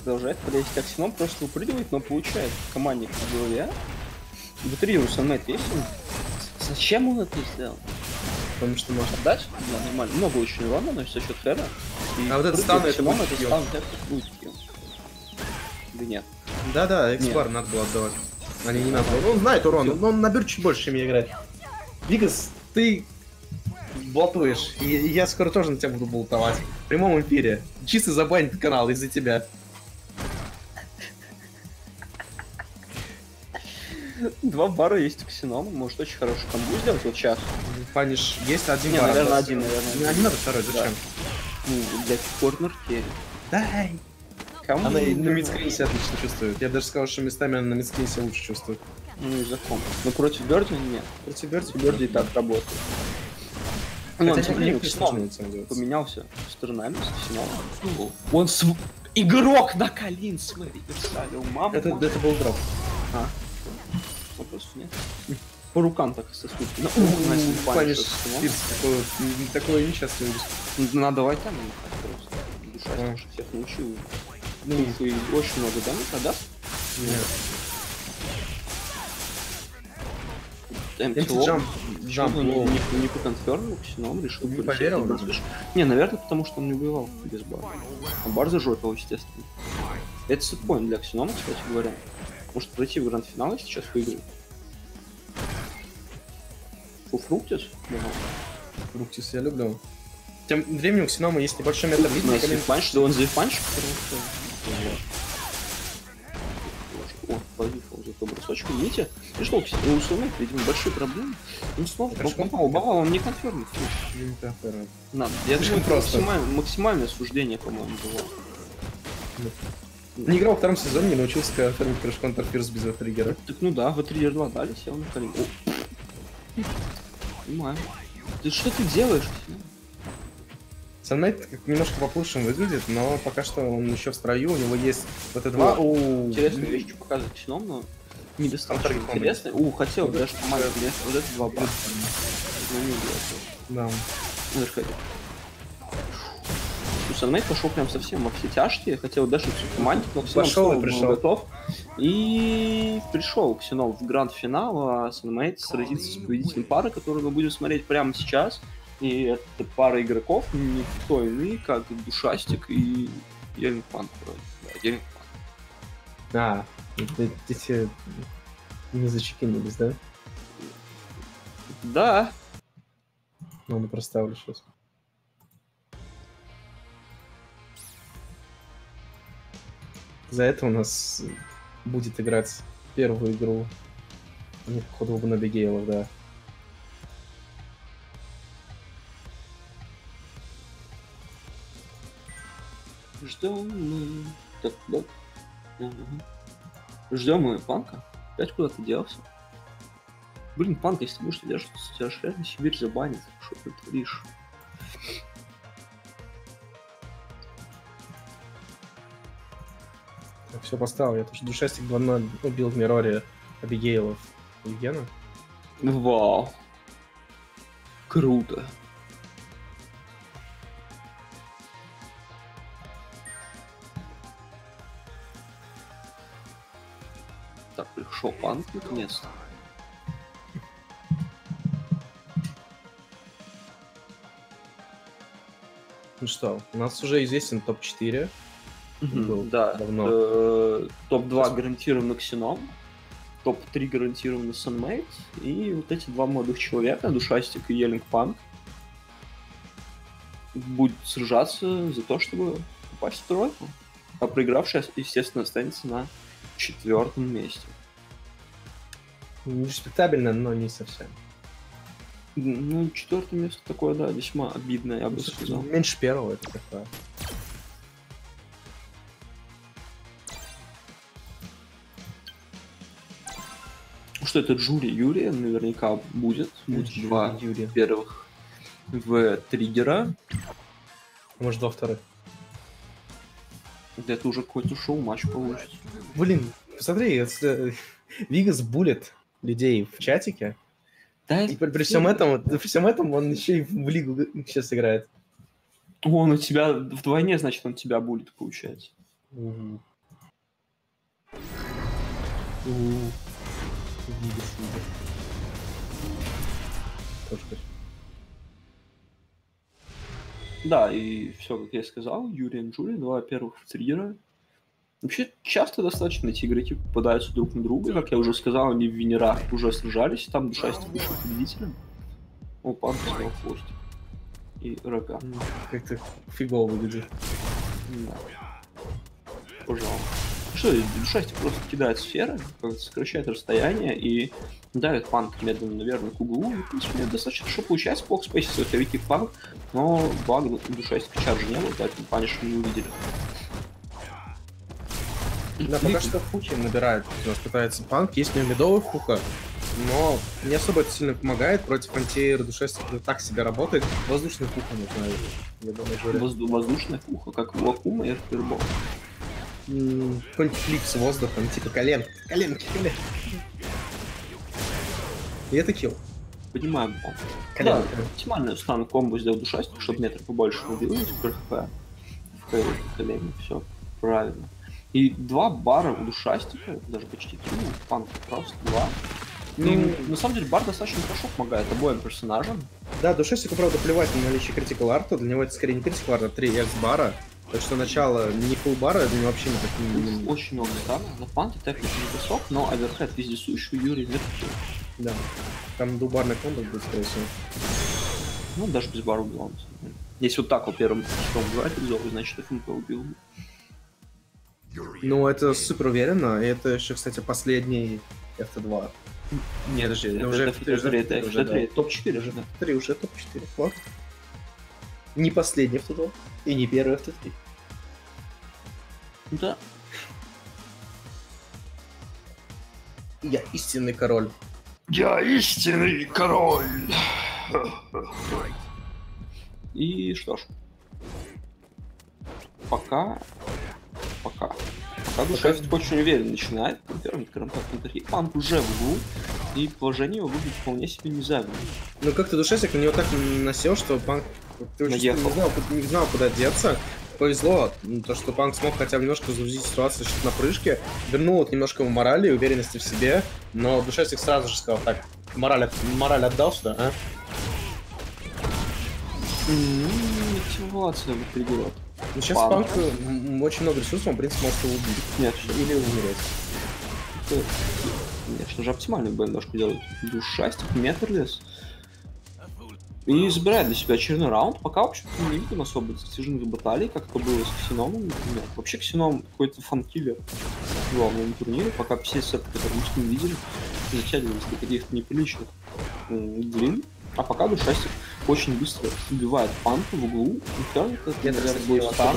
[SPEAKER 1] Продолжает подойти как Ксенон, просто упрыгивает, но получает командник в голове. Батарею Санмейт есть? Он? Зачем он это сделал?
[SPEAKER 2] потому что может...
[SPEAKER 1] Отдать? Да, нормально. Много очень урона наносит за счет. И
[SPEAKER 2] А вот этот стан, это будет
[SPEAKER 1] это стан, это будет скилл. Да нет.
[SPEAKER 2] Да-да, экспар надо было отдавать. А не, не надо было. Он знает урон, но он наберет чуть больше, чем я играть. Вигас, ты болтуешь. И я скоро тоже на тебя буду болтовать. В прямом эфире. Чисто забанит канал из-за тебя. <laughs>
[SPEAKER 1] Два бара есть у Ксенона, может очень хороший комбу сделать вот сейчас.
[SPEAKER 2] Паниш, есть один
[SPEAKER 1] Не,
[SPEAKER 2] бар
[SPEAKER 1] наверное, один, наверное,
[SPEAKER 2] Не, надо второй, зачем?
[SPEAKER 1] Ну, для корнер керри.
[SPEAKER 2] Дай.
[SPEAKER 1] Кому?
[SPEAKER 2] Она и на мидскрине себя отлично чувствует. Я даже сказал, что местами она на мидскрине себя лучше чувствует.
[SPEAKER 1] Ну, из-за комбо. Но против Берди нет.
[SPEAKER 2] Против Берди,
[SPEAKER 1] Берди и так работает. Ну, он смотри,
[SPEAKER 2] деле.
[SPEAKER 1] поменялся сторонами с Ксеноном. Он св... Игрок на Калин, смотри, представил. Мама.
[SPEAKER 2] Это, это был дроп.
[SPEAKER 1] А. Вопросов нет. По рукам так соскут. Ну, Настя,
[SPEAKER 2] Паниш, такое, такое.
[SPEAKER 1] Ну, Надо вайтами махать просто. Душа
[SPEAKER 2] А.
[SPEAKER 1] уж всех научил. Ну, и очень много дамаг отдаст.
[SPEAKER 2] Нет. Jump, jump,
[SPEAKER 1] Почему
[SPEAKER 2] low.
[SPEAKER 1] не, не, не поконфермил, Ксенон решил
[SPEAKER 2] Не поверил, да?
[SPEAKER 1] Не, наверное, потому что он не воевал без бара. А бар зажопил, естественно. Это сетпоинт для Ксенона, кстати говоря. Может пройти в гранд-финал и сейчас выиграть. Фу, Фруктис? Да.
[SPEAKER 2] Руктис я люблю. Тем временем у Ксенома есть небольшой метабит.
[SPEAKER 1] На сейф-панч, да он сейф-панч, потому что... Вот. О, поехал за то бросочком. Видите? И что, у Ксенона, видимо, большие проблемы. Он снова
[SPEAKER 2] Хорошо.
[SPEAKER 1] попал, бавал, он не конфермит. Надо. Я думаю,
[SPEAKER 2] просто.
[SPEAKER 1] максималь- максимальное суждение, по-моему, было.
[SPEAKER 2] Не играл во втором сезоне, не научился конфермить Crash Counter Fierce без триггера.
[SPEAKER 1] Так ну да, в триггер 2 дали, сел на колени. Понимаю. Ты что ты делаешь?
[SPEAKER 2] Как немножко поплывшим выглядит, но пока что он еще в строю, у него есть вот это два.
[SPEAKER 1] Интересную вещь что показывает Ксеном, но недостаточно
[SPEAKER 2] Там таргет
[SPEAKER 1] интересно. У, хотел даже помочь. Вот это два. Но не делал.
[SPEAKER 2] Да.
[SPEAKER 1] Ну, Санмейт пошел прям совсем во все тяжкие, хотел даже в команде, но Ксенон
[SPEAKER 2] Пошел и пришел.
[SPEAKER 1] готов. И пришел Ксенон в гранд-финал, а Санмейт сразится с победителем пары, которую мы будем смотреть прямо сейчас. И это пара игроков, никто иные, как Душастик и вроде. Да.
[SPEAKER 2] А, эти не зачекинились, да?
[SPEAKER 1] Да,
[SPEAKER 2] Ну, мы проставлю сейчас. За это у нас будет играть первую игру. Них, походу, оба на Бигейлов, да.
[SPEAKER 1] ждем мы. Так, да. Ждем мы Панка. Опять куда ты делся? Блин, Панк, если будешь держаться, тебя же реально Сибирь забанит. Что ты творишь?
[SPEAKER 2] Все поставил. Я тоже душастик 2.0 убил в Мироре Абигейлов. Евгена?
[SPEAKER 1] Вау. Круто. Так, пришел панк наконец-то.
[SPEAKER 2] Ну что, у нас уже известен топ-4. Был
[SPEAKER 1] Да,
[SPEAKER 2] давно.
[SPEAKER 1] э, топ-2 гарантированно Ксеном, топ-3 гарантированно Sunmate, и вот эти два молодых человека, Душастик и Елинг Панк, будут сражаться за то, чтобы попасть в тройку. А проигравший, естественно, останется на четвертом месте.
[SPEAKER 2] Ну, Респектабельно, но не совсем.
[SPEAKER 1] Ну, четвертое место такое, да, весьма обидное, я бы сказал.
[SPEAKER 2] Меньше первого это такое.
[SPEAKER 1] Что это Джури Юрия наверняка будет. Будет два
[SPEAKER 2] Юрий.
[SPEAKER 1] первых в триггера.
[SPEAKER 2] Может, два вторых.
[SPEAKER 1] Это уже какой-то шоу-матч получится.
[SPEAKER 2] Блин, посмотри, это, э, Вигас булит людей в чатике.
[SPEAKER 1] Да,
[SPEAKER 2] И при, при всем этом, при всем этом он еще и в лигу сейчас играет.
[SPEAKER 1] Он у тебя вдвойне, значит, он тебя будет, получается.
[SPEAKER 2] Угу. Тоже точно.
[SPEAKER 1] Да, и все, как я сказал, Юрий и Джулия, два первых триггера. Вообще, часто достаточно эти игроки попадаются друг на друга. Как я уже сказал, они в Венерах уже сражались, там душастик вышел победителем. О, пан снял хвостик. И рога.
[SPEAKER 2] Как-то фигово выглядит.
[SPEAKER 1] Да. Пожалуйста. Что, душастик просто кидает сферы, сокращает расстояние и давит панк медленно наверное к углу. И, в принципе, достаточно хорошо получается. Плохо спейсится хавики в панк, но баг душастика чарджа не было, поэтому паниш не увидели.
[SPEAKER 2] Да, пока что Фуки набирает, пытается панк, есть у него медовая фука, но не особо это сильно помогает против антиэйра душестик ну, так себе работает. Воздушный фука нужно, я думаю.
[SPEAKER 1] Возду- воздушное ухо, как у Акума и Эрфербол.
[SPEAKER 2] Какой-нибудь флип с воздухом, типа колен, коленки, <laughs> коленки. И это килл.
[SPEAKER 1] Понимаем, он.
[SPEAKER 2] Коленки.
[SPEAKER 1] Да, оптимальную стан комбо сделал душастик, чтобы метр побольше в КХП. В КХ колени, все правильно. И два бара у душастика, даже почти три, у панка просто два.
[SPEAKER 2] Ну-
[SPEAKER 1] Ну, на самом деле, бар достаточно хорошо помогает обоим персонажам.
[SPEAKER 2] Да, душестику, правда, плевать на наличие критикал арта, для него это скорее не критикал арта, а 3 x бара. Так что начало не фул бара, для него вообще не так не- не-
[SPEAKER 1] Очень много стана. На панке техника не высок, но оверхед вездесущий у Юрия мертвый.
[SPEAKER 2] Да. Там дубарный комбо будет, скорее всего.
[SPEAKER 1] Ну, даже без бара убил. Если вот так вот первым числом убивает Изову, значит ФМП убил.
[SPEAKER 2] Ну, это супер уверенно, и это еще, кстати, последний FT2.
[SPEAKER 1] Нет,
[SPEAKER 2] Подожди,
[SPEAKER 1] это,
[SPEAKER 2] уже-
[SPEAKER 1] это, это,
[SPEAKER 2] уже-
[SPEAKER 1] это,
[SPEAKER 2] уже,
[SPEAKER 1] это,
[SPEAKER 2] да.
[SPEAKER 1] топ-4 же, да.
[SPEAKER 2] 3 уже топ-4, ладно. Не последний FT2, и не первый FT3.
[SPEAKER 1] Да.
[SPEAKER 2] Я истинный король.
[SPEAKER 1] Я истинный король. И что ж. Пока... Пока. Пока душевник очень уверенно начинает. Первым контакт внутри. Панк уже в углу. И положение его выглядит вполне себе незавидно.
[SPEAKER 2] Ну, как-то душесик на него так насел, что Панк ты не знал, куда- не знал, куда деться. Повезло, ну, то, что Панк смог хотя бы немножко разгрузить ситуацию чуть на прыжке, вернул вот немножко ему морали и уверенности в себе, но Душесик сразу же сказал, так, мораль, мораль отдал сюда, а?
[SPEAKER 1] Мотивация выпрыгивает.
[SPEAKER 2] Ну, сейчас
[SPEAKER 1] Панк.
[SPEAKER 2] М, очень много ресурсов, он, в принципе, может его убить.
[SPEAKER 1] Нет,
[SPEAKER 2] Или умереть.
[SPEAKER 1] конечно же, оптимальную БМДшку делают. Душастик, метрлес. И забирает для себя очередной раунд. Пока, в общем-то, не видим особо достиженных баталий, как это было с Ксеномом, например. Вообще, Ксеном какой-то фанкиллер в главном турнире, пока все сеты, которые мы с ним видели, затягивались до каких-то неприличных длин. А пока Душастик очень быстро убивает панку в углу. Инферно, это, наверное, будет стан.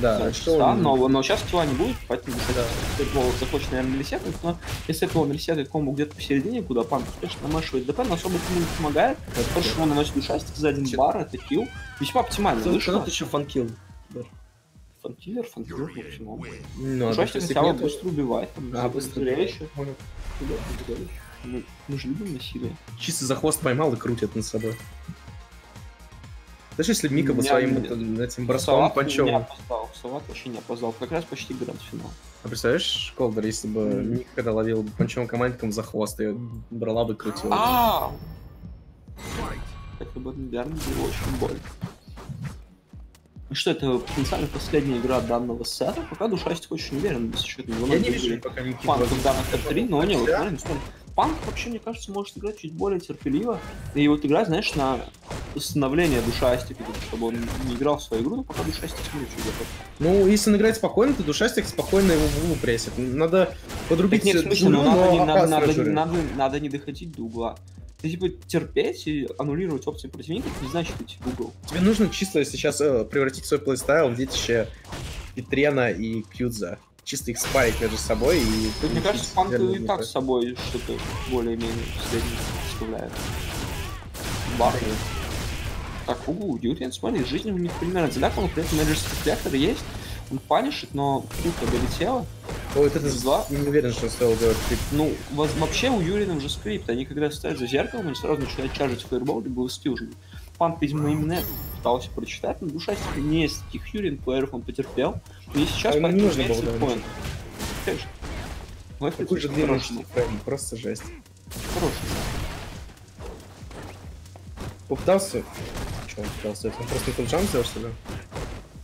[SPEAKER 2] Да,
[SPEAKER 1] Да,
[SPEAKER 2] что
[SPEAKER 1] да,
[SPEAKER 2] он-
[SPEAKER 1] но, но сейчас килла не будет, поэтому да. захочет, наверное, ресетать, но если этого ресетать комбо где-то посередине, куда панк, конечно, намашивает ДП, но особо ему не помогает. То, что он наносит ушастик за один
[SPEAKER 2] Чё?
[SPEAKER 1] бар, это килл. Весьма оптимально вышло.
[SPEAKER 2] еще фанкил.
[SPEAKER 1] Фанкиллер, фанкиллер, в общем.
[SPEAKER 2] Ну, а
[SPEAKER 1] Ушастик сначала
[SPEAKER 2] нет.
[SPEAKER 1] быстро убивает. там,
[SPEAKER 2] А, быстро.
[SPEAKER 1] Мы, мы же любим насилие.
[SPEAKER 2] Чисто за хвост поймал и крутит над собой. Даже если Мика бы своим
[SPEAKER 1] не-
[SPEAKER 2] этим броском
[SPEAKER 1] Салат не опоздал, Салат вообще не опоздал. Как раз почти гранд-финал.
[SPEAKER 2] А представляешь, Колдер, если бы. Мика когда ловил бы панчевым командником за хвост, ее брала бы крутила.
[SPEAKER 1] А! Это бы, наверное, было очень больно. Ну что, это потенциально последняя игра данного сета. Пока Душастик очень уверен, без учета его
[SPEAKER 2] Я не вижу пока
[SPEAKER 1] Панк
[SPEAKER 2] возможностей.
[SPEAKER 1] в данных топ-3, но не, вот смотри, смотри. Панк вообще, мне кажется, может играть чуть более терпеливо. И вот играть, знаешь, на становление Душастика, типа, чтобы он не играл в свою игру, но пока Душастик смотри, что делает.
[SPEAKER 2] Ну, если он играет спокойно, то душастик спокойно его в углу прессит. Надо подрубить
[SPEAKER 1] Так нет, в смысле, ну надо, не, надо, надо, надо, надо не доходить до угла. Ты типа терпеть и аннулировать опции противника, это не значит идти в угол.
[SPEAKER 2] Тебе нужно чисто сейчас э, превратить свой плейстайл в детище Петрена и Кьюдза. Чисто их спарить между собой и...
[SPEAKER 1] Тут, мне кажется, Панк и так с собой что-то более-менее среднее представляет. Бахнет. Так, углу Юриан, смотри, жизнь у них примерно одинаковая, при этом Magic Reflector есть, он панишит, но путка долетела.
[SPEAKER 2] Ой, вот это
[SPEAKER 1] Два.
[SPEAKER 2] не уверен, что стоило делать. Ты-
[SPEAKER 1] Ну, вообще у Юрина уже скрипт, они когда стоят за зеркалом, они сразу начинают чаржить фаербол, либо уже. Панк, видимо, именно это пытался прочитать, но душа если не есть таких Юрин плееров, он потерпел. И сейчас
[SPEAKER 2] А не нужно было, да,
[SPEAKER 1] поинт. Конечно. Лайф
[SPEAKER 2] Какой же
[SPEAKER 1] это
[SPEAKER 2] длинный
[SPEAKER 1] хороший,
[SPEAKER 2] фрейм, просто жесть.
[SPEAKER 1] хороший.
[SPEAKER 2] Попытался что он сделать? Он просто не тот джамп сделал, что ли?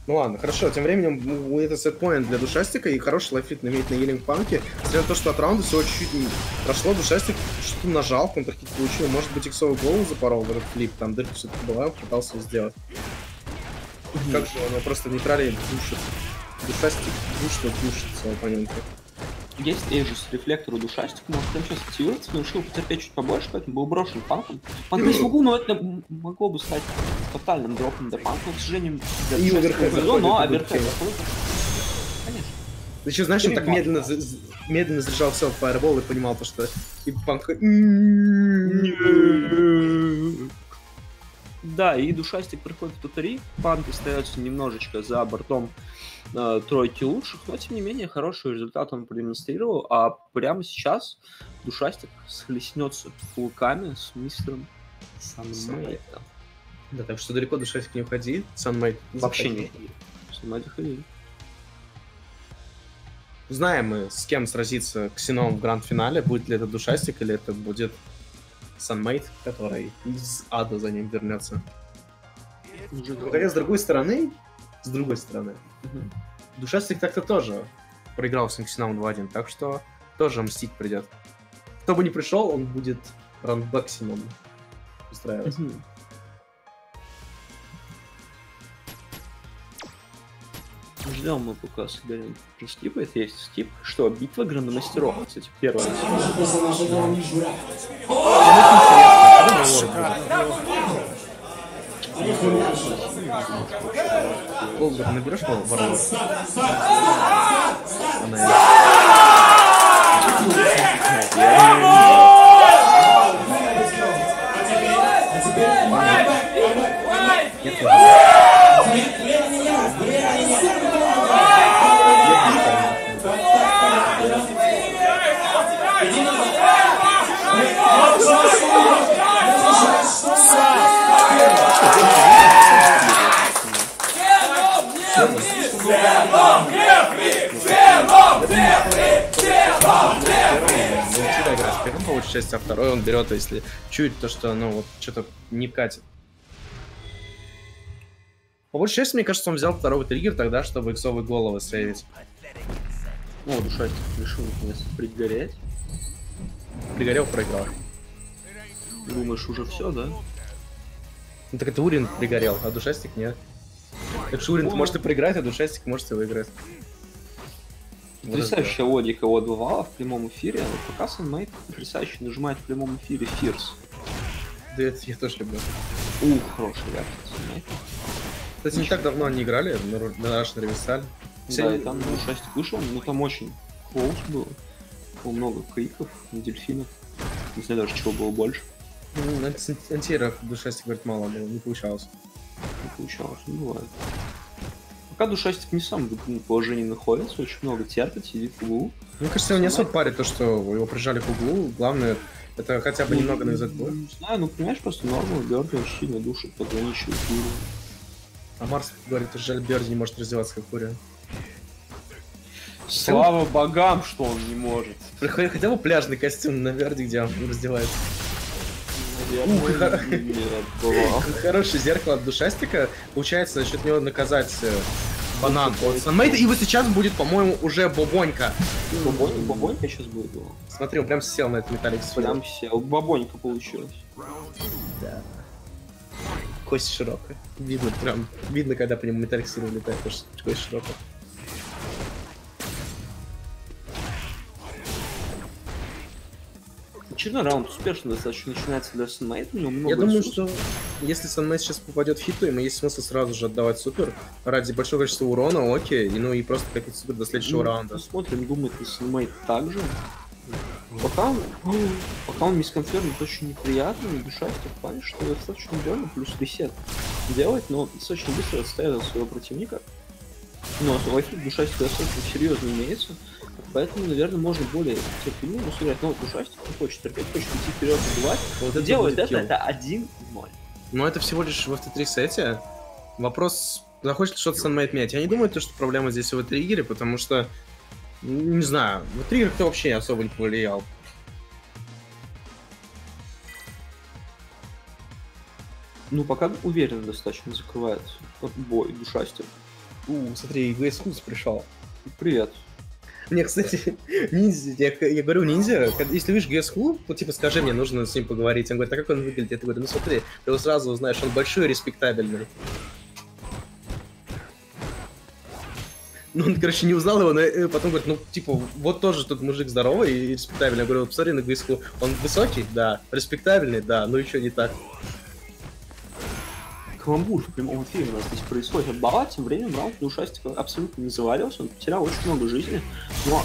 [SPEAKER 2] Ну ладно, хорошо, тем временем у это сетпоинт для душастика и хороший лайфрит имеет на Healing панке. Несмотря на то, что от раунда всего чуть-чуть не прошло, душастик что-то нажал, контркит получил, может быть, иксовую голову запорол в этот флип, там дырка все-таки была, он пытался сделать. Как же он его просто в нейтрале душит. Душастик душит, душит своего оппонента.
[SPEAKER 1] Есть Эйжис, рефлектор у душастика, может прямо сейчас активироваться, но решил потерпеть чуть побольше, поэтому был брошен панком. Панк не смогу, но это могло бы стать тотальным дропом для панка, но, к сожалению,
[SPEAKER 2] И оверхед
[SPEAKER 1] но оверхед заходит. Конечно.
[SPEAKER 2] Ты еще знаешь, он так медленно, медленно заряжал все в фаербол и понимал то, что и панк...
[SPEAKER 1] Да, и душастик приходит в Тутари, панк остается немножечко за бортом э, тройки лучших, но тем не менее хороший результат он продемонстрировал, а прямо сейчас душастик схлестнется кулаками с мистером Санмейтом.
[SPEAKER 2] Да, так что далеко душастик не уходи, Санмейт
[SPEAKER 1] Вообще не Санмейт заходили.
[SPEAKER 2] Знаем мы, с кем сразится Ксенон в гранд-финале, будет ли это душастик или это будет Санмейт, который из ада за ним вернется. Хотя с другой стороны, с другой стороны,
[SPEAKER 1] Мгм.
[SPEAKER 2] Душастик так-то тоже проиграл с Ксеном 2-1, так что тоже мстить придет. Кто бы ни пришел, он будет ранбэк Ксеном устраивать.
[SPEAKER 1] Мгм. Ждем мы пока Сагарин скипает. Есть скип. Что, битва грандмастеров, кстати, первая.
[SPEAKER 5] Персонажи этого не журят.
[SPEAKER 2] Голдер наберешь пол ворот? Она Ну, всегда играет в первом по большей части, а второй он берет, если чует то, что, ну, вот, что-то не катит. По большей части, мне кажется, он взял второй триггер тогда, чтобы иксовые головы сейвить.
[SPEAKER 1] О, душастик решил наконец пригореть.
[SPEAKER 2] Пригорел, проиграл.
[SPEAKER 1] Думаешь, уже все, да?
[SPEAKER 2] Ну так это Урин пригорел, а Душастик нет. Так что Урин может и проиграть, а Душастик может и выиграть.
[SPEAKER 1] Потрясающая логика от бывала в прямом эфире. Вот пока Санмейт потрясающе нажимает в прямом эфире Фирс.
[SPEAKER 2] да. Это я тоже люблю.
[SPEAKER 1] Ух, хороший Санмейта.
[SPEAKER 2] Кстати, не так давно они играли на, на Russian Revissal.
[SPEAKER 1] Да, и там душастик вышел, ну там очень клоус было. Было много криков, дельфинов. Не знаю даже, чего было больше.
[SPEAKER 2] Ну, анти- Антиеров Душастик говорит мало было, не получалось.
[SPEAKER 1] Не получалось, не бывает. Пока душастик не сам в выгодном положении находится, очень много терпит, сидит в углу.
[SPEAKER 2] Мне кажется, его не особо парит то, что его прижали к углу. Главное, это хотя бы немного навязать бой.
[SPEAKER 1] Не знаю, ну понимаешь, просто норму Берди очень сильно душит, пограничивает уровень.
[SPEAKER 2] А Марс говорит, что жаль, Берди не может развиваться как Фурия.
[SPEAKER 1] Слава богам, что он не может.
[SPEAKER 2] Хотя бы пляжный костюм на Берди, где он раздевается. Хорошее зеркало от Душастика. Получается, за счет него наказать э, банан от. И вот сейчас будет, по-моему, уже Бобонька.
[SPEAKER 1] Бабонька сейчас будет было.
[SPEAKER 2] Смотри, он прям сел на этот металлик
[SPEAKER 1] Прям сел. Бабонька получилось.
[SPEAKER 2] Кость широкая. Видно прям, видно, когда по нему металлик сильно летает, потому что кость широкая.
[SPEAKER 1] Очередной раунд успешно достаточно начинается для Санмейта, у него много
[SPEAKER 2] Я думаю, что если Санмейт сейчас попадет в хиту, ему есть смысл сразу же отдавать супер ради большого количества урона, окей, и ну и просто какие-то супер до следующего
[SPEAKER 1] Ну,
[SPEAKER 2] раунда.
[SPEAKER 1] Посмотрим, думает ли Санмейт так же. Пока, он- <gasps> пока он мисконфермит очень неприятно, и душа в плане, что достаточно удобно, плюс ресет делать, но достаточно быстро отстаивает своего противника. Но лайфик душастик достаточно серьезно имеется, поэтому, наверное, можно более терпеливо сыграть. Но душастик не хочет терпеть, хочет идти вперед убивать.
[SPEAKER 2] Вот это
[SPEAKER 1] Делает это, это 1-0.
[SPEAKER 2] Но это всего лишь в FT3 сете. Вопрос, захочет ли что-то Санмейт менять. Я не думаю, то, что проблема здесь в триггере, потому что, не знаю, в триггер кто вообще особо не повлиял.
[SPEAKER 1] Ну, пока уверенно достаточно закрывает бой душастик.
[SPEAKER 2] У, смотри, Гейс Хус пришел.
[SPEAKER 1] Привет.
[SPEAKER 2] Мне, кстати, <laughs> ниндзя, я, я говорю ниндзя, если видишь ГС Клуб, то типа скажи мне, нужно с ним поговорить. Он говорит, а как он выглядит? Я говорю, ну смотри, ты его сразу узнаешь, он большой и респектабельный. Ну, он, короче, не узнал его, но э, потом говорит, ну, типа, вот тоже тут мужик здоровый и респектабельный. Я говорю, посмотри на Клуб. Он высокий? Да. Респектабельный? Да. Ну, еще не так.
[SPEAKER 1] Каламбур в прямом эфире у нас здесь происходит. Бала тем временем раунд для ушастика абсолютно не завалился, он потерял очень много жизни, но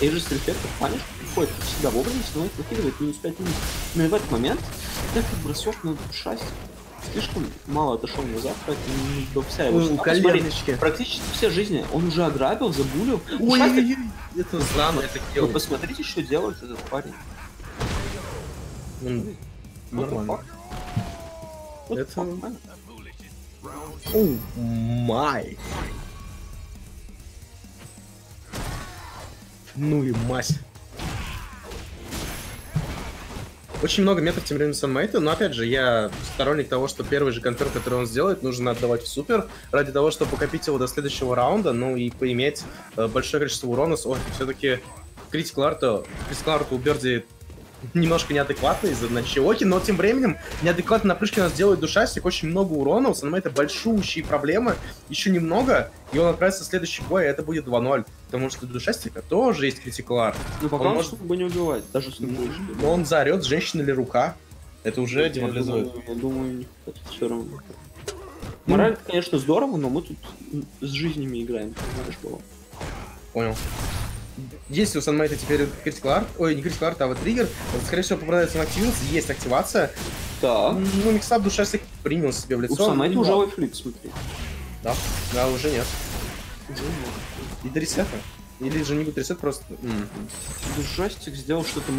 [SPEAKER 1] Эйжис Рефлектор Паниш приходит, всегда, вовремя, становится выкидывает минус 5 минут. Но и в этот момент этот бросок на ушастик слишком мало отошел назад, поэтому не до вся его
[SPEAKER 2] Ой,
[SPEAKER 1] жизнь.
[SPEAKER 2] у
[SPEAKER 1] А посмотри. Практически все жизни он уже ограбил, забулил. Ушастик,
[SPEAKER 2] Ой-ой-ой, это знано, это
[SPEAKER 1] вы
[SPEAKER 2] килл.
[SPEAKER 1] посмотрите, что делает этот парень.
[SPEAKER 2] Нормально. Это- О, май. Ну и мать. Очень много метров тем временем Санмейта, но опять же, я сторонник того, что первый же конфер, который он сделает, нужно отдавать в супер, ради того, чтобы покопить его до следующего раунда, ну и поиметь э, большое количество урона. Ой, все-таки Критикал Арта, Критикал Арта у Берди немножко неадекватно из-за Начиоки, но тем временем неадекватно на прыжке у нас делает душастик, очень много урона, у Санмейта большущие проблемы, еще немного, и он отправится в следующий бой, и это будет 2-0, потому что у душастика тоже есть критикал арт,
[SPEAKER 1] Ну пока
[SPEAKER 2] Он
[SPEAKER 1] он,
[SPEAKER 2] может-
[SPEAKER 1] бы не убивать, даже с ним
[SPEAKER 2] но он заорет, женщина или рука, это уже деморализует.
[SPEAKER 1] Я думаю, не хватит все равно. Мораль, конечно, здорово, но мы тут с жизнями играем, знаешь, было.
[SPEAKER 2] Понял. Если у Санмейта теперь критикал арт, ой, не критикал арт, а вот триггер, скорее всего, попадается на активность, есть активация,
[SPEAKER 1] Да.
[SPEAKER 2] ну, миксап душастик принял себе в лицо.
[SPEAKER 1] У Самайта
[SPEAKER 2] ну,
[SPEAKER 1] уже лайфлит, смотри.
[SPEAKER 2] Да, да, уже нет.
[SPEAKER 1] Уже нет.
[SPEAKER 2] И до ресета. Или же не будет ресет просто...
[SPEAKER 1] Ужастик сделал что-то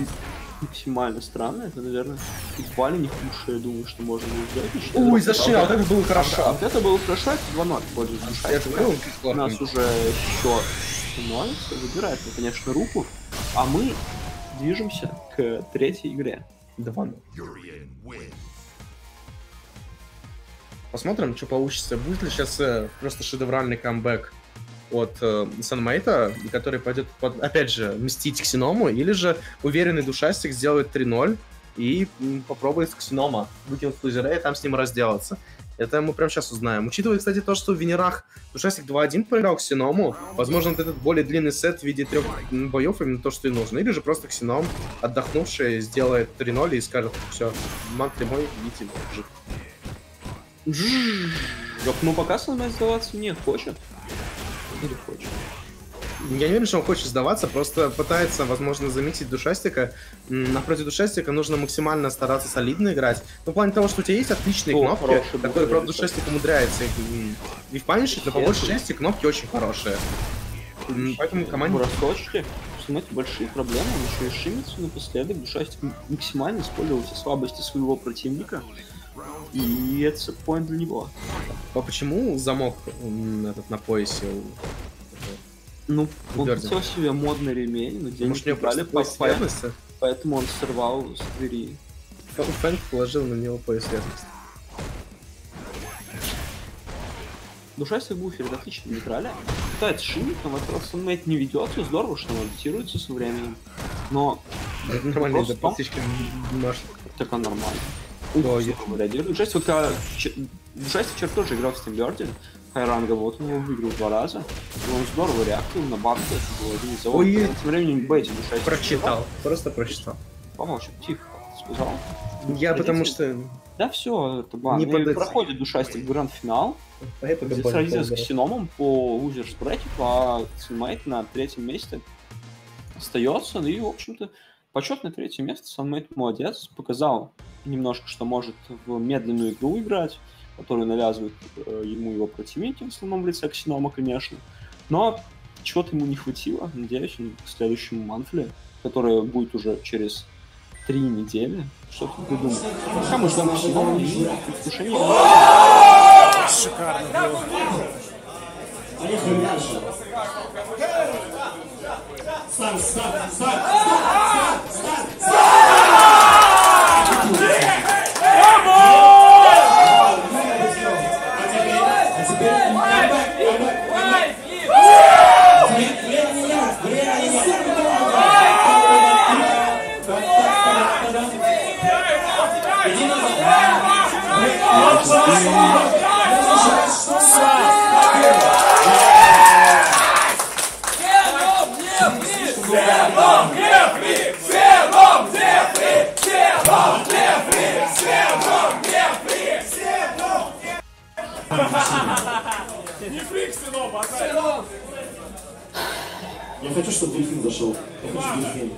[SPEAKER 1] максимально странное. Это, наверное, едва ли не худшее, я думаю, что можно было сделать. Считаю,
[SPEAKER 2] Ой,
[SPEAKER 1] что-
[SPEAKER 2] зашли, а вот это было
[SPEAKER 1] А
[SPEAKER 2] хорошо.
[SPEAKER 1] вот это было хорошо, это 2-0 в пользу
[SPEAKER 2] Я же
[SPEAKER 1] Ужастика.
[SPEAKER 2] говорил, он критикал
[SPEAKER 1] У нас уже счет становится, выбирает, ну, конечно, руку, а мы движемся к третьей игре.
[SPEAKER 2] 2-0. Посмотрим, что получится. Будет ли сейчас э, просто шедевральный камбэк от э, Санмейта, который пойдет, под, опять же, мстить Ксеному, или же уверенный душастик сделает 3-0 и попробует Ксенома выкинуть лузера и там с ним разделаться. Это мы прямо сейчас узнаем. Учитывая, кстати, то, что в Венерах Душастик 2-1 проиграл Ксеному, возможно, этот более длинный сет в виде трех боев именно то, что и нужно. Или же просто Ксеном, отдохнувший, сделает 3-0 и скажет, все, мант мой, идите, жив.
[SPEAKER 1] Жок, ну пока Санмайт сдаваться не хочет. Или хочет.
[SPEAKER 2] Я не уверен, что он хочет сдаваться, просто пытается, возможно, заметить Душастика. Напротив Душастика нужно максимально стараться солидно играть. Ну, в плане того, что у тебя есть отличные
[SPEAKER 1] О,
[SPEAKER 2] кнопки, которые, правда. Душастик умудряется их и впанишить, но по большей части кнопки очень хорошие. Поэтому команде...
[SPEAKER 1] Бросочки. Санмайт большие проблемы, он еще и шимится напоследок. Душастик максимально использовал все слабости своего противника. И это сетпоинт для него.
[SPEAKER 2] А почему замок этот на поясе?
[SPEAKER 1] Ну, он хотел себе модный ремень, но денег не брали, по-
[SPEAKER 2] верности?
[SPEAKER 1] поэтому он сорвал с двери.
[SPEAKER 2] Фэнк положил на него пояс верности.
[SPEAKER 1] Душастик буферит отлично нейтрали. Пытается шимить, но в этот раз Санмейт не ведется. Здорово, что он адаптируется со временем. Но
[SPEAKER 2] Это нормально, это
[SPEAKER 1] в том- так он нормально. Здорово реагирует. Душастик, вот когда... Вчера тоже играл в Стимберде. Хайранга, вот он его выиграл два раза. И он здорово реактил на банку. Это было один из заводов.
[SPEAKER 2] Ой,
[SPEAKER 1] Тем временем Бетти Душастик
[SPEAKER 2] Прочитал, просто прочитал.
[SPEAKER 1] Помолчи, тихо, сказал.
[SPEAKER 2] Я потому что...
[SPEAKER 1] Да все, это бан.
[SPEAKER 2] Не подать.
[SPEAKER 1] проходит Душастик гранд-финал.
[SPEAKER 2] Поэтому
[SPEAKER 1] Где сразился с Ксеномом по лузерс брекету, а Санмейт на третьем месте остается. И, в общем-то, почетное третье место. Санмейт молодец. Показал немножко, что может в медленную игру играть, которую навязывают э, ему его противники, в основном в лице Ксенома, конечно. Но чего-то ему не хватило. Надеюсь, он к следующему манфле, который будет уже через три недели, что-то придумал. Пока мы ждем Ксенома и предвкушение
[SPEAKER 5] Поехали дальше. Иди назад! Старт, старт, старт, старт! Я хочу, чтобы дельфин зашел. Я хочу дельфин.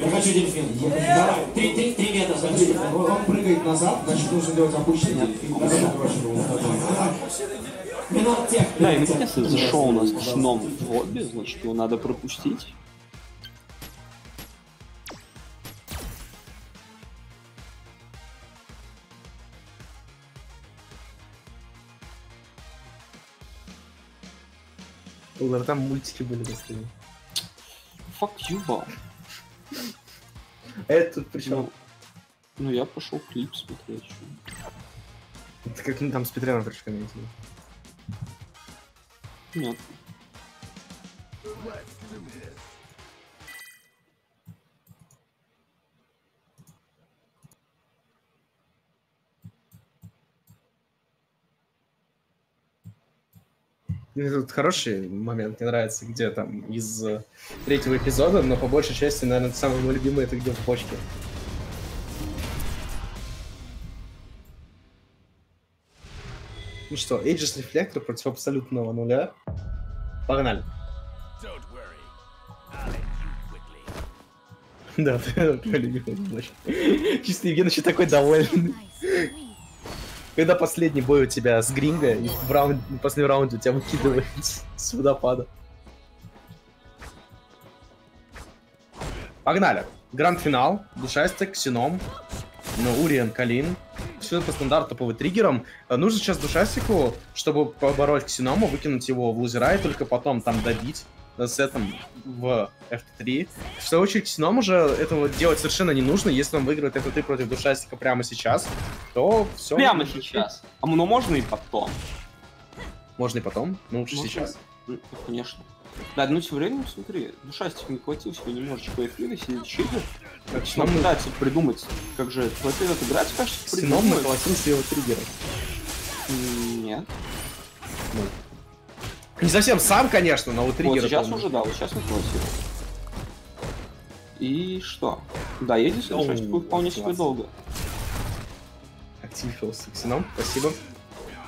[SPEAKER 5] Я хочу дельфин. Давай, три, три, три метра. Смотри, он он прыгает назад, значит нужно делать обычный дельфин. Такой. Минут тех.
[SPEAKER 1] Да, и
[SPEAKER 5] тех.
[SPEAKER 1] если зашел у нас в лобби, значит его надо пропустить.
[SPEAKER 2] Ладно, Там мультики были достойны.
[SPEAKER 1] Fuck you, Бал.
[SPEAKER 2] Это тут причем?
[SPEAKER 1] Ну, ну, я пошел клип смотреть.
[SPEAKER 2] Это как ну, там с Петряном пришли комментили.
[SPEAKER 1] Нет.
[SPEAKER 2] Тут хороший момент, мне нравится, где там из э, третьего эпизода, но по большей части, наверное, самый мой любимый это где в почке. Ну что, Aegis Reflector против абсолютного нуля. Погнали. <laughs> Да, <laughs> твой любимый матч. Чисто Евгенович такой довольный. Когда последний бой у тебя с Гринго, и в раунд, в последнем раунде у тебя выкидывает <laughs> с- водопада. Погнали. Гранд-финал. Душастик, Сином, ну, Уриен, Калин. Все по стандарту по триггерам. Нужно сейчас Душастику, чтобы побороть Ксеному, выкинуть его в лузера и только потом там добить э, с этим в F3. В свою очередь, Ксеному же этого делать совершенно не нужно. Если он выигрывает F3 против Душастика прямо сейчас, то все.
[SPEAKER 1] Прямо сейчас. А ну можно и потом.
[SPEAKER 2] Можно и потом, но лучше
[SPEAKER 1] Можно.
[SPEAKER 2] сейчас.
[SPEAKER 1] Ну, конечно. Да, ну тем временем, смотри, душастик не хватил себе немножечко эфира, сидит читер.
[SPEAKER 2] Как Сином,
[SPEAKER 1] пытается придумать, как же в этот играть, кажется,
[SPEAKER 2] Сином
[SPEAKER 1] придумает.
[SPEAKER 2] наколотился его триггером.
[SPEAKER 1] М, Нет.
[SPEAKER 2] Не совсем сам, конечно, но у
[SPEAKER 1] Вот
[SPEAKER 2] триггера
[SPEAKER 1] сейчас
[SPEAKER 2] полный.
[SPEAKER 1] уже, да, вот сейчас наколотил. И что? Да,
[SPEAKER 2] Оу,
[SPEAKER 1] душастик вполне себе долго.
[SPEAKER 2] Активился Ксеном, спасибо.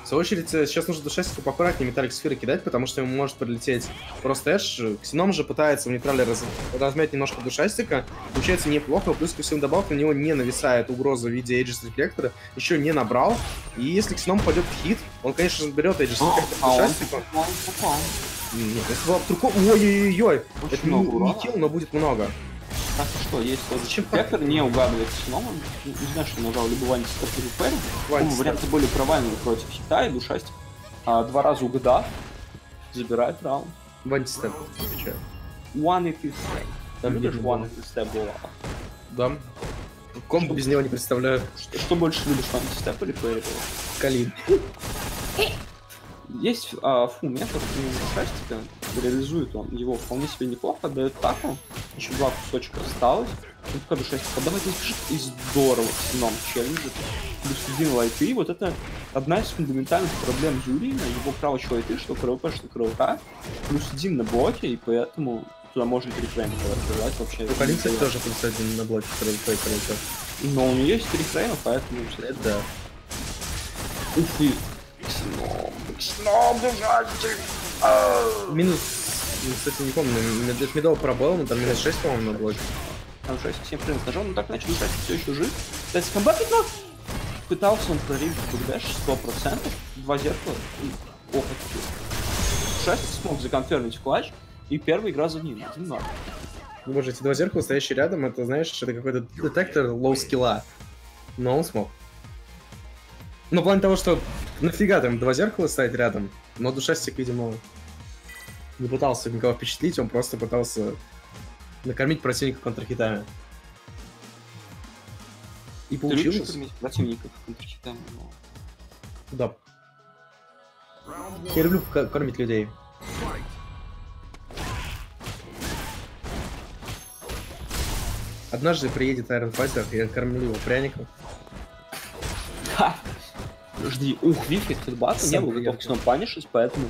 [SPEAKER 2] В свою очередь, э, сейчас нужно Душастику поаккуратнее металлик сферы кидать, потому что ему может прилететь просто эш. Ксеном же пытается в нейтрале раз- размять немножко Душастика. Получается неплохо, плюс ко всем добавок на него не нависает угроза в виде Aegis Рефлектора. Еще не набрал. И если Ксеном пойдет в хит, он, конечно же, берет Aegis Рефлектор Душастика. Нет, это была. Ой-ой-ой! Это не, не килл, но будет много.
[SPEAKER 1] Что, есть вот
[SPEAKER 2] Зачем
[SPEAKER 1] Пеппер не угадывает с. Не, знаю, что нажал либо Ванти либо Перри. Оба варианты более провальные против хита и душастик. А, два раза угадав, забирает раунд.
[SPEAKER 2] Вантистеп, отвечаю.
[SPEAKER 1] One if you stay.
[SPEAKER 2] Да,
[SPEAKER 1] Любишь one if you stay было?
[SPEAKER 2] Да. Комбо без него не представляю.
[SPEAKER 1] Что, что больше любишь, step или Перри было?
[SPEAKER 2] Калин. <laughs>
[SPEAKER 1] Есть а, фу метод у душастика, реализует он его вполне себе неплохо, дает таку, еще два кусочка осталось. Ну, пока душастик, давайте бежит и здорово сином челленджит. Плюс один лайты, вот это одна из фундаментальных проблем Юрия, его кравоч лайты, что КРВП, что КРВК, плюс один на блоке, и поэтому туда можно перефрейм открывать вообще.
[SPEAKER 2] У кстати, тоже плюс один на блоке КРВП и.
[SPEAKER 1] Но у нее есть три фрейма, поэтому...
[SPEAKER 2] Это да.
[SPEAKER 1] Ух ты! Сином!
[SPEAKER 2] Минус, ну, кстати, не помню, мед- медовый пробел, но там минус 6, по-моему, на блоке.
[SPEAKER 1] Там 6 7 фрейм нажал, но так иначе душастик все еще жив. Кстати, комбат но пытался он прорить бэкдэш 100%, два зеркала и опыт. Душастик смог законфермить клатч, и первая игра за ним, 1-0.
[SPEAKER 2] Ну, боже, эти два зеркала, стоящие рядом, это, знаешь, это какой-то детектор low skill а. Но он смог. Ну, в плане того, что нафига там два зеркала ставить рядом, но Душастик, видимо, не пытался никого впечатлить, он просто пытался накормить противника контрхитами. И
[SPEAKER 1] Ты любишь
[SPEAKER 2] получилось.
[SPEAKER 1] кормить противников контрхитами? но-
[SPEAKER 2] Да. Я люблю кормить людей. Однажды приедет Iron Fighter, я кормлю его пряником.
[SPEAKER 1] Жди, ух, Вифи хитбата не был готов к сном панишить, поэтому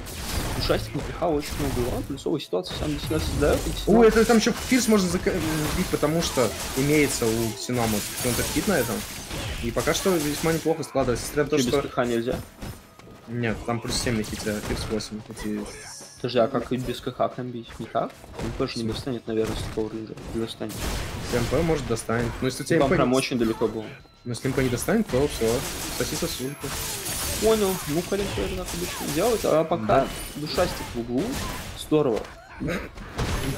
[SPEAKER 1] ушастик напихал очень много урона, плюсовая ситуация сам для себя создает. Ксенон-
[SPEAKER 2] это там еще фирс можно зак- сбить, потому что имеется у Синома контрхит на этом. И пока что весьма неплохо складывается. На то,
[SPEAKER 1] Чё, без
[SPEAKER 2] что...
[SPEAKER 1] КХ нельзя?
[SPEAKER 2] Нет, там плюс 7 на хите, а фирс 8. Эти...
[SPEAKER 1] Подожди, а как и без КХ комбить? Никак? Он тоже не достанет, наверное, с такого range а. Не достанет.
[SPEAKER 2] МП может достанет. Но если у тебя
[SPEAKER 1] Там
[SPEAKER 2] МП
[SPEAKER 1] прям очень далеко был.
[SPEAKER 2] Но если МП не достанет, то все. Соси сосульку.
[SPEAKER 1] Понял, ну Калин тоже так обычно делать, а пока Душастик в углу, здорово.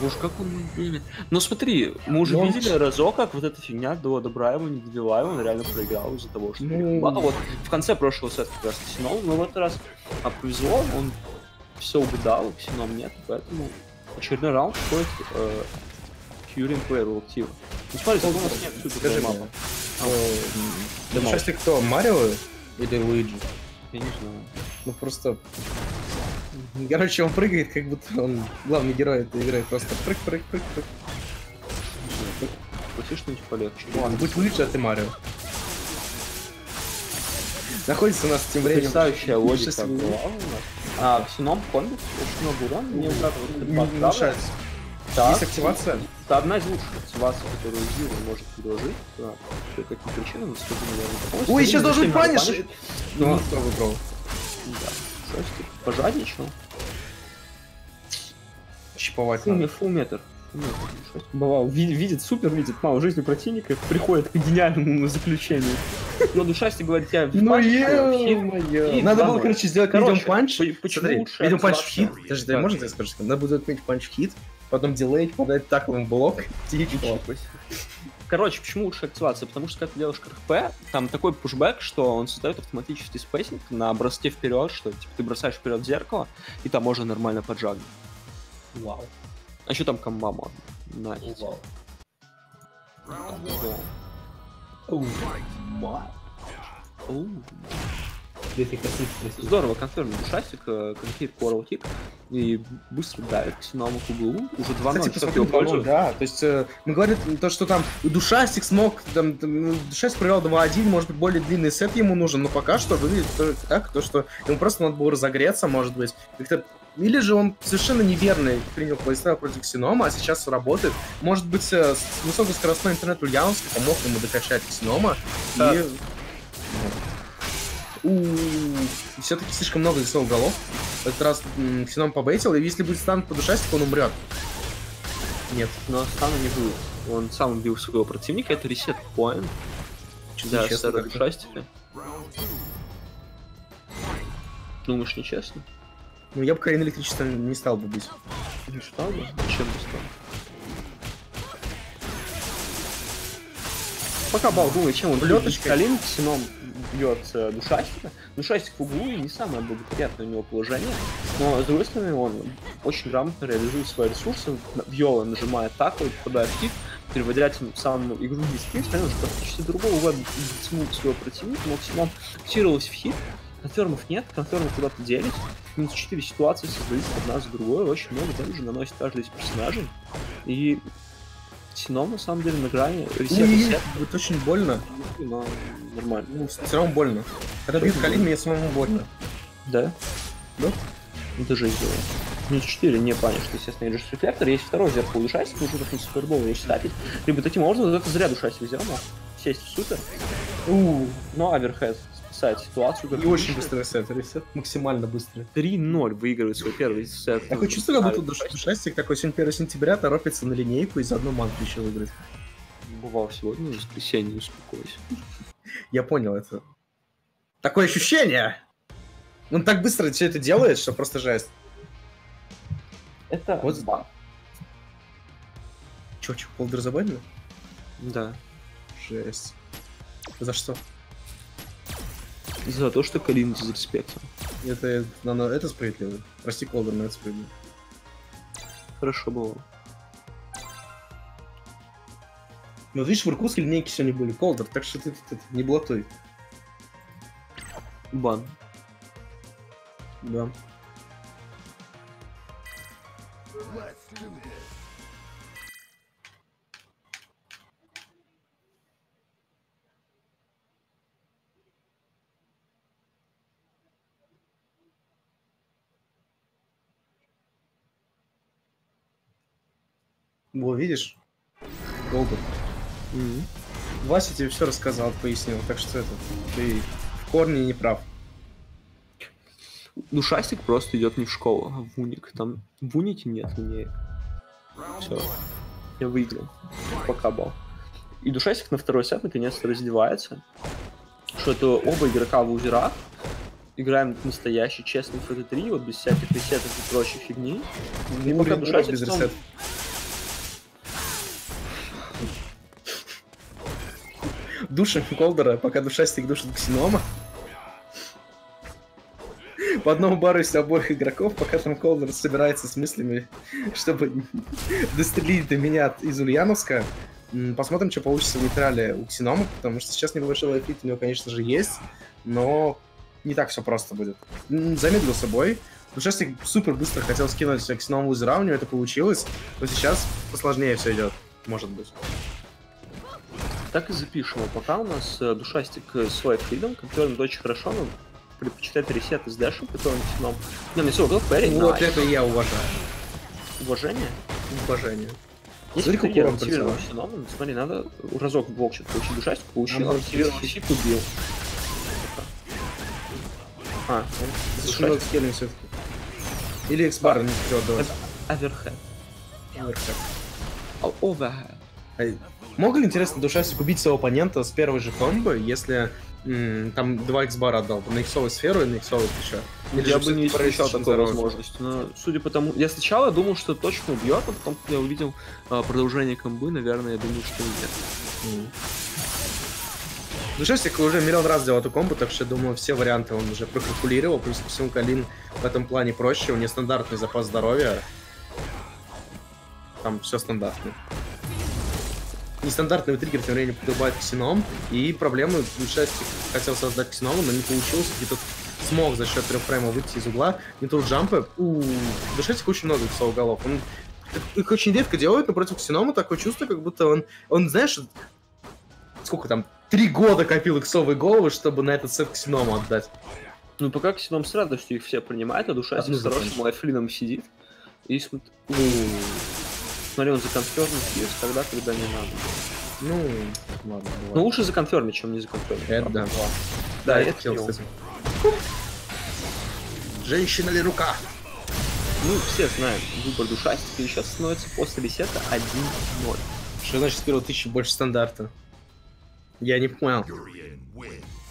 [SPEAKER 1] Боже, как он геймит. Ну смотри, мы уже
[SPEAKER 2] Ну,
[SPEAKER 1] видели разок, как вот эта фигня до добра его не довела, и он реально проиграл из-за того, что...
[SPEAKER 2] Ну.
[SPEAKER 1] А вот в конце прошлого сета как раз Ксеном, но в этот раз а повезло, он все угадал, Ксеном нет, поэтому очередной раунд входит э, Плеер актива. Ну смотри, у нас нет супер мало.
[SPEAKER 2] Сейчас ты кто, Марио или Луиджи?
[SPEAKER 1] Я не знаю.
[SPEAKER 2] Ну просто... Короче, он прыгает, как будто он главный герой этой игры. Просто прыг-прыг-прыг-прыг.
[SPEAKER 1] Спроси что-нибудь полегче.
[SPEAKER 2] Ладно, будь Луиджи, а ты Марио. Находится у нас тем временем...
[SPEAKER 1] Потрясающая логика
[SPEAKER 2] Шесть
[SPEAKER 1] была у
[SPEAKER 2] минут.
[SPEAKER 1] нас. А, Ксеном комбит, очень много урона, мне вот так вот
[SPEAKER 2] Не- не.
[SPEAKER 1] Так.
[SPEAKER 2] Есть активация?
[SPEAKER 1] Это одна из лучших активаций, которую Зира может предложить. Да. По каким причинам, насколько, потому что
[SPEAKER 2] Ой, сейчас должен паниш! Ну,
[SPEAKER 1] Ну,
[SPEAKER 2] кто выбрал?
[SPEAKER 1] да. Шостик. Пожадничал.
[SPEAKER 2] Чиповать
[SPEAKER 1] Фу,
[SPEAKER 2] надо.
[SPEAKER 1] фу метр. Бывал, ви- видит, супер видит мало жизни противника, приходит к гениальному заключению. Но Душастик говорит, я в
[SPEAKER 2] Ну ё-моё.
[SPEAKER 1] И
[SPEAKER 2] Надо было, короче, сделать
[SPEAKER 1] Короче,
[SPEAKER 2] medium punch.
[SPEAKER 1] по- почему лучше
[SPEAKER 2] punch в хит. Подожди, можно тебе скажу? Надо будет отметить punch в хит, потом delay, подать в блок, <laughs> тичку.
[SPEAKER 1] Короче, почему лучшая активация? Потому что когда ты делаешь КРП, там такой pushback, что он создает автоматический spacing на броске вперед, что типа, ты бросаешь вперед зеркало, и там можно нормально поджагнуть.
[SPEAKER 2] Вау.
[SPEAKER 1] А еще там комба можно. На.
[SPEAKER 2] Вау.
[SPEAKER 1] Оу. Здорово, конферм душастик, э, конфит корал кик, и быстро давит к синому к углу, уже 2-0,
[SPEAKER 2] Кстати,
[SPEAKER 1] что
[SPEAKER 2] посмотри,
[SPEAKER 1] его
[SPEAKER 2] да, то есть э, мы говорим то, что там Душастик смог, там, там, ну, Душастик проиграл 2-1, может быть, более длинный сет ему нужен, но пока что выглядит то- так, то, что ему просто надо было разогреться, может быть, как-то или же он совершенно неверный принял плейстайл против Ксенома, а сейчас работает. Может быть, э, с- высокоскоростной интернет Ульяновский помог ему докачать Ксенома.
[SPEAKER 1] Да.
[SPEAKER 2] И... Все-таки слишком много весовых голов. В этот раз Ксеном побейтил, и если будет стан по душастику, он умрет. Нет.
[SPEAKER 1] Но Стана не будет. Он сам убил своего противника, это ресет поинт. Да,
[SPEAKER 2] как-то.
[SPEAKER 1] душастика. Думаешь, нечестно?
[SPEAKER 2] Ну, я бы Карин электричество не стал бы бить.
[SPEAKER 1] Не стал бы? Зачем бы стал? Пока Бал думает, чем он
[SPEAKER 2] Плёточкой?
[SPEAKER 1] Калин сином бьет э, душастика. Душастик в углу и не самое благоприятное у него положение. Но, с другой стороны, он очень грамотно реализует свои ресурсы. Вьола нажимает так, вот, попадая в хит, переводя тем самым игру в диспейс, потому что практически другого угла тянуть своего противника, Ксенон фиксировалась в хит, конфермов нет, конфермы куда-то делись. Минус 4 ситуации создаются одна за другой, очень много дэмэджа наносит каждый из персонажей. И Сином, на самом деле, на грани ресета
[SPEAKER 2] Ой,
[SPEAKER 1] сет,
[SPEAKER 2] будет очень больно.
[SPEAKER 1] но нормально.
[SPEAKER 2] Ну, все равно больно. Когда бьют Калин, мне самому больно.
[SPEAKER 1] Да?
[SPEAKER 2] Да.
[SPEAKER 1] Ну, ты же сделал. Минус 4 не панишь, естественно, Эйджис Рефлектор. Есть второй зеркало душастик, нужно как-нибудь супербол его стапить. Либо таким образом, это зря душастик взял, но сесть супер.
[SPEAKER 2] У,
[SPEAKER 1] Но Спасает ситуацию. как
[SPEAKER 2] и очень быстрый сет. Ресет максимально быстрый.
[SPEAKER 1] 3-0 выигрывает свой первый сет.
[SPEAKER 2] Такое чувство, как будто душастик такой сегодня 1 сентября торопится на линейку и заодно мантру еще выиграть.
[SPEAKER 1] Бывал сегодня, в воскресенье, успокойся.
[SPEAKER 2] Я понял это. Такое ощущение! Он так быстро все это делает, что просто жесть.
[SPEAKER 1] Это
[SPEAKER 2] Вот-
[SPEAKER 1] баг.
[SPEAKER 2] Че, че, Холдер забанили?
[SPEAKER 1] Да.
[SPEAKER 2] Жесть. За что?
[SPEAKER 1] За то, что Калин дизреспектил.
[SPEAKER 2] Это, это, это справедливо. Прости, Колдер, но это справедливо.
[SPEAKER 1] Хорошо было.
[SPEAKER 2] Ну, видишь, в Иркутске линейки сегодня были. Колдер, так что ты, ты- ты не блатуй.
[SPEAKER 1] Бан.
[SPEAKER 2] Да. Во, видишь? Голубов.
[SPEAKER 1] Мгм.
[SPEAKER 2] Вася тебе все рассказал, пояснил, так что это, ты в корне не прав.
[SPEAKER 1] Душастик просто идет не в школу, а в уник. Там в унике нет линеек. Все. Я выиграл. Пока бал. И Душастик на второй сет наконец-то раздевается. Что это оба игрока в узерах. Играем настоящий, честный ФТ-3, вот без всяких ресетов и прочей фигни. И
[SPEAKER 2] Ну,
[SPEAKER 1] пока
[SPEAKER 2] урок
[SPEAKER 1] Душастик
[SPEAKER 2] без
[SPEAKER 1] в том-
[SPEAKER 2] Душим Колдера, пока душастик душит Ксенома. По одному бару из обоих игроков, пока там Колдер собирается с мыслями, чтобы дострелить до меня из Ульяновска. Посмотрим, что получится в нейтрале у Ксенома, потому что сейчас небольшой лайфит у него, конечно же, есть, но не так все просто будет. Замедлил собой. Душастик супер быстро хотел скинуть Ксеному узера, у него это получилось, но сейчас посложнее все идет, может быть.
[SPEAKER 1] Так и запишем. А пока у нас э, душастик э, свой фридом, контролит очень хорошо, но предпочитает ресет из дэшем, которым сином. Не, на готов парень.
[SPEAKER 2] Вот это я уважаю.
[SPEAKER 1] Уважение.
[SPEAKER 2] Уважение. Смотри,
[SPEAKER 1] ты
[SPEAKER 2] какой он
[SPEAKER 1] активировал ну, смотри, надо разок в блок сейчас получить душастик, получил,
[SPEAKER 2] А,
[SPEAKER 1] активировал сип, убил. А, он душастик.
[SPEAKER 2] скелли все-таки. Или эксбар не вперед.
[SPEAKER 1] Аверхед. А, Оверхед.
[SPEAKER 2] Мог ли, интересно, душастик убить своего оппонента с первой же комбо, если там два эксбара отдал? На иксовую сферу и на иксовую еще? Или
[SPEAKER 1] Я бы не исключал такой
[SPEAKER 2] здоровье?
[SPEAKER 1] возможности, но судя по тому... Я сначала думал, что точно убьет, а потом, когда я увидел а, продолжение комбы, наверное, я думаю, что нет.
[SPEAKER 2] М. Душастик уже миллион раз делал эту комбо, так что я думаю, все варианты он уже прокалькулировал. Плюс ко всему Калин в этом плане проще, у него стандартный запас здоровья. Там все стандартно. Нестандартный триггер тем временем подрубает ксеном, и проблемы Душастик хотел создать ксенома, но не получилось, где-то смог за счет трех фреймов выйти из угла, не тут джампы. У Душастик очень много иксовых голов. Он их очень редко делает, но против ксенома такое чувство, как будто он, он знаешь, сколько там, три года копил иксовые головы, чтобы на этот сет ксеному отдать.
[SPEAKER 1] Ну, пока Ксеном с радостью их все принимает, а душа с хорошим лайфлином сидит. И см- смотри, он законфермит ее тогда, когда не надо.
[SPEAKER 2] Ну, ладно,
[SPEAKER 1] Но
[SPEAKER 2] бывает.
[SPEAKER 1] лучше законфермить, чем не законфермить.
[SPEAKER 2] Это да.
[SPEAKER 1] Да,
[SPEAKER 2] я
[SPEAKER 1] это
[SPEAKER 2] кстати. Женщина ли рука?
[SPEAKER 1] Ну, все знаем, выбор душастика сейчас становится после ресета 1-0.
[SPEAKER 2] Что значит с первого тысячи больше стандарта? Я не понял.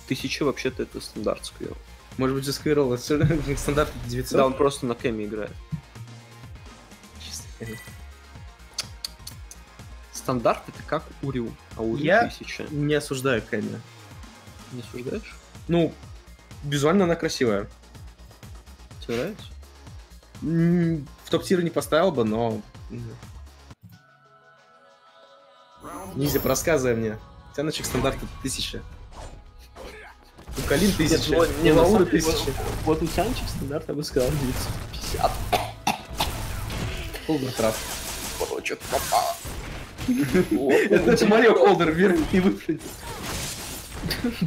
[SPEAKER 1] Тысяча вообще-то это стандарт, Сквирл.
[SPEAKER 2] Может быть, у Сквирла <laughs> стандарт 900?
[SPEAKER 1] Да, он просто на Кэмми играет.
[SPEAKER 2] Чисто.
[SPEAKER 1] Стандарт это как у Рю, а у Рю
[SPEAKER 2] Я-
[SPEAKER 1] тысяча.
[SPEAKER 2] Не осуждаю Кэмми.
[SPEAKER 1] Не осуждаешь?
[SPEAKER 2] Ну, визуально она красивая.
[SPEAKER 1] Тебе нравится?
[SPEAKER 2] М, В топ-тир не поставил бы, но... Низи, рассказывай мне. Тяночек стандарта 1000. У Калин 1000.
[SPEAKER 1] Нет,
[SPEAKER 2] у
[SPEAKER 1] не, на
[SPEAKER 2] Лауры 1000.
[SPEAKER 1] Вот у Тянчик стандарт я бы сказал 950.
[SPEAKER 2] Холдер прав.
[SPEAKER 1] О, что-то попало.
[SPEAKER 2] Это Марио Холдер, вверх не выпрыгнет.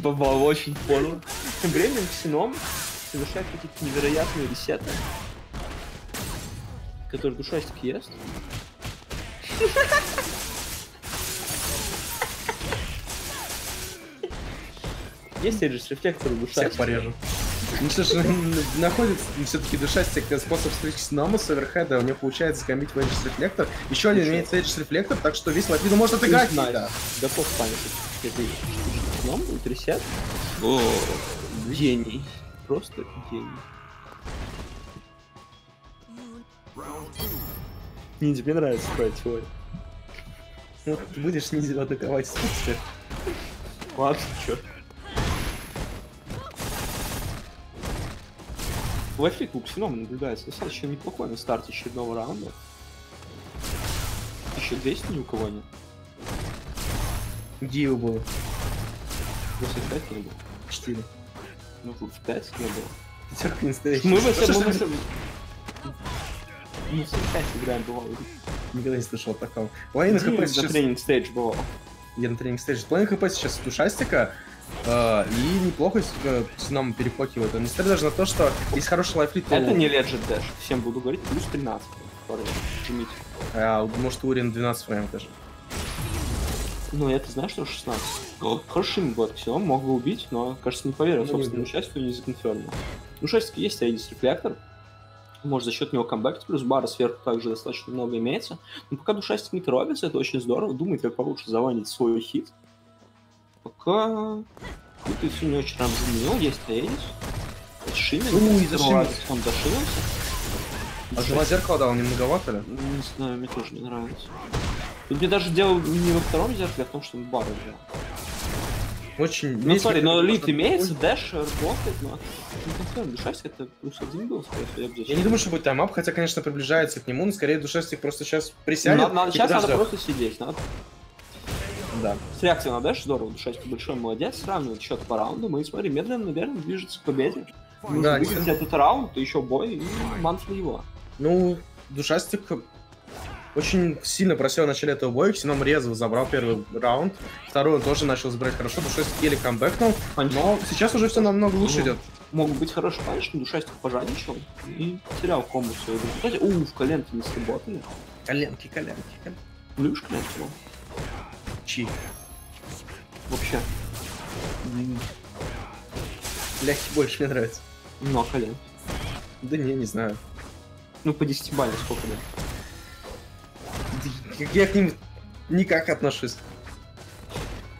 [SPEAKER 1] Попало очень поздно. Тем временем Ксеном совершает какие-то невероятные ресеты, которые душастик ест. Есть же рефлекторы
[SPEAKER 2] Всех
[SPEAKER 1] душастик.
[SPEAKER 2] порежу. Ну что ж, находится все-таки душастик способ встречи с с оверхеда, у него получается скомбить Вейджес Рефлектор. Еще один имеет Вейджес Рефлектор, так что весь Латвино может отыграть.
[SPEAKER 1] Да. Готов Ксеном будет ресет. О, гений. Просто гений. Ниндзя, мне нравится твоя теория.
[SPEAKER 2] Ну, будешь ниндзя атаковать спустя.
[SPEAKER 1] Ладно, чё. Лайфлик у Ксенома наблюдается достаточно неплохой на старте очередного раунда. 1200 ни у кого нет.
[SPEAKER 2] Где его было?
[SPEAKER 1] Просто 5 не было.
[SPEAKER 2] 4.
[SPEAKER 1] Ну тут в 5 не было.
[SPEAKER 2] Пятерка не стоит.
[SPEAKER 1] Мы в.
[SPEAKER 2] Что ж
[SPEAKER 1] Мы в этом... Мы в Синкасе играем, бывало.
[SPEAKER 2] Никогда не слышал о таком. Половина хп
[SPEAKER 1] на
[SPEAKER 2] сейчас...
[SPEAKER 1] тренинг стейдж бывало.
[SPEAKER 2] Я на тренинг стейдж. Половина хп сейчас у Шастика. Э, и неплохо э, с нам перепокивает. Он несмотря даже на то, что есть хороший лайфлит, то...
[SPEAKER 1] Это не Legend Dash. Всем буду говорить, плюс 13. Парень, жмите.
[SPEAKER 2] А, может, Урин 12 фреймов даже.
[SPEAKER 1] Ну, это знаешь, что 16. О, Хороший год, все, мог бы убить, но, кажется, не поверил
[SPEAKER 2] Ну,
[SPEAKER 1] собственному
[SPEAKER 2] не
[SPEAKER 1] счастью не законфермил. Ну, шестик есть Эдис Рефлектор. Может, за счет него камбэк, плюс бара сверху также достаточно много имеется. Но пока душастик не торопится, это очень здорово. Думает, как получше заванить свой хит. Пока... Все не очень рано заменил, есть Эдис. Шимин,
[SPEAKER 2] Ой, зашимил.
[SPEAKER 1] он дошился.
[SPEAKER 2] А два зеркала дал, не многовато ли?
[SPEAKER 1] Не знаю, мне тоже не нравится. Тут мне даже дело не во втором зеркале, а в том, что он бар взял.
[SPEAKER 2] Очень...
[SPEAKER 1] Ну смотри, но лид имеется, дэш работает, но... Не конферм, душастик это плюс один был, скорее всего, я бы
[SPEAKER 2] Я не думаю, что будет таймап, хотя, конечно, приближается к нему, но скорее душестик просто сейчас присядет.
[SPEAKER 1] Надо- надо-
[SPEAKER 2] и
[SPEAKER 1] сейчас надо просто сидеть, надо
[SPEAKER 2] Да.
[SPEAKER 1] С реакцией на дэш здорово, душастик большой молодец, сравнивает счет по раунду, и смотри, медленно, наверное, движется к победе. Нужно
[SPEAKER 2] Да,
[SPEAKER 1] выиграть этот раунд, еще бой, и манфли его.
[SPEAKER 2] Ну, душастик очень сильно просел в начале этого боя, Ксеном резво забрал первый раунд, второй он тоже начал забирать хорошо, душастик еле камбэкнул, но сейчас уже все намного лучше
[SPEAKER 1] Мгм.
[SPEAKER 2] идет.
[SPEAKER 1] Мог быть хороший панч, но душастик пожадничал и потерял комбо свою. В результате, у, в коленке не сработали.
[SPEAKER 2] Коленки, коленки, коленки.
[SPEAKER 1] Любишь
[SPEAKER 2] Чи.
[SPEAKER 1] Вообще.
[SPEAKER 2] Легкий больше мне нравится.
[SPEAKER 1] Ну, а колен?
[SPEAKER 2] Да не, не знаю.
[SPEAKER 1] Ну, по 10 балле сколько да?
[SPEAKER 2] Я к ним никак отношусь.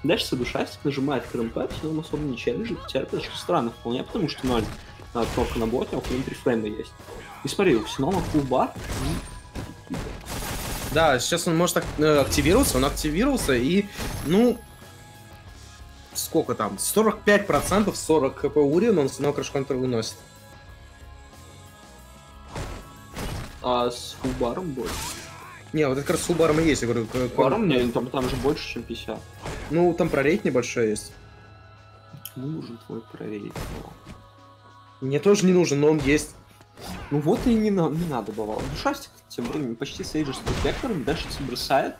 [SPEAKER 1] Дальше душастик нажимает КРМП, но он особо не челленджит, терпит, что странно вполне, потому что 0 а, кнопка на боте, а у него 3 фрейма есть. И смотри, у Ксенона фулбар,
[SPEAKER 2] Да, сейчас он может э, активироваться, он активировался и, ну, сколько там, 45%, 40 хп урин, он снова краш контр выносит.
[SPEAKER 1] а с фулбаром больше.
[SPEAKER 2] Не, вот это как раз с Улбаром и есть, я говорю. к- к-
[SPEAKER 1] Баром мне там, там же больше, чем 50.
[SPEAKER 2] Ну, там прорейт небольшой есть.
[SPEAKER 1] Нужен твой прорейд.
[SPEAKER 2] Мне тоже не нужен, но он есть.
[SPEAKER 1] Ну вот и не, на- не надо бывало. Душастик, тем временем, почти сейджер с рефлектором, дальше бросает.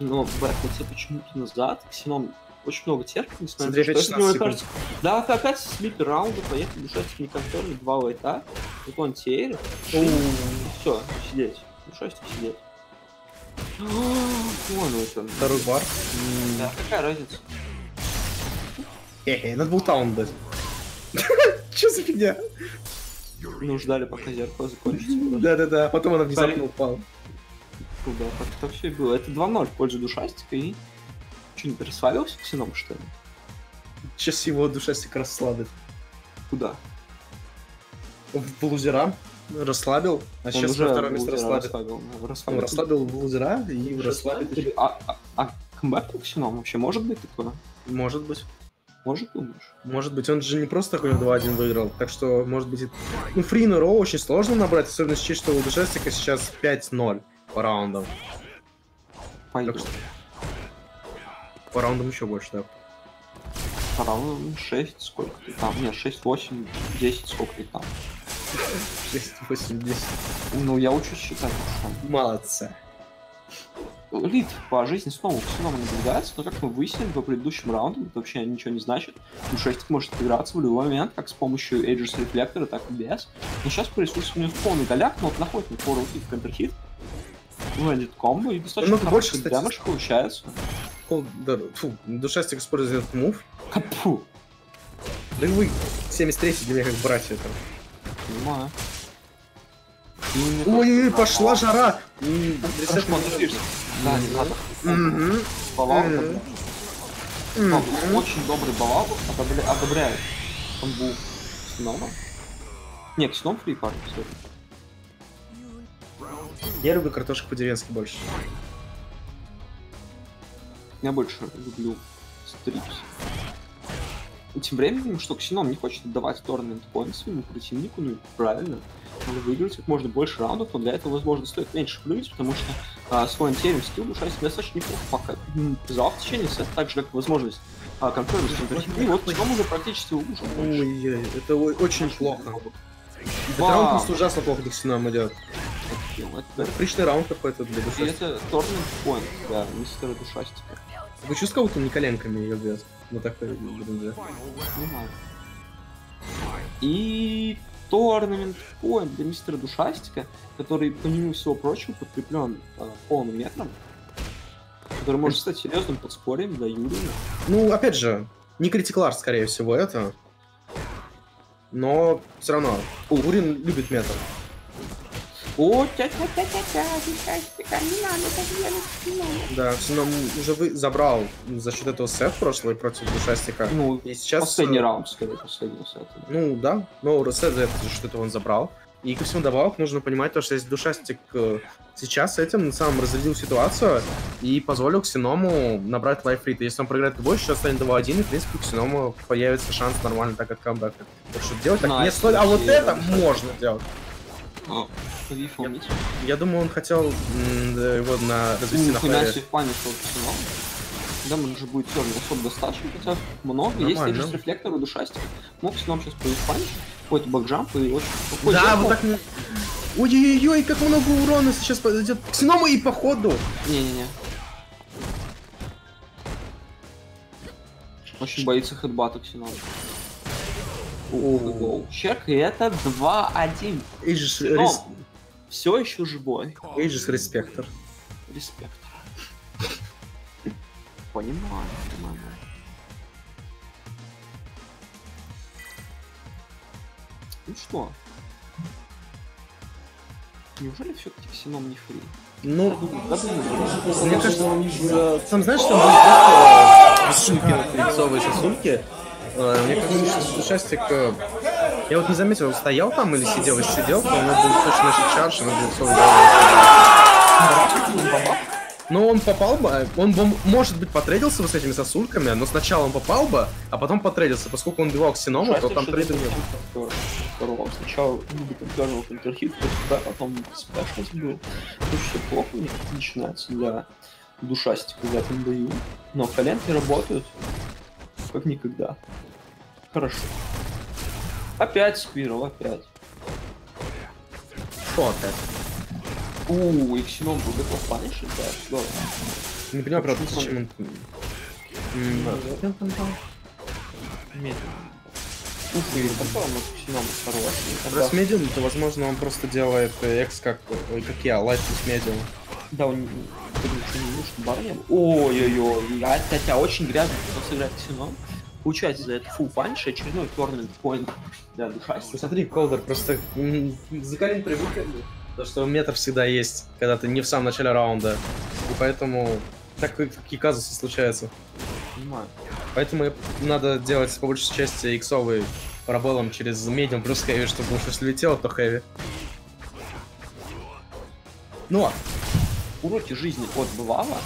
[SPEAKER 1] Но бэкнется почему-то назад. Ксенон очень много терпит, несмотря на то, что мне
[SPEAKER 2] 16
[SPEAKER 1] кажется... Да, опять слипер раунда, поехали, душастик не контролит, два лайта. Вот он теерит. Все, сидеть. Душастик сидеть. Вон он там.
[SPEAKER 2] Второй бар.
[SPEAKER 1] Да, какая разница?
[SPEAKER 2] Хе-хе, надо был таун дать. <laughs> Че за фигня?
[SPEAKER 1] Ну, ждали, пока зеркало закончится.
[SPEAKER 2] Да-да-да, потом она внезапно упала.
[SPEAKER 1] Ну да, так все и было. Это 2-0 в пользу душастика и... Че, не пересвалился ксеном, что ли?
[SPEAKER 2] Сейчас его душастик расслабит.
[SPEAKER 1] Куда?
[SPEAKER 2] В лузера расслабил, а
[SPEAKER 1] Он
[SPEAKER 2] сейчас
[SPEAKER 1] уже
[SPEAKER 2] второе место расслабит.
[SPEAKER 1] расслабил. Ну,
[SPEAKER 2] Он
[SPEAKER 1] расслабил.
[SPEAKER 2] расслабил лузера и расслабит еще.
[SPEAKER 1] А, а, а камбэк по ксеном вообще может быть такое?
[SPEAKER 2] Может быть.
[SPEAKER 1] Может, думаешь?
[SPEAKER 2] Может быть, он же не просто такой 2-1 выиграл, так что, может быть, ну, фри на роу очень сложно набрать, особенно счесть, что у Душестика сейчас 5-0 по раундам.
[SPEAKER 1] Пойду.
[SPEAKER 2] Так что- По раундам еще больше, да.
[SPEAKER 1] По раундам 6, сколько ты там? Нет, 6, 8, 10, сколько ты там?
[SPEAKER 2] 6, 8, 10.
[SPEAKER 1] Ну, я учусь считать.
[SPEAKER 2] Молодцы.
[SPEAKER 1] Лид по жизни снова ксеном наблюдается, но как мы выяснили по предыдущим раундам, это вообще ничего не значит. Душестик может отыграться в любой момент, как с помощью Aegis рефлектора, так и без. Но сейчас присутствует него полный голяк, но вот находит на фору хит контрхит, вводит комбо и достаточно
[SPEAKER 2] Намного больше, кстати.
[SPEAKER 1] дэмэдж получается.
[SPEAKER 2] Кол- да, фу, Душестик использует мув.
[SPEAKER 1] Капу.
[SPEAKER 2] Да и вы 73 для меня как братья там.
[SPEAKER 1] Понимаю.
[SPEAKER 2] Ой, пошла жара! Ресет-.
[SPEAKER 1] Да, не надо. Балал, Очень добрый балал, одобря- одобряет. Он был Ксеноном. Не, Ксенон фри парень, кстати.
[SPEAKER 2] Я люблю картошку по-деревенски больше.
[SPEAKER 1] Я больше люблю стрипс. И тем временем, что Ксеном не хочет отдавать торнамент поинт своему противнику, ну и правильно. Надо выиграть как можно больше раундов, но для этого, возможно, стоит меньше прыгать, потому что а, свой антиерим скилл душайся достаточно неплохо пока. Взял в течение сета, так же, как и возможность а, контролировать температуру. И вот Ксеном уже практически уже больше.
[SPEAKER 2] Ой, это о- очень плохо.
[SPEAKER 1] Два.
[SPEAKER 2] раунд просто ужасно плохо для Ксеном идет.
[SPEAKER 1] Это,
[SPEAKER 2] Это раунд какой-то для
[SPEAKER 1] и
[SPEAKER 2] души.
[SPEAKER 1] это торнамент поинт, да, мистера Душастика.
[SPEAKER 2] Вы чувствовали, как он не коленками ее бьет? Ну такой.
[SPEAKER 1] Понимаю. И торнамент поинт для мистера Душастика, который, помимо всего прочего, подкреплен э, полным метром, который может стать серьезным подспорьем для Юрия.
[SPEAKER 2] Ну, опять же, не критиклар, скорее всего, это. Но все равно, Урин любит метр.
[SPEAKER 1] О, надо.
[SPEAKER 2] Да, Ксеном уже вы... забрал за счет этого сет прошлый против Душастика.
[SPEAKER 1] Ну,
[SPEAKER 2] И сейчас...
[SPEAKER 1] последний
[SPEAKER 2] э,
[SPEAKER 1] раунд, скорее, последний сет.
[SPEAKER 2] Ну да, но Ресет за это за что-то он забрал. И ко всему добавок нужно понимать то, что если Душастик э, сейчас этим сам разрядил ситуацию и позволил Ксеному набрать лайфрит. Если он проиграет любой, сейчас станет 2-1, и в принципе Ксеному появится шанс нормально так от камбэка. Так что делать так
[SPEAKER 1] Найс,
[SPEAKER 2] не стоит, а вот это можно делать.
[SPEAKER 1] Помните?
[SPEAKER 2] Я думаю, он хотел его на развести на флэре.
[SPEAKER 1] в память вот будет все особо достаточно, хотя много. Есть
[SPEAKER 2] Нормально.
[SPEAKER 1] эти рефлекторы у Душастика. Мог Ксеном сейчас появить панч, какой-то бэкджамп и очень плохой
[SPEAKER 2] Да, вот так... Ой-ой-ой, как много урона сейчас пойдет Ксеному и походу.
[SPEAKER 1] Не-не-не. Очень боится хедбата Ксенон. Чек, и это 2-1.
[SPEAKER 2] Эйджис
[SPEAKER 1] Но все еще живой.
[SPEAKER 2] Эйджис Респектор.
[SPEAKER 1] Респект. Понимаю, понимаю. Ну что? Неужели все-таки Ксеном не фри?
[SPEAKER 2] Ну,
[SPEAKER 1] Да,
[SPEAKER 2] Мне кажется, сам знаешь, что он будет просто сосульки, яйцовые сосульки. Э, Мне кажется, что Шастик... э, Я вот не заметил, он стоял там или сидел, если сидел, то у него был точно и он был целый Но он попал бы, э, он бы, может быть, потрейдился бы с этими сосульками, но сначала он попал бы, а потом потрейдился. Поскольку он убивал Ксенома, то там трейда не было.
[SPEAKER 1] Здорово. Сначала контролировал контрхит, да, потом спрашивать был. Ну, все плохо у них начинается для душастика в этом бою. Но коленки работают как никогда. Хорошо. Опять Сквирл, опять.
[SPEAKER 2] Что опять?
[SPEAKER 1] У, и Ксенон был готов панишить, да, здорово.
[SPEAKER 2] Не понимаю, правда, зачем он... М,
[SPEAKER 1] Медленно. Ух, и такой у нас Ксенон хороший.
[SPEAKER 2] Раз medium, то, возможно, он просто делает э, экс как, как я, light plus medium.
[SPEAKER 1] Да, он ты думаешь, не нужен бар не был? Ой-ой-ой, я хотя очень грязно сыграть Ксенон. Получается за это full punish, очередной tournament point для душастика.
[SPEAKER 2] Посмотри, Колдер просто м, за Колин привык, то, что метр всегда есть, когда ты не в самом начале раунда. И поэтому так, такие казусы случаются.
[SPEAKER 1] Понимаю.
[SPEAKER 2] Поэтому надо делать по большей части иксовый параболом через медиум плюс хэви, чтобы что если летело, то хэви. Ну, а
[SPEAKER 1] Уроки жизни от бывало,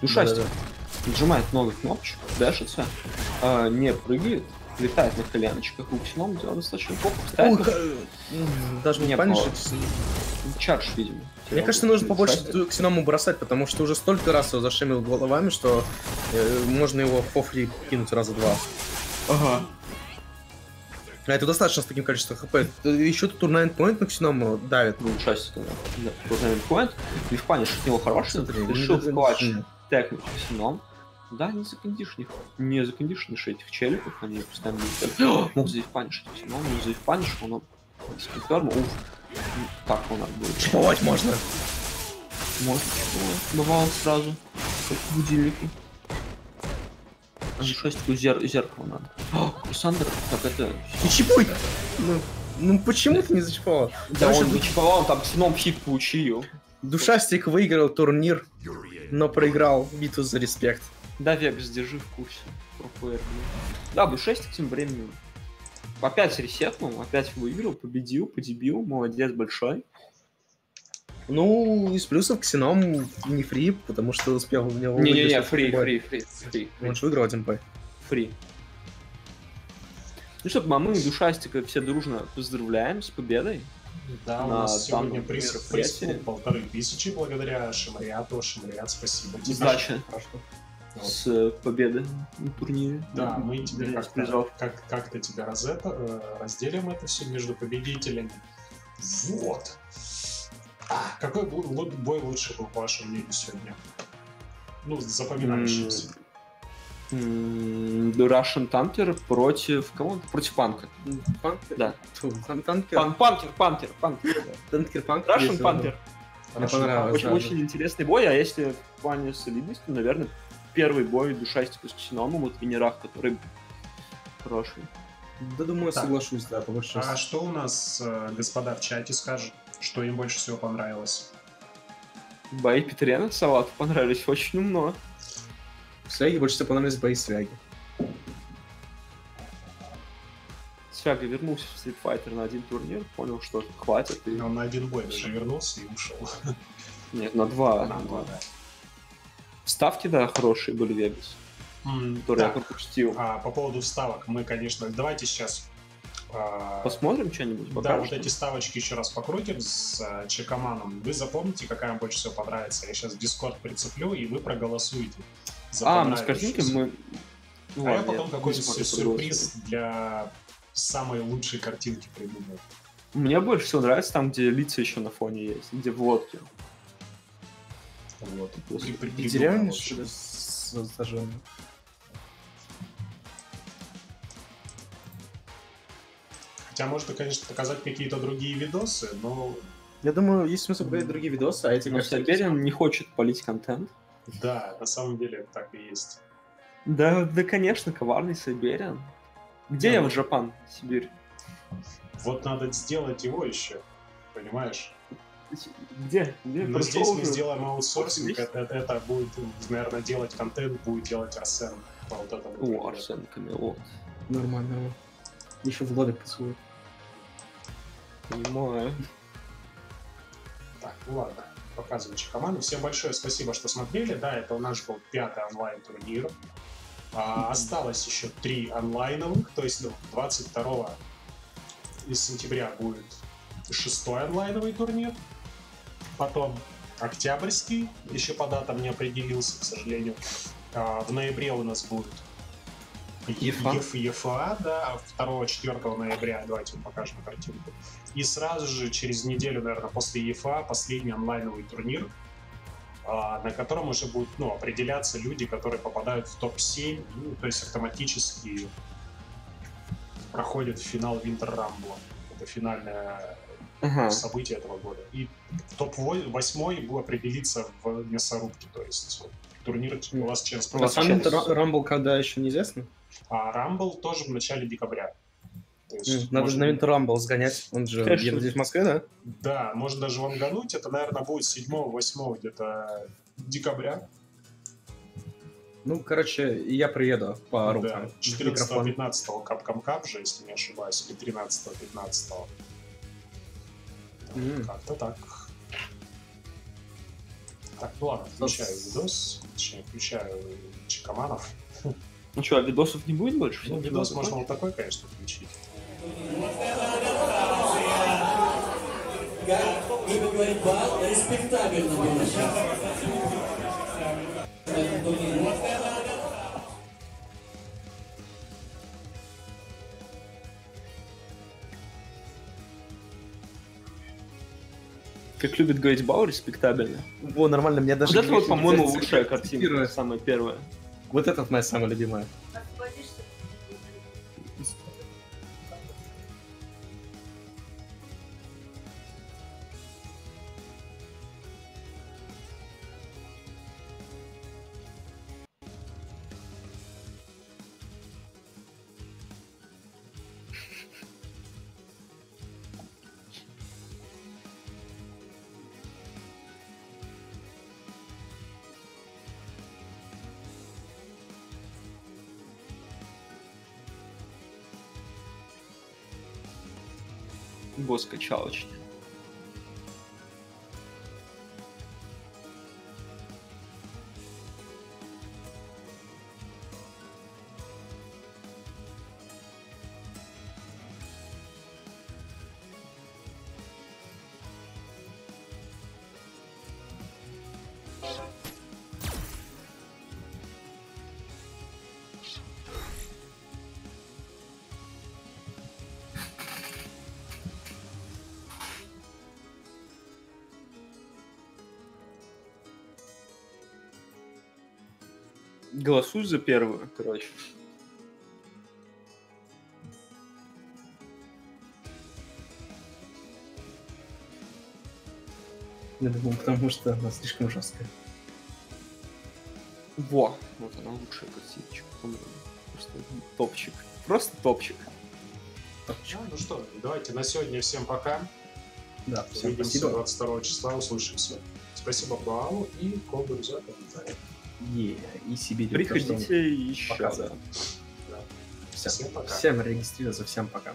[SPEAKER 1] Душастик нажимает много кнопочек, дашится, а, не прыгает, летает на коленочках, у Ксеном достаточно плохо.
[SPEAKER 2] ха- м, даже
[SPEAKER 1] Не
[SPEAKER 2] панишить.
[SPEAKER 1] чардж, видимо.
[SPEAKER 2] Мне кажется, нужно побольше к Ксеному бросать, потому что уже столько раз его зашемил головами, что э, можно его пофри кинуть раза два.
[SPEAKER 1] Ага.
[SPEAKER 2] А это достаточно с таким количеством хп. Еще тут турнамент поинт на Ксеному давит.
[SPEAKER 1] Ну. Да, турнамент поинт. И в пане от него хороший, решил в клатч тэкнуть Ксеном. Да, не закондишнишь. Не закондишнишь этих челиков, они постоянно будут Мог заев панишить Ксеном, мог заев паниш, он с конферма, уф. Так он будет.
[SPEAKER 2] Чиповать можно.
[SPEAKER 1] Чего? Давал он сразу. Как к А шестику зер- зеркало надо. О, Кусандр, так это...
[SPEAKER 2] Ты чипуй! Ну, ну почему ты не зачиповал?
[SPEAKER 1] Да
[SPEAKER 2] Потому
[SPEAKER 1] он
[SPEAKER 2] что
[SPEAKER 1] зачиповал, он там Ксеном фиг получил.
[SPEAKER 2] Душастик выиграл турнир, но проиграл битву за респект.
[SPEAKER 1] Да, Вегас, держи в курсе. Про ФР, блин. Да, Б6 тем временем. Опять ресетнул, опять выиграл, победил, подебил, молодец большой.
[SPEAKER 2] Ну, из плюсов Ксеном не фри, потому что успел в него
[SPEAKER 1] Не-не-не,
[SPEAKER 2] выиграть
[SPEAKER 1] фри, фри, фри, фри,
[SPEAKER 2] Он же выиграл один бой.
[SPEAKER 1] фри. Ну что, а мы Душастика все дружно поздравляем с победой.
[SPEAKER 3] Да, у
[SPEAKER 1] на
[SPEAKER 3] нас сегодня приз, приз полторы тысячи благодаря Шамариату. Шамариат, спасибо тебе.
[SPEAKER 2] Хорошо.
[SPEAKER 3] Вот.
[SPEAKER 1] с э, победы на турнире.
[SPEAKER 3] Да, мы тебе как-то, как, как-то тебя раз это, разделим это все между победителями. Вот. А, какой бой лучше был, по вашему мнению, сегодня? Ну, запоминающийся.
[SPEAKER 1] Russian Tanker против кого? Против Панка.
[SPEAKER 2] Панкер?
[SPEAKER 1] Да.
[SPEAKER 2] Танкер.
[SPEAKER 1] Пан, Панкер, Панкер, Панкер.
[SPEAKER 2] Танкер Панк.
[SPEAKER 1] Russian. Panther.
[SPEAKER 2] Мне понравилось.
[SPEAKER 1] Очень, очень интересный бой, а если в плане солидности, наверное, первый бой Душастика с Ксеномом вот в тренерах, который хороший.
[SPEAKER 2] да. Думаю, соглашусь, да, по
[SPEAKER 3] А что у нас э, господа в чате скажут? Что им больше всего понравилось?
[SPEAKER 1] Бои Петрена Салату понравились очень умно.
[SPEAKER 2] Свяги больше всего понравились бои Свяги.
[SPEAKER 1] Свяга вернулся в Street Fighter на один турнир, понял, что хватит. И...
[SPEAKER 3] Он на один бой даже вернулся и ушел. <laughs>
[SPEAKER 1] Нет, на два.
[SPEAKER 3] На два, да.
[SPEAKER 1] Ставки, да, хорошие были в Вегас,
[SPEAKER 3] М,
[SPEAKER 1] которые я пропустил.
[SPEAKER 3] а, по поводу вставок, мы, конечно, давайте сейчас
[SPEAKER 1] Посмотрим что-нибудь,
[SPEAKER 3] Да, вот эти ставочки еще раз покрутим с э, Чекоманом. Вы запомните, какая вам больше всего понравится. Я сейчас в Дискорд прицеплю, и вы проголосуете. за
[SPEAKER 1] А, мы с картинкой
[SPEAKER 3] понравившуюся.
[SPEAKER 1] мы... Ну
[SPEAKER 3] А я
[SPEAKER 1] ладно,
[SPEAKER 3] потом
[SPEAKER 1] не
[SPEAKER 3] какой-нибудь сюрприз для самой лучшей картинки придумаю.
[SPEAKER 1] Мне больше всего нравится там, где лица еще на фоне есть, где в лодке.
[SPEAKER 3] Вот.
[SPEAKER 1] Просто
[SPEAKER 3] При- при-
[SPEAKER 2] И
[SPEAKER 3] придумал, Хотя можно, конечно, показать какие-то другие видосы, но
[SPEAKER 2] Я думаю, есть смысл показать другие видосы, а эти
[SPEAKER 1] Но
[SPEAKER 2] как
[SPEAKER 1] Сайбериан не хочет полить контент.
[SPEAKER 3] да, на самом деле так и есть.
[SPEAKER 1] Да, да, конечно, коварный Сайбериан. Где
[SPEAKER 3] Да,
[SPEAKER 1] я
[SPEAKER 3] ну-
[SPEAKER 1] в Джапан, Сибирь?
[SPEAKER 3] Вот надо сделать его еще, понимаешь?
[SPEAKER 1] Где? Где?
[SPEAKER 3] Но
[SPEAKER 1] Прошел
[SPEAKER 3] здесь мы сделаем аутсорсинг, это, это- это будет, наверное, делать контент, будет делать Арсен. по Вот этому
[SPEAKER 1] О. Арсен Камелот.
[SPEAKER 2] Нормально, нормально. Еще в лобик поцелует.
[SPEAKER 1] Понимаю.
[SPEAKER 3] Так, ну ладно, показываю команду. Всем большое спасибо, что смотрели. Да, это у нас был пятый онлайн-турнир. А, осталось еще три онлайновых, то есть ну, 22 из сентября будет шестой онлайновый турнир. Потом октябрьский, еще по датам не определился, к сожалению. А, в ноябре у нас будет
[SPEAKER 1] ЕФА.
[SPEAKER 3] Еф- ЕФА, да, 2-4 ноября, давайте вам покажем картинку. И сразу же через неделю, наверное, после ЕФА последний онлайновый турнир, а, на котором уже будут ну, определяться люди, которые попадают в топ-7, ну, то есть автоматически проходят в финал Винтер Рамбла. Это финальное
[SPEAKER 1] Ага.
[SPEAKER 3] событие этого года. И топ-8 будет определиться в мясорубке, то есть турнир у вас через
[SPEAKER 2] А сам Рамбл когда еще неизвестно?
[SPEAKER 3] А Рамбл тоже в начале декабря. Есть,
[SPEAKER 2] Надо
[SPEAKER 3] может,
[SPEAKER 2] на Винтер Рамбл сгонять. Он же
[SPEAKER 1] Конечно.
[SPEAKER 2] едет здесь в Москве, да?
[SPEAKER 3] Да, можно даже вангануть. Это, наверное, будет 7-8 где-то декабря.
[SPEAKER 2] Ну, короче, я приеду по
[SPEAKER 3] Да,
[SPEAKER 2] рукам.
[SPEAKER 3] 14-15 Капком Кап же, если не ошибаюсь, или 13-15.
[SPEAKER 2] М.
[SPEAKER 3] Как-то так. Так, ну ладно, включаю видос, точнее, включаю Чекаманов.
[SPEAKER 1] Ну что, а видосов не будет больше?
[SPEAKER 3] Ну, видос можно вот такой, конечно, включить.
[SPEAKER 4] Как любит говорить респектабельно сейчас.
[SPEAKER 1] Как любит Бау, респектабельно.
[SPEAKER 2] Во, нормально, мне даже...
[SPEAKER 1] Вот это вот, по-моему, лучшая картинка,
[SPEAKER 2] цитирует.
[SPEAKER 1] самая первая.
[SPEAKER 2] Вот это моя самая любимая.
[SPEAKER 1] Босс качалочки. Голосуй за первую, короче.
[SPEAKER 2] Я думаю, потому что она слишком жесткая.
[SPEAKER 1] Во, вот она лучшая картиночка, по-моему. Просто топчик. Просто топчик.
[SPEAKER 3] Да, ну что, давайте на сегодня всем пока.
[SPEAKER 2] Да, всем
[SPEAKER 3] Увидимся
[SPEAKER 2] спасибо.
[SPEAKER 3] 22 числа, услышимся. Спасибо Баалу и Колбу за комментарий.
[SPEAKER 2] И себе тоже
[SPEAKER 1] Приходите еще, да.
[SPEAKER 2] Всем,
[SPEAKER 3] Всем
[SPEAKER 2] всем регистрироваться, всем пока.